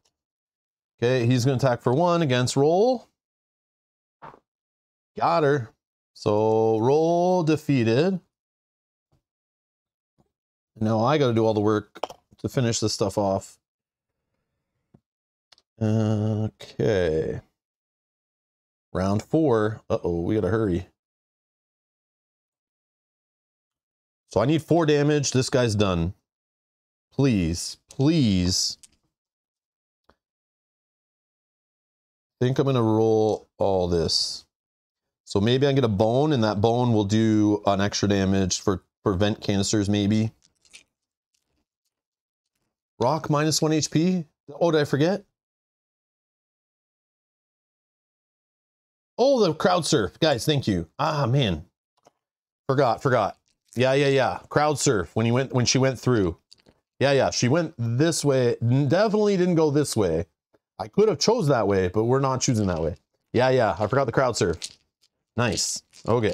Okay, he's going to attack for one against Rol. Got her. So Rol defeated. Now I got to do all the work to finish this stuff off. Okay. Round four. Uh-oh, we got to hurry. So I need four damage. This guy's done. Please, please think I'm to roll all this. So maybe I get a bone, and that bone will do an extra damage for, prevent vent canisters, maybe. Rok minus one HP. Oh, did I forget? Oh, the crowd surf. Guys, thank you. Ah, man. Forgot, forgot. Yeah, yeah, yeah. Crowd surf when he went when she went through. Yeah, yeah. She went this way. Definitely didn't go this way. I could have chose that way, but we're not choosing that way. Yeah, yeah. I forgot the crowd surf. Nice. Okay.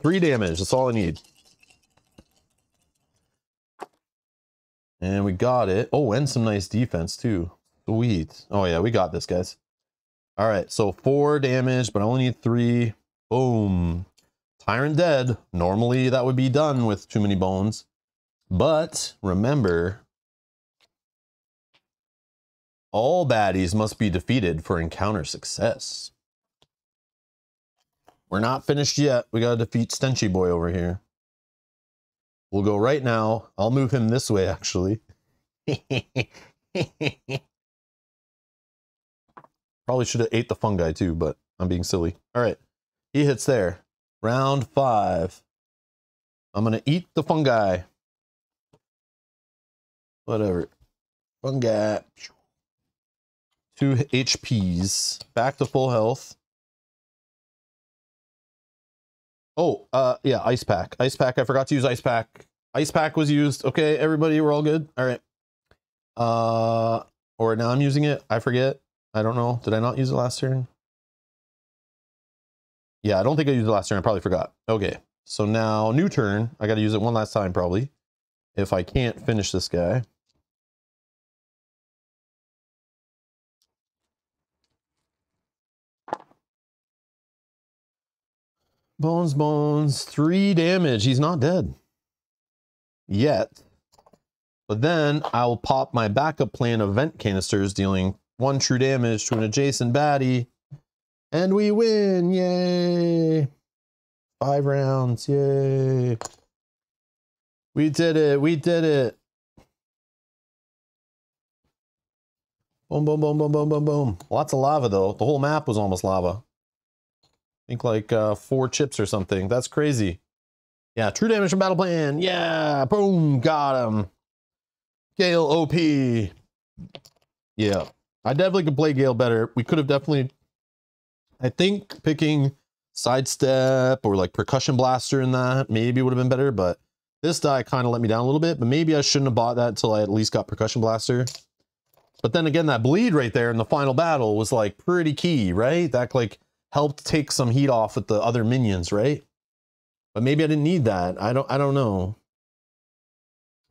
Three damage. That's all I need. And we got it. Oh, and some nice defense too. Sweet. Oh yeah, we got this, guys. All right, so four damage, but I only need three. Boom. Tyrant dead. Normally that would be done with too many bones. But remember, all baddies must be defeated for encounter success. We're not finished yet. We got to defeat Stenchy Boy over here. We'll go right now. I'll move him this way, actually. Probably should have ate the fungi too, but I'm being silly. All right. He hits there. Round five. I'm going to eat the fungi. Whatever. Fungi. Two HPs. Back to full health. Oh, uh, yeah, ice pack. Ice pack. I forgot to use ice pack. Ice pack was used. Okay, everybody, we're all good. All right. Uh, or now I'm using it. I forget. I don't know. Did I not use it last turn? Yeah, I don't think I used it last turn. I probably forgot. Okay, so now new turn. I got to use it one last time probably. If I can't finish this guy. Bones, bones, three damage. He's not dead. Yet. But then I'll pop my backup plan of vent canisters dealing one true damage to an adjacent baddie. And we win. Yay. Five rounds. Yay. We did it. We did it. Boom, boom, boom, boom, boom, boom, boom. Lots of lava, though. The whole map was almost lava I think like uh, four chips or something. That's crazy. Yeah, true damage from battle plan. Yeah, boom, got him. Gale OP. Yeah, I definitely could play Gale better. We could have definitely, I think picking sidestep or like percussion blaster in that maybe would have been better, but this die kind of let me down a little bit, but maybe I shouldn't have bought that until I at least got percussion blaster. But then again, that bleed right there in the final battle was like pretty key, right? That like helped take some heat off with the other minions, right? But maybe I didn't need that. I don't I don't know.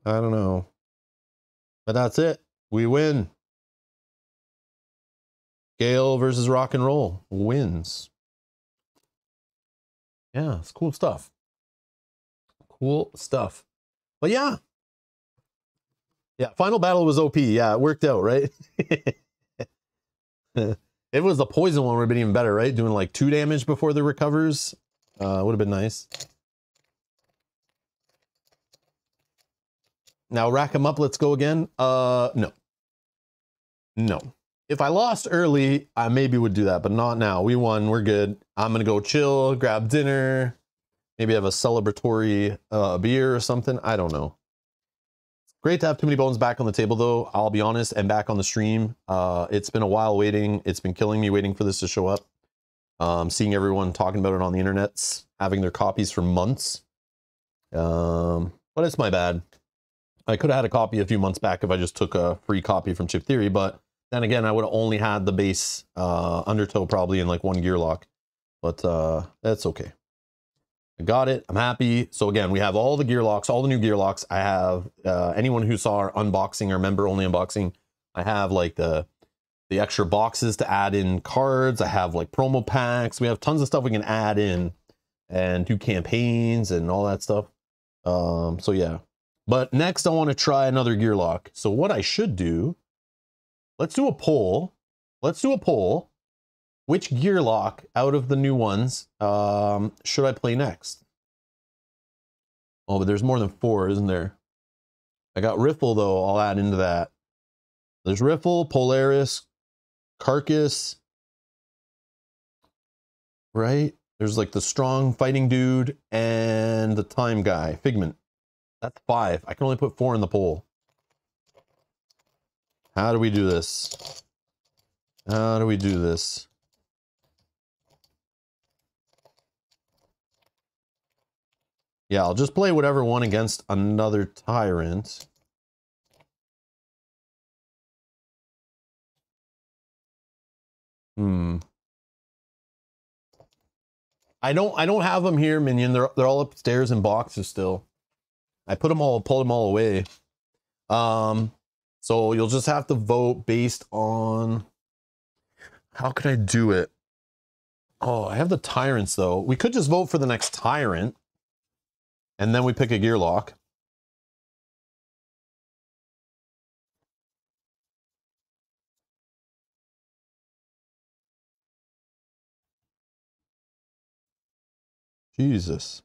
I don't know. But that's it. We win. Gale versus Rok and Rol wins. Yeah, it's cool stuff. Cool stuff. But yeah. Yeah, final battle was OP. Yeah, it worked out, right? It was the poison one, would have been even better, right? Doing like two damage before the recovers uh, would have been nice. Now rack them up. Let's go again. Uh, no. No. If I lost early, I maybe would do that, but not now. We won. We're good. I'm gonna go chill, grab dinner, maybe have a celebratory uh, beer or something. I don't know. Great to have Too Many Bones back on the table, though. I'll be honest, and back on the stream. Uh, it's been a while waiting. It's been killing me waiting for this to show up. Um, seeing everyone talking about it on the internets, having their copies for months. Um, but it's my bad. I could have had a copy a few months back if I just took a free copy from Chip Theory, but then again, I would have only had the base uh, undertow probably in like one Gearloc. But uh, that's okay. I got it. I'm happy. So again, we have all the Gearlocs, all the new Gearlocs. I have uh, anyone who saw our unboxing or member only unboxing. I have like the the extra boxes to add in cards. I have like promo packs. We have tons of stuff we can add in and do campaigns and all that stuff. Um, so yeah. But next I want to try another Gearloc. So what I should do, let's do a poll. Let's do a poll which Gearloc out of the new ones um, should I play next? Oh, but there's more than four, isn't there? I got Riffle, though. I'll add into that. There's Riffle, Polaris, Carcass, right? There's like the strong fighting dude and the time guy, Figment. That's five. I can only put four in the pool. How do we do this? How do we do this? Yeah, I'll just play whatever one against another tyrant. Hmm. I don't I don't have them here, minion. They're they're all upstairs in boxes still. I put them all pulled them all away. Um so you'll just have to vote based on how could I do it? Oh, I have the tyrants though. We could just vote for the next tyrant. And then we pick a Gearloc. Jesus.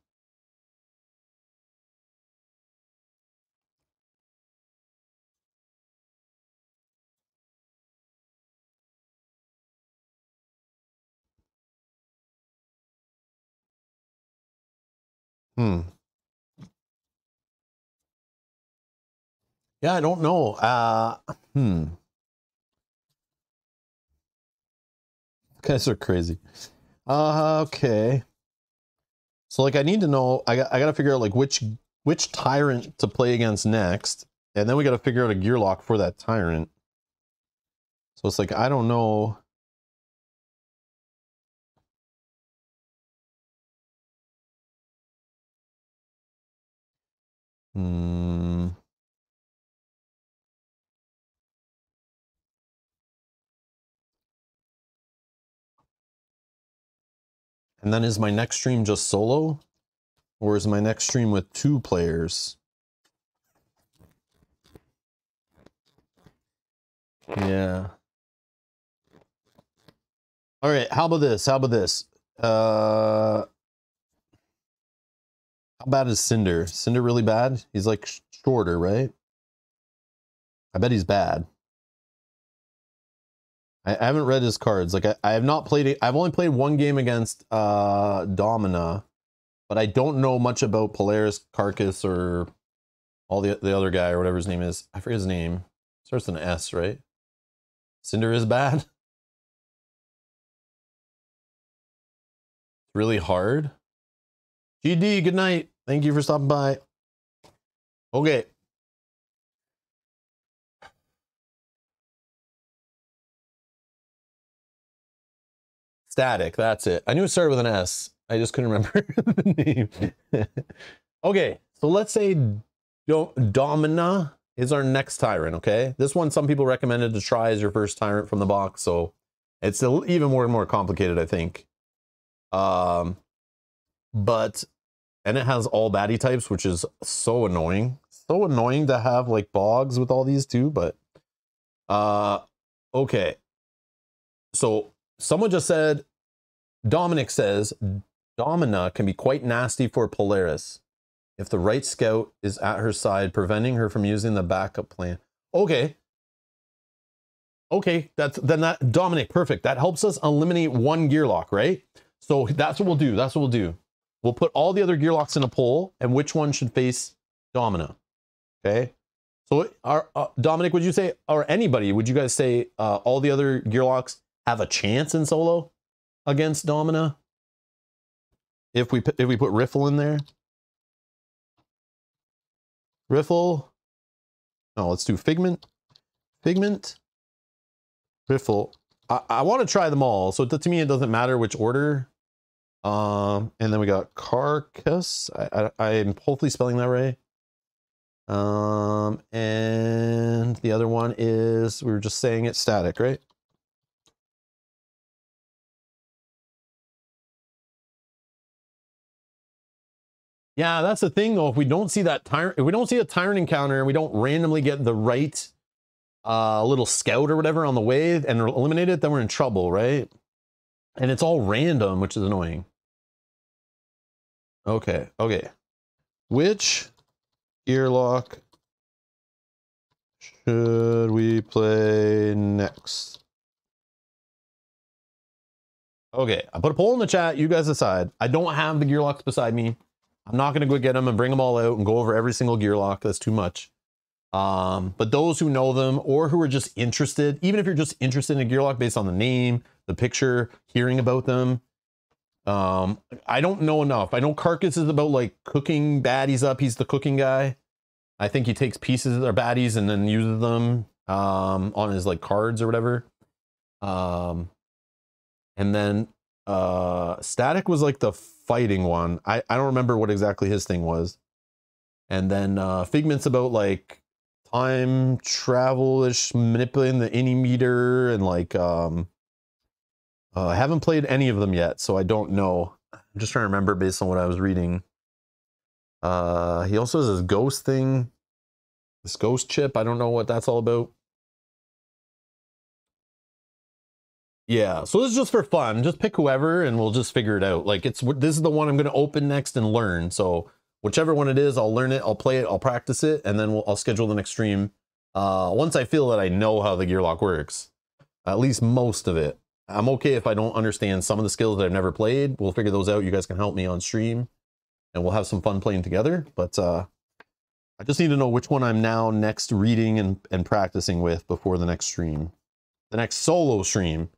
Hmm. Yeah, I don't know. Uh, hmm. Guys are crazy. Uh, okay. So like I need to know I got I gotta figure out like which which tyrant to play against next. And then we gotta figure out a Gearloc for that tyrant. So it's like I don't know. Hmm. And then is my next stream just solo? Or is my next stream with two players? Yeah. All right, how about this? How about this? Uh How bad is Cinder? Cinder really bad? He's like shorter, right? I bet he's bad. I, I haven't read his cards. Like I, I have not played. I've only played one game against uh Domina, but I don't know much about Polaris, Carcass, or all the the other guy or whatever his name is. I forget his name. Starts with an S, right? Cinder is bad. It's Really hard. GD, good night. Thank you for stopping by. Okay. Static, that's it. I knew it started with an S. I just couldn't remember the name. okay, so let's say do Domina is our next tyrant, okay? This one some people recommended to try as your first tyrant from the box, so it's even more and more complicated, I think. Um, but, and it has all baddie types, which is so annoying. So annoying to have like bogs with all these too, but, uh, okay. So someone just said, Dominic says, Domina can be quite nasty for Polaris if the right scout is at her side, preventing her from using the backup plan. Okay. Okay, that's then that Dominic, perfect. That helps us eliminate one Gearloc, right? So that's what we'll do. That's what we'll do. We'll put all the other Gearlocs in a poll, and which one should face Domina. Okay. So, our, uh, Dominic, would you say, or anybody, would you guys say uh, all the other Gearlocs have a chance in solo against Domina? If we if we put Riffle in there, Riffle. No, let's do Figment. Figment. Riffle. I, I want to try them all. So to me, it doesn't matter which order. Um, and then we got Carcass. I, I, I'm hopefully spelling that right. Um, and the other one is, we were just saying it static, right? Yeah, that's the thing though. If we don't see that tyrant, if we don't see a tyrant encounter and we don't randomly get the right uh, little scout or whatever on the way and eliminate it, then we're in trouble, right? And it's all random, which is annoying. Okay, okay. Which Gearloc should we play next? Okay, I put a poll in the chat. You guys decide. I don't have the Gearlocs beside me. I'm not going to go get them and bring them all out and go over every single Gearloc. That's too much. Um, but those who know them or who are just interested, even if you're just interested in a Gearloc based on the name, the picture, hearing about them, um, I don't know enough. I know Carcass is about like cooking baddies up. He's the cooking guy. I think he takes pieces of their baddies and then uses them um, on his like cards or whatever. Um, and then uh, Static was like the fighting one. I, I don't remember what exactly his thing was. And then uh, Figment's about like time travel-ish, manipulating the any meter and like um, uh, I haven't played any of them yet, so I don't know. I'm just trying to remember based on what I was reading. Uh, he also has this ghost thing, this ghost chip. I don't know what that's all about. Yeah, so this is just for fun. Just pick whoever and we'll just figure it out. Like it's this is the one I'm going to open next and learn. So whichever one it is, I'll learn it, I'll play it, I'll practice it, and then we'll, I'll schedule the next stream. Uh, once I feel that I know how the Gearloc works, at least most of it. I'm okay if I don't understand some of the skills that I've never played. We'll figure those out. You guys can help me on stream and we'll have some fun playing together. But uh, I just need to know which one I'm now next reading and, and practicing with before the next stream. The next solo stream.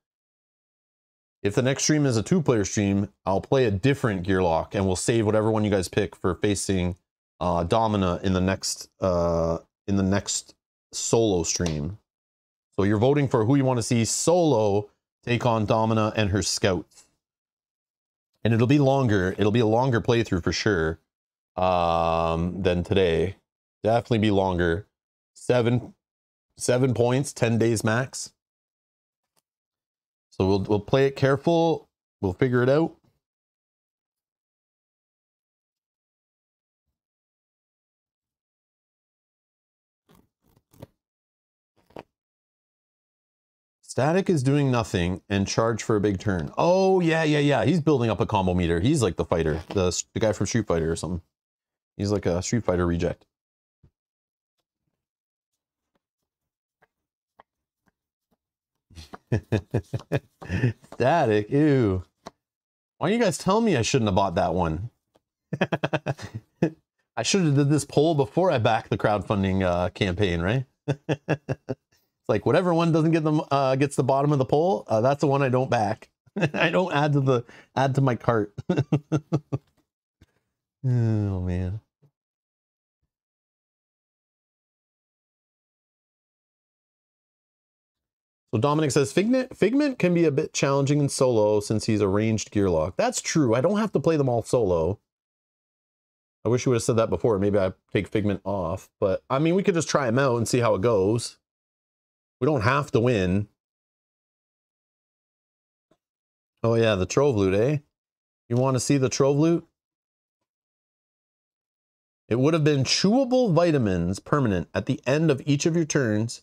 If the next stream is a two-player stream, I'll play a different Gearloc and we'll save whatever one you guys pick for facing uh, Domina in the next uh, in the next solo stream. So you're voting for who you want to see solo take on Domina and her scouts. And it'll be longer. It'll be a longer playthrough for sure um, than today. Definitely be longer. Seven, seven points, 10 days max. So we'll, we'll play it careful. We'll figure it out. Static is doing nothing and charge for a big turn. Oh, yeah, yeah, yeah. He's building up a combo meter. He's like the fighter, the, the guy from Street Fighter or something. He's like a Street Fighter reject. Static, ew. Why don't you guys tell me I shouldn't have bought that one? I should have did this poll before I backed the crowdfunding uh, campaign, right? like whatever one doesn't get them uh, gets the bottom of the poll, uh, that's the one I don't back. I don't add to the add to my cart. oh man. So Dominic says Figment Figment can be a bit challenging in solo since he's a ranged Gearloc. That's true. I don't have to play them all solo. I wish you would have said that before. Maybe I take Figment off, but I mean we could just try him out and see how it goes. We don't have to win. Oh yeah, the Trove loot, eh? You want to see the Trove loot? It would have been chewable vitamins permanent at the end of each of your turns.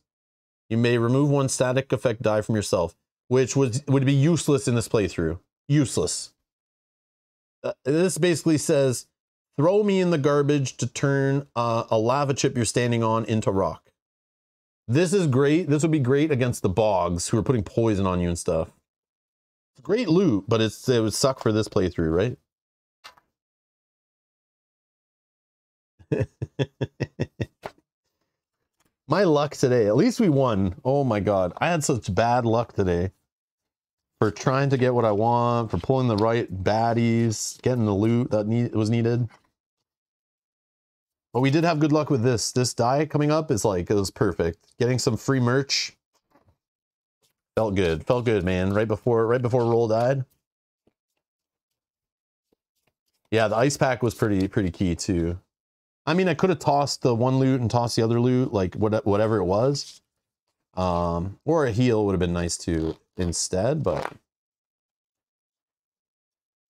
You may remove one static effect die from yourself, which would, would be useless in this playthrough. Useless. Uh, this basically says, throw me in the garbage to turn uh, a lava chip you're standing on into rock. This is great. This would be great against the bogs who are putting poison on you and stuff. Great loot, but it's it would suck for this playthrough, right? my luck today. At least we won. Oh my god. I had such bad luck today. For trying to get what I want, for pulling the right baddies, getting the loot that need was needed. But we did have good luck with this. This die coming up is like, it was perfect. Getting some free merch. Felt good. Felt good, man. Right before, right before Rol died. Yeah, the ice pack was pretty, pretty key too. I mean, I could have tossed the one loot and tossed the other loot, like what, whatever it was. Um, or a heal would have been nice too instead, but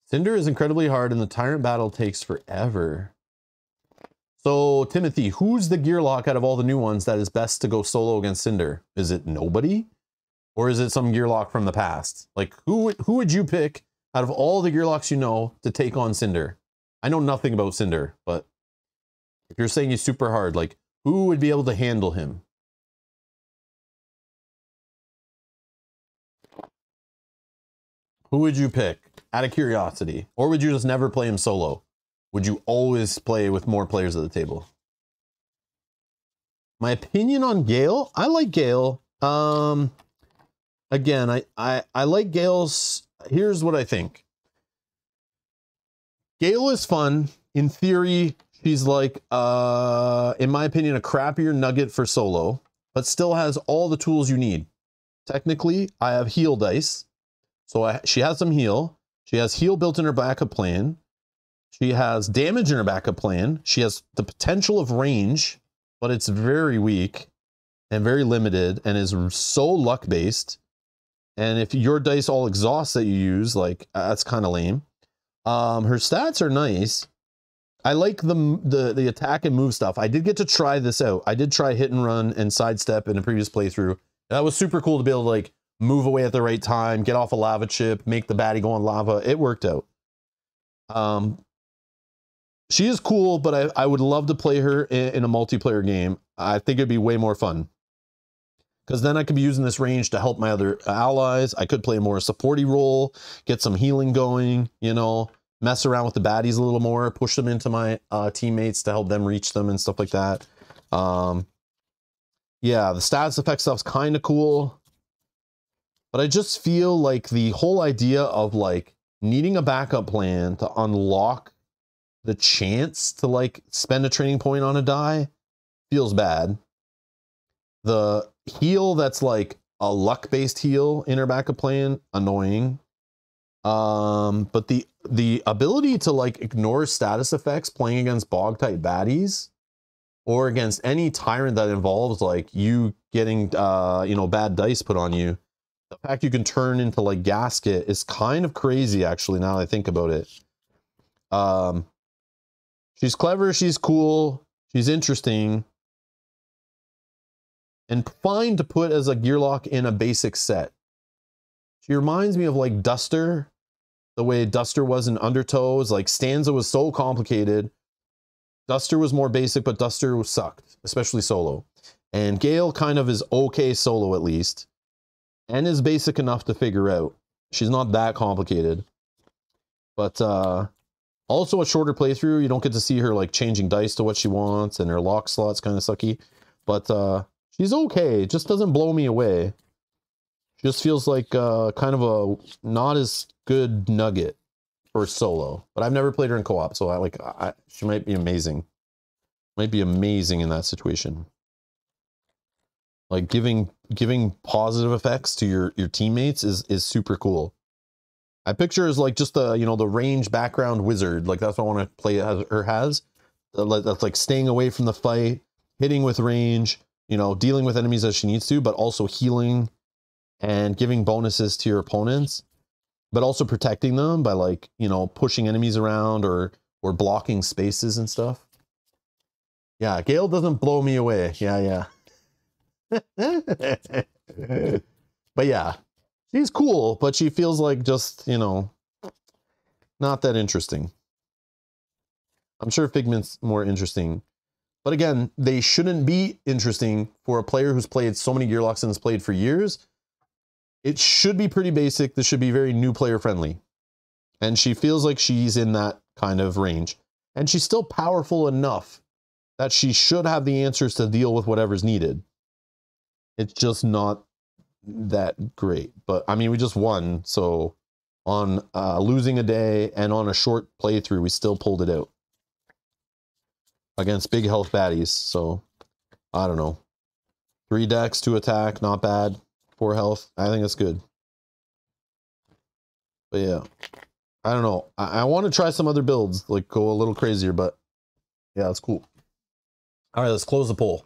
Cinder is incredibly hard and the Tyrant battle takes forever. So, Timothy, who's the Gearloc out of all the new ones that is best to go solo against Cinder? Is it nobody? Or is it some Gearloc from the past? Like, who, who would you pick out of all the Gearlocs you know to take on Cinder? I know nothing about Cinder, but if you're saying he's super hard, like, who would be able to handle him? Who would you pick out of curiosity? Or would you just never play him solo? Would you always play with more players at the table? My opinion on Gale, I like Gale. Um, again, I, I, I like Gale's. Here's what I think. Gale is fun. In theory, she's like, uh, in my opinion, a crappier nugget for solo, but still has all the tools you need. Technically, I have heal dice. So I, she has some heal. She has heal built in her backup plan. She has damage in her backup plan. She has the potential of range, but it's very weak and very limited and is so luck based. And if your dice all exhaust that you use, like that's kind of lame. Um, her stats are nice. I like the, the the attack and move stuff. I did get to try this out. I did try hit and run and sidestep in a previous playthrough. That was super cool to be able to like move away at the right time, get off a lava chip, make the baddie go on lava. It worked out. Um, she is cool, but I, I would love to play her in, in a multiplayer game. I think it'd be way more fun. Because then I could be using this range to help my other allies. I could play more supporty role, get some healing going, you know, mess around with the baddies a little more, push them into my uh, teammates to help them reach them and stuff like that. Um, yeah, the status effect stuff's kind of cool. But I just feel like the whole idea of like needing a backup plan to unlock the chance to like spend a training point on a die feels bad. The heal that's like a luck based heal in her backup plan, annoying. Um, but the the ability to like ignore status effects playing against bog type baddies or against any tyrant that involves like you getting uh you know bad dice put on you the fact you can turn into like gasket is kind of crazy actually now that i think about it um She's clever, she's cool, she's interesting. And fine to put as a Gearloc in a basic set. She reminds me of like Duster, the way Duster was in Undertows. Like Stanza was so complicated. Duster was more basic, but Duster sucked, especially solo. And Gale kind of is okay solo at least, and is basic enough to figure out. She's not that complicated. But uh also a shorter playthrough. You don't get to see her like changing dice to what she wants, and her lock slot's kind of sucky. But uh, she's okay. It just doesn't blow me away. She just feels like uh, kind of a not as good nugget for solo. But I've never played her in co-op, so I like I, she might be amazing. Might be amazing in that situation. Like giving giving positive effects to your your teammates is is super cool. I picture as like just the you know the range background wizard. Like that's what I want to play as or has. That's like staying away from the fight, hitting with range, you know, dealing with enemies as she needs to, but also healing and giving bonuses to your opponents, but also protecting them by like you know pushing enemies around or or blocking spaces and stuff. Yeah, Gale doesn't blow me away. Yeah, yeah. but yeah, she's cool, but she feels like just, you know, not that interesting. I'm sure Figment's more interesting. But again, they shouldn't be interesting for a player who's played so many Gearlocs and has played for years. It should be pretty basic. This should be very new player friendly. And she feels like she's in that kind of range. And she's still powerful enough that she should have the answers to deal with whatever's needed. It's just not that great. But I mean, we just won. So on uh, losing a day and on a short playthrough, we still pulled it out against big health baddies. So I don't know. Three dex, two attack, not bad. Four health. I think that's good. But yeah, I don't know. I, I want to try some other builds, like go a little crazier, but yeah, that's cool. All right, let's close the poll.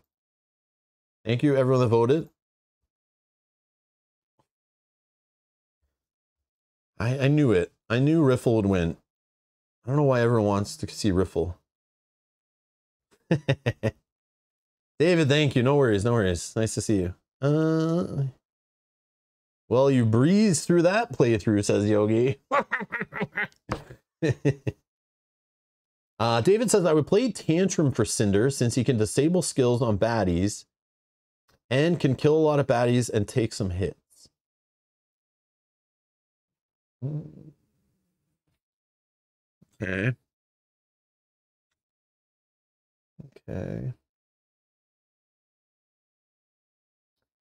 Thank you, everyone that voted. I, I knew it. I knew Riffle would win. I don't know why everyone wants to see Riffle. David, thank you. No worries, no worries. Nice to see you. Uh, well, you breezed through that playthrough, says Yogi. uh, David says, I would play Tantrum for Cinder since he can disable skills on baddies and can kill a lot of baddies and take some hits. Okay. Okay.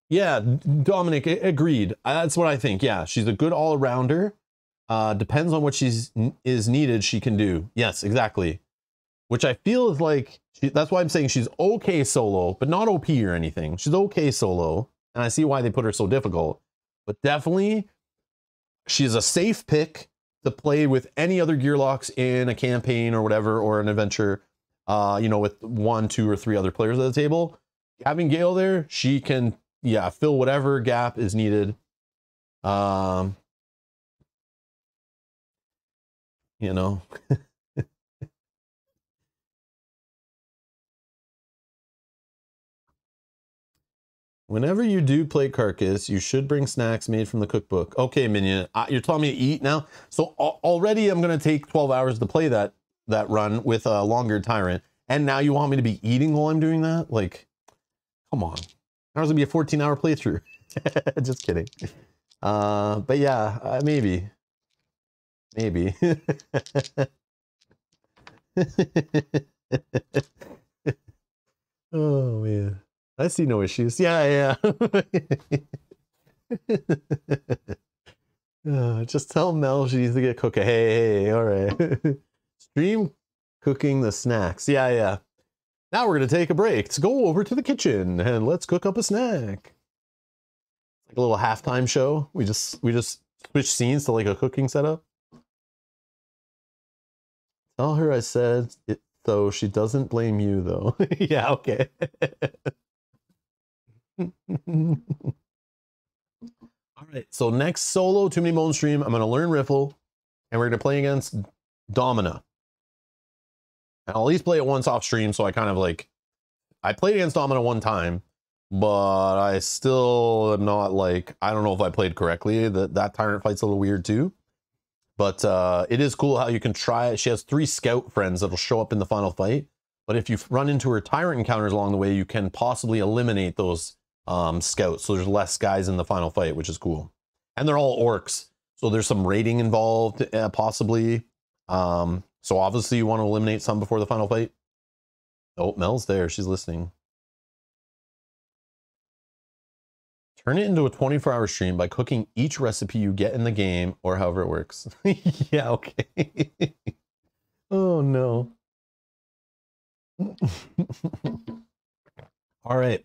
Yeah, Dominic, agreed. That's what I think. Yeah, she's a good all-arounder. Uh, depends on what she's is needed, she can do. Yes, exactly. Which I feel is like she, that's why I'm saying she's okay solo, but not OP or anything. She's okay solo, and I see why they put her so difficult. But definitely, she's a safe pick to play with any other Gearlocs in a campaign or whatever or an adventure. Uh, you know, with one, two, or three other players at the table. Having Gale there, she can yeah, fill whatever gap is needed. Um, you know. Whenever you do play Carcass, you should bring snacks made from the cookbook. Okay, Minion, you're telling me to eat now? So already I'm going to take 12 hours to play that that run with a longer Tyrant. And now you want me to be eating while I'm doing that? Like, come on. That was gonna be a 14 hour playthrough. Just kidding. Uh, but yeah, uh, maybe. Maybe. oh man. I see no issues. Yeah, yeah. uh, just tell Mel she needs to get cooking. Hey, hey, all right. Stream cooking the snacks. Yeah, yeah. Now we're going to take a break Let's go over to the kitchen and let's cook up a snack. Like a little halftime show. We just we just switch scenes to like a cooking setup. Tell her I said it so she doesn't blame you though. yeah, okay. All right, so next solo Too Many Bone stream, I'm going to learn Riffle, and we're going to play against Domina. I'll at least play it once off stream, so I kind of like I played against Domina one time, but I still am not like I don't know if I played correctly. That that tyrant fight's a little weird too. But uh, it is cool how you can try it. She has three scout friends that'll show up in the final fight. But if you run into her tyrant encounters along the way, you can possibly eliminate those um, scouts. So there's less guys in the final fight, which is cool. And they're all orcs. So there's some raiding involved, uh, possibly. Um, so obviously you want to eliminate some before the final fight. Oh, Mel's there. She's listening. Turn it into a 24 hour stream by cooking each recipe you get in the game or however it works. yeah, okay. oh no. All right.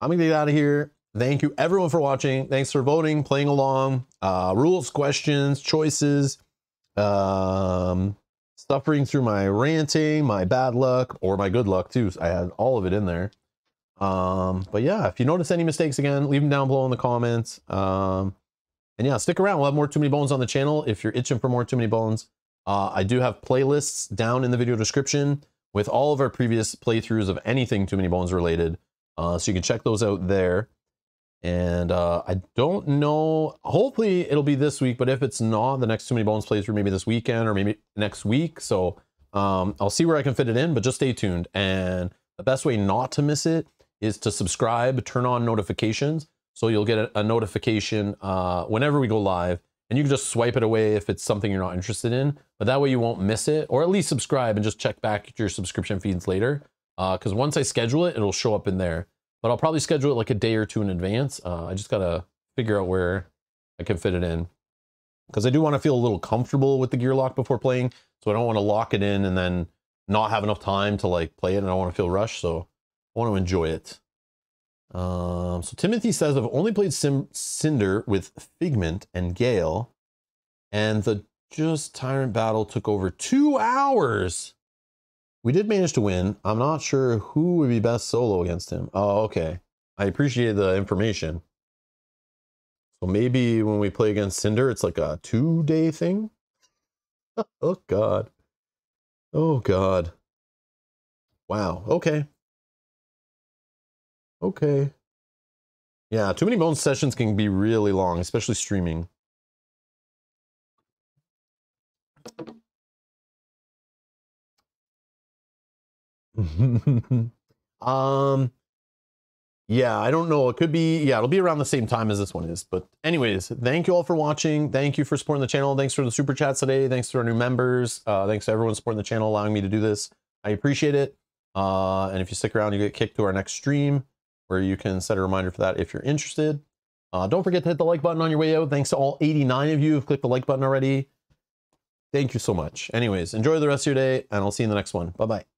I'm gonna get out of here. Thank you everyone for watching. Thanks for voting, playing along. Uh, rules, questions, choices. Um, suffering through my ranting, my bad luck, or my good luck too. I had all of it in there. Um, but yeah, if you notice any mistakes again, leave them down below in the comments. Um, and yeah, stick around. We'll have more Too Many Bones on the channel. If you're itching for more Too Many Bones, uh, I do have playlists down in the video description with all of our previous playthroughs of anything Too Many Bones related. Uh, so you can check those out there. And uh, I don't know. Hopefully it'll be this week, but if it's not, the next Too Many Bones playthrough maybe this weekend or maybe next week. So um, I'll see where I can fit it in, but just stay tuned. And the best way not to miss it is to subscribe, turn on notifications, so you'll get a, a notification uh, whenever we go live. And you can just swipe it away if it's something you're not interested in, but that way you won't miss it, or at least subscribe and just check back your subscription feeds later. Because uh, once I schedule it, it'll show up in there but I'll probably schedule it like a day or two in advance. Uh, I just gotta figure out where I can fit it in because I do want to feel a little comfortable with the Gearloc before playing. So I don't want to lock it in and then not have enough time to like play it and I don't want to feel rushed. So I want to enjoy it. Um, so Timothy says, I've only played Sim Cinder with Figment and Gale and the just Tyrant battle took over two hours. We did manage to win. I'm not sure who would be best solo against him. Oh, okay. I appreciate the information. So maybe when we play against Cinder, it's like a two-day thing? oh, God. Oh, God. Wow. Okay. Okay. Yeah, too many bone sessions can be really long, especially streaming. um, Yeah, I don't know. It could be, yeah, it'll be around the same time as this one is. But anyways, thank you all for watching. Thank you for supporting the channel. Thanks for the super chats today. Thanks to our new members. Uh, thanks to everyone supporting the channel, allowing me to do this. I appreciate it. Uh, and if you stick around, you get kicked to our next stream where you can set a reminder for that if you're interested. Uh, don't forget to hit the like button on your way out. Thanks to all 89 of you who've clicked the like button already. Thank you so much. Anyways, enjoy the rest of your day, and I'll see you in the next one. Bye-bye.